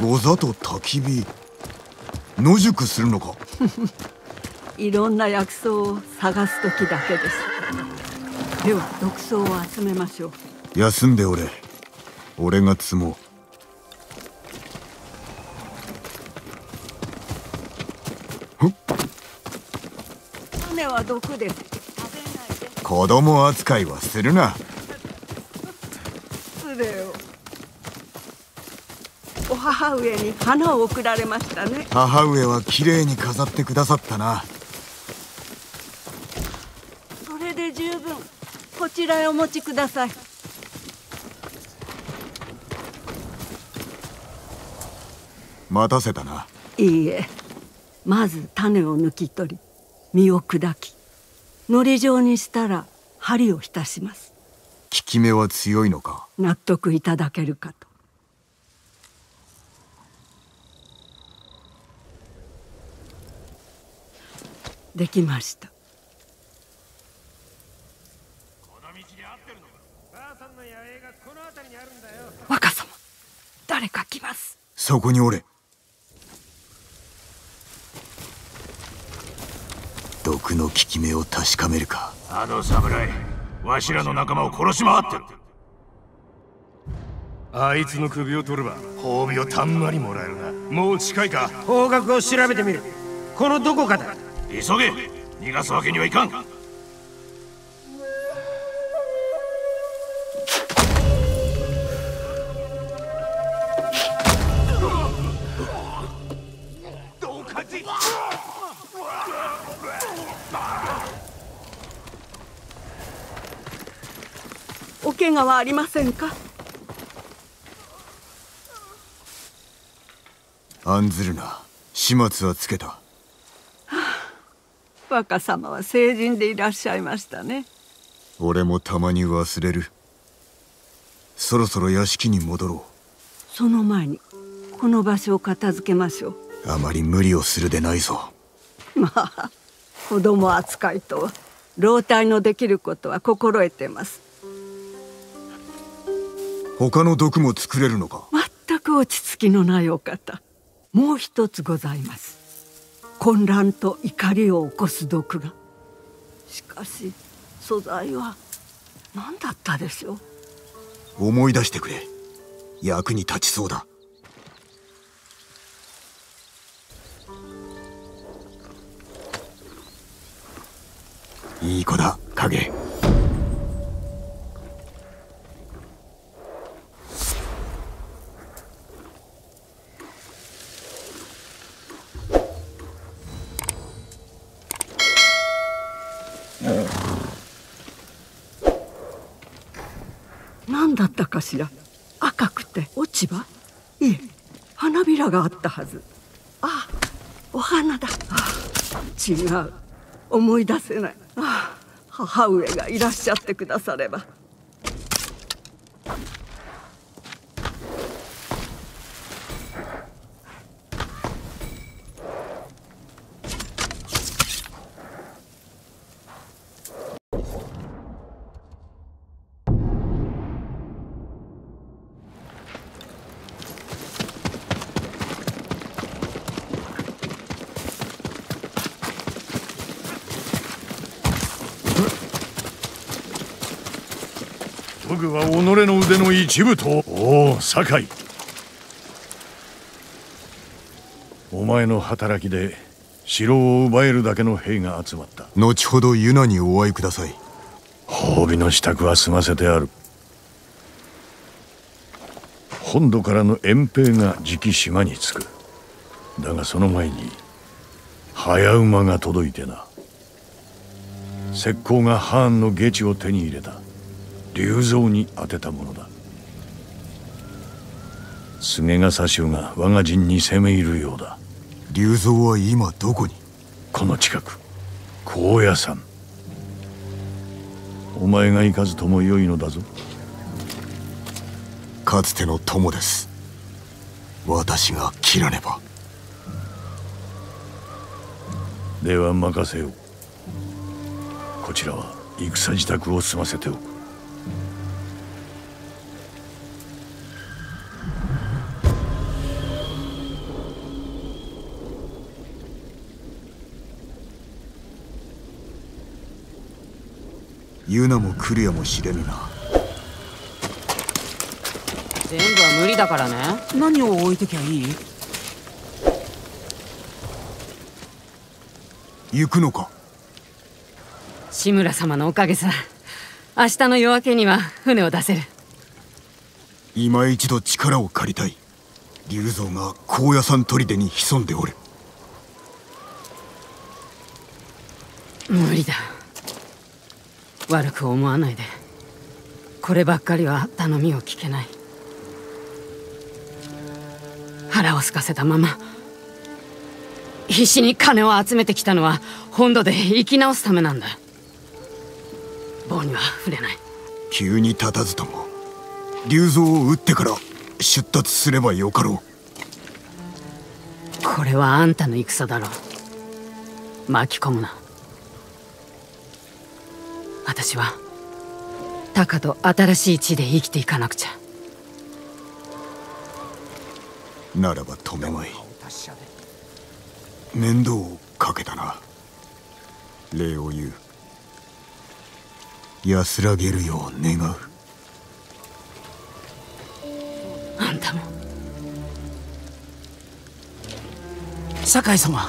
御座と焚き火野宿するのか？いろんな薬草を探す時だけです。では毒草を集めましょう。休んでおれ俺が積も種は毒で。すう子供扱いはするな。失礼を。お母上に花を贈られましたね。母上は綺麗に飾ってくださったな。それで十分こちらへお持ちください待たせたな。いいえ。まず種を抜き取り実を砕き糊状にしたら針を浸します。効き目は強いのか？納得いただけるかと。できました。若様誰か来ます。そこにおれ毒の効き目を確かめるか。あの侍わしらの仲間を殺し回ってる。あいつの首を取れば褒美をたんまりもらえるな。もう近いか。方角を調べてみる。このどこかだ。急げ。逃がすわけにはいかん怪我はありませんか？案ずるな。始末はつけた。若様は成人でいらっしゃいましたね。俺もたまに忘れる。そろそろ屋敷に戻ろその前にこの場所を片付けましょうう。あまり無理をするでないぞ。まあ子供扱いとは老体のできることは心得てます他の毒も作れるのか？全く落ち着きのないお方。もう一つございます。混乱と怒りを起こす毒が。しかし素材は何だったでしょう？思い出してくれ。役に立ちそうだ。いい子だ影しら赤くて落ち葉？いえ花びらがあったはず。あお花だ。あ違う。思い出せない。あ母上がいらっしゃってくだされば。己の腕の一部と。おお酒井。お前の働きで城を奪えるだけの兵が集まった。後ほどユナにお会いください。褒美の支度は済ませてある。本土からの遠兵がじき島に着く。だがその前に早馬が届いてな。石膏がハーンの下地を手に入れた龍蔵に当てたものだ。菅笠衆が我が陣に攻め入るようだ。龍蔵は今どこに？この近く高野山。お前が行かずともよいのだぞ。かつての友です。私が切らねば。では任せよう。こちらは戦支度を済ませておくユナも来るやもしれぬな。全部は無理だからね。何を置いてきゃいい？行くのか？志村様のおかげさ。明日の夜明けには船を出せる。今一度力を借りたい。龍蔵が高野山砦に潜んでおる。無理だ悪く思わないで。こればっかりは頼みを聞けない。腹を空かせたまま。必死に金を集めてきたのは本土で生き直すためなんだ。棒には触れない。急に立たずとも龍蔵を撃ってから出立すればよかろう。これはあんたの戦だろう。巻き込むな私はタカと新しい地で生きていかなくちゃ。ならば止めまい。面倒をかけたな。礼を言う。安らげるよう願う。あんたも。酒井様。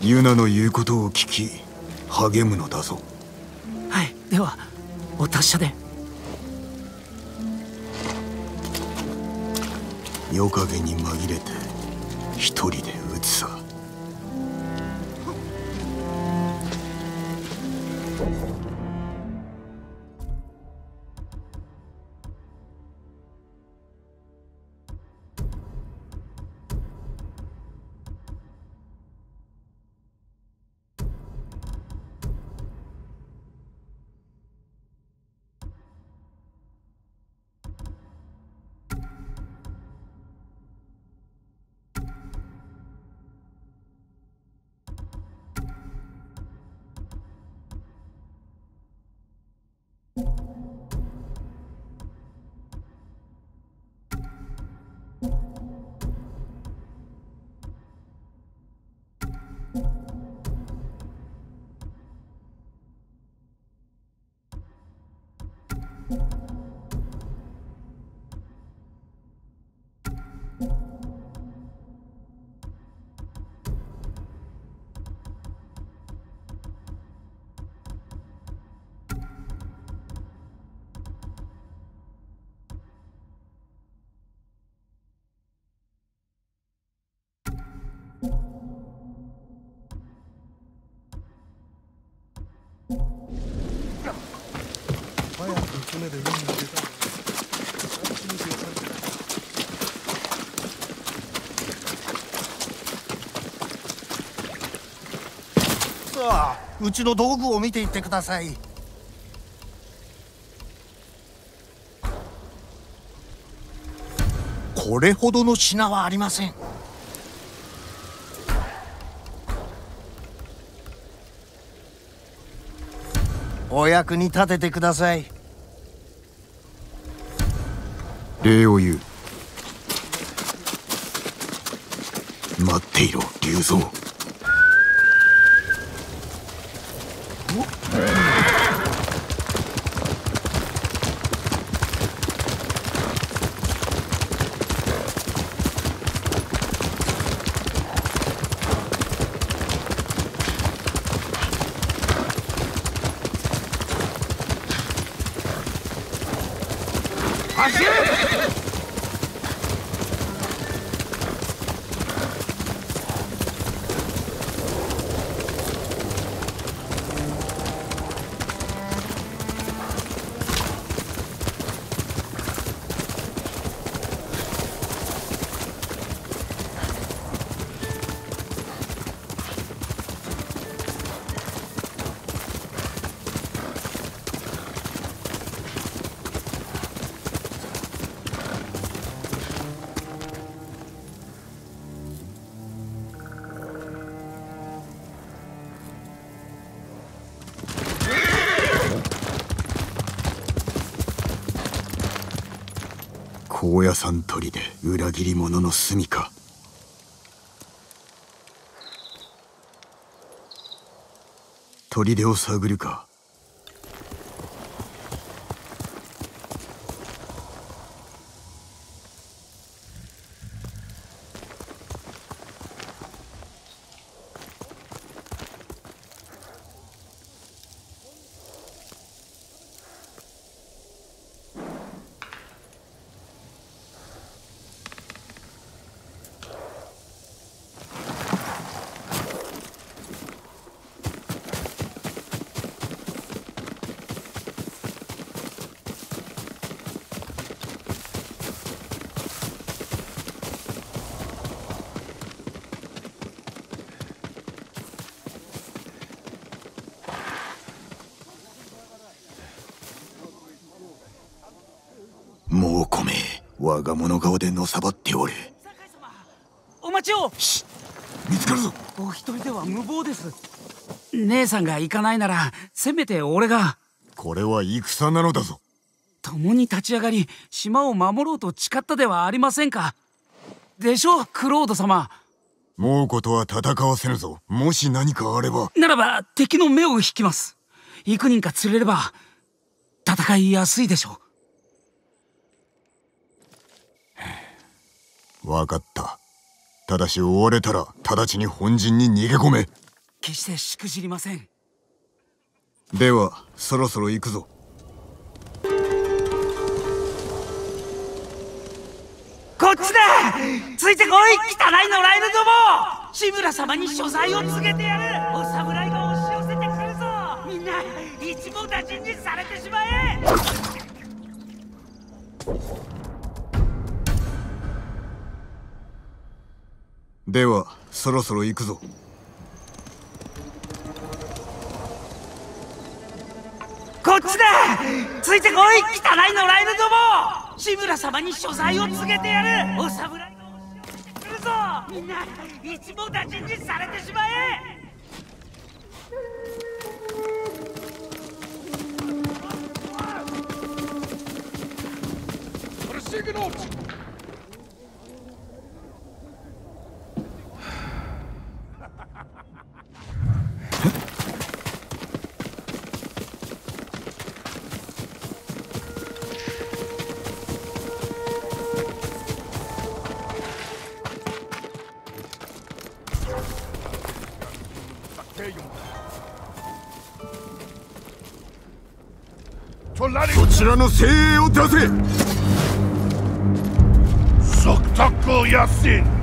ユナの言うことを聞き励むのだぞ。はいではお達者で。夜影に紛れて一人で撃つささ。うちの道具を見ていってください。これほどの品はありません。お役に立ててください。礼を言う。待っていろ龍蔵。屋さん鳥で裏切り者の住みか。砦を探るかもうこめ我が物顔でのさばっておるお待ちを。見つかるぞ。お一人では無謀です。姉さんが行かないならせめて俺が。これは戦なのだぞ。共に立ち上がり島を守ろうと誓ったではありませんか。でしょクロード様。もうことは戦わせぬぞ。もし何かあれば。ならば敵の目を引きます。幾人か釣れれば戦いやすいでしょう分かったただし追われたら直ちに本陣に逃げ込め。決してしくじりません。ではそろそろ行くぞ。こっちだ!ついてこい!汚い野良犬ども!志村様に所在を告げてやる!お侍が押し寄せてくるぞ!みんな一網打尽にされてしまえではそろそろ行くぞ。こっちだ!ついてこい!汚い野良犬ども!志村様に所在を告げてやる!お侍が押し寄せてくるぞ!みんな一網打尽にされてしまえ!シグノーの精を出せ。託を安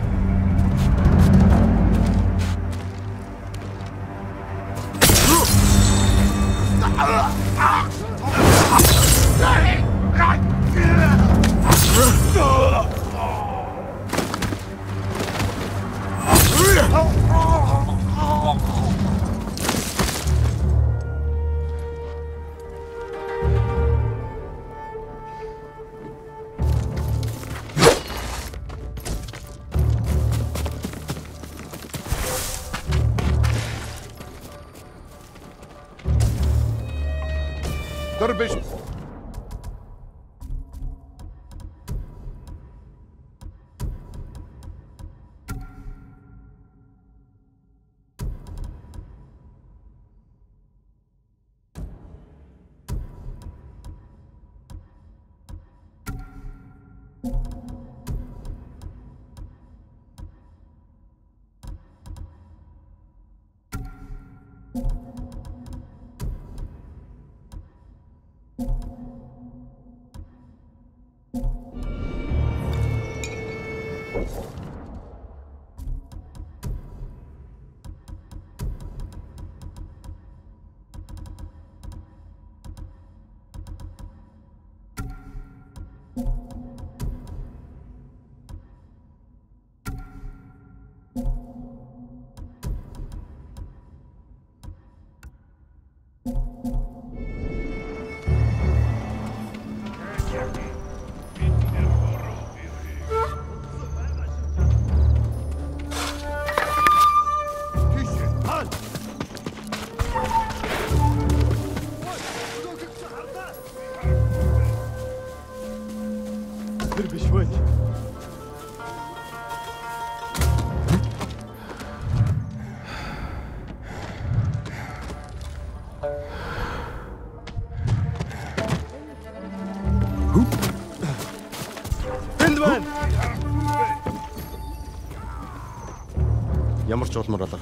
مرة ثانية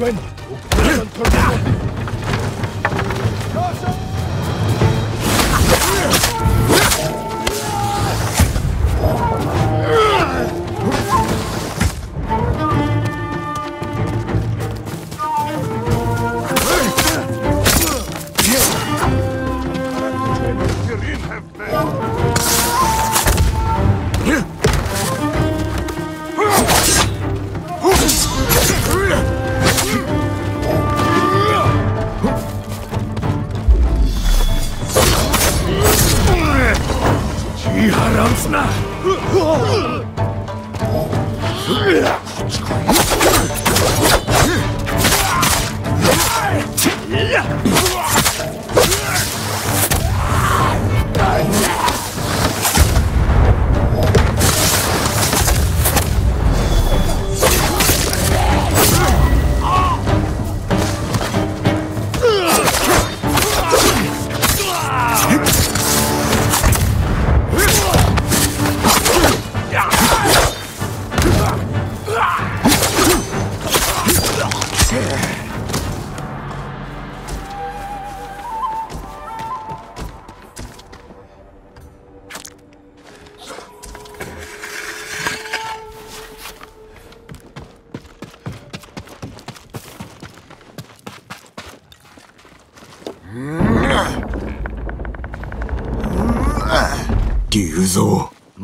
Schwimmen!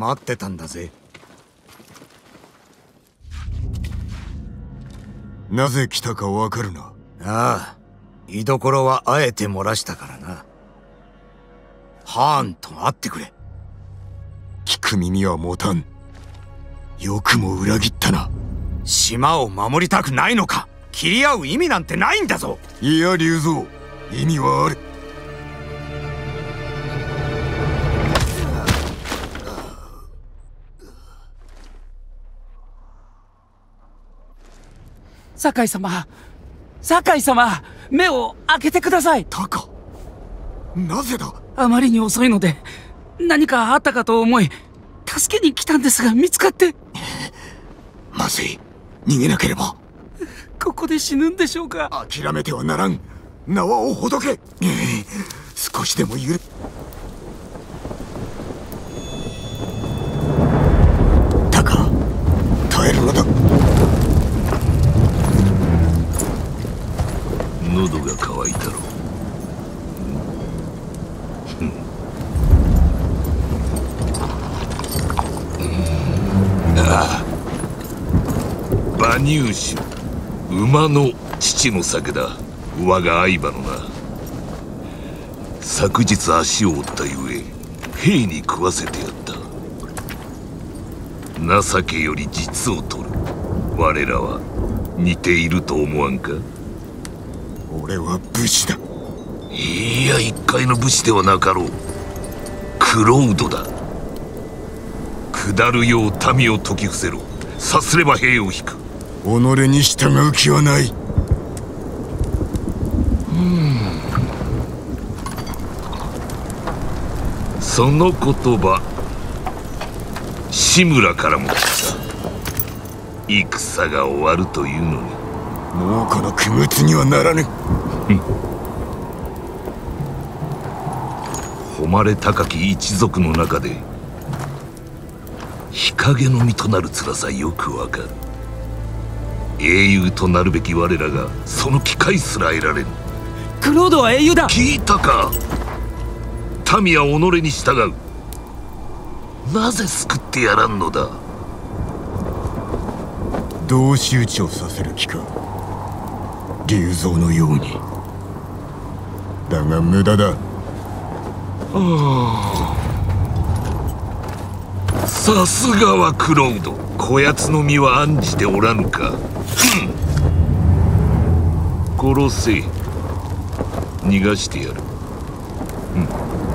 待ってたんだぜ。なぜ来たかわかるな。ああ居所はあえて漏らしたからな。ハーンと会ってくれ。聞く耳は持たん。よくも裏切ったな。島を守りたくないのか。切り合う意味なんてないんだぞ。いや竜蔵。意味はある酒井様。酒井様目を開けてください。タカなぜだ？あまりに遅いので何かあったかと思い助けに来たんですが見つかって。まずい。逃げなければ。ここで死ぬんでしょうか。諦めてはならん。縄をほどけ。少しでもゆる乳酒馬の父の酒だ。我が相場のな。昨日足を折ったゆえ兵に食わせてやった。情けより実を取る。我らは似ていると思わんか？俺は武士だ。いや一介の武士ではなかろう。クロードだ。下るよう民を説き伏せろ。さすれば兵を引く己に従う気はない。その言葉志村からも来た。戦が終わるというのに。もうこの区別にはならぬ。誉れ高き一族の中で日陰の身となる辛さよくわかる英雄となるべき我らがその機会すら得られぬクロードは英雄だ。聞いたか？民は己に従う。なぜ救ってやらんのだ？同士討ちをさせる気か？竜蔵のように。だが無駄だ。さすがはクロウドこやつの身は案じておらぬか殺せ。逃がしてやる。うん。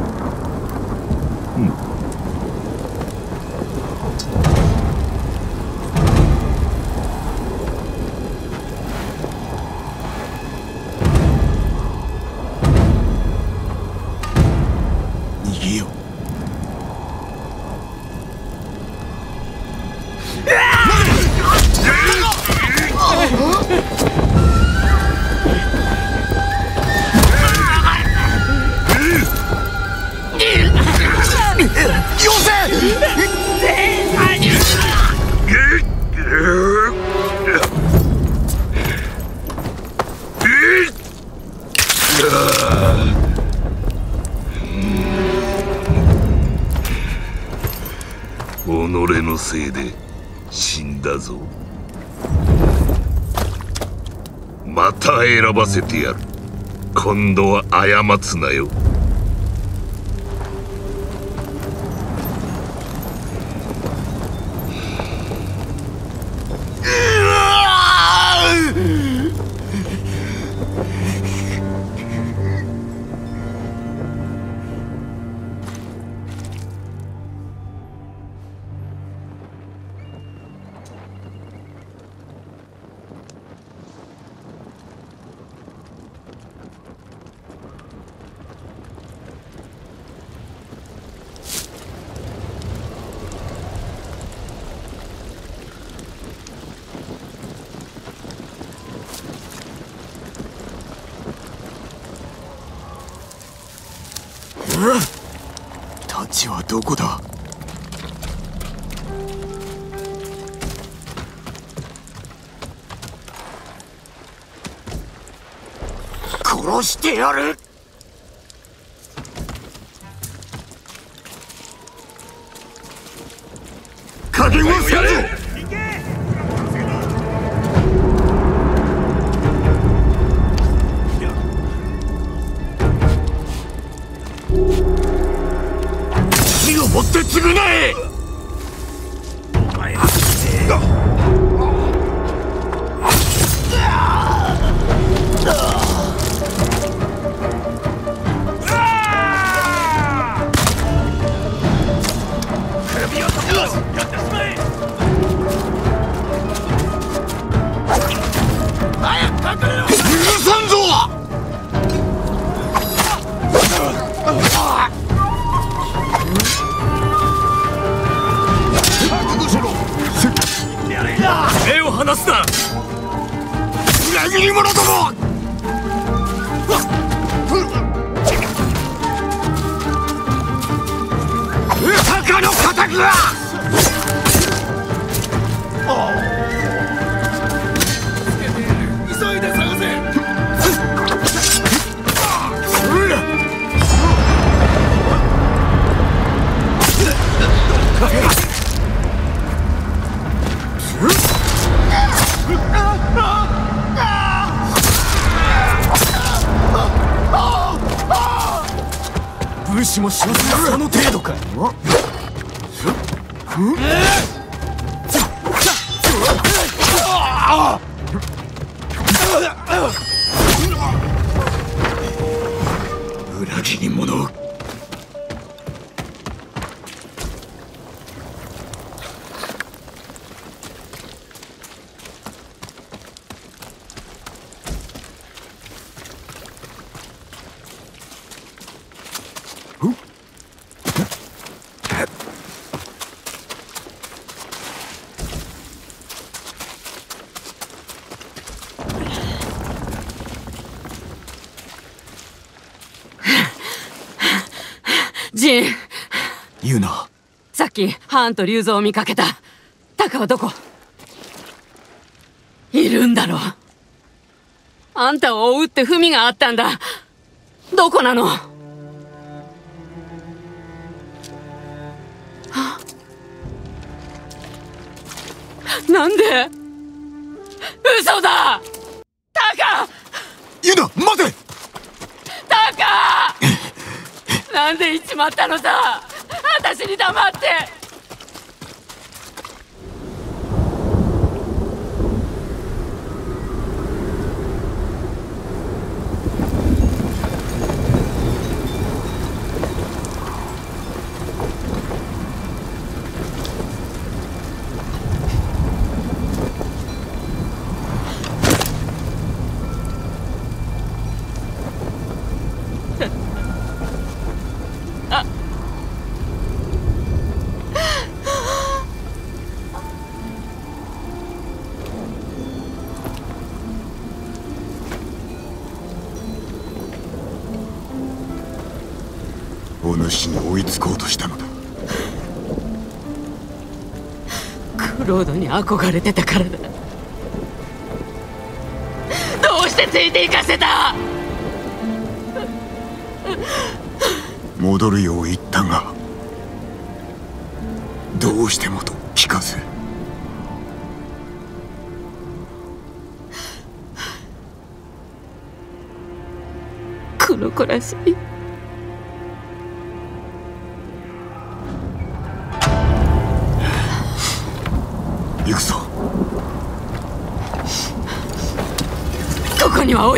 選ばせてやる。今度は過つなよ殺ハンと竜蔵を見かけた。タカはどこ？いるんだろあんたを追うって文があったんだ。どこなの？憧れてたからだ。どうしてついていかせた？戻るよう言った。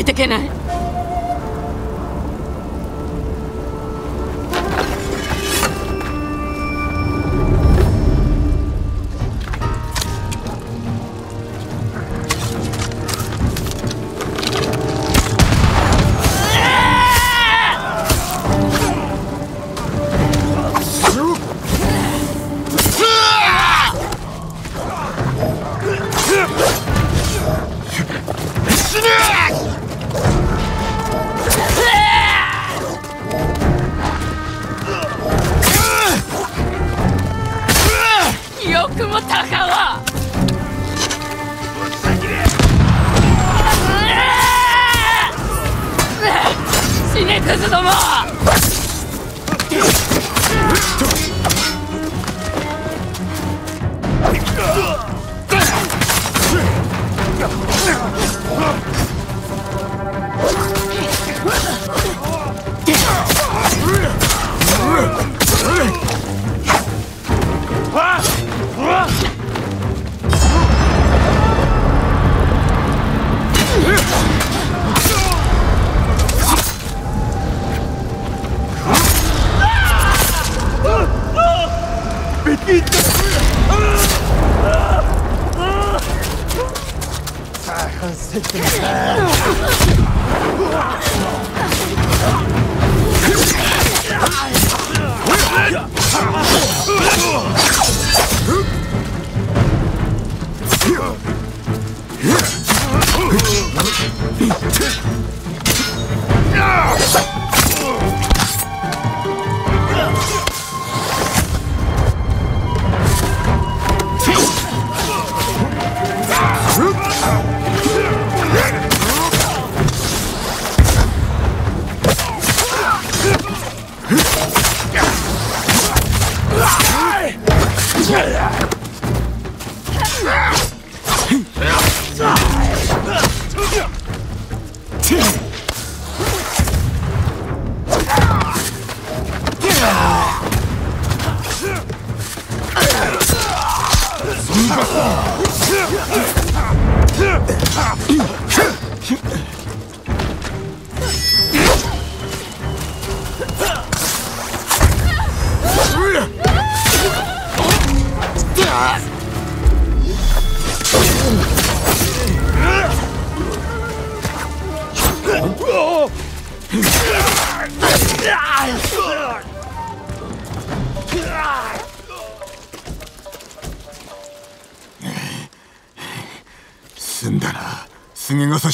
置いてけない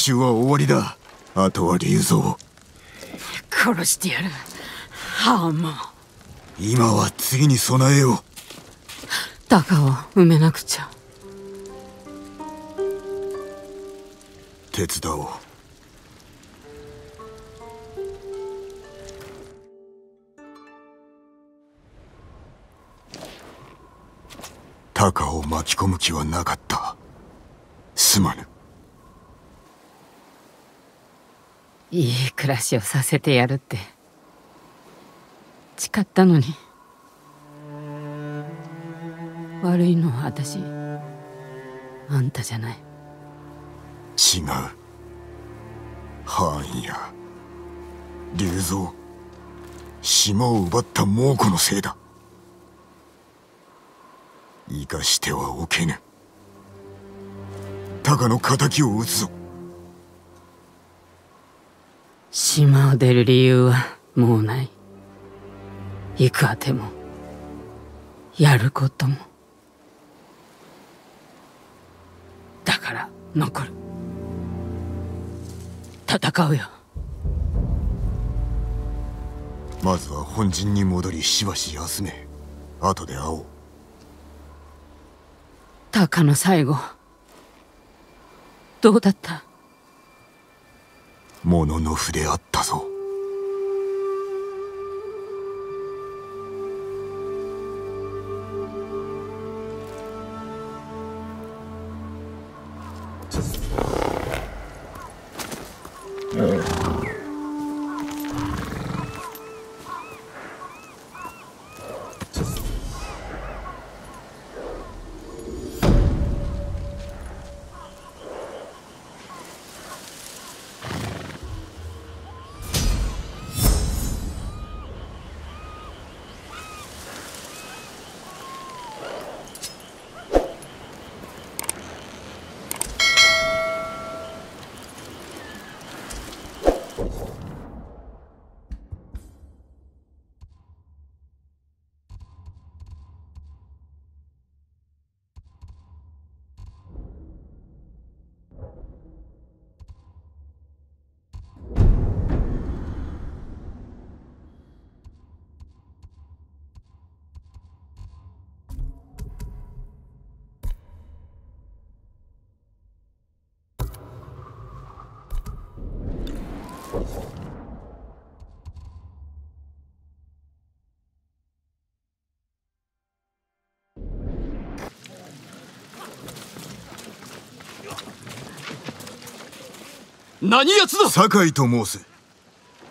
菅笠衆は終わりだ。あとは龍蔵殺してやる。はあもう今は次に備えよう。タカを埋めなくちゃ。手伝おう。タカを巻き込む気はなかったすまぬいしをさせてやるって。誓ったのに。悪いのは私。あんたじゃない。違う。範囲や。龍蔵島を奪った猛虎のせいだ。生かしてはおけぬ。タカの敵を討つぞ。出る理由はもうない。行くあてもやることも。だから残る。戦うよ。まずは本陣に戻りしばし休め。後で会おう。タカの最後。どうだった？ものの筆あったぞ何奴だ？酒井と申す。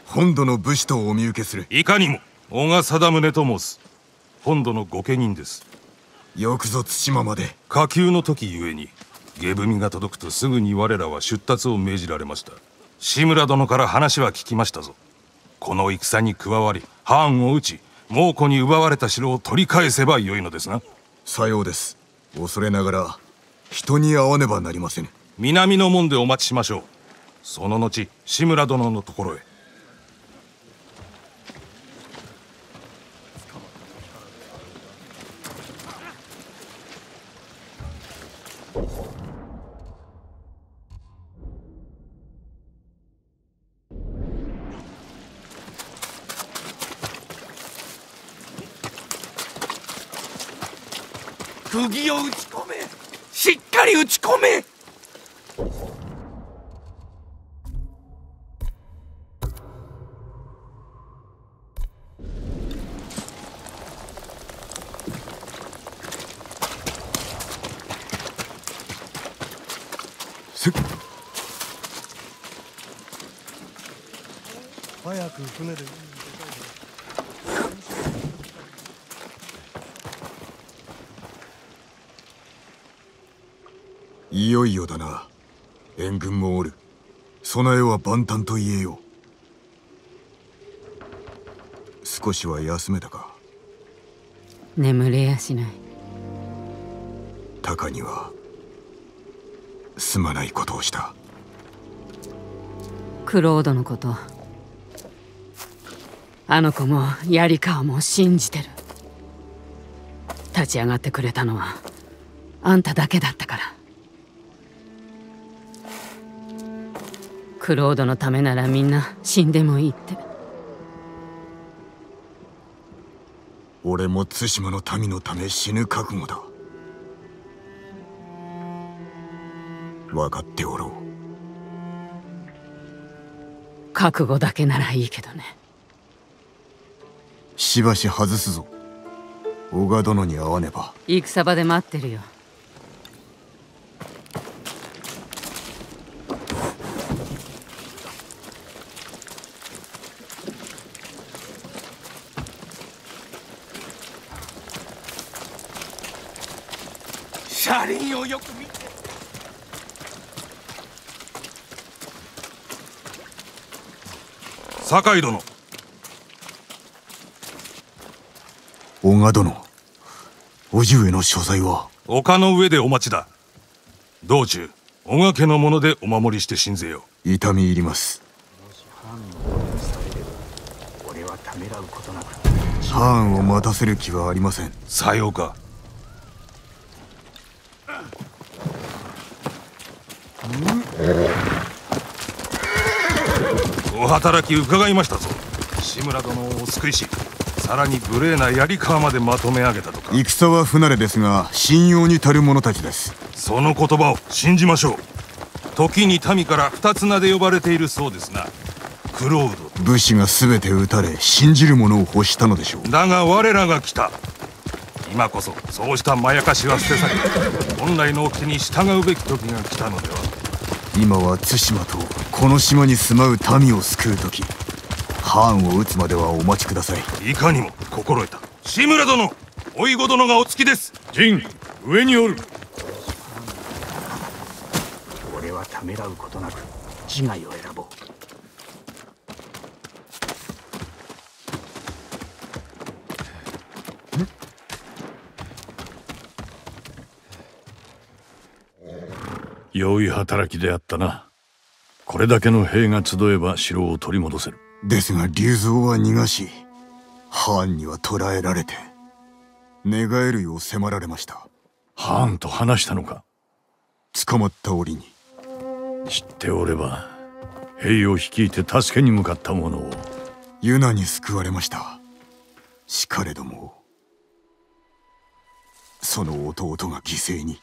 本土の武士とお見受けする。いかにも小賀貞宗と申す。本土の御家人です。よくぞ対馬まで。下級の時ゆえに下文が届くとすぐに我らは出立を命じられました。志村殿から話は聞きましたぞ。この戦に加わり藩を討ち猛虎に奪われた城を取り返せばよいのですな。さようです。恐れながら人に会わねばなりませぬ。南の門でお待ちしましょうその後志村殿のところへ。釘を打ち込め。しっかり打ち込め。船でいよいよだな援軍もおる備えは万端と言えよう少しは休めたか眠れやしないタカにはすまないことをしたクロードのことあの子も槍川も信じてる。立ち上がってくれたのはあんただけだったから。クロードのためならみんな死んでもいいって。俺も対馬の民のため死ぬ覚悟だ。分かっておろう。覚悟だけならいいけどねしばし外すぞ。小賀殿に会わねば。戦場で待ってるよ。車輪をよく見て。酒井殿小賀殿叔父上の所在は？丘の上でお待ちだ。道中小賀家のものでお守りして信ぜよ。痛み入ります。ハーンを待たせる気はありませんさようか。お働き伺いましたぞ。志村殿をお救いしさらに無礼な槍川までまとめ上げたとか。戦は不慣れですが信用に足る者たちです。その言葉を信じましょう。時に民から二つ名で呼ばれているそうですなクロード武士が全て撃たれ信じる者を欲したのでしょう。だが我らが来た。今こそそうしたまやかしは捨て去り本来の掟に従うべき時が来たのでは。今は対馬とこの島に住まう民を救う時ハーンを撃つまではお待ちください。いかにも心得た。志村殿おいご殿がお付きです。陣上におる。俺はためらうことなく自害を選ぼう。良い働きであったな。これだけの兵が集えば城を取り戻せるですが竜蔵は逃がしハーンには捕らえられて寝返るよう迫られました。ハーンと話したのか？捕まった折に。知っておれば兵を率いて助けに向かった者を。ユナに救われました。しかれどもその弟が犠牲に。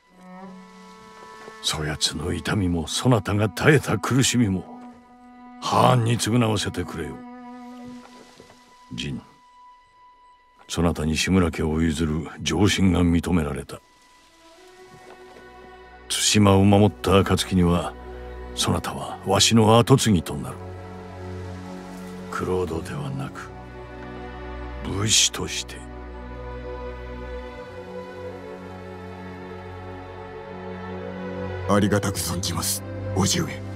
そやつの痛みもそなたが耐えた苦しみもハーンに償わせてくれよ。陣そなたに志村家を譲る上申が認められた。対馬を守った暁にはそなたはわしの跡継ぎとなる。クロードではなく武士として。ありがたく存じます。叔父上。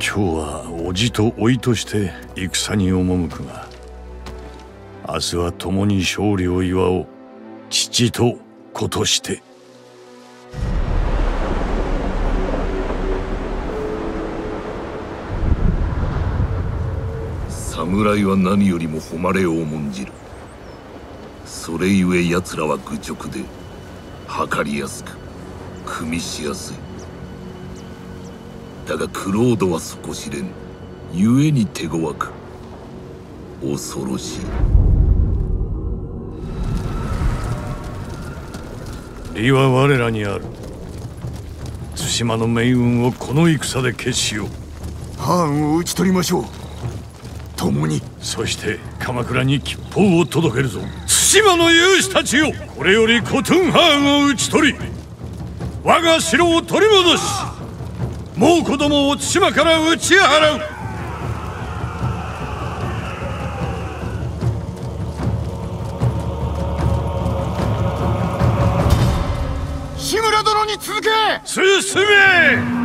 今日は叔父と甥いとして戦に赴くが明日は共に勝利を祝おう父と子として。侍は何よりも誉れを重んじる。それゆえ奴らは愚直で測りやすく組みしやすい。だがクロードは底知れぬ。故に手強く。恐ろしい。利は我らにある。対馬の命運をこの戦で決しよう。ハーンを討ち取りましょう。共に。そして鎌倉に吉報を届けるぞ。対馬の勇士たちよ。これよりコトゥンハーンを討ち取り我が城を取り戻しもう子供を対馬から打ち払う。志村殿に続け。進め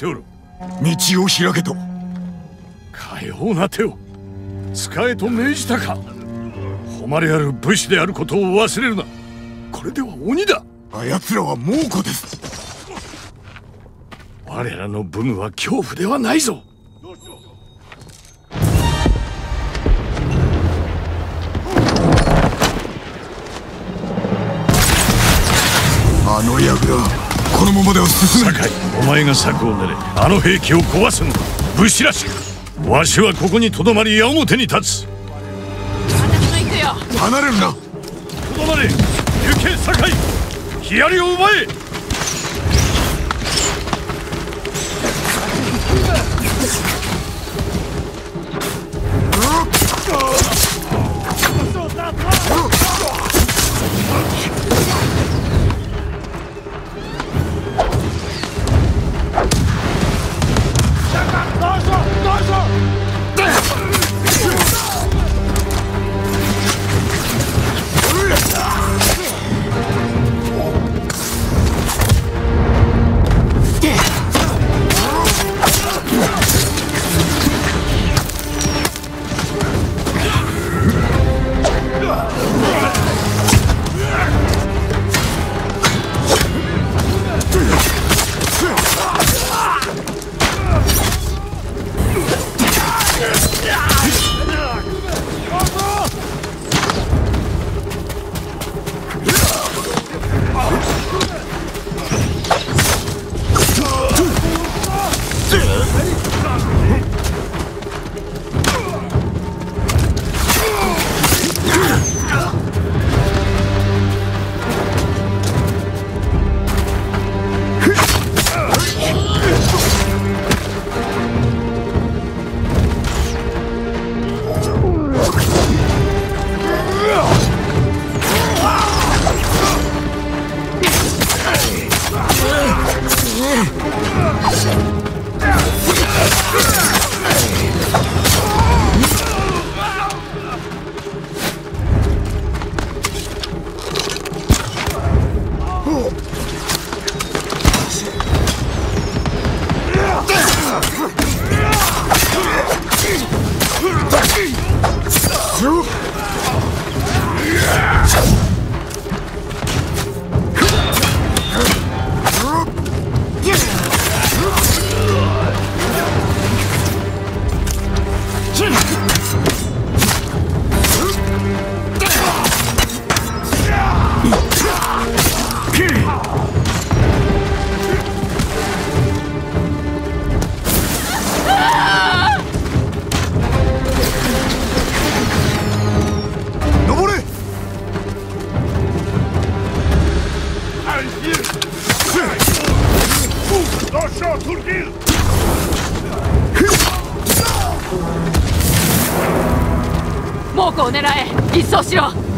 しておる。道を開けと。かような手を。使えと命じたか。誉れある武士であることを忘れるな。これでは鬼だ。あやつらは猛虎です。我らの武具は恐怖ではないぞ。前が策を練れあの兵器を壊すのだ武士らしくわしはここにとどまり矢面に立つ。私も行くよ。離れるな。とどまれ。行け酒井。ヒヤリを奪えしろ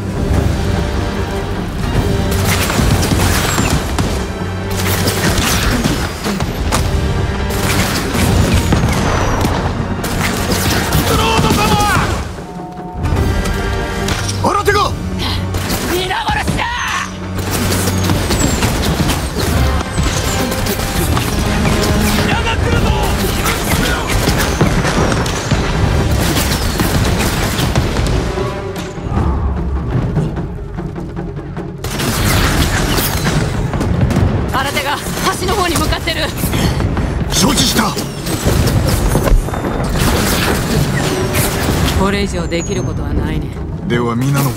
れ以上できることはないね。では皆の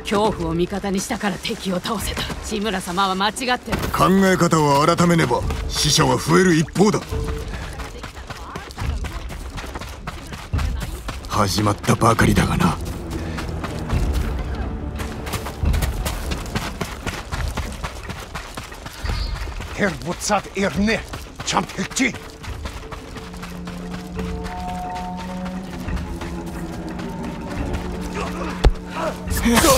恐怖を味方にしたから敵を倒せた。志村様は間違ってる。考え方を改めねば死者は増える一方だ。始まったばかりだがな。Herbutsat erne, champekti! 酒井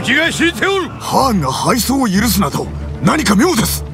敵が引いておる。ハーンが敗走を許すなど何か妙です。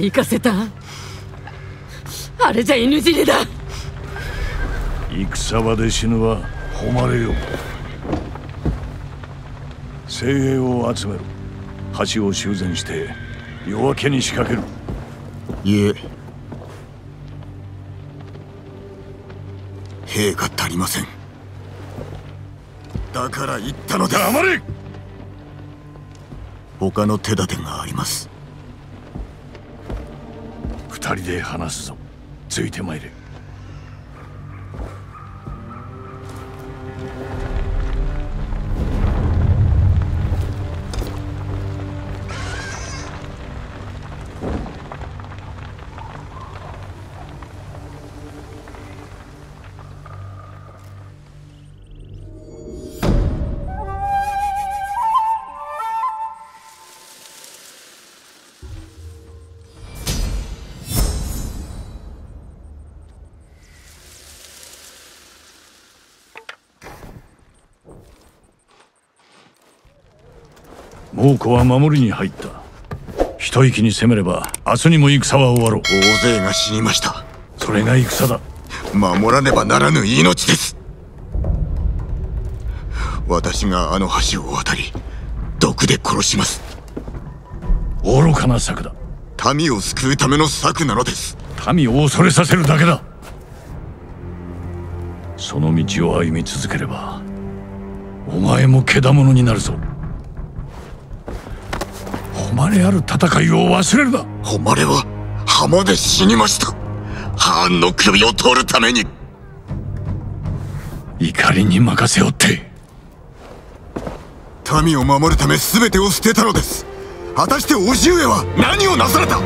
て行かせた。あれじゃ犬死にだ。戦場で死ぬは誉れよ。精鋭を集めろ。橋を修繕して夜明けに仕掛ける。いえ。兵が足りません。だから言ったのです黙れ。他の手立てがありますで話すぞ。ついてまいれ。猛虎は守りに入った。一息に攻めれば明日にも戦は終わろう。大勢が死にました。それが戦だ。守らねばならぬ命です。私があの橋を渡り毒で殺します。愚かな策だ。民を救うための策なのです。民を恐れさせるだけだ。その道を歩み続ければお前も獣になるぞ。誉れある戦いを忘れるな。誉れは浜で死にました。ハーンの首を取るために。怒りに任せよって。民を守るため全てを捨てたのです。果たして叔父上は何をなされた？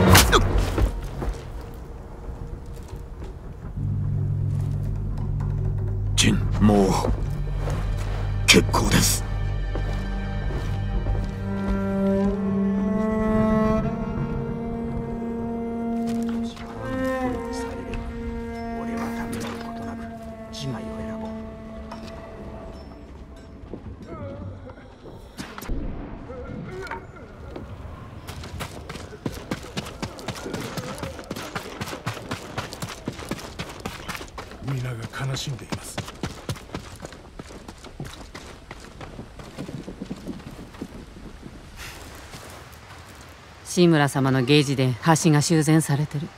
志村様のゲージで橋が修繕されてる。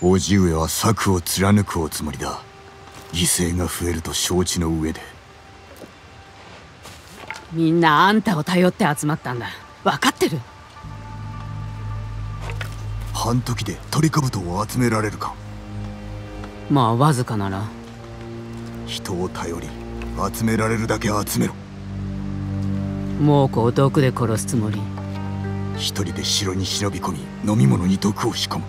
叔父上は策を貫くおつもりだ。犠牲が増えると承知の上で。みんなあんたを頼って集まったんだ。分かってる。半時で鳥兜を集められるか。まあわずかなら。人を頼り集められるだけ集めろ。猛虎を毒で殺すつもり一人で城に忍び込み飲み物に毒を仕込む。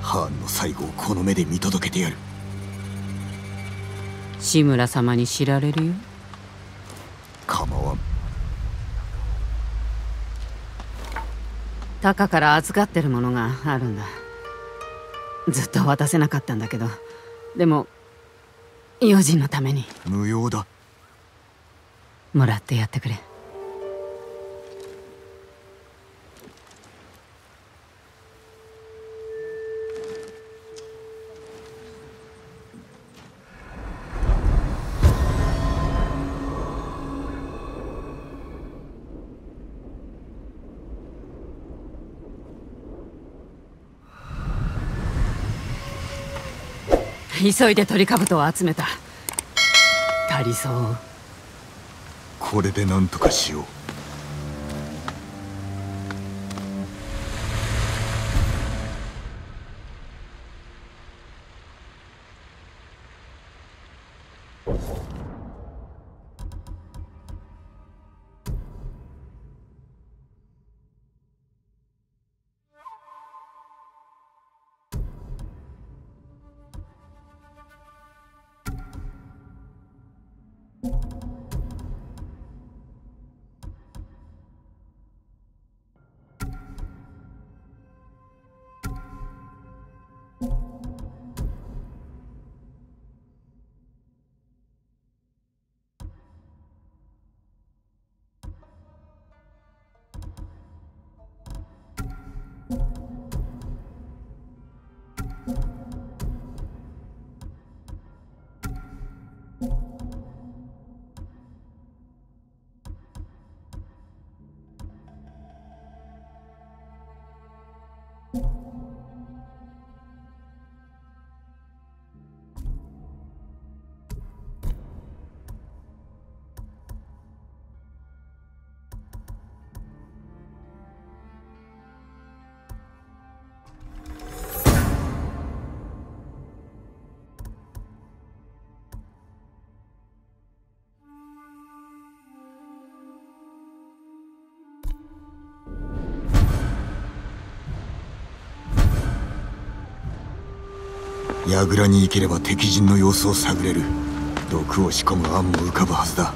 ハーンの最後をこの目で見届けてやる。志村様に知られるよ。構わん。タカから預かってるものがあるんだ。ずっと渡せなかったんだけど。でも用心のために。無用だ。もらってやってくれ急いでトリカブトを集めた。足りそう。これで何とかしよう。櫓に行ければ敵陣の様子を探れる。毒を仕込む案も浮かぶはずだ。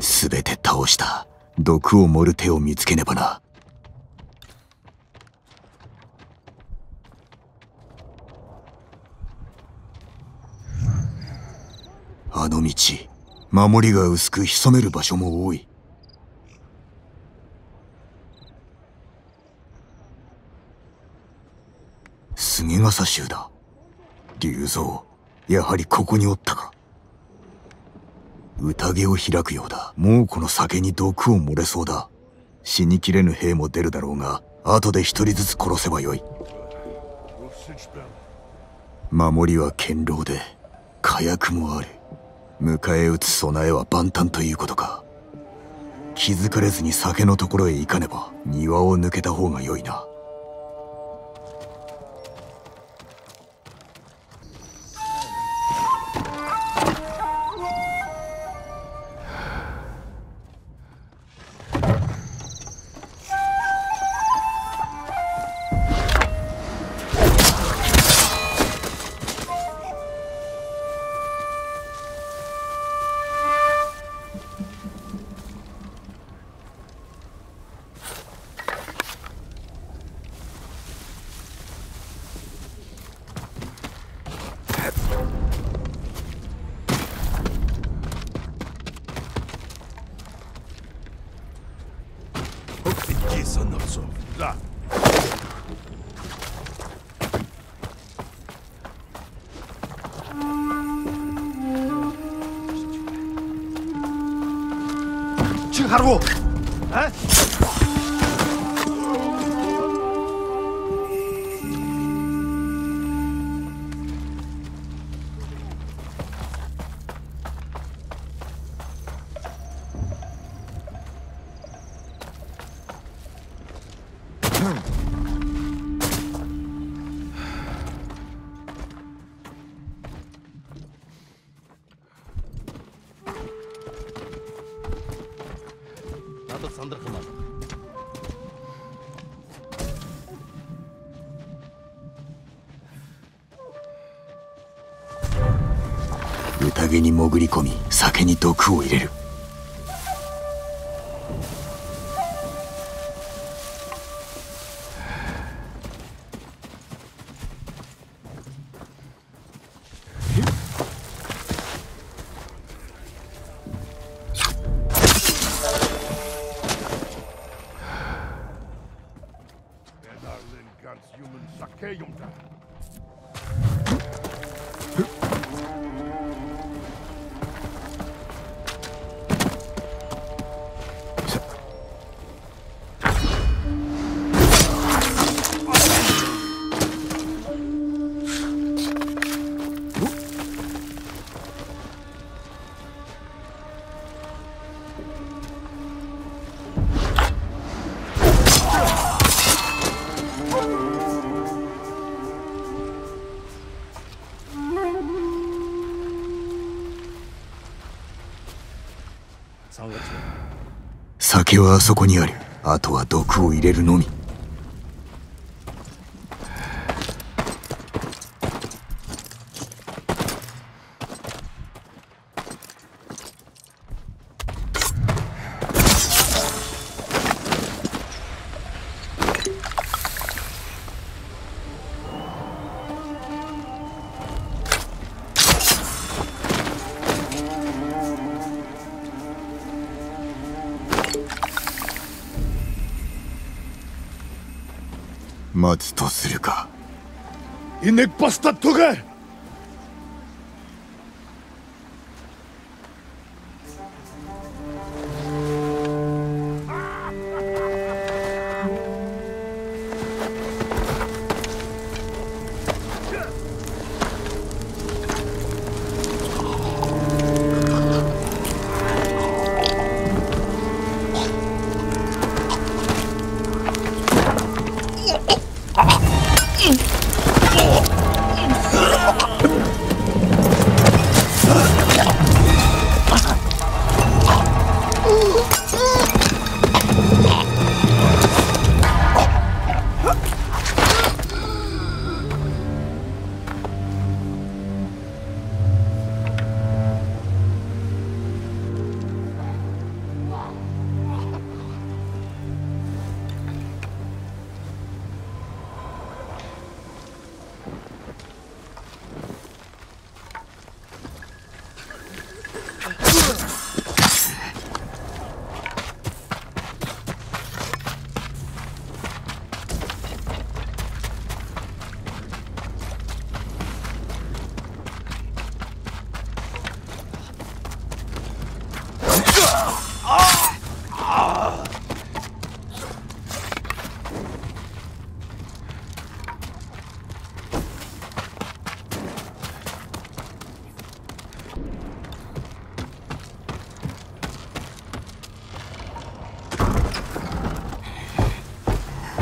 すべ全て倒した毒を盛る手を見つけねばな。あの道守りが薄く潜める場所も多い菅笠衆だ。龍蔵やはりここにおったか。宴を開くようだ。もうこの酒に毒を漏れそうだ。死にきれぬ兵も出るだろうが後で一人ずつ殺せばよい。守りは堅牢で火薬もある迎え撃つ備えは万端ということか。気づかれずに酒のところへ行かねば庭を抜けた方が良いな。はあそこにある。あとは毒を入れるのみ。待つと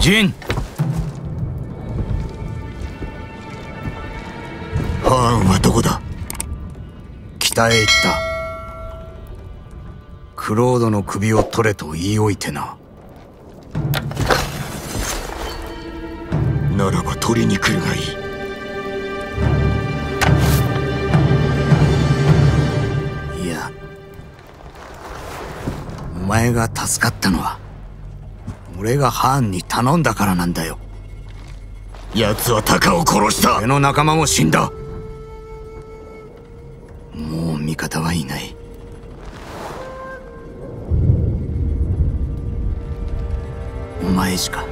ジンハーンはどこだ？北へ行った。クロードの首を取れと言いおいてな。ならば取りに来るがいい。いやお前が助かったのは俺がハーンに頼んだからなんだよ。奴はタカを殺した。俺の仲間も死んだ。もう味方はいない。お前しか。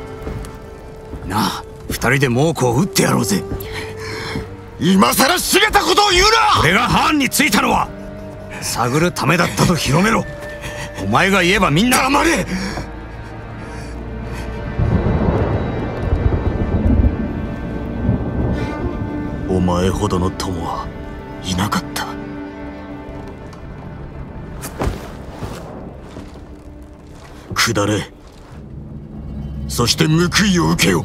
なあ二人で猛虎を撃ってやろうぜ。今さら茂ったことを言うな！俺がハーンについたのは。探るためだったと広めろ。お前が言えばみんな。黙れ前ほどの友はいなかった。下れ。そして報いを受けよ。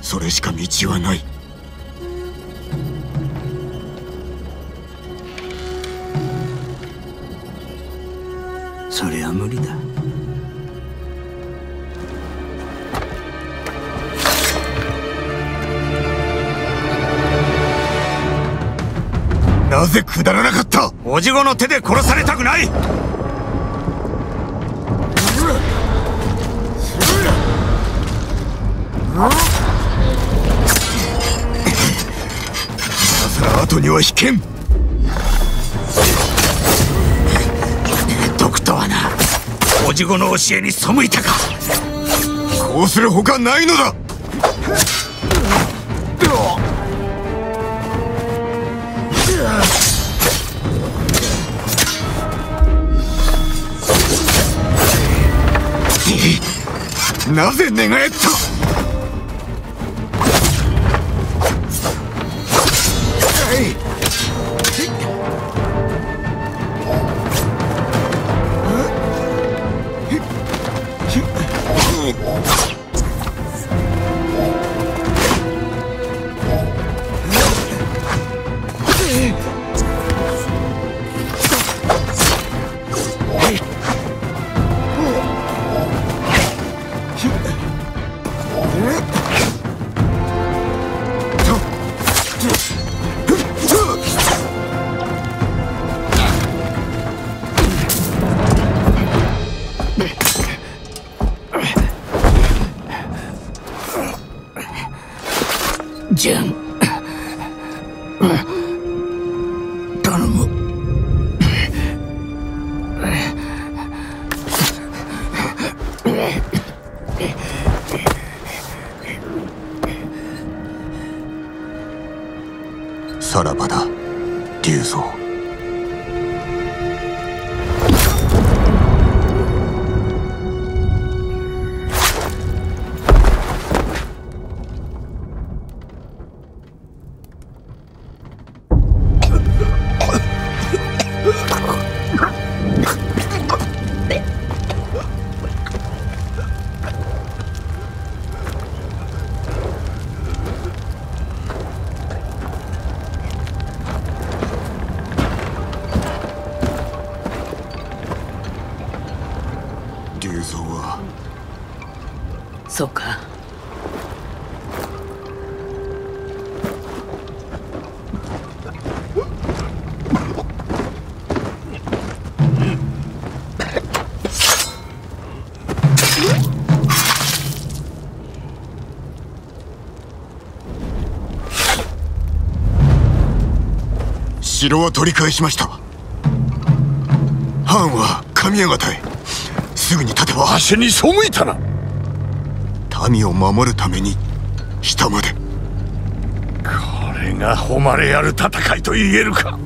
それしか道はない。なぜ下らなかった。おじごの手で殺されたくない。さら後には引けん。毒とはなおじごの教えに背いたか。こうするほかないのだなぜ寝返った？城は取り返しました。藩は神谷方へ。すぐに立てば足に背いたな。民を守るために下まで。これが誉れある戦いと言えるか。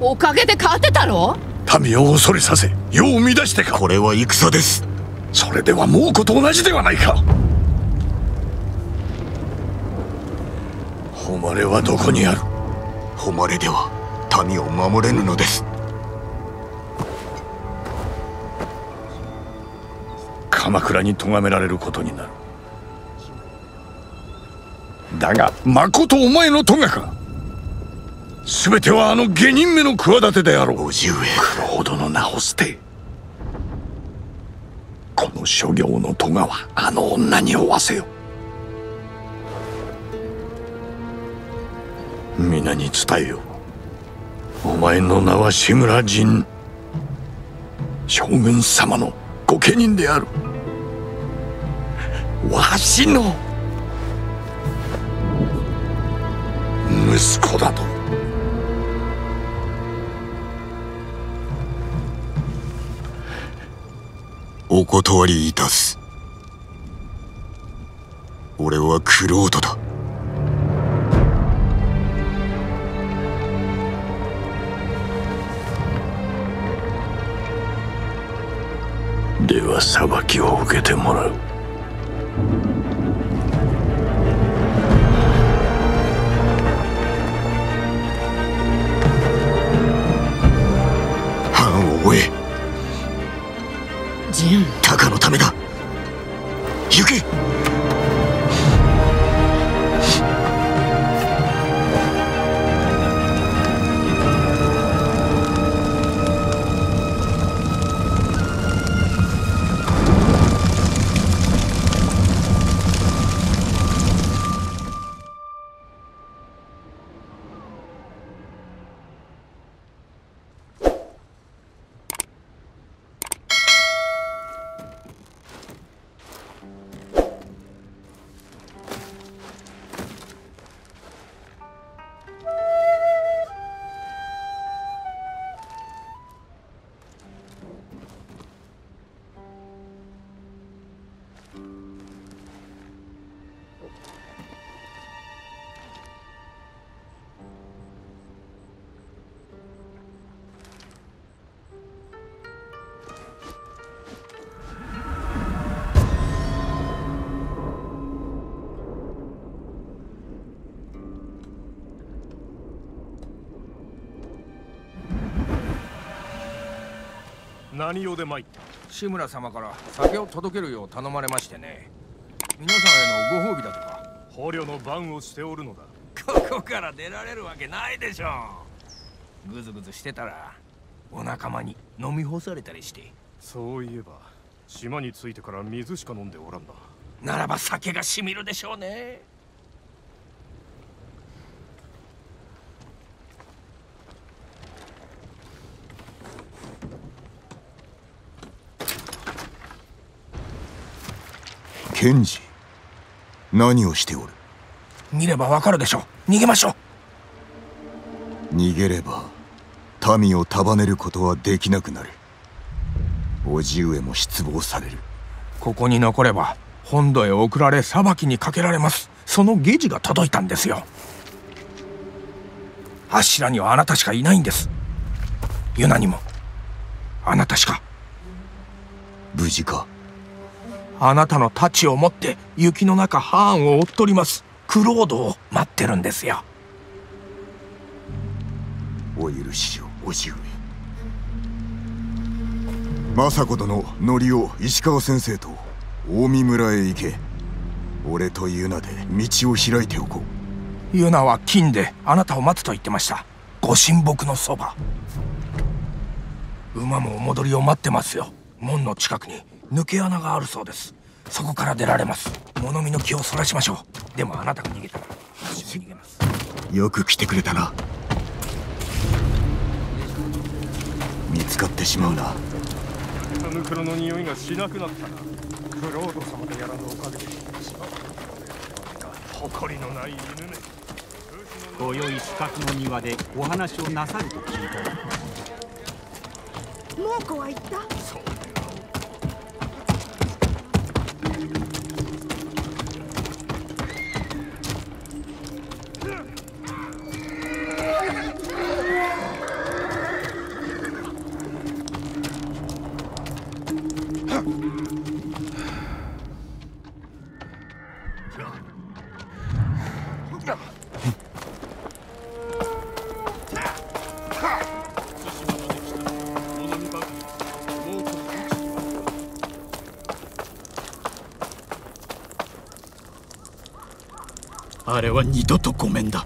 おかげで勝てたろ？民を恐れさせ世を乱してか。これは戦です。それでは猛虎と同じではないか。誉れはどこにある？誉れでは民を守れぬのです。鎌倉に咎められることになる。だがまことお前の咎か。全てはあの下人目の企てであろう。叔父上。九郎殿名を捨てこの諸行の咎はあの女に負わせよ。皆に伝えよ。お前の名は志村陣将軍様の御家人である。わしの息子だと。お断りいたす。俺はクロードだ。裁きを受けてもらう。何用で参った志村様から酒を届けるよう頼まれましてね。皆さんへのご褒美だとか。捕虜の番をしておるのだ。ここから出られるわけないでしょぐずぐずしてたらお仲間に飲み干されたりして。そういえば島に着いてから水しか飲んでおらんな。ならば酒がしみるでしょうね賢治何をしておる？見ればわかるでしょう。逃げましょう。逃げれば民を束ねることはできなくなる。叔父上も失望される。ここに残れば本土へ送られ裁きにかけられます。その下事が届いたんですよ。あっしらにはあなたしかいないんです。ユナにも。あなたしか。無事か？あなたの太刀を持って雪の中ハーンを追っとります。クロードを待ってるんですよ。お許しを叔父上政子殿則夫石川先生と近江村へ行け。俺とユナで道を開いておこう。ユナは金であなたを待つと言ってました。ご神木のそば。馬もお戻りを待ってますよ。門の近くに抜け穴があるそうです。そこから出られます。物見の気をそらしましょう。でもあなたが逃げたら私も逃げます。よく来てくれたな。見つかってしまうな。タヌクロの匂いがしなくなったな。クロード様でやらぬおかげでしま誇りのない犬め。今宵四角の庭でお話をなさると聞いた。猛虎は言った？そうあは二度とごめんだ。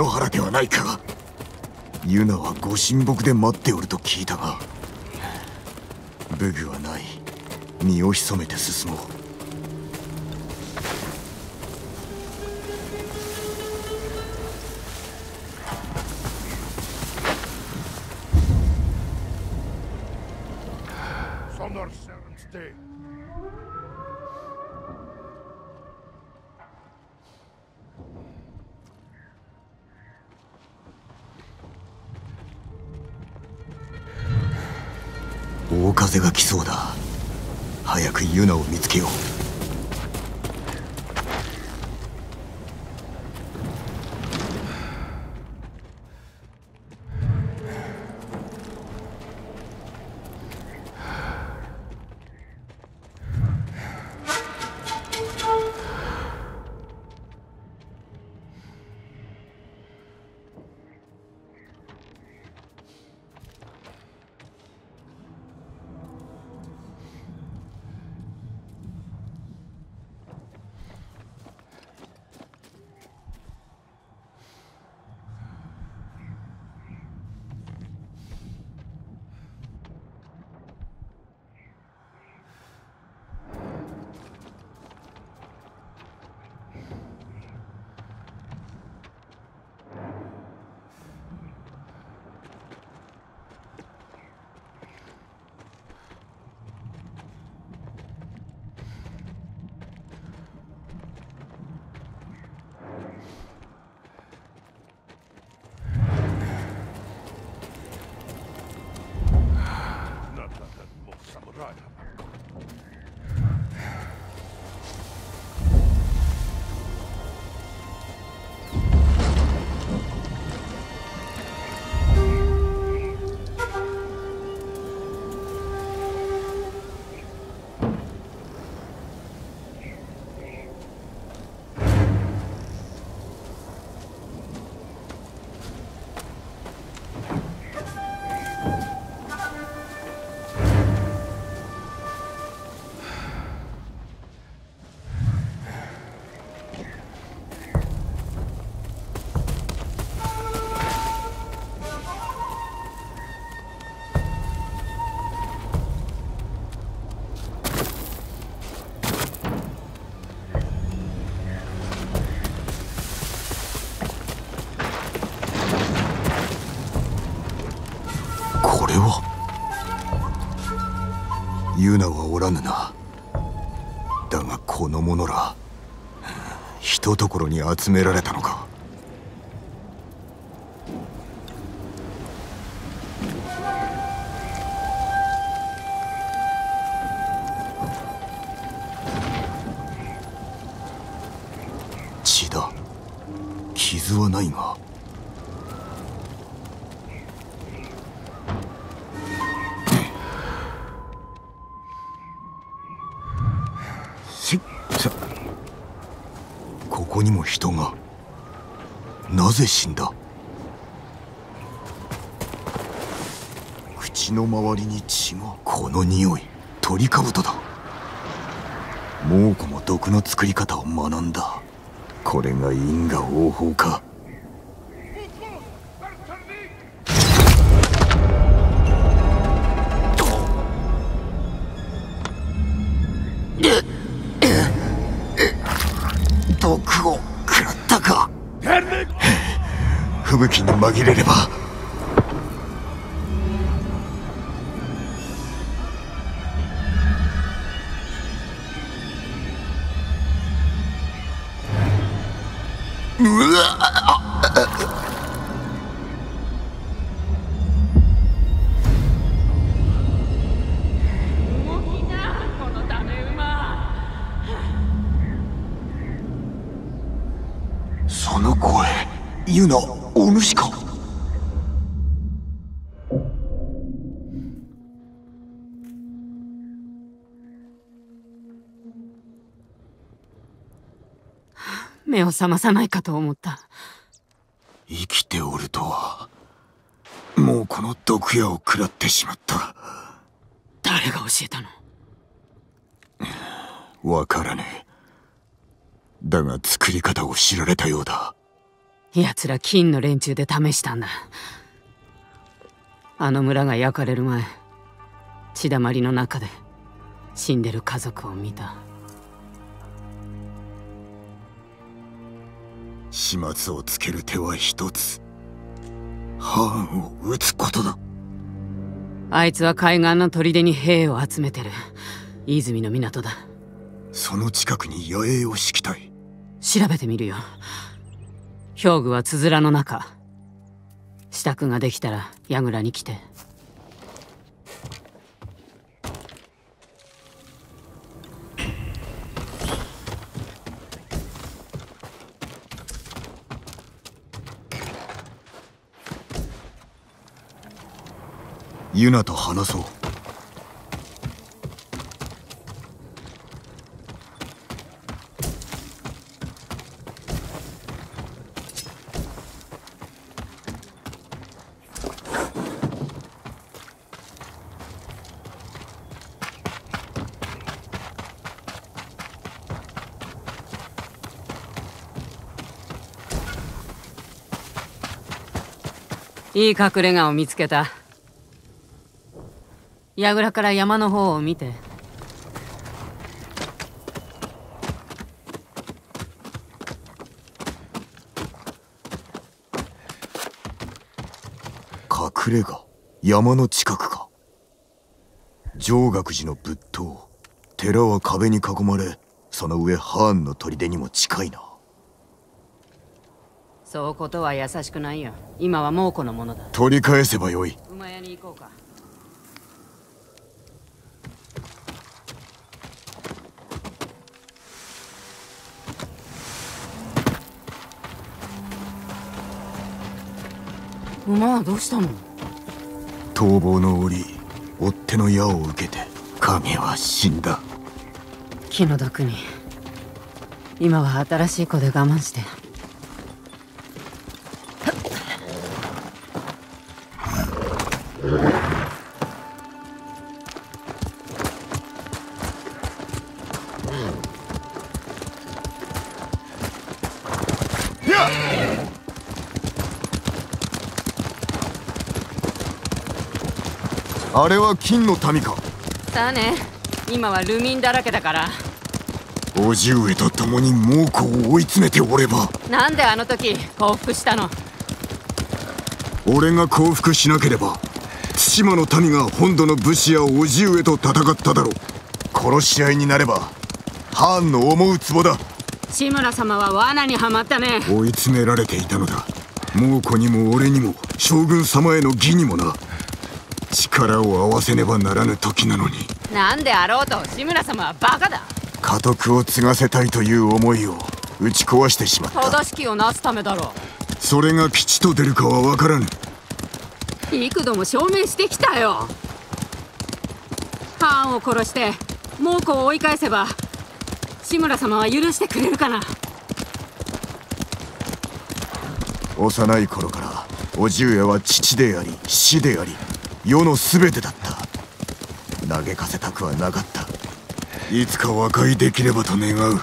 野原ではないかユナはご神木で待っておると聞いたが武具はない。身を潜めて進もう。らぬな。だがこの者らひとところに集められたの周りに血がこの匂いトリカブトだ。猛虎も毒の作り方を学んだ。これが因果応報か。覚まさないかと思った。生きておるとはもうこの毒矢を食らってしまった。誰が教えたの？わからねえ。だが作り方を知られたようだ。奴ら金の連中で試したんだ。あの村が焼かれる前血だまりの中で死んでる家族を見た始末をつける手は一つ。ハーンを撃つことだ。あいつは海岸の砦に兵を集めてる。泉の港だ。その近くに野営を敷きたい。調べてみるよ。兵具はつづらの中。支度ができたら櫓に来てユナと話そう。いい隠れ家を見つけた。櫓から山の方を見て。隠れ家山の近くか。上岳寺の仏塔寺は壁に囲まれその上ハーンの砦にも近いな。そうことは優しくないよ。今は猛虎のものだ。取り返せばよい。馬屋に行こうか馬はどうしたの？逃亡の折追っ手の矢を受けて影は死んだ。気の毒に。今は新しい子で我慢してあれは金の民か？さあね。今はルミンだらけだから。叔父上と共に猛虎を追い詰めておれば。なんであの時降伏したの？俺が降伏しなければ対馬の民が本土の武士や叔父上と戦っただろう。殺し合いになればハーンの思う壺だ。志村様は罠にはまったね。追い詰められていたのだ。猛虎にも俺にも将軍様への義にもな力を合わせねばならぬ時なのに。なんであろうと志村様はバカだ。家督を継がせたいという思いを打ち壊してしまった。正しきをなすためだろそれが吉と出るかは分からぬ。う幾度も証明してきたよ。ハーンを殺して猛虎を追い返せば志村様は許してくれるかな。幼い頃から叔父上は父であり死であり世の全てだった。嘆かせたくはなかった。いつか和解できればと願う。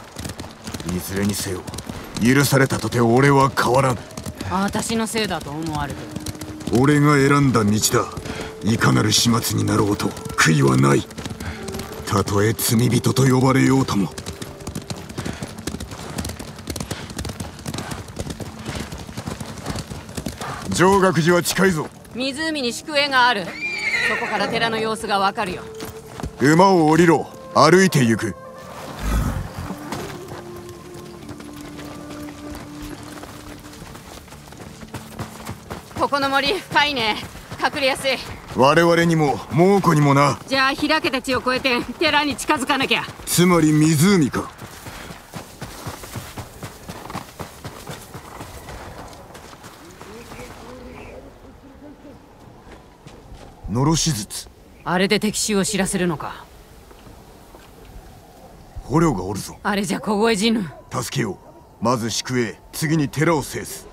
いずれにせよ許されたとて俺は変わらん。私のせいだと思われる。俺が選んだ道だ。いかなる始末になろうと悔いはない。たとえ罪人と呼ばれようとも。上岳寺は近いぞ湖に宿営がある。そこから寺の様子がわかるよ。馬を降りろ。歩いて行く。ここの森深いね。隠れやすい。我々にも猛虎にもな。じゃあ開けた地を越えて寺に近づかなきゃ。つまり湖かのろし術あれで敵襲を知らせるのか？捕虜がおるぞ。あれじゃ凍え死ぬ。助けよう。まず宿営次に寺を制す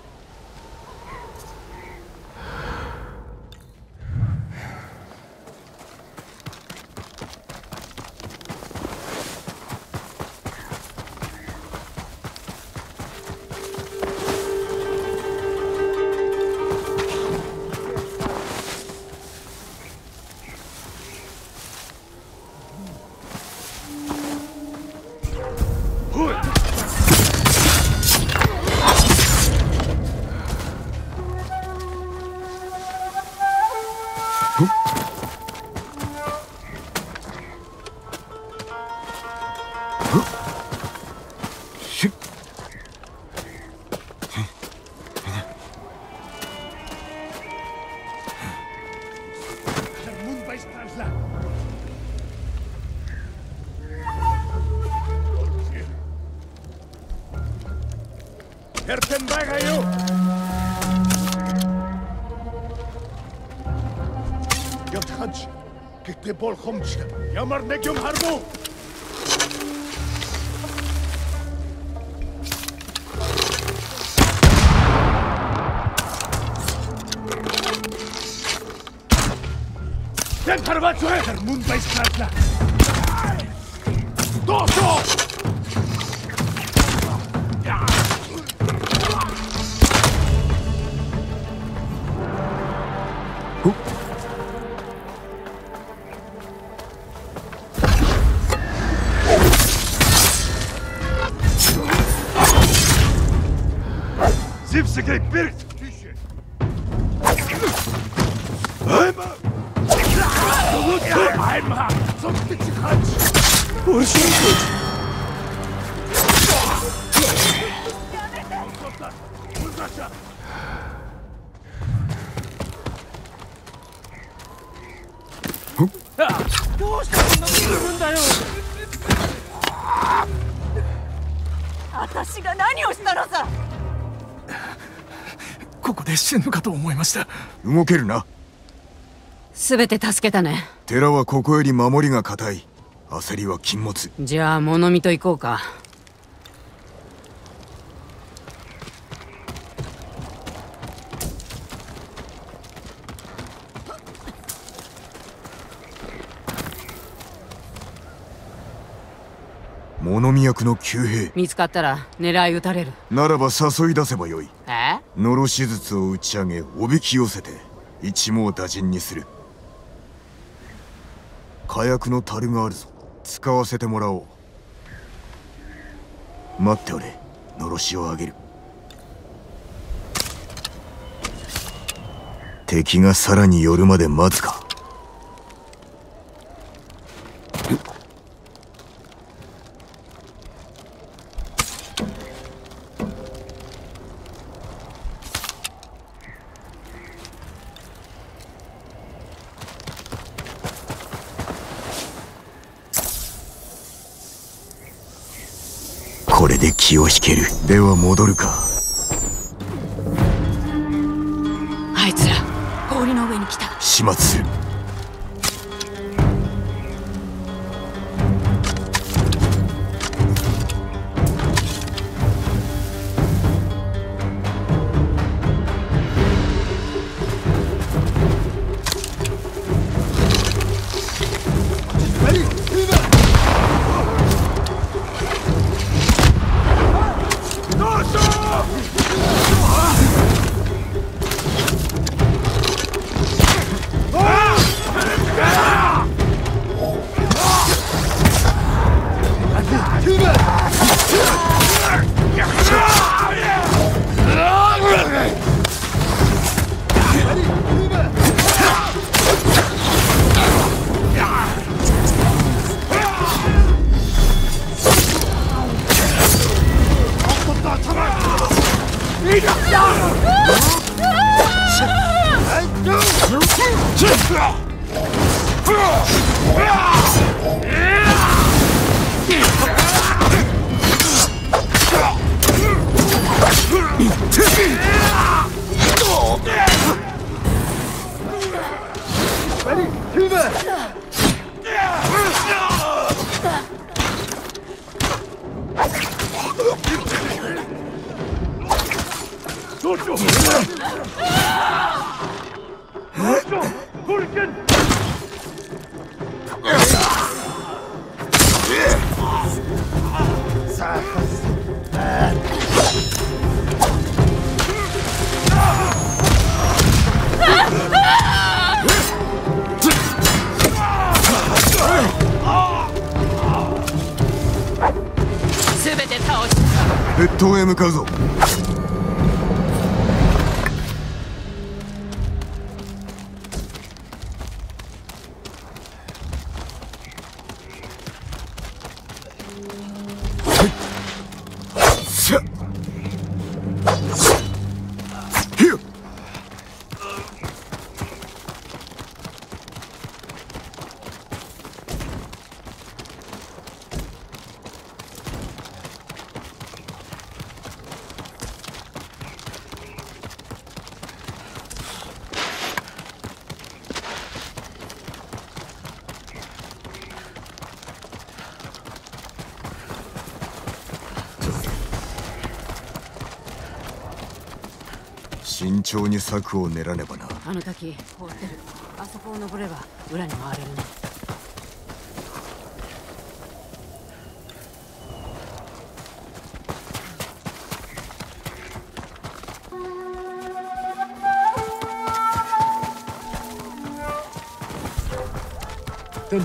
rumschlägt. してこんなことするんだよ。私が何をしたのさ。ここで死ぬかと思いました。動けるな。全て助けたね。寺はここより守りが固い。焦りは禁物。じゃあ物見と行こうか物見役の旧兵。見つかったら狙い撃たれる。ならば誘い出せばよい。え？のろし術を打ち上げおびき寄せて一網打尽にする。火薬の樽があるぞ。使わせてもらおう。待っておれ。のろしをあげる。敵がさらに寄るまで待つかこれで気を引ける。では戻るか。あいつら氷の上に来た。始末するに策を練らねばな。あの滝凍ってるあそこを登れば裏に回れるね。片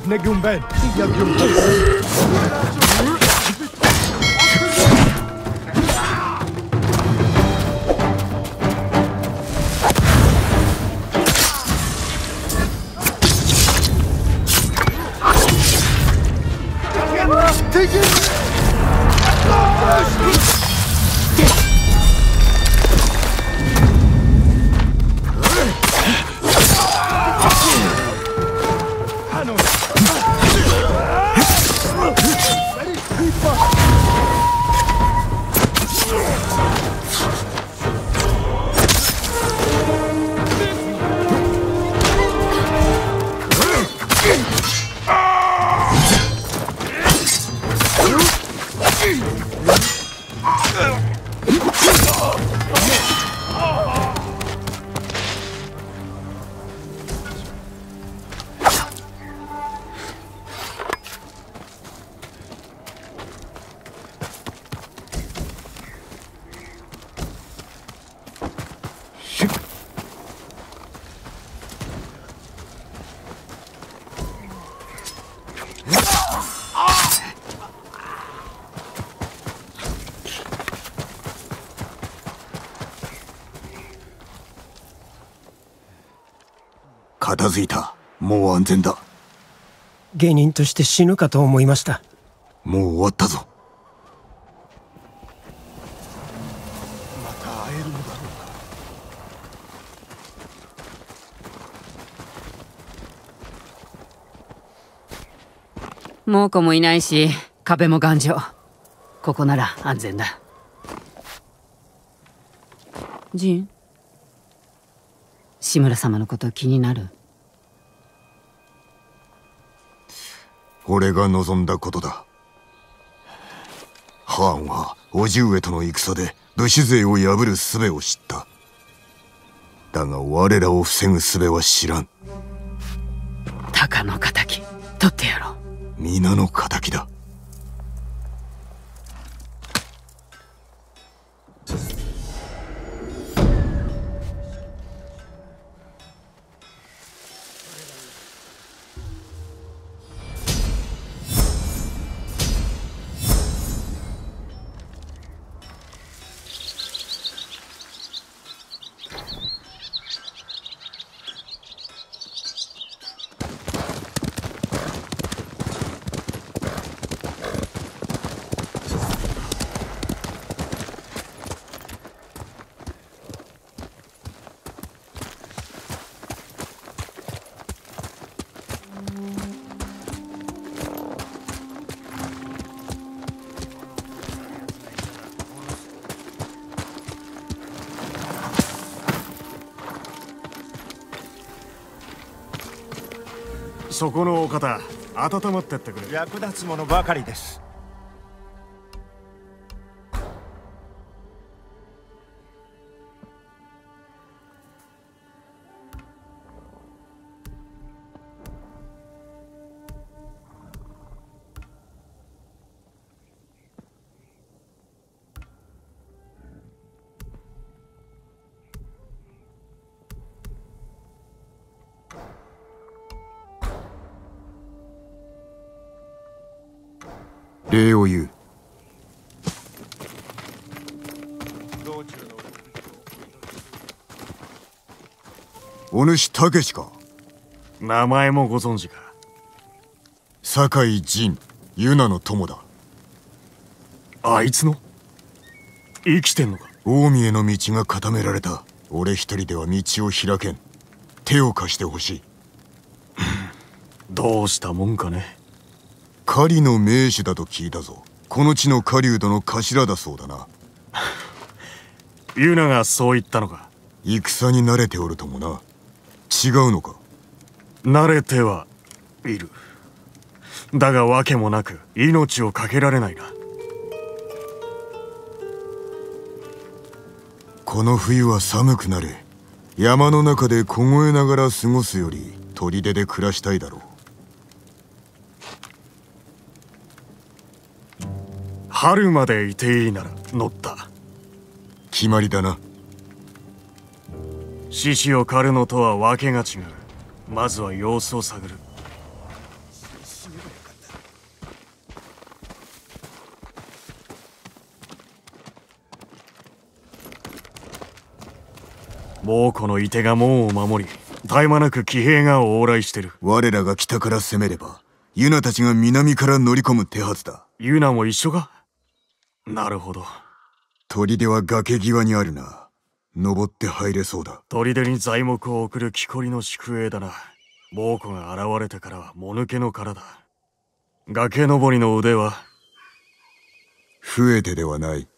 もう安全だ。芸人として死ぬかと思いました。もう終わったぞ。また会えるのだろうか。猛虎もいないし壁も頑丈。ここなら安全だ。ジン。志村様のこと気になる？俺が望んだことだ。ハーンは叔父上との戦で武士勢を破る術を知った。だが我らを防ぐ術は知らん。鷹の敵取ってやろう。皆のそこのお方温まってってくれ。役立つものばかりです。お主武志か？名前もご存知か？酒井仁ユナの友だ。あいつの？生きてんのか？近江への道が固められた。俺一人では道を開けん。手を貸してほしい。どうしたもんかね？狩りの名手だと聞いたぞ。この地の狩人の頭だそうだな。ユナがそう言ったのか？戦に慣れておるともな違うのか？慣れてはいる。だが訳もなく命を懸けられないな。この冬は寒くなる山の中で凍えながら過ごすより砦で暮らしたいだろう。春までいていいなら乗った。決まりだな獅子を狩るのとは訳が違う。まずは様子を探る。猛虎の射手が門を守り絶え間なく騎兵が往来してる。我らが北から攻めればユナたちが南から乗り込む手はずだ。ユナも一緒か？なるほど。砦は崖際にあるな登って入れそうだ。砦に材木を送る木こりの宿営だな。猛虎が現れてからはもぬけの殻だ。崖登りの腕は？増えてではない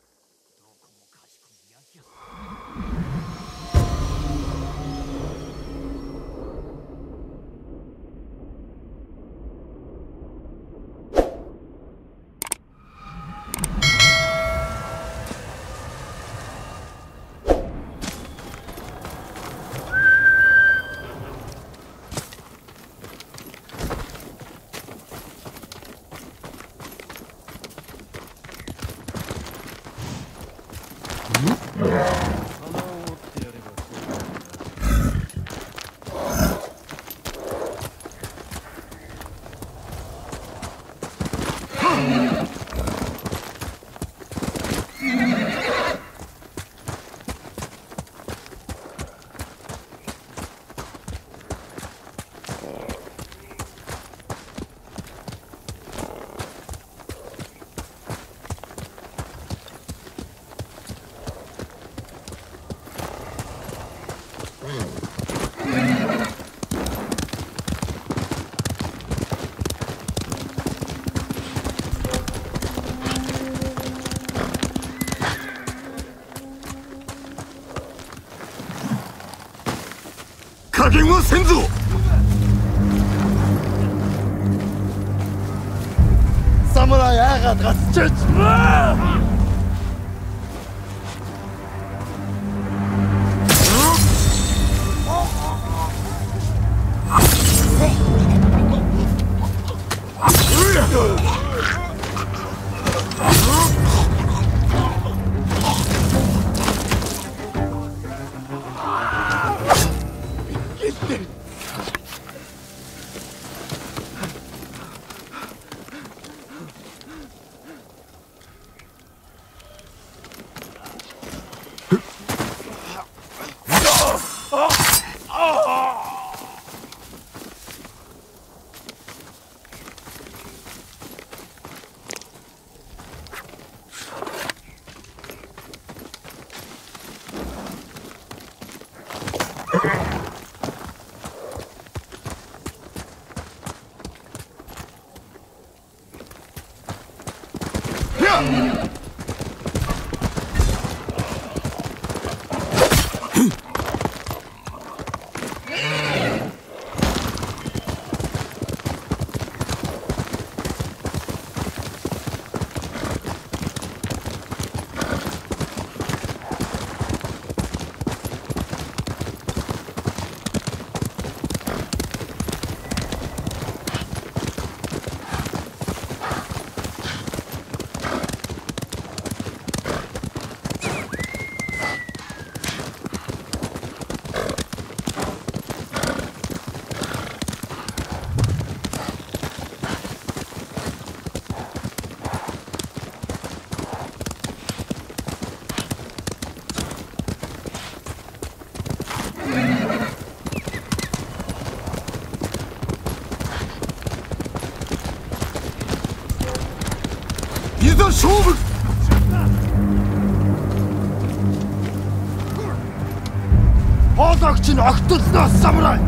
宝沢地の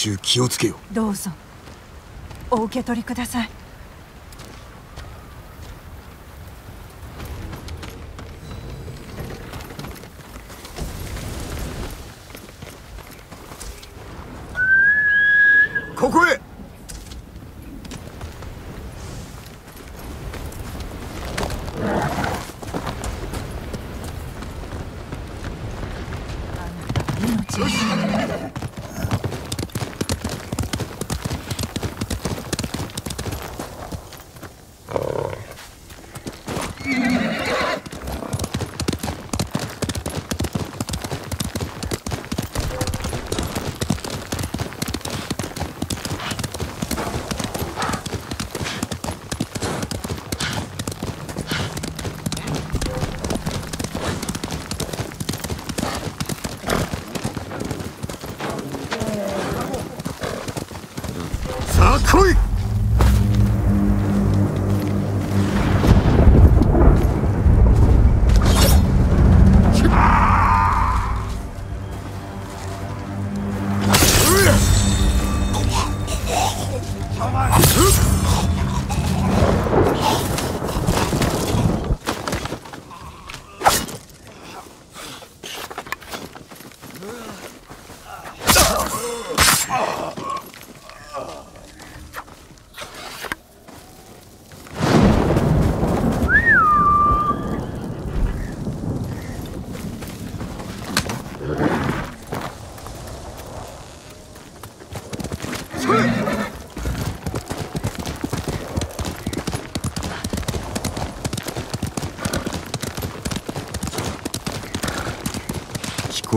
中気をつけよどうぞ。お受け取りください。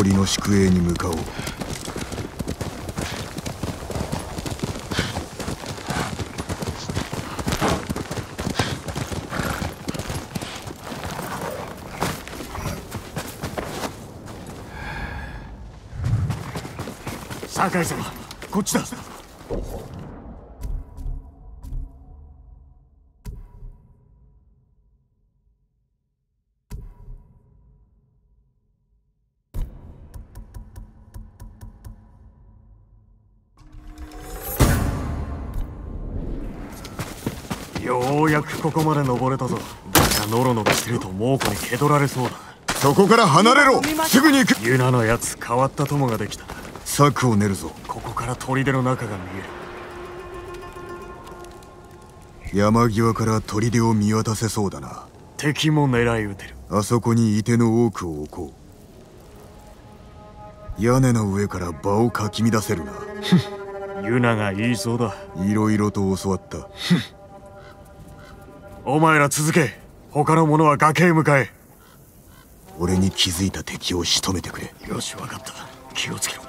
木こりの宿営に向かおう。酒井様こっちだ。くここまで登れたぞ。だがノロノロしてると猛虎に蹴取られそうだ。そこから離れろ。すぐに行く。ユナのやつ変わった友ができた。策を練るぞ。ここから砦の中が見える。山際から砦を見渡せそうだな。敵も狙い撃てる。あそこに射手の多くを置こう。屋根の上から場をかき乱せるな。ユナが言いそうだ。いろいろと教わったお前ら続け。他の者は崖へ向かえ。俺に気づいた敵を仕留めてくれ。よし分かった。気をつけろ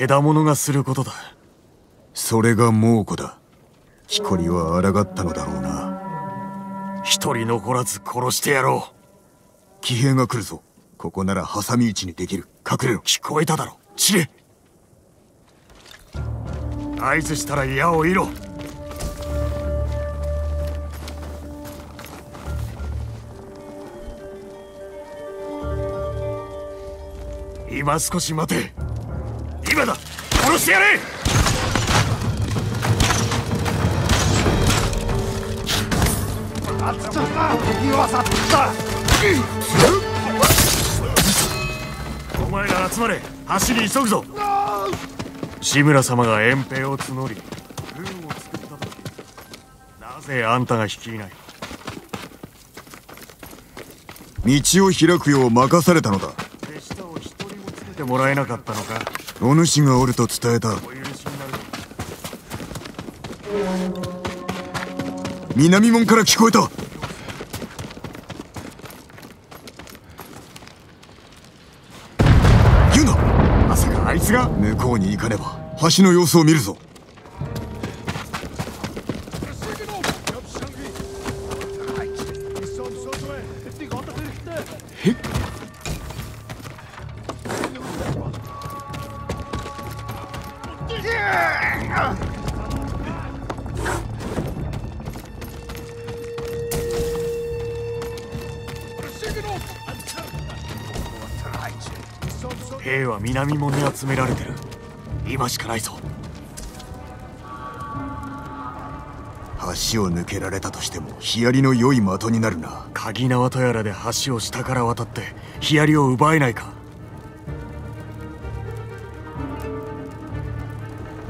んなのけだものがすることだ。それが猛虎だ。木こりは抗ったのだろうな。一人残らず殺してやろう。騎兵が来るぞ。ここなら挟み撃ちにできる。隠れろ。聞こえただろ。散れ。合図したら矢を射ろ。今少し待て今だ。殺してやれ。お前ら集まれ。走り急ぐぞ。志村様が遠兵を募り軍を作った時なぜあんたが率いない？道を開くよう任されたのだ。手下を一人もつけてもらえなかったのか？お主がおると伝えた。南門から聞こえた。言うなまさかあいつが？向こうに行かねば。橋の様子を見るぞ。南門に集められてる。今しかないぞ。橋を抜けられたとしてもヒヤリの良い的になるな。鍵縄とやらで橋を下から渡ってヒヤリを奪えないか。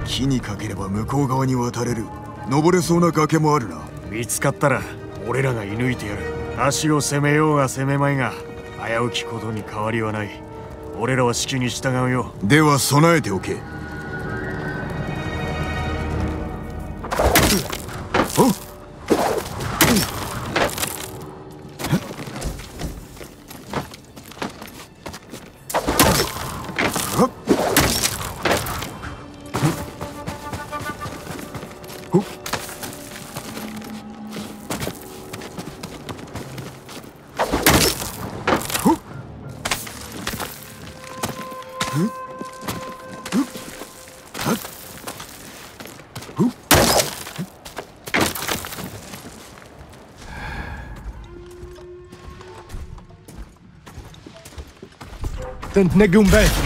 木にかければ向こう側に渡れる。登れそうな崖もあるな。見つかったら俺らが射抜いてやる。足を攻めようが攻めまいが危うきことに変わりはない俺らは指揮に従うよ。では備えておけ。krętnego umberki.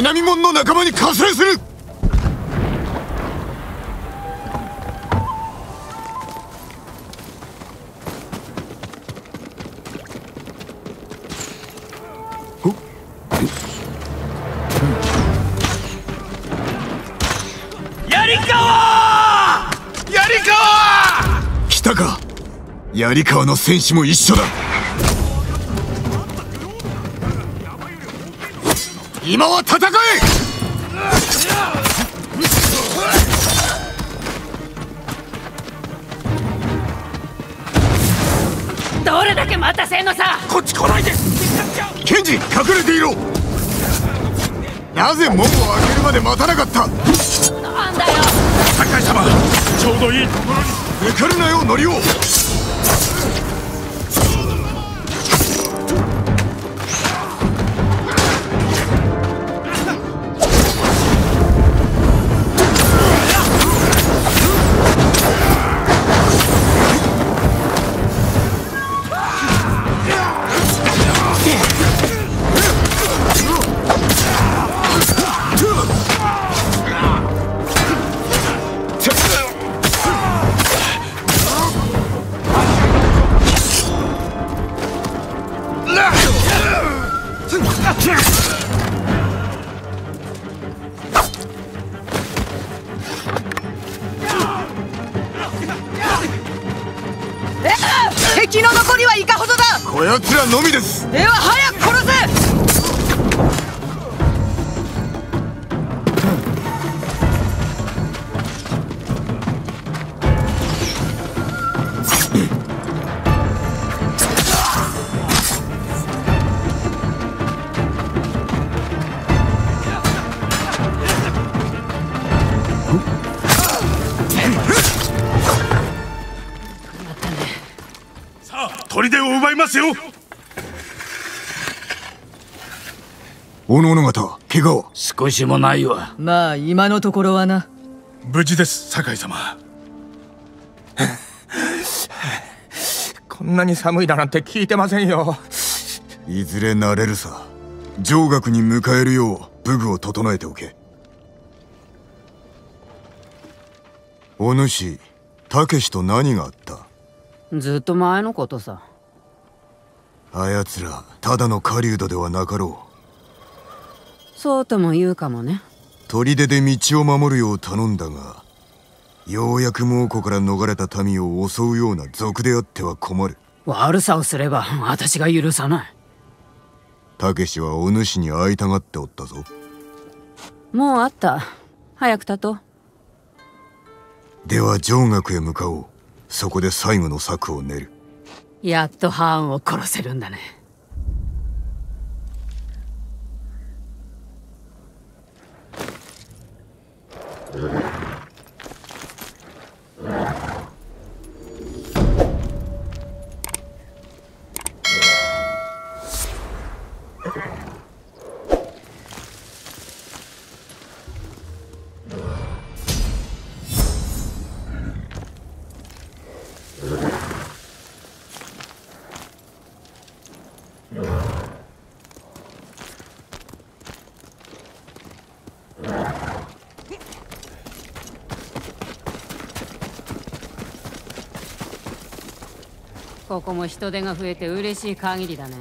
南門の仲間に加勢する。槍川の戦士も一緒だ今は戦え！どれだけ待たせんのさ！こっち来ないで！ケンジ隠れていろ！なぜ門を開けるまで待たなかった？なんだよ！様ちょうどいいところに。抜かるなよノリオしもないわ。まあ今のところはな。無事です酒井様。こんなに寒いだなんて聞いてませんよ。いずれ慣れるさ。上学に迎えるよう武具を整えておけ。お主たけしと何があった？ずっと前のことさ。あやつらただの狩人ではなかろそうとも言うかもね。う砦で道を守るよう頼んだがようやく猛虎から逃れた民を襲うような賊であっては困る。悪さをすれば私が許さない。たけしはお主に会いたがっておったぞ。もうあった。早く立とう。では上学へ向かおう。そこで最後の策を練る。やっとハーンを殺せるんだね ここも人手が増えて嬉しい限りだね。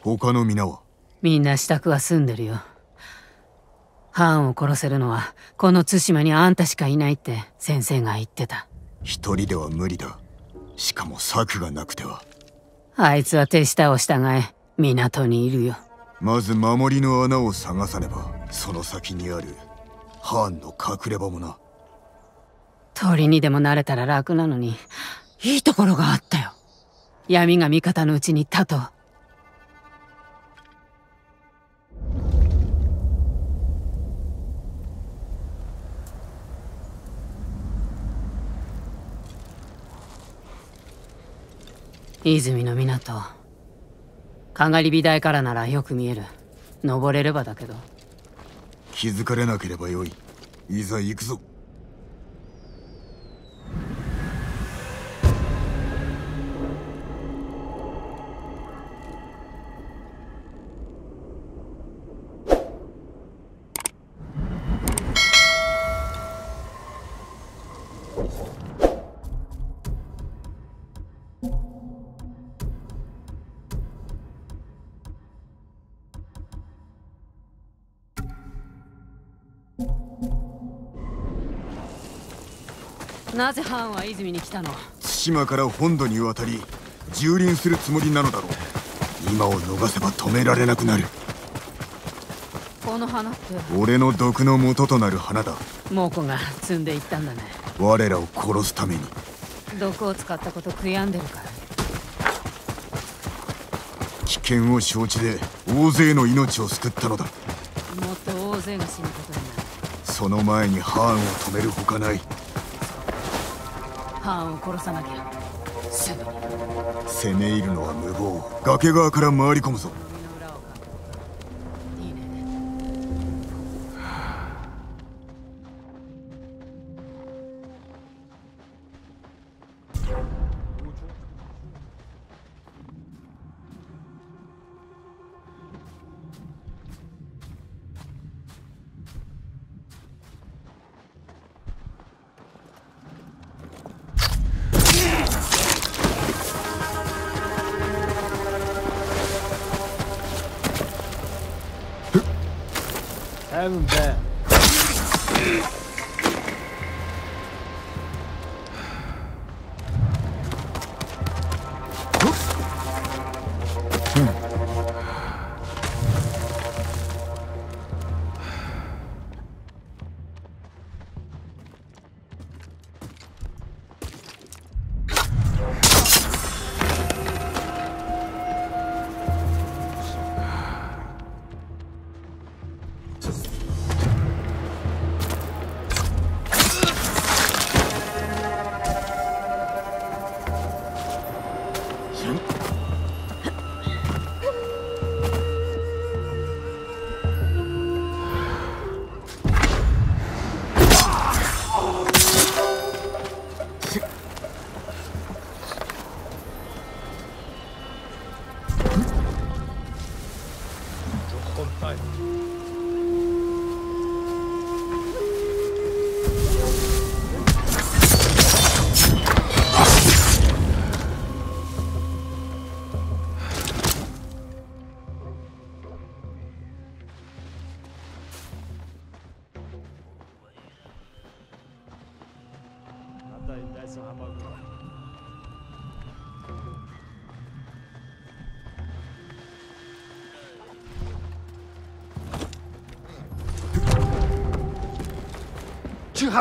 他の皆は？みんな支度は済んでるよ。ハンを殺せるのはこの対馬にあんたしかいないって先生が言ってた。一人では無理だ。しかも策がなくては。あいつは手下を従え港にいるよまず守りの穴を探さねばその先にあるハーンの隠れ場もな。鳥にでもなれたら楽なのにいいところがあったよ。闇が味方のうちに立と。う泉の港かがり火台からならよく見える。登れればだけど。気づかれなければよい。いざ行くぞ。なぜハンは泉に来たの？対馬から本土に渡り蹂躙するつもりなのだろう。今を逃せば止められなくなる。この花って？俺の毒の元となる花だ。猛虎が積んでいったんだね。我らを殺すために。毒を使ったこと悔やんでるから。危険を承知で大勢の命を救ったのだ。もっと大勢が死ぬことになる。その前にハーンを止めるほかないハーンを殺さなきゃ。すぐ。に攻め入るのは無謀。崖側から回り込むぞ。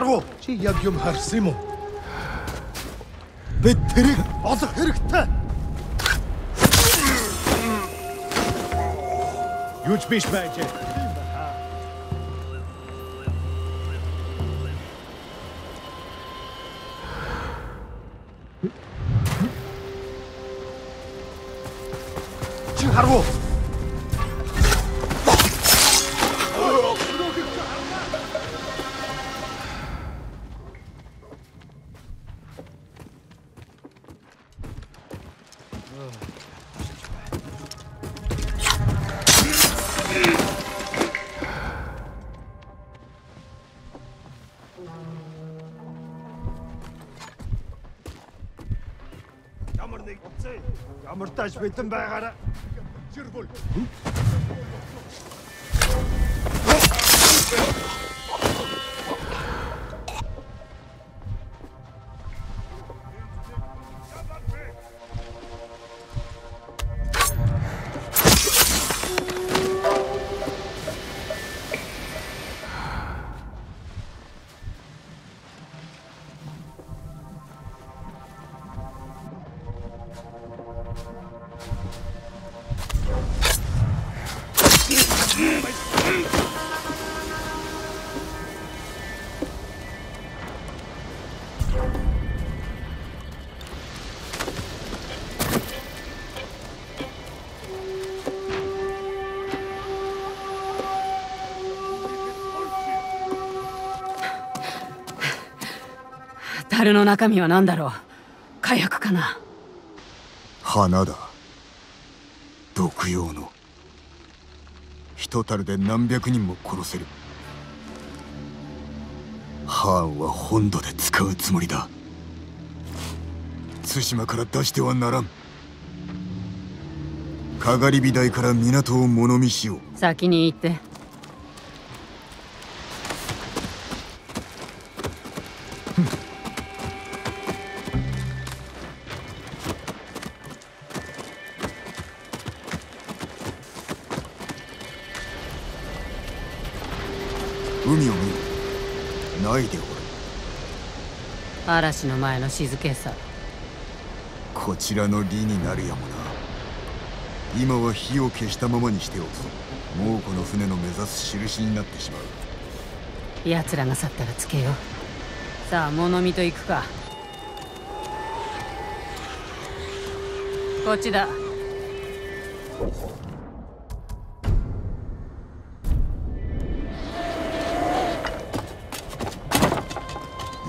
Уу? Чи яг юм харсан юм уу? Бид тэрийг олох хэрэгтэй. Юуч биш байжээ. Je vais te 樽の中身は何だろう？火薬かな？花だ。毒用の。一樽で何百人も殺せる。ハーンは本土で使うつもりだ。対馬から出してはならん。かがり火台から港を物見しよう。先に行って嵐の前の静けさ。こちらの利になるやもな。今は火を消したままにしておくぞ。猛虎の船の目指す印になってしまう。奴らが去ったらつけよう。さあ物見と行くか。こっちだ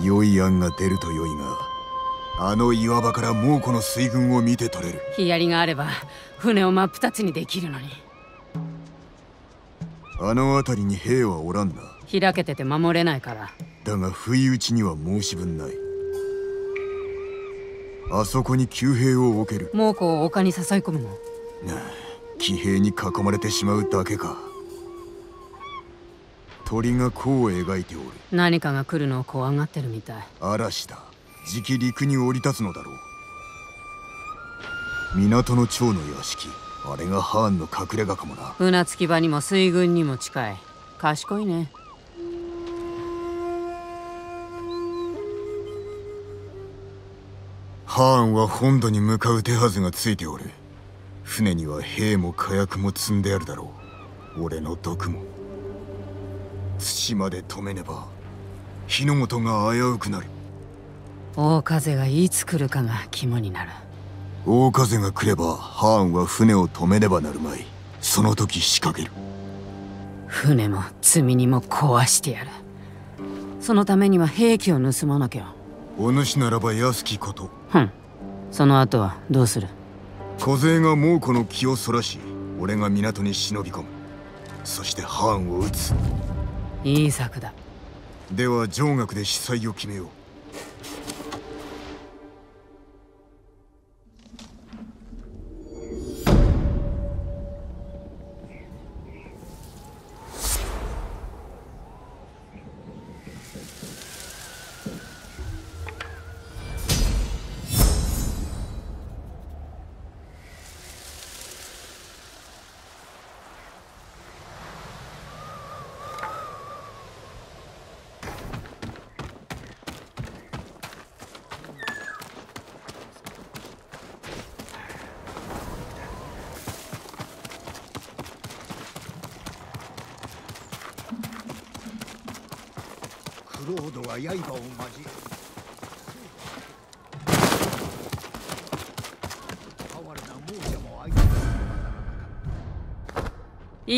良い案が出ると良いがあの岩場から猛虎の水軍を見て取れる。ヒヤリがあれば船を真っ二つにできるのに。あの辺りに兵はおらんな。開けてて守れないから。だが不意打ちには申し分ない。あそこに旧兵を置ける。猛虎を丘に誘い込むのなあ騎兵に囲まれてしまうだけか鳥が弧を描いておる。何かが来るのを怖がってるみたい。嵐だ。じき陸に降り立つのだろう。港の長の屋敷。あれがハーンの隠れ家かもな。船着き場にも水軍にも近い。賢いね。ハーンは本土に向かう手はずがついておる。船には兵も火薬も積んであるだろう。俺の毒も対馬で止めねば日の本が危うくなる。大風がいつ来るかが肝になる。大風が来ればハーンは船を止めねばなるまい。その時仕掛ける。船も積み荷も壊してやる。そのためには兵器を盗まなきゃ。お主ならば安きこと。ふん。その後はどうする？小勢が猛虎の気をそらし俺が港に忍び込む。そしてハーンを撃ついい策だ。では上学で司祭を決めよう。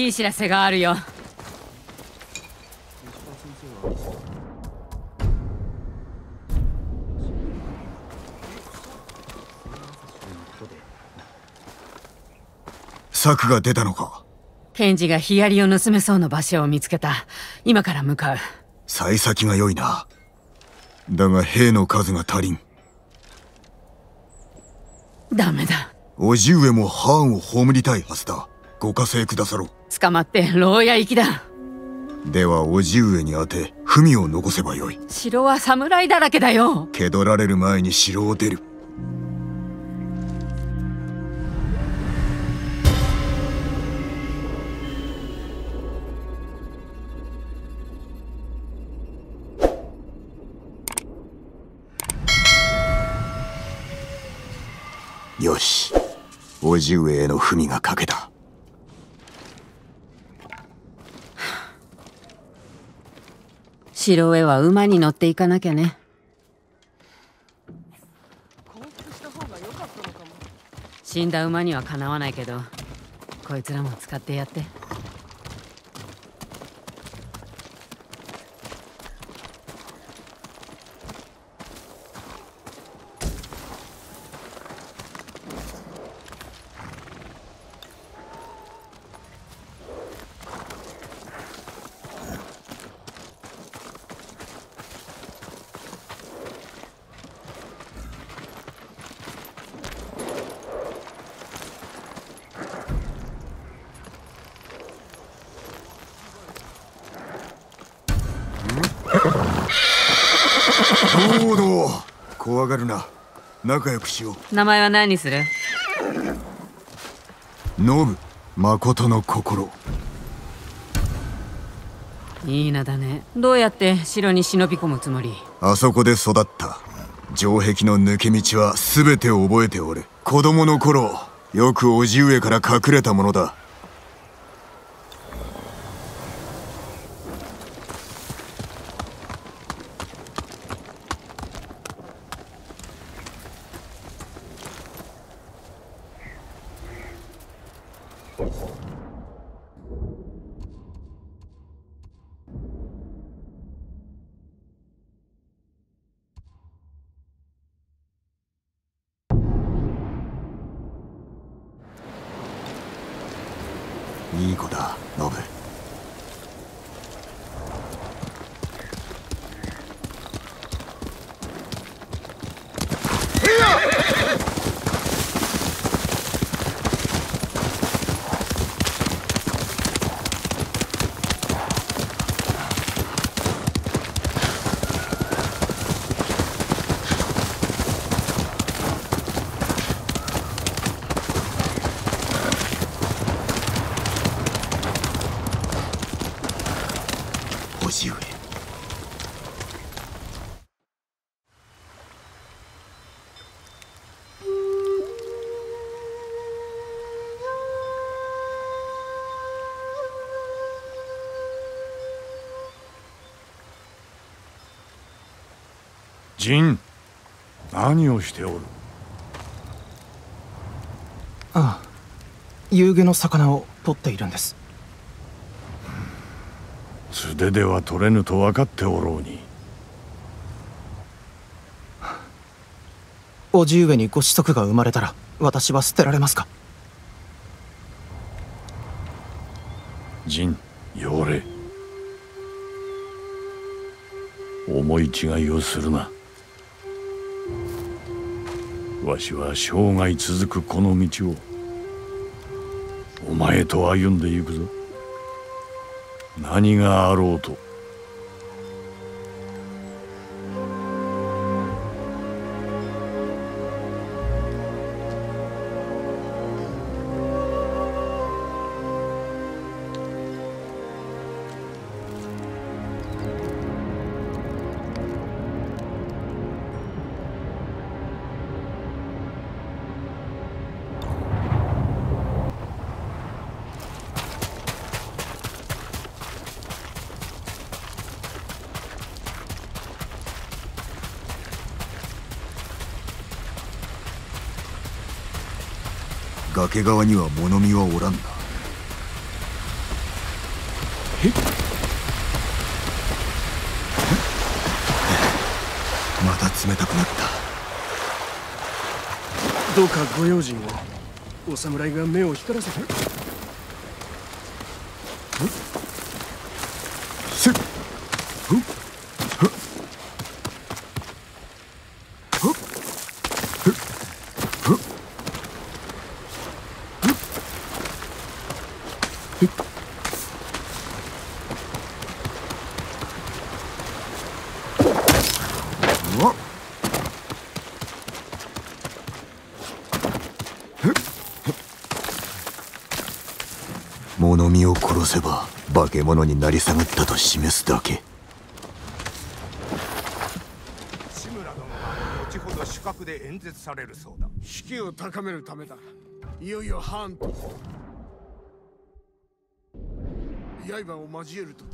いい知らせがあるよ。策が出たのか？ケンジがヒヤリを盗めそうな場所を見つけた。今から向かう。幸先が良いな。だが兵の数が足りん。ダメだ。叔父上もハーンを葬りたいはずだ。ご加勢くださろう捕まって牢屋行きだ。では叔父上に宛て文を残せばよい。城は侍だらけだよ。気取られる前に城を出る。よし叔父上への文が書けた城へは馬に乗っていかなきゃね。死んだ馬にはかなわないけどこいつらも使ってやってどうどう怖がるな仲良くしよ名前は何にする？うノブ誠の心。いい名だね。どうやって城に忍び込むつもり？あそこで育った。城壁の抜け道は全て覚えておる。子供の頃よく叔父上から隠れたものだの魚を取っているんです。素手では取れぬと分かっておろうに。叔父上にご子息が生まれたら私は捨てられますか？ジンよれ。思い違いをするな。わしは生涯続くこの道をお前と歩んでゆくぞ。何があろうと。崖側には物見はおらんな。また冷たくなった。どうかご用心を。お侍が目を光らせてせっふっふっふっふっふっせば化け物になり下がったと示すだけ。志村殿が後ほど主角で演説されるそうだ。士気を高めるためだ。いよいよハーンと。刃を交える時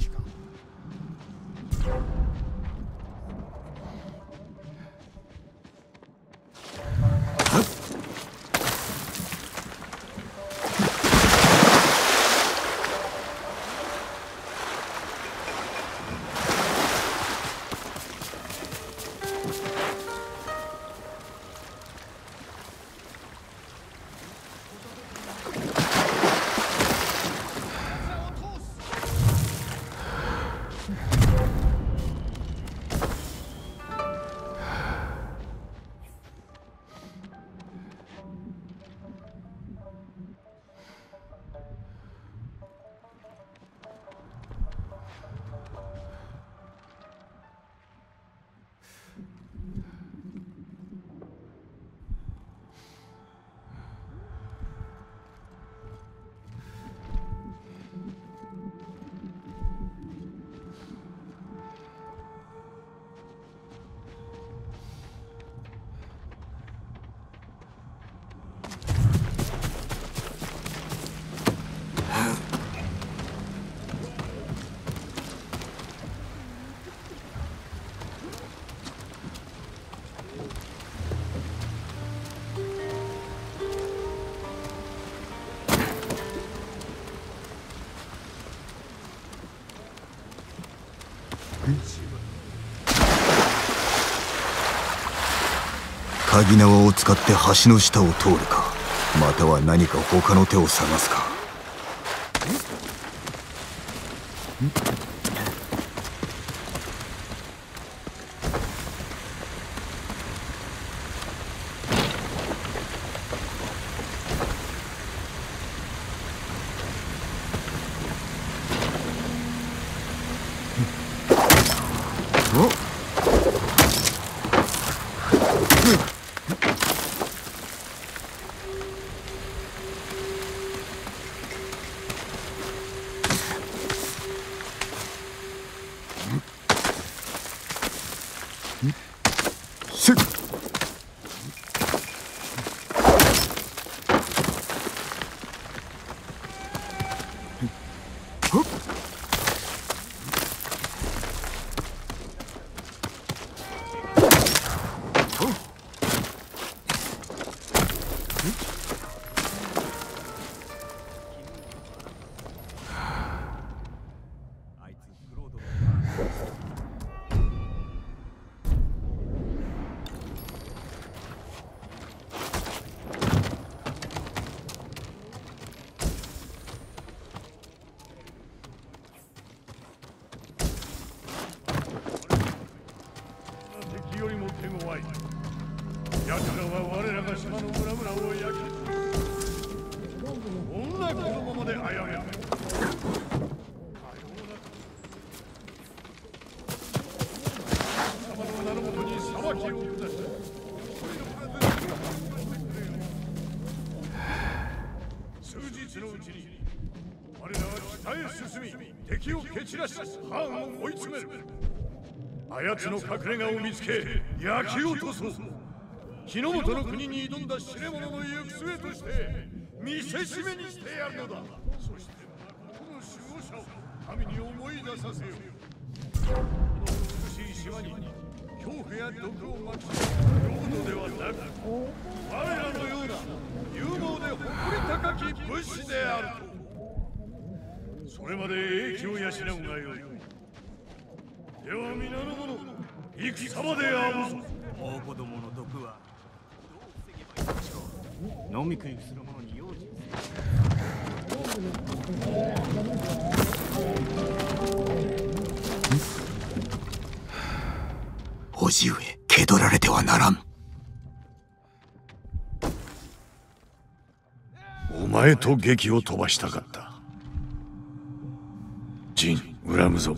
鍵縄を使って橋の下を通るかまたは何か他の手を探すか。つの隠れ家を見つけ焼き落とそう。日の本の国に挑んだ知れ者の行く末として見せしめにしてやるのだ。そしてこの守護者を民に思い出させよこの美しい島に恐怖や毒をまき領土ではなく我らのような勇猛で誇り高き武士であると。それまで英気を養うがよい。では皆の者戦場で会おうぞ大子供の毒はどう防げばいいでしょう飲み食いする者に用心叔父上気取られてはならん。お前と劇を飛ばしたかった。ジン恨むぞ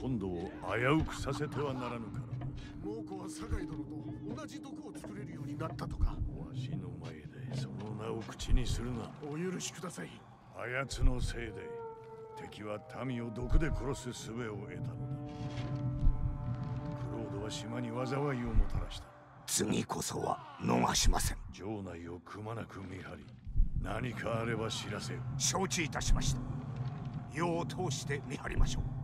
本土を危うくさせてはならぬから。猛虎は酒井殿と同じ毒を作れるようになったとか。わしの前でその名を口にするな。お許しください。あやつのせいで敵は民を毒で殺す術を得たのだ。クロードは島に災いをもたらした。次こそは逃しません。城内をくまなく見張り何かあれば知らせよ。承知いたしました。世を通して見張りましょう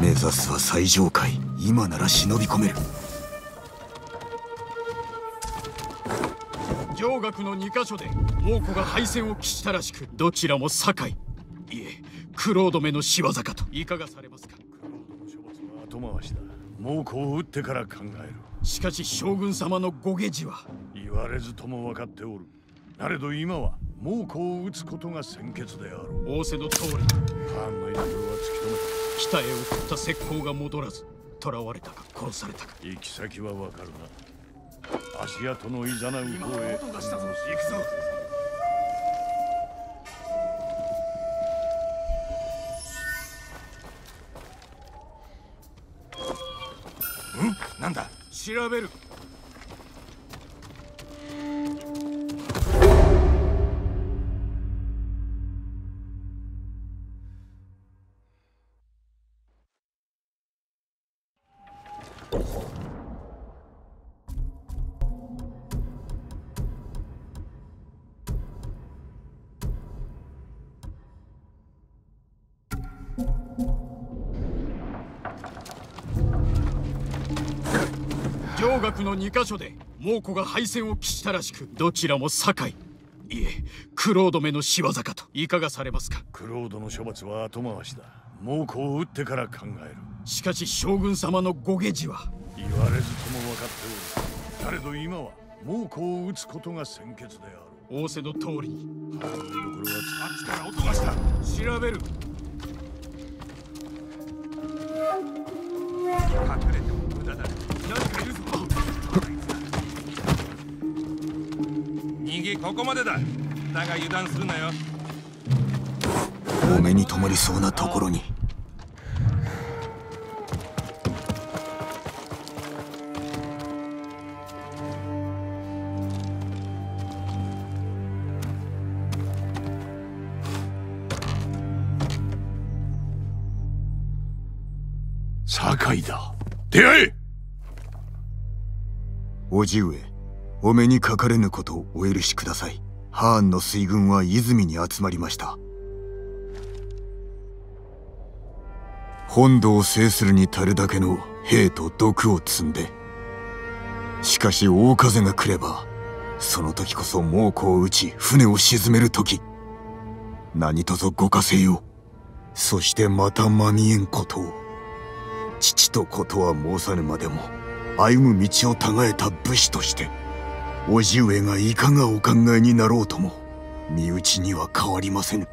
目指すは最上階。今なら忍び込める。上学の2カ所で猛虎が敗戦を喫したらしく。どちらも堺。いえクロードめの仕業かと。いかがされますか？後回しだ。猛虎を撃ってから考えるしかし将軍様のご下事は。言われずとも分かっておる。なれど今は猛虎を撃つことが先決であろう。仰せの通り。ハーンの居所は突き止めた北へ送った石膏が戻らず囚われたか殺されたか。行き先は分かるな足跡のいざなう方へ音がしたぞ行くぞ。ん？なんだ？調べる。2カ所で猛虎が敗戦を喫したらしくどちらも堺。いえクロードめの仕業かと。いかがされますか？クロードの処罰は後回しだ。猛虎を撃ってから考える。しかし将軍様のご下事は言われずとも分かっておる。なれど今は猛虎を撃つことが先決である。仰せの通りに。ハーンの居所はあっちから音がした。調べる。隠れても無駄だ。何かいるぞ逃げここまでだ。だが油断するなよ。お目に留まりそうなところに。堺だ。出会え。叔父上お目にかかれぬことをお許しください。ハーンの水軍は泉に集まりました。本土を制するに足るだけの兵と毒を積んで。しかし大風が来ればその時こそ猛虎を撃ち船を沈める時。何とぞご加勢を。そしてまたまみえんことを。父とことは申さぬまでも歩む道をたがえた武士として。叔父上がいかがお考えになろうとも身内には変わりませぬ。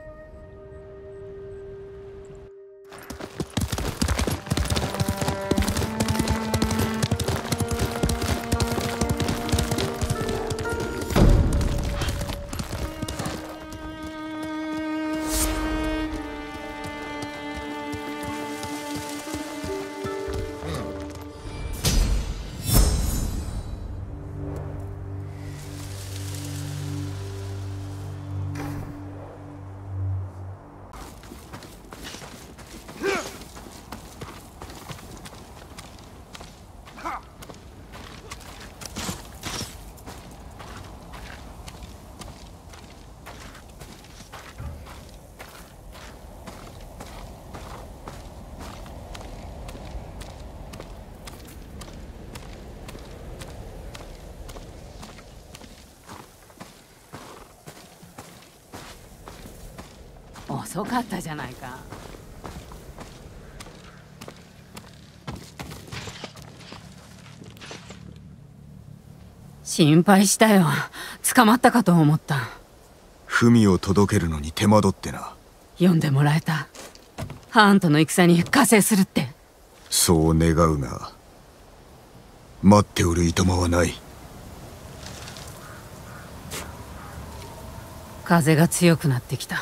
心配したよ。捕まったかと思った。文を届けるのに手間取ってな。読んでもらえた。ハーンとの戦に加勢するって。そう願うが待っておるいとまはない。風が強くなってきた。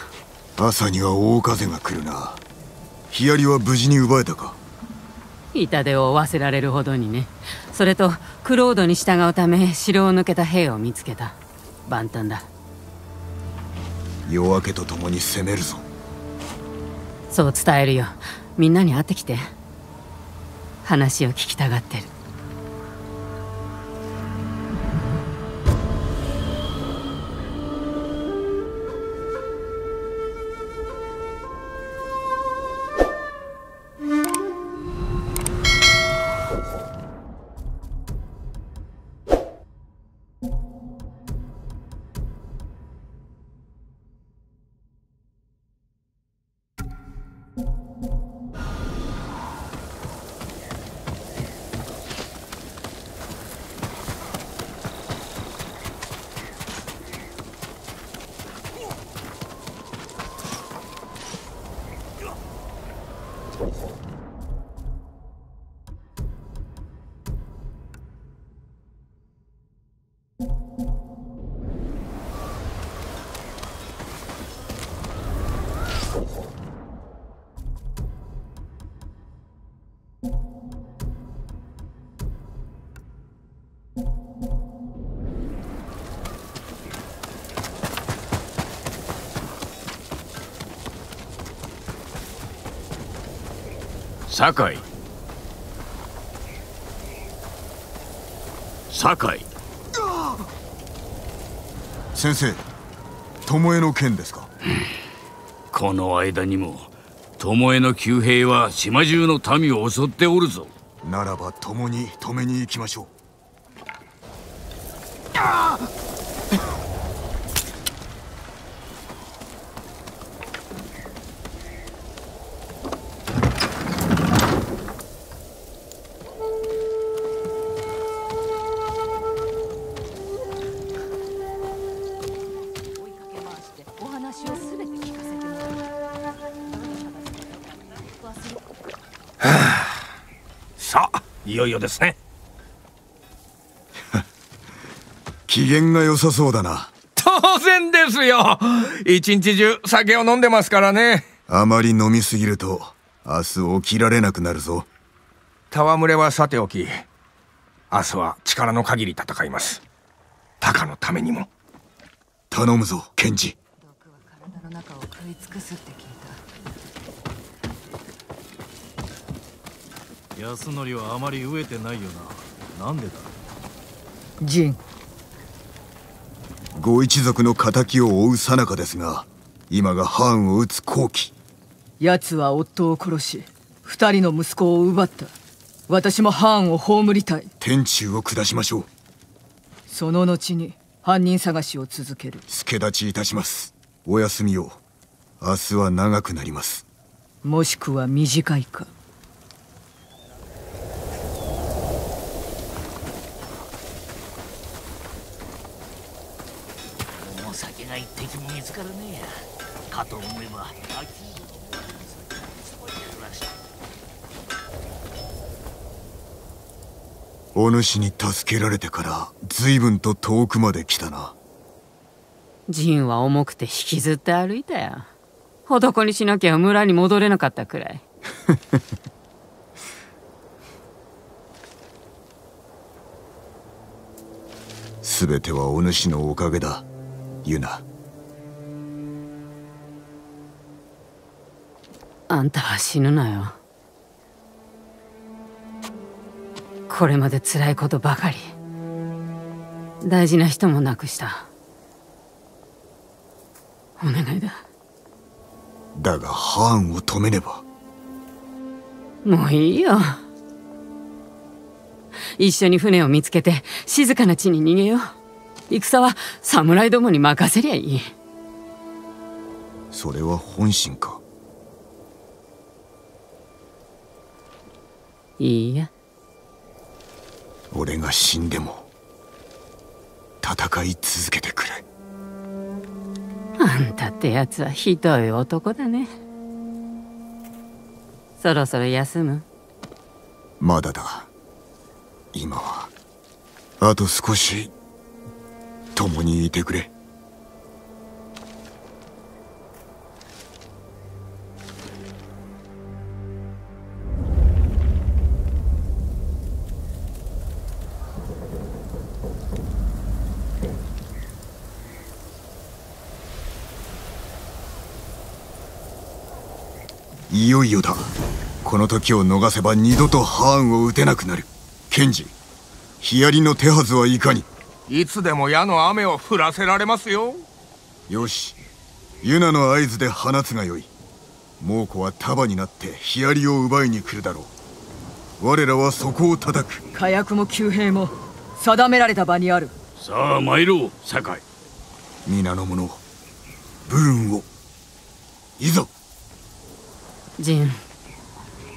朝には大風が来るな。ヒアリは無事に奪えたか。痛手を負わせられるほどにねそれとクロードに従うため城を抜けた兵を見つけた。万端だ。夜明けと共に攻めるぞ。そう伝えるよ。みんなに会ってきて。話を聞きたがってる酒井。酒井。先生巴の剣ですか？この間にも巴の旧兵は島中の民を襲っておるぞ。ならば共に止めに行きましょうよいよですね。機嫌が良さそうだな。当然ですよ。一日中酒を飲んでますからね。あまり飲みすぎると明日起きられなくなるぞ。戯れはさておき明日は力の限り戦います。鷹のためにも。頼むぞケンジ。体の中を食い尽くすって聞いた安則はあまり飢えてないよな。なんでだ？ジン。ご一族の仇を追う最中ですが今がハーンを撃つ好機。奴は夫を殺し二人の息子を奪った。私もハーンを葬りたい。天誅を下しましょう。その後に犯人探しを続ける。助立ちいたします。お休みを。明日は長くなります。もしくは短いかお酒が一滴も見つからねえやかと思えば。秋お主に助けられてから随分と遠くまで来たな。ジンは重くて引きずって歩いたよ。男にしなきゃ村に戻れなかったくらい。全てはお主のおかげだユナあんたは死ぬなよ。これまで辛いことばかり大事な人も亡くした。お願いだ。だがハーンを止めねば。もういいよ。一緒に船を見つけて静かな地に逃げよう。戦は侍どもに任せりゃいい。それは本心かいいや。俺が死んでも戦い続けてくれ。あんたってやつはひどい男だね。そろそろ休む。まだだ。今はあと少し共にいてくれいよいよだ。この時を逃せば二度とハーンを撃てなくなる。ケンジヒヤリの手はずはいかに？いつでも矢の雨を降らせられますよ。よし。ユナの合図で放つがよい。猛虎は束になってヒヤリを奪いに来るだろう。我らはそこを叩く。火薬も旧兵も定められた場にある。さあ参ろう酒井。皆の者武運を。いざジン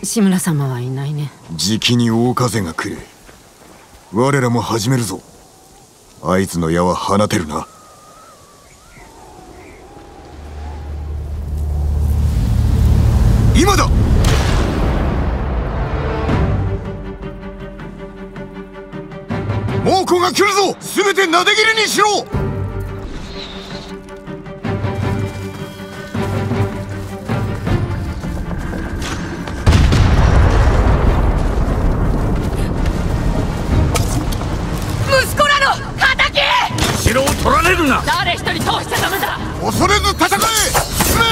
志村様はいないね。じきに大風が来る。我らも始めるぞ。合図の矢は放てるな。今だ！猛虎が来るぞ！全てなで切りにしろ！城を取られるな。誰一人通しちゃダメだ。恐れず戦え。進め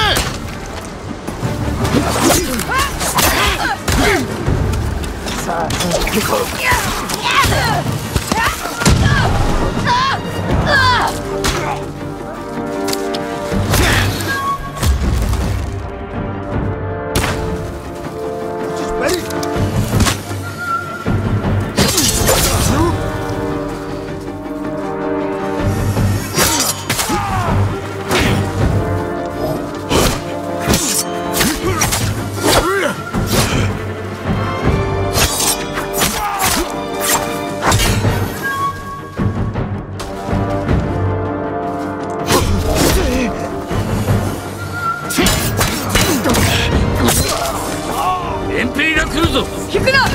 来るぞ引くな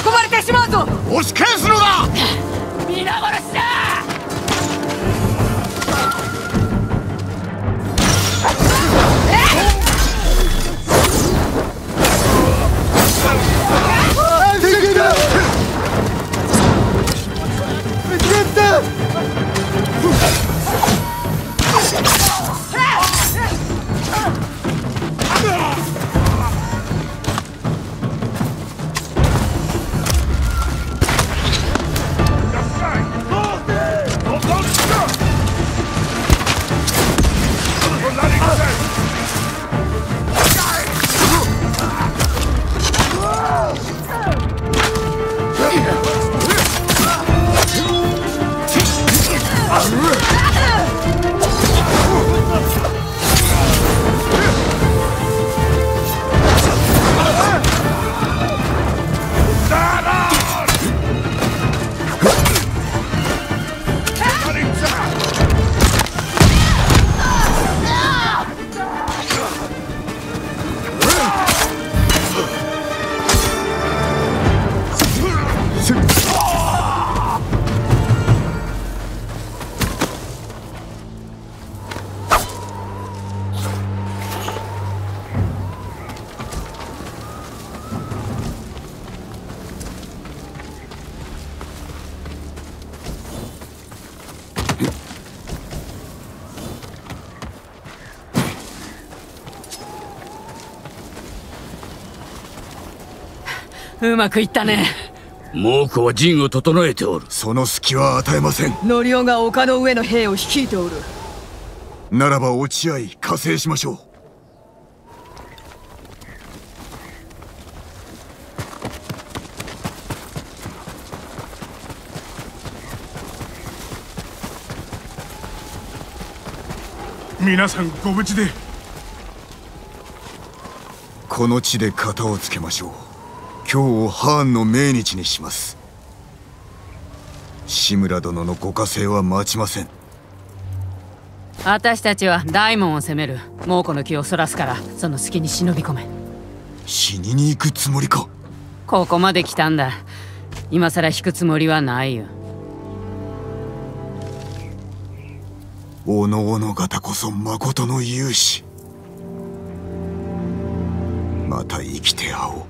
囲まれてしまうぞ。押し返すのだ。皆殺しうまくいったね。猛虎は陣を整えておる。その隙は与えません。ノリオが丘の上の兵を率いておる。ならば落ち合い加勢しましょう。皆さんご無事で。この地で型をつけましょう今日をハーンの命日にします。志村殿のご加勢は待ちません。私たちは大門を攻める。猛虎の気をそらすからその隙に忍び込め。死にに行くつもりか。ここまで来たんだ。今さら引くつもりはないよ。おのおの方こそ誠の勇士。また生きて会おう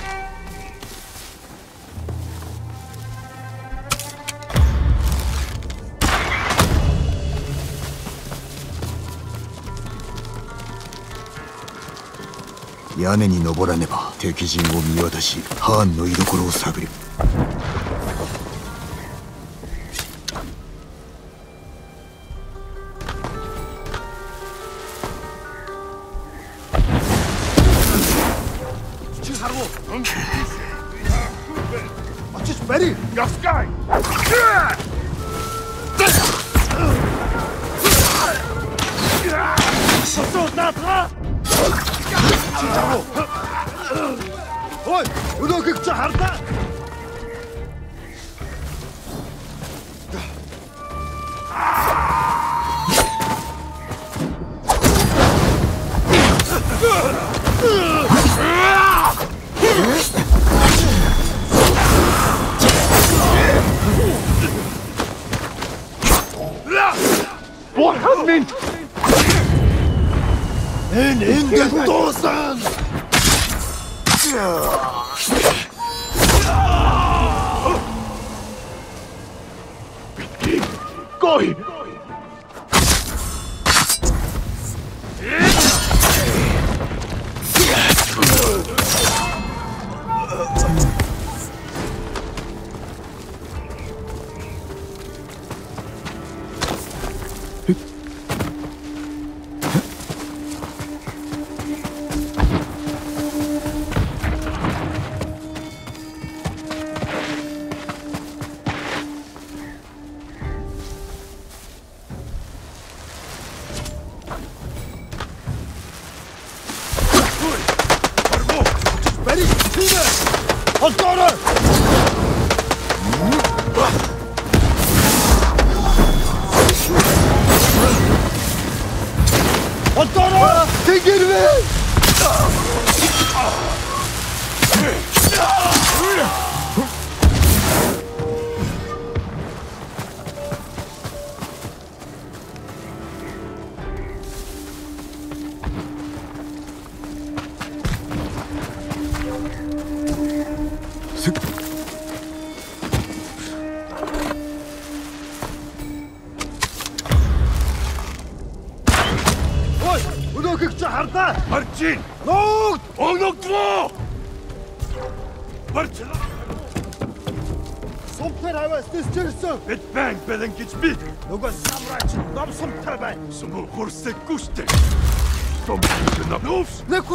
屋根に登らねば敵陣を見渡しハーンの居所を探る。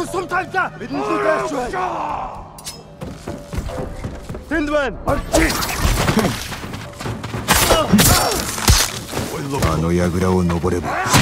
was sometimes that. We didn't do that right. Tindwin! I'm あの櫓を登れば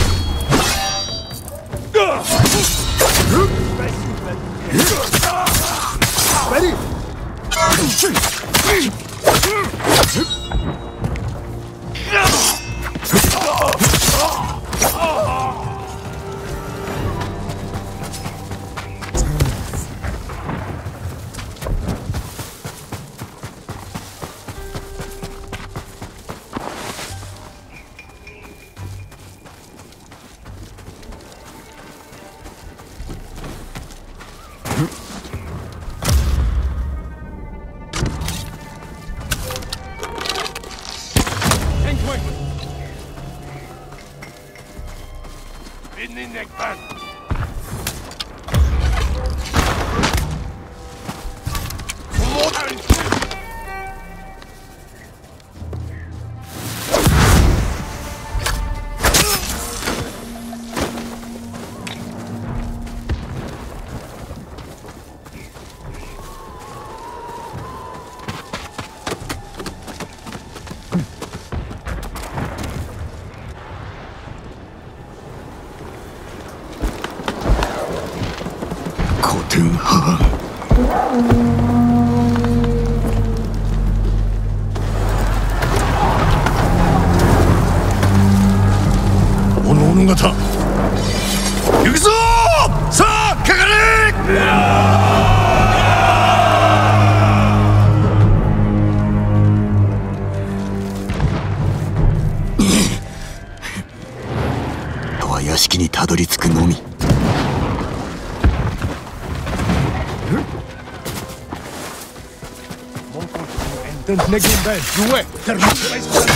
und Nick ihn Bell. Ruhe! Der Mann weiß, was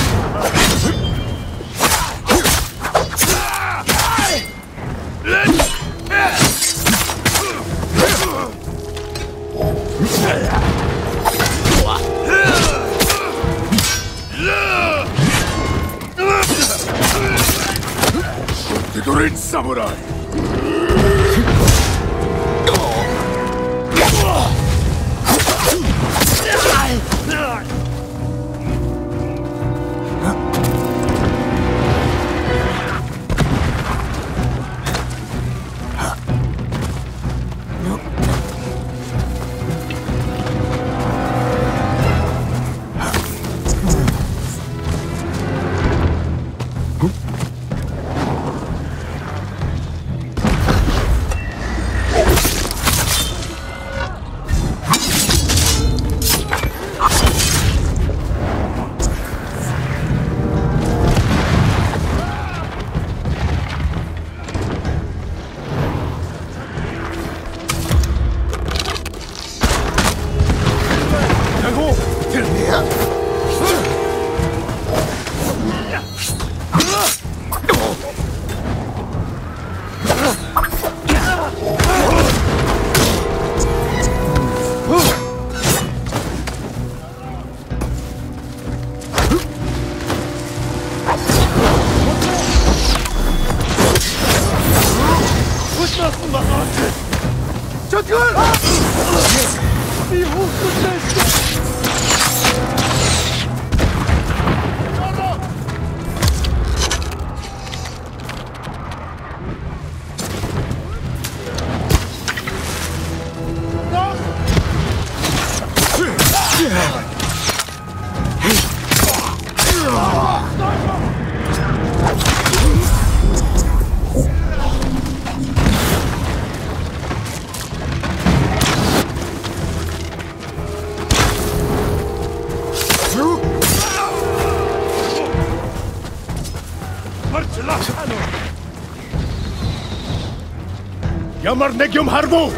Kamarne gyum harbu!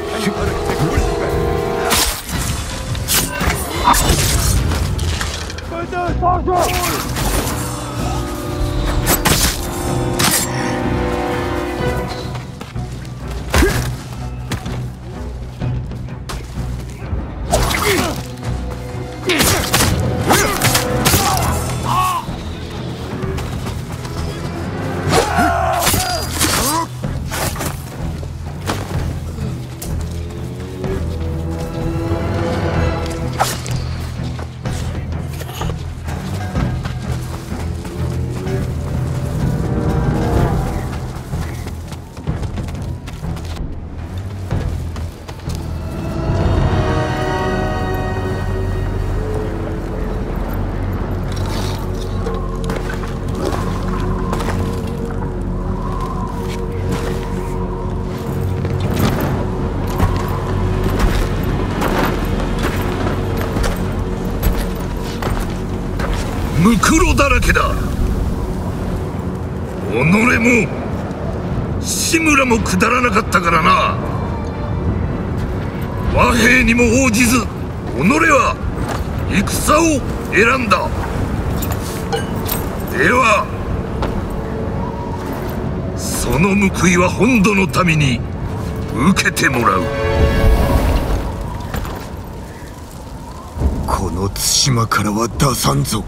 選んだ。ではその報いは本土の民に受けてもらう。この対馬からは出さんぞ。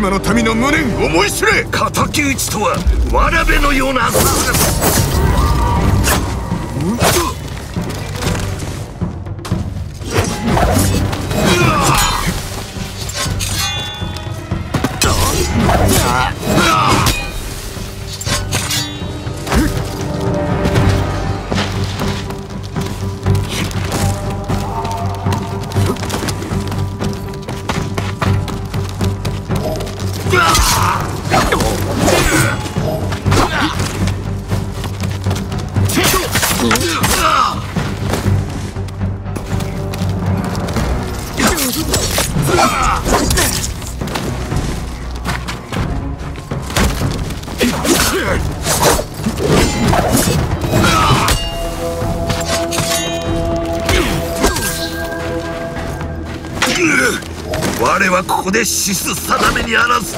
対馬の民の無念思い知れ。敵討ちとはわらべのような浅さこで死す定めにあらず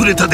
Gurita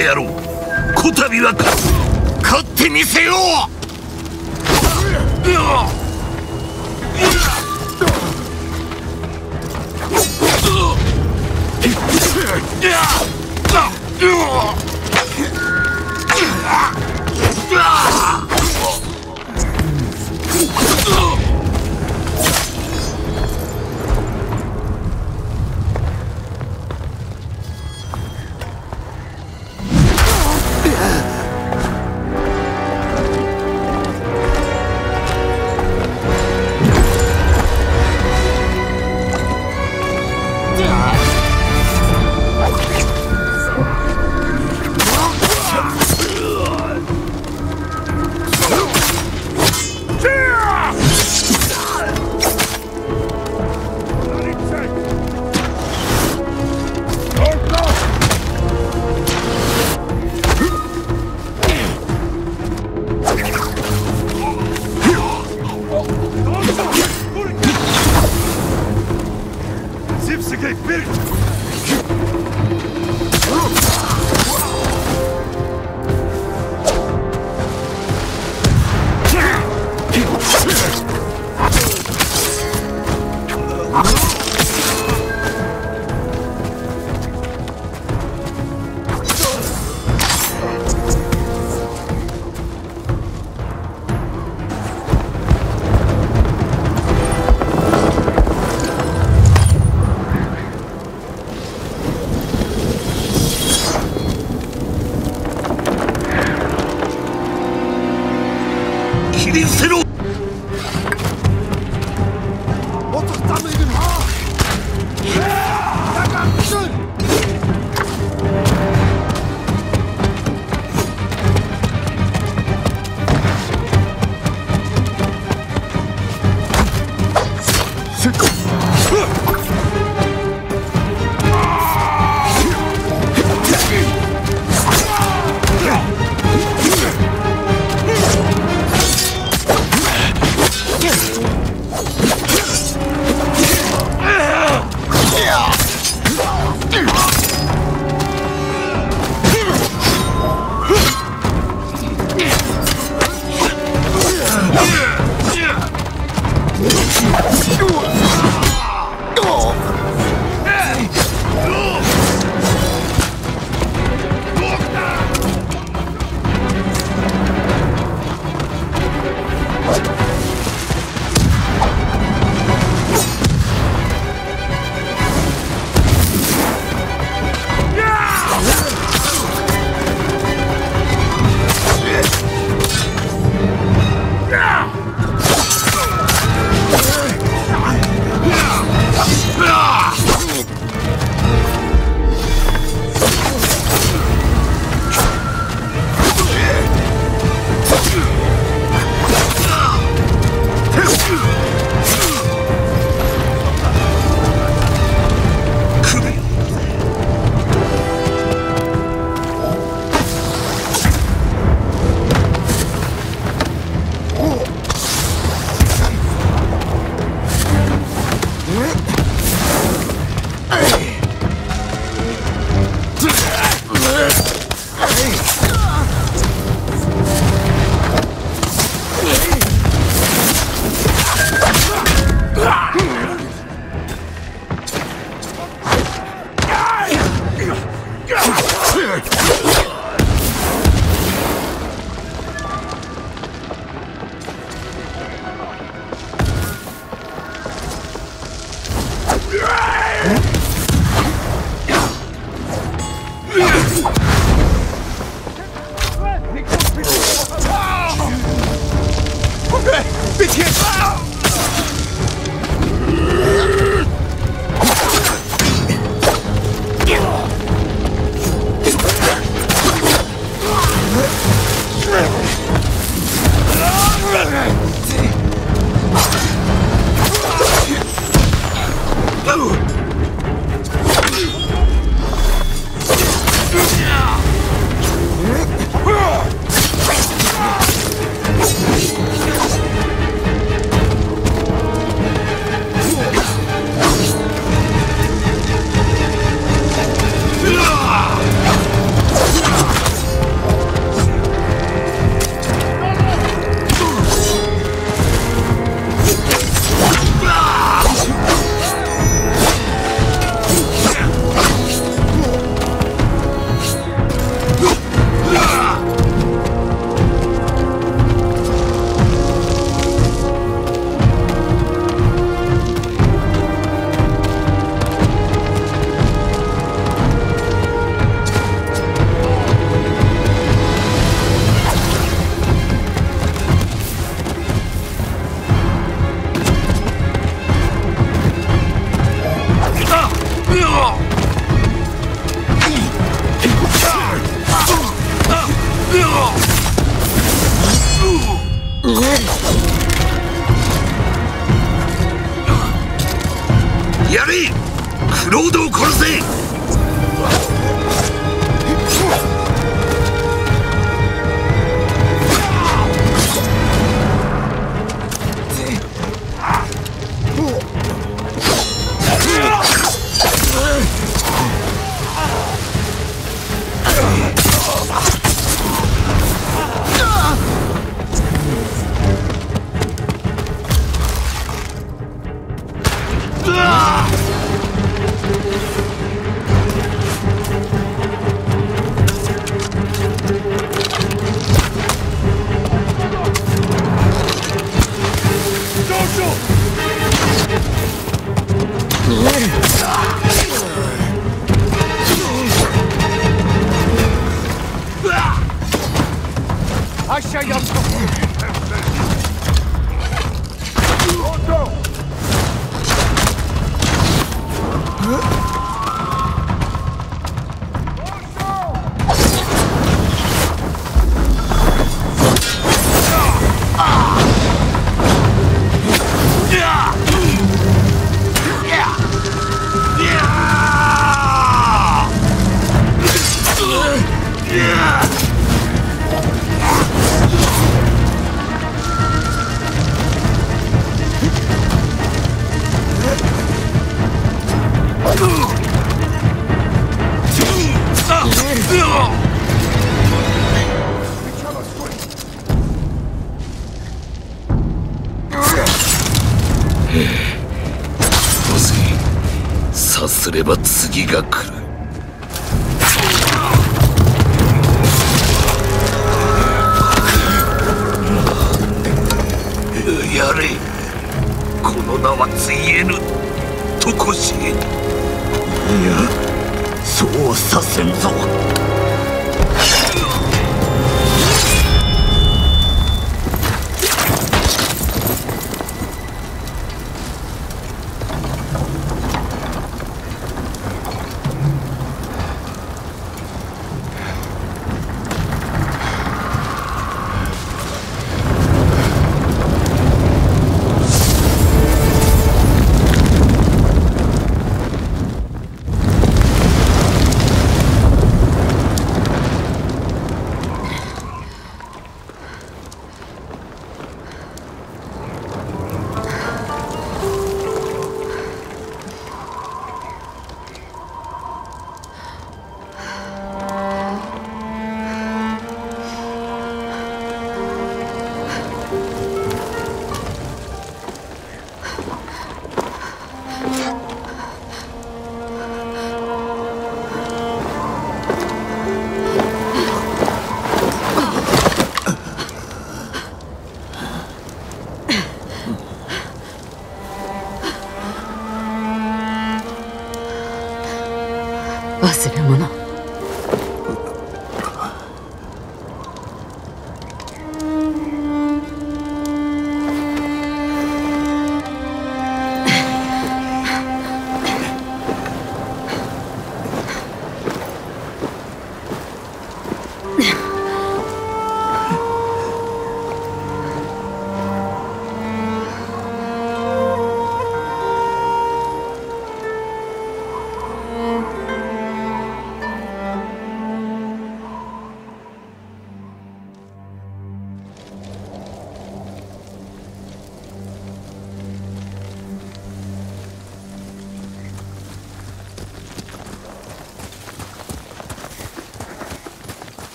れ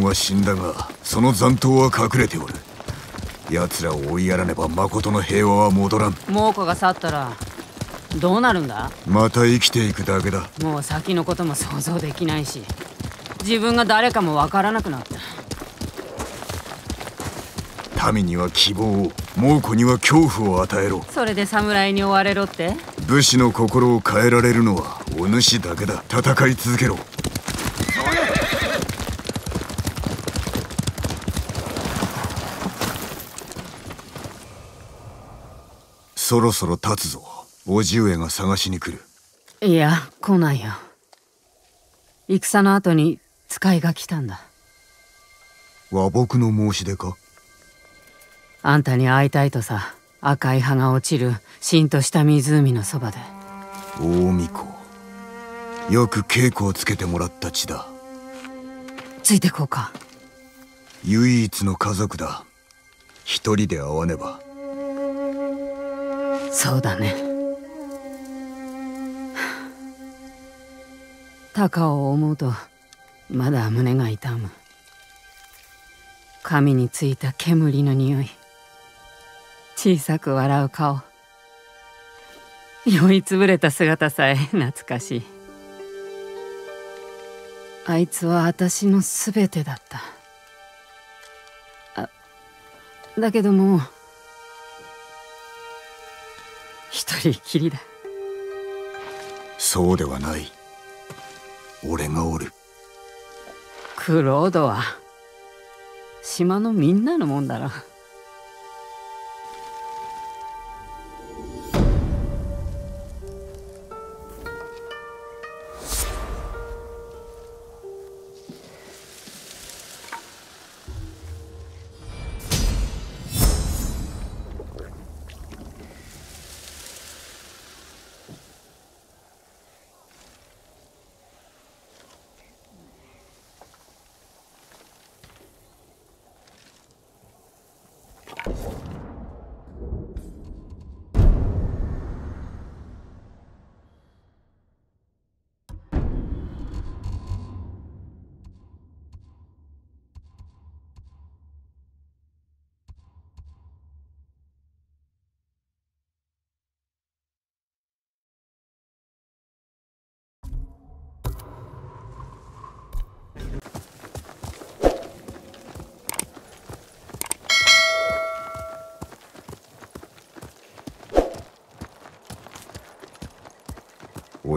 ンは死んだがその残党は隠れておる。奴らを追いやらねば誠の平和は戻らん。猛虎が去ったらどうなるんだ？また生きていくだけだ。もう先のことも想像できないし自分が誰かもわからなくなった。民には希望を猛虎には恐怖を与えろ。それで侍に追われろって？武士の心を変えられるのはお主だけだ。戦い続けろそろそろ立つぞ。叔父上が探しに来る。いや来ないよ。戦の後に使いが来たんだ。和睦の申し出か？あんたに会いたいとさ赤い葉が落ちるしんとした湖のそばで。大巫女。よく稽古をつけてもらった地だ。ついてこうか。唯一の家族だ。一人で会わねばそうだね。高を思うとまだ胸が痛む。髪についた煙の匂い。小さく笑う顔。酔いつぶれた姿さえ懐かしい。あいつは私の全てだった。あだけども人きりだ。そうではない。俺がおる。クロードは島のみんなのもんだろ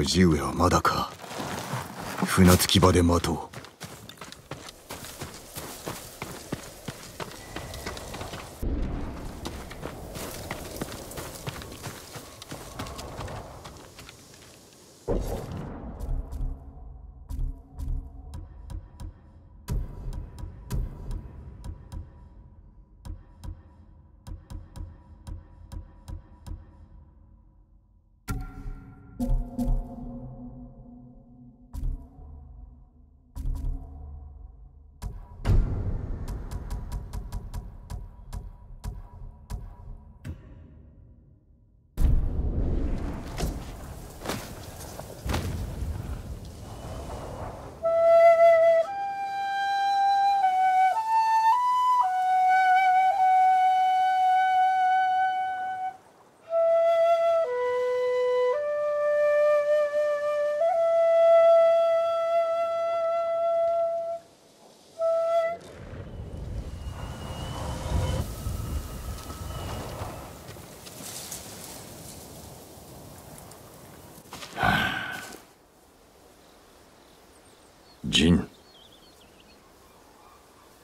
叔父上はまだか。船着き場で待とう。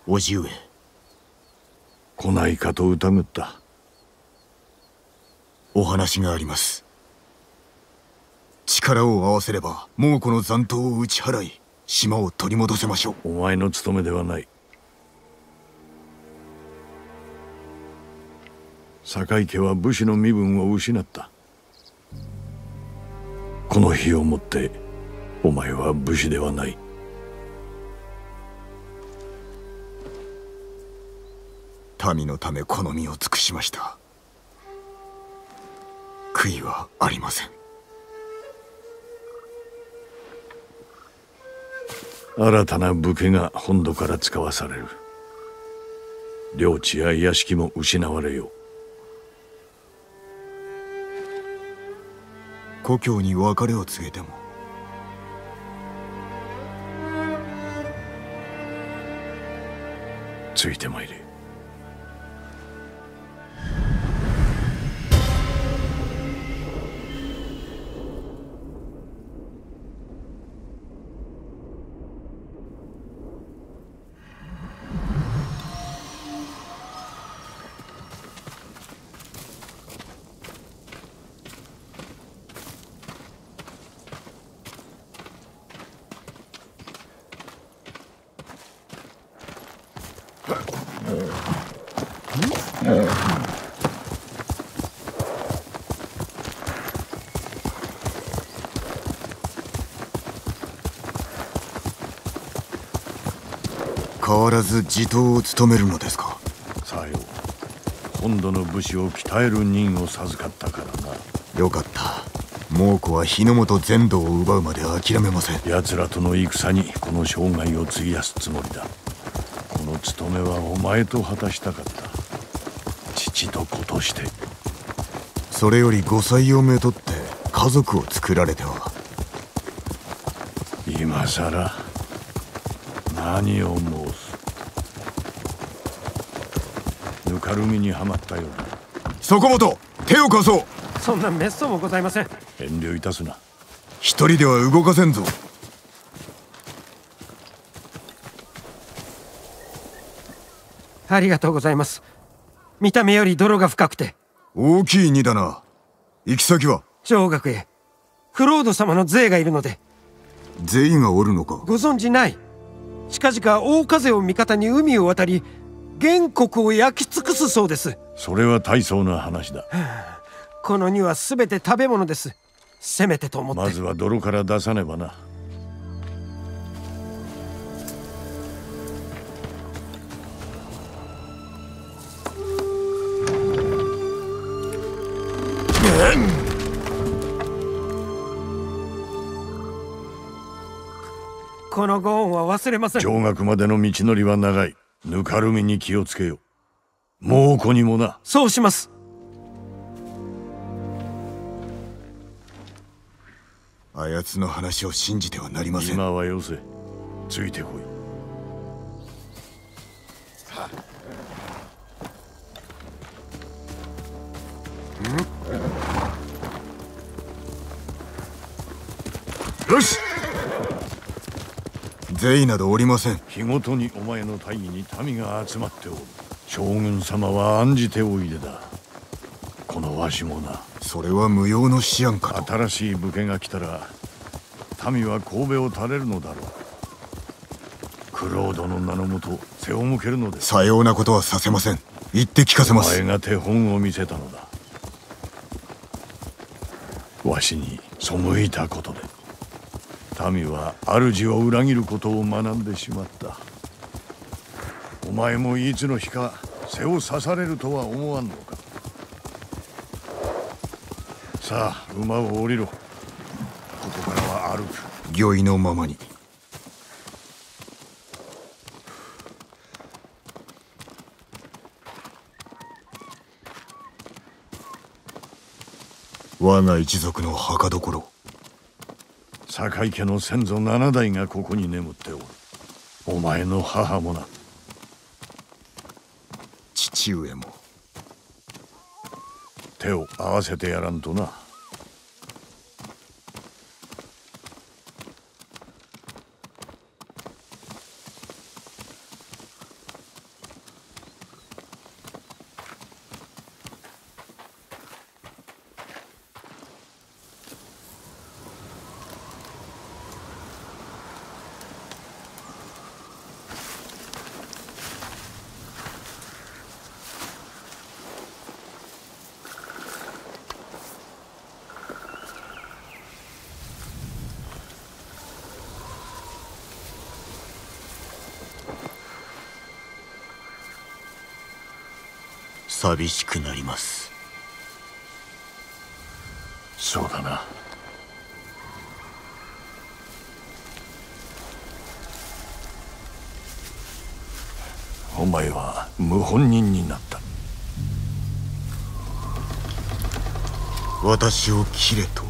叔父上来ないかと疑った。お話があります。力を合わせれば猛虎の残党を打ち払い島を取り戻せましょう。お前の務めではない。堺家は武士の身分を失った。この日をもってお前は武士ではない民のため好みを尽くしました。悔いはありません。新たな武家が本土から使わされる。領地や屋敷も失われよう。故郷に別れを告げてもついてまいれ変わらず地頭を務めるのですか？さよ本土の武士を鍛える任を授かったからな。よかった。猛虎は日の本全土を奪うまで諦めません。奴らとの戦にこの生涯を費やすつもりだ務めはお前と果たしたかった。父と子として。それより5歳をめとって家族を作られては。今さら何を申す。ぬかるみにはまったようだそこもと手を貸そう。そんな滅相もございません。遠慮いたすな。一人では動かせんぞありがとうございます。見た目より泥が深くて。大きい荷だな。行き先は？上学へ。クロード様の税がいるので。税がおるのか。ご存じない。近々大風を味方に海を渡り原国を焼き尽くすそうです。それは大層な話だ。この荷は全て食べ物です。せめてと思って。まずは泥から出さねばなこのご恩は忘れません。上学までの道のりは長い。ぬかるみに気をつけよ。猛虎にもな。そうします。あやつの話を信じてはなりません。今はよせ。ついてこい税などおりません日ごとにお前の大義に民が集まっておる将軍様は案じておいでだこのわしもなそれは無用の思案か新しい武家が来たら民は神戸を垂れるのだろうクロードの名のもと背を向けるのでさようなことはさせません言って聞かせますお前が手本を見せたのだわしに背いたことで民は主を裏切ることを学んでしまった。お前もいつの日か背を刺されるとは思わんのか。さあ馬を降りろ。ここからは歩く。御意のままに。我が一族の墓所堺家の先祖七代がここに眠っておる。お前の母もな。父上も。手を合わせてやらんとな寂しくなります。そうだな。お前は謀反人になった。私を切れと。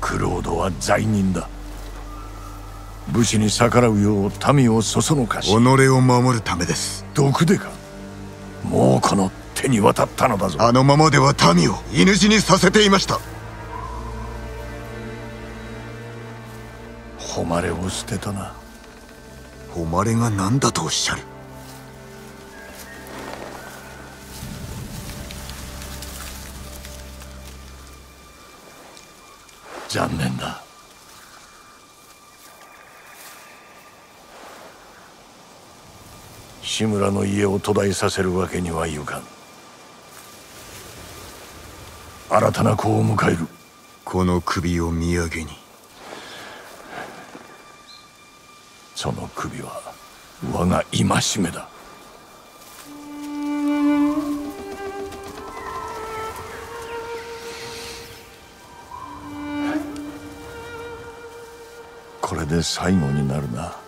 クロードは罪人だ。武士に逆らうよう民をそそのかし。己を守るためです。毒でかもうこの手に渡ったのだぞ。あのままでは民を犬死にさせていました。誉れを捨てたな。誉れが何だとおっしゃる？残念だ志村の家を途絶えさせるわけにはいかん。新たな子を迎える。この首を土産に。その首は我が戒めだ。これで最後になるな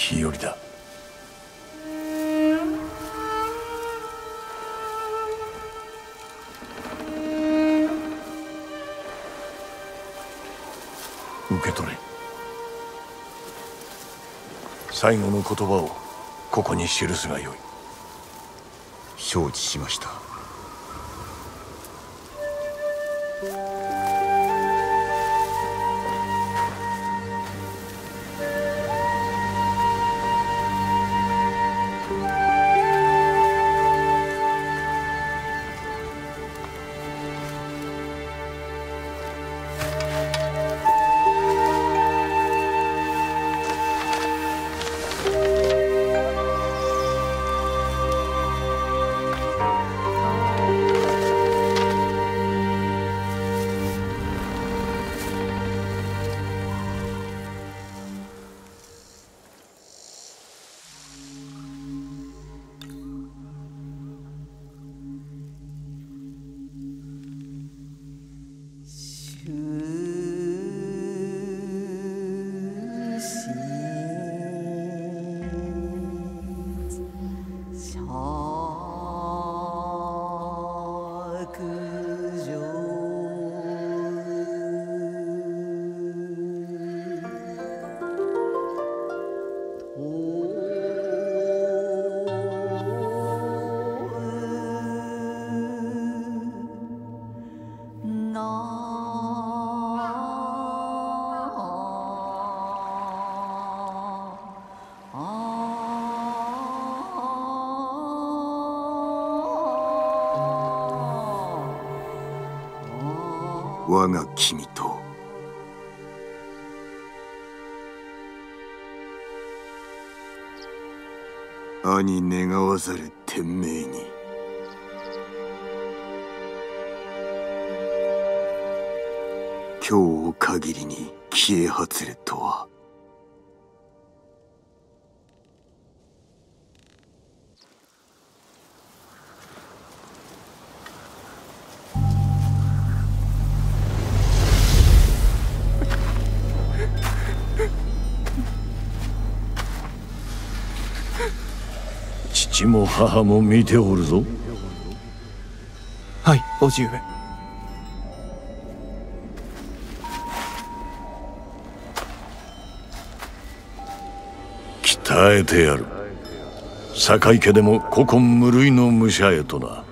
日和だ。受け取れ。最後の言葉をここに記すがよい。承知しました。我が君と。兄願わざる天命に。今日を限りに消え果れとは。母も見ておるぞ。はい叔父上。鍛えてやる。酒井家でも古今無類の武者へとな。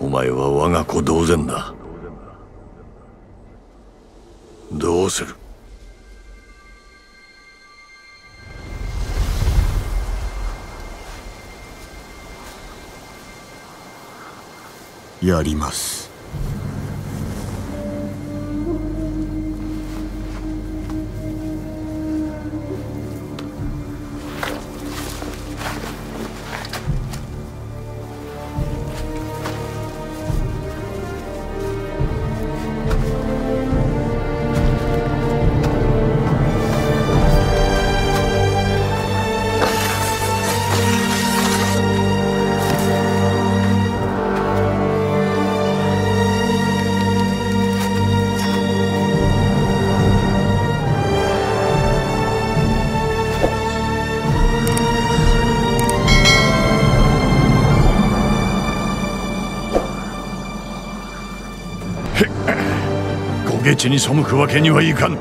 お前は我が子同然だ。どうする？やります。明智に背くわけにはいかぬ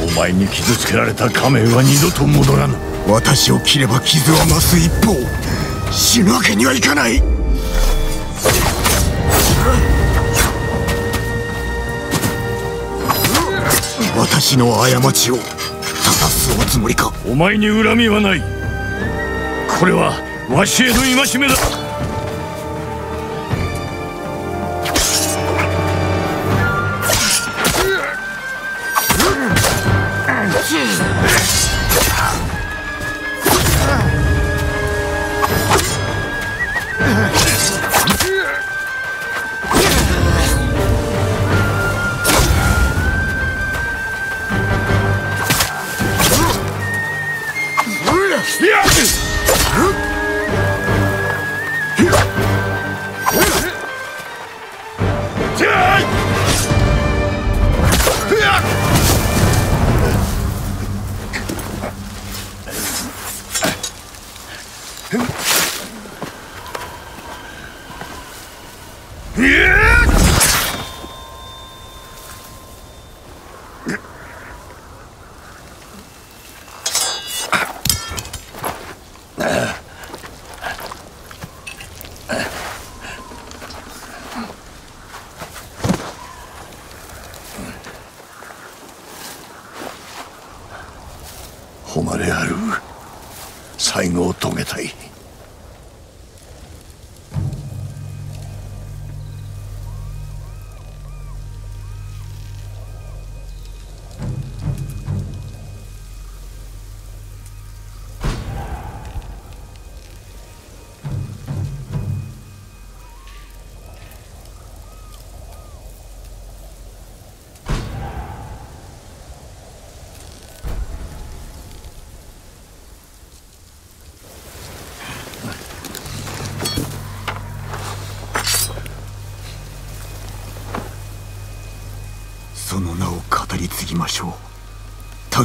お前に傷つけられた仮面は二度と戻らぬ。私を切れば傷は増す一方。死ぬわけにはいかない。私の過ちを正すおつもりか。お前に恨みはない。これはわしへの戒めだ。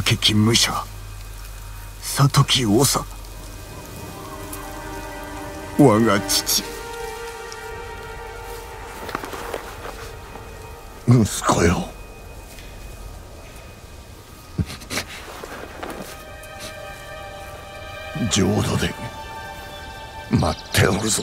竹木武者。里木長。我が父。息子よ。浄土で待っておるぞ。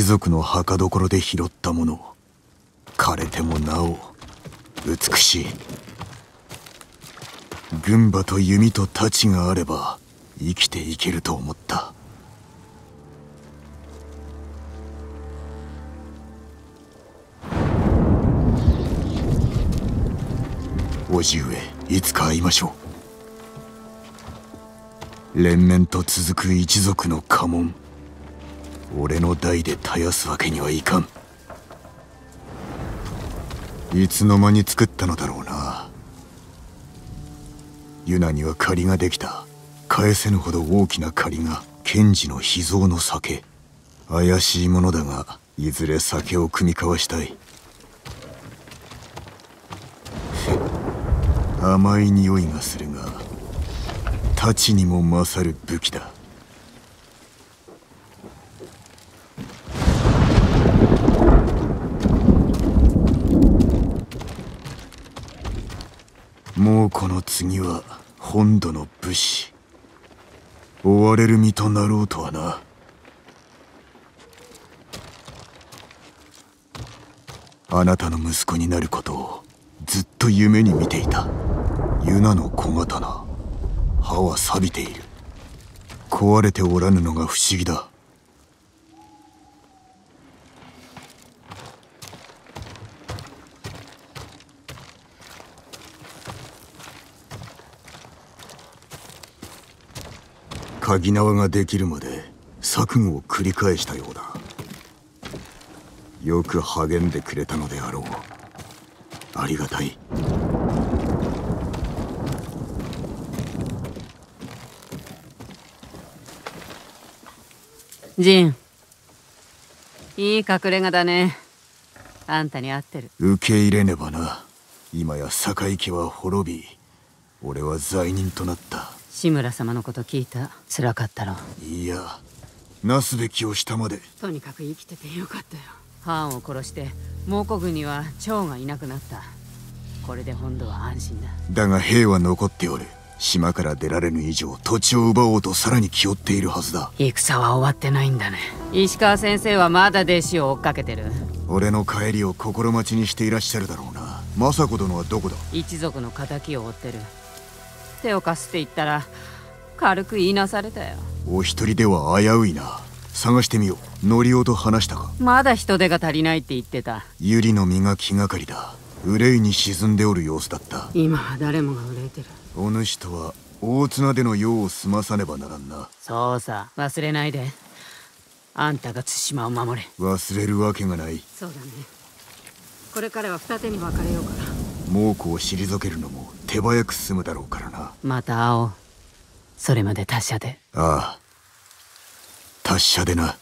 一族の墓所で拾ったもの枯れてもなお美しい。軍馬と弓と太刀があれば生きていけると思った。叔父上いつか会いましょう。連綿と続く一族の家紋。俺の代で絶やすわけにはいかん。いつの間に作ったのだろうな。ユナには借りができた。返せぬほど大きな借りが賢治の秘蔵の酒。怪しいものだがいずれ酒を酌み交わしたい。甘い匂いがするが太刀にも勝る武器だもうこの次は本土の武士。追われる身となろうとはな。あなたの息子になることをずっと夢に見ていた。ユナの小刀。刃は錆びている。壊れておらぬのが不思議だ。鍵縄ができるまで錯誤を繰り返したようだ。よく励んでくれたのであろう。ありがたい。ジン。いい隠れ家だね。あんたに合ってる。受け入れねばな。今や堺家は滅び俺は罪人となった志村様のこと聞いた。辛かったろ。いやなすべきをしたまで。とにかく生きててよかったよ。ハーンを殺して猛虎軍には蝶がいなくなった。これで本土は安心だ。だが兵は残っておる。島から出られぬ以上土地を奪おうとさらに気負っているはずだ。戦は終わってないんだね。石川先生はまだ弟子を追っかけてる。俺の帰りを心待ちにしていらっしゃるだろうな。政子殿はどこだ？一族の仇を追ってる手を貸すって言ったら軽く言いなされたよ。お一人では危ういな。探してみよう。ノリオと話したか。まだ人手が足りないって言ってた。ユリの身が気がかりだ。憂いに沈んでおる様子だった。今は誰もが憂いてる。お主とは大綱での用を済まさねばならんな。そうさ。忘れないで。あんたが対馬を守れ。忘れるわけがない。そうだね。これからは二手に分かれようか猛虎を退けるのも手早く済むだろうからなまた会おう。それまで達者で。ああ。達者でな。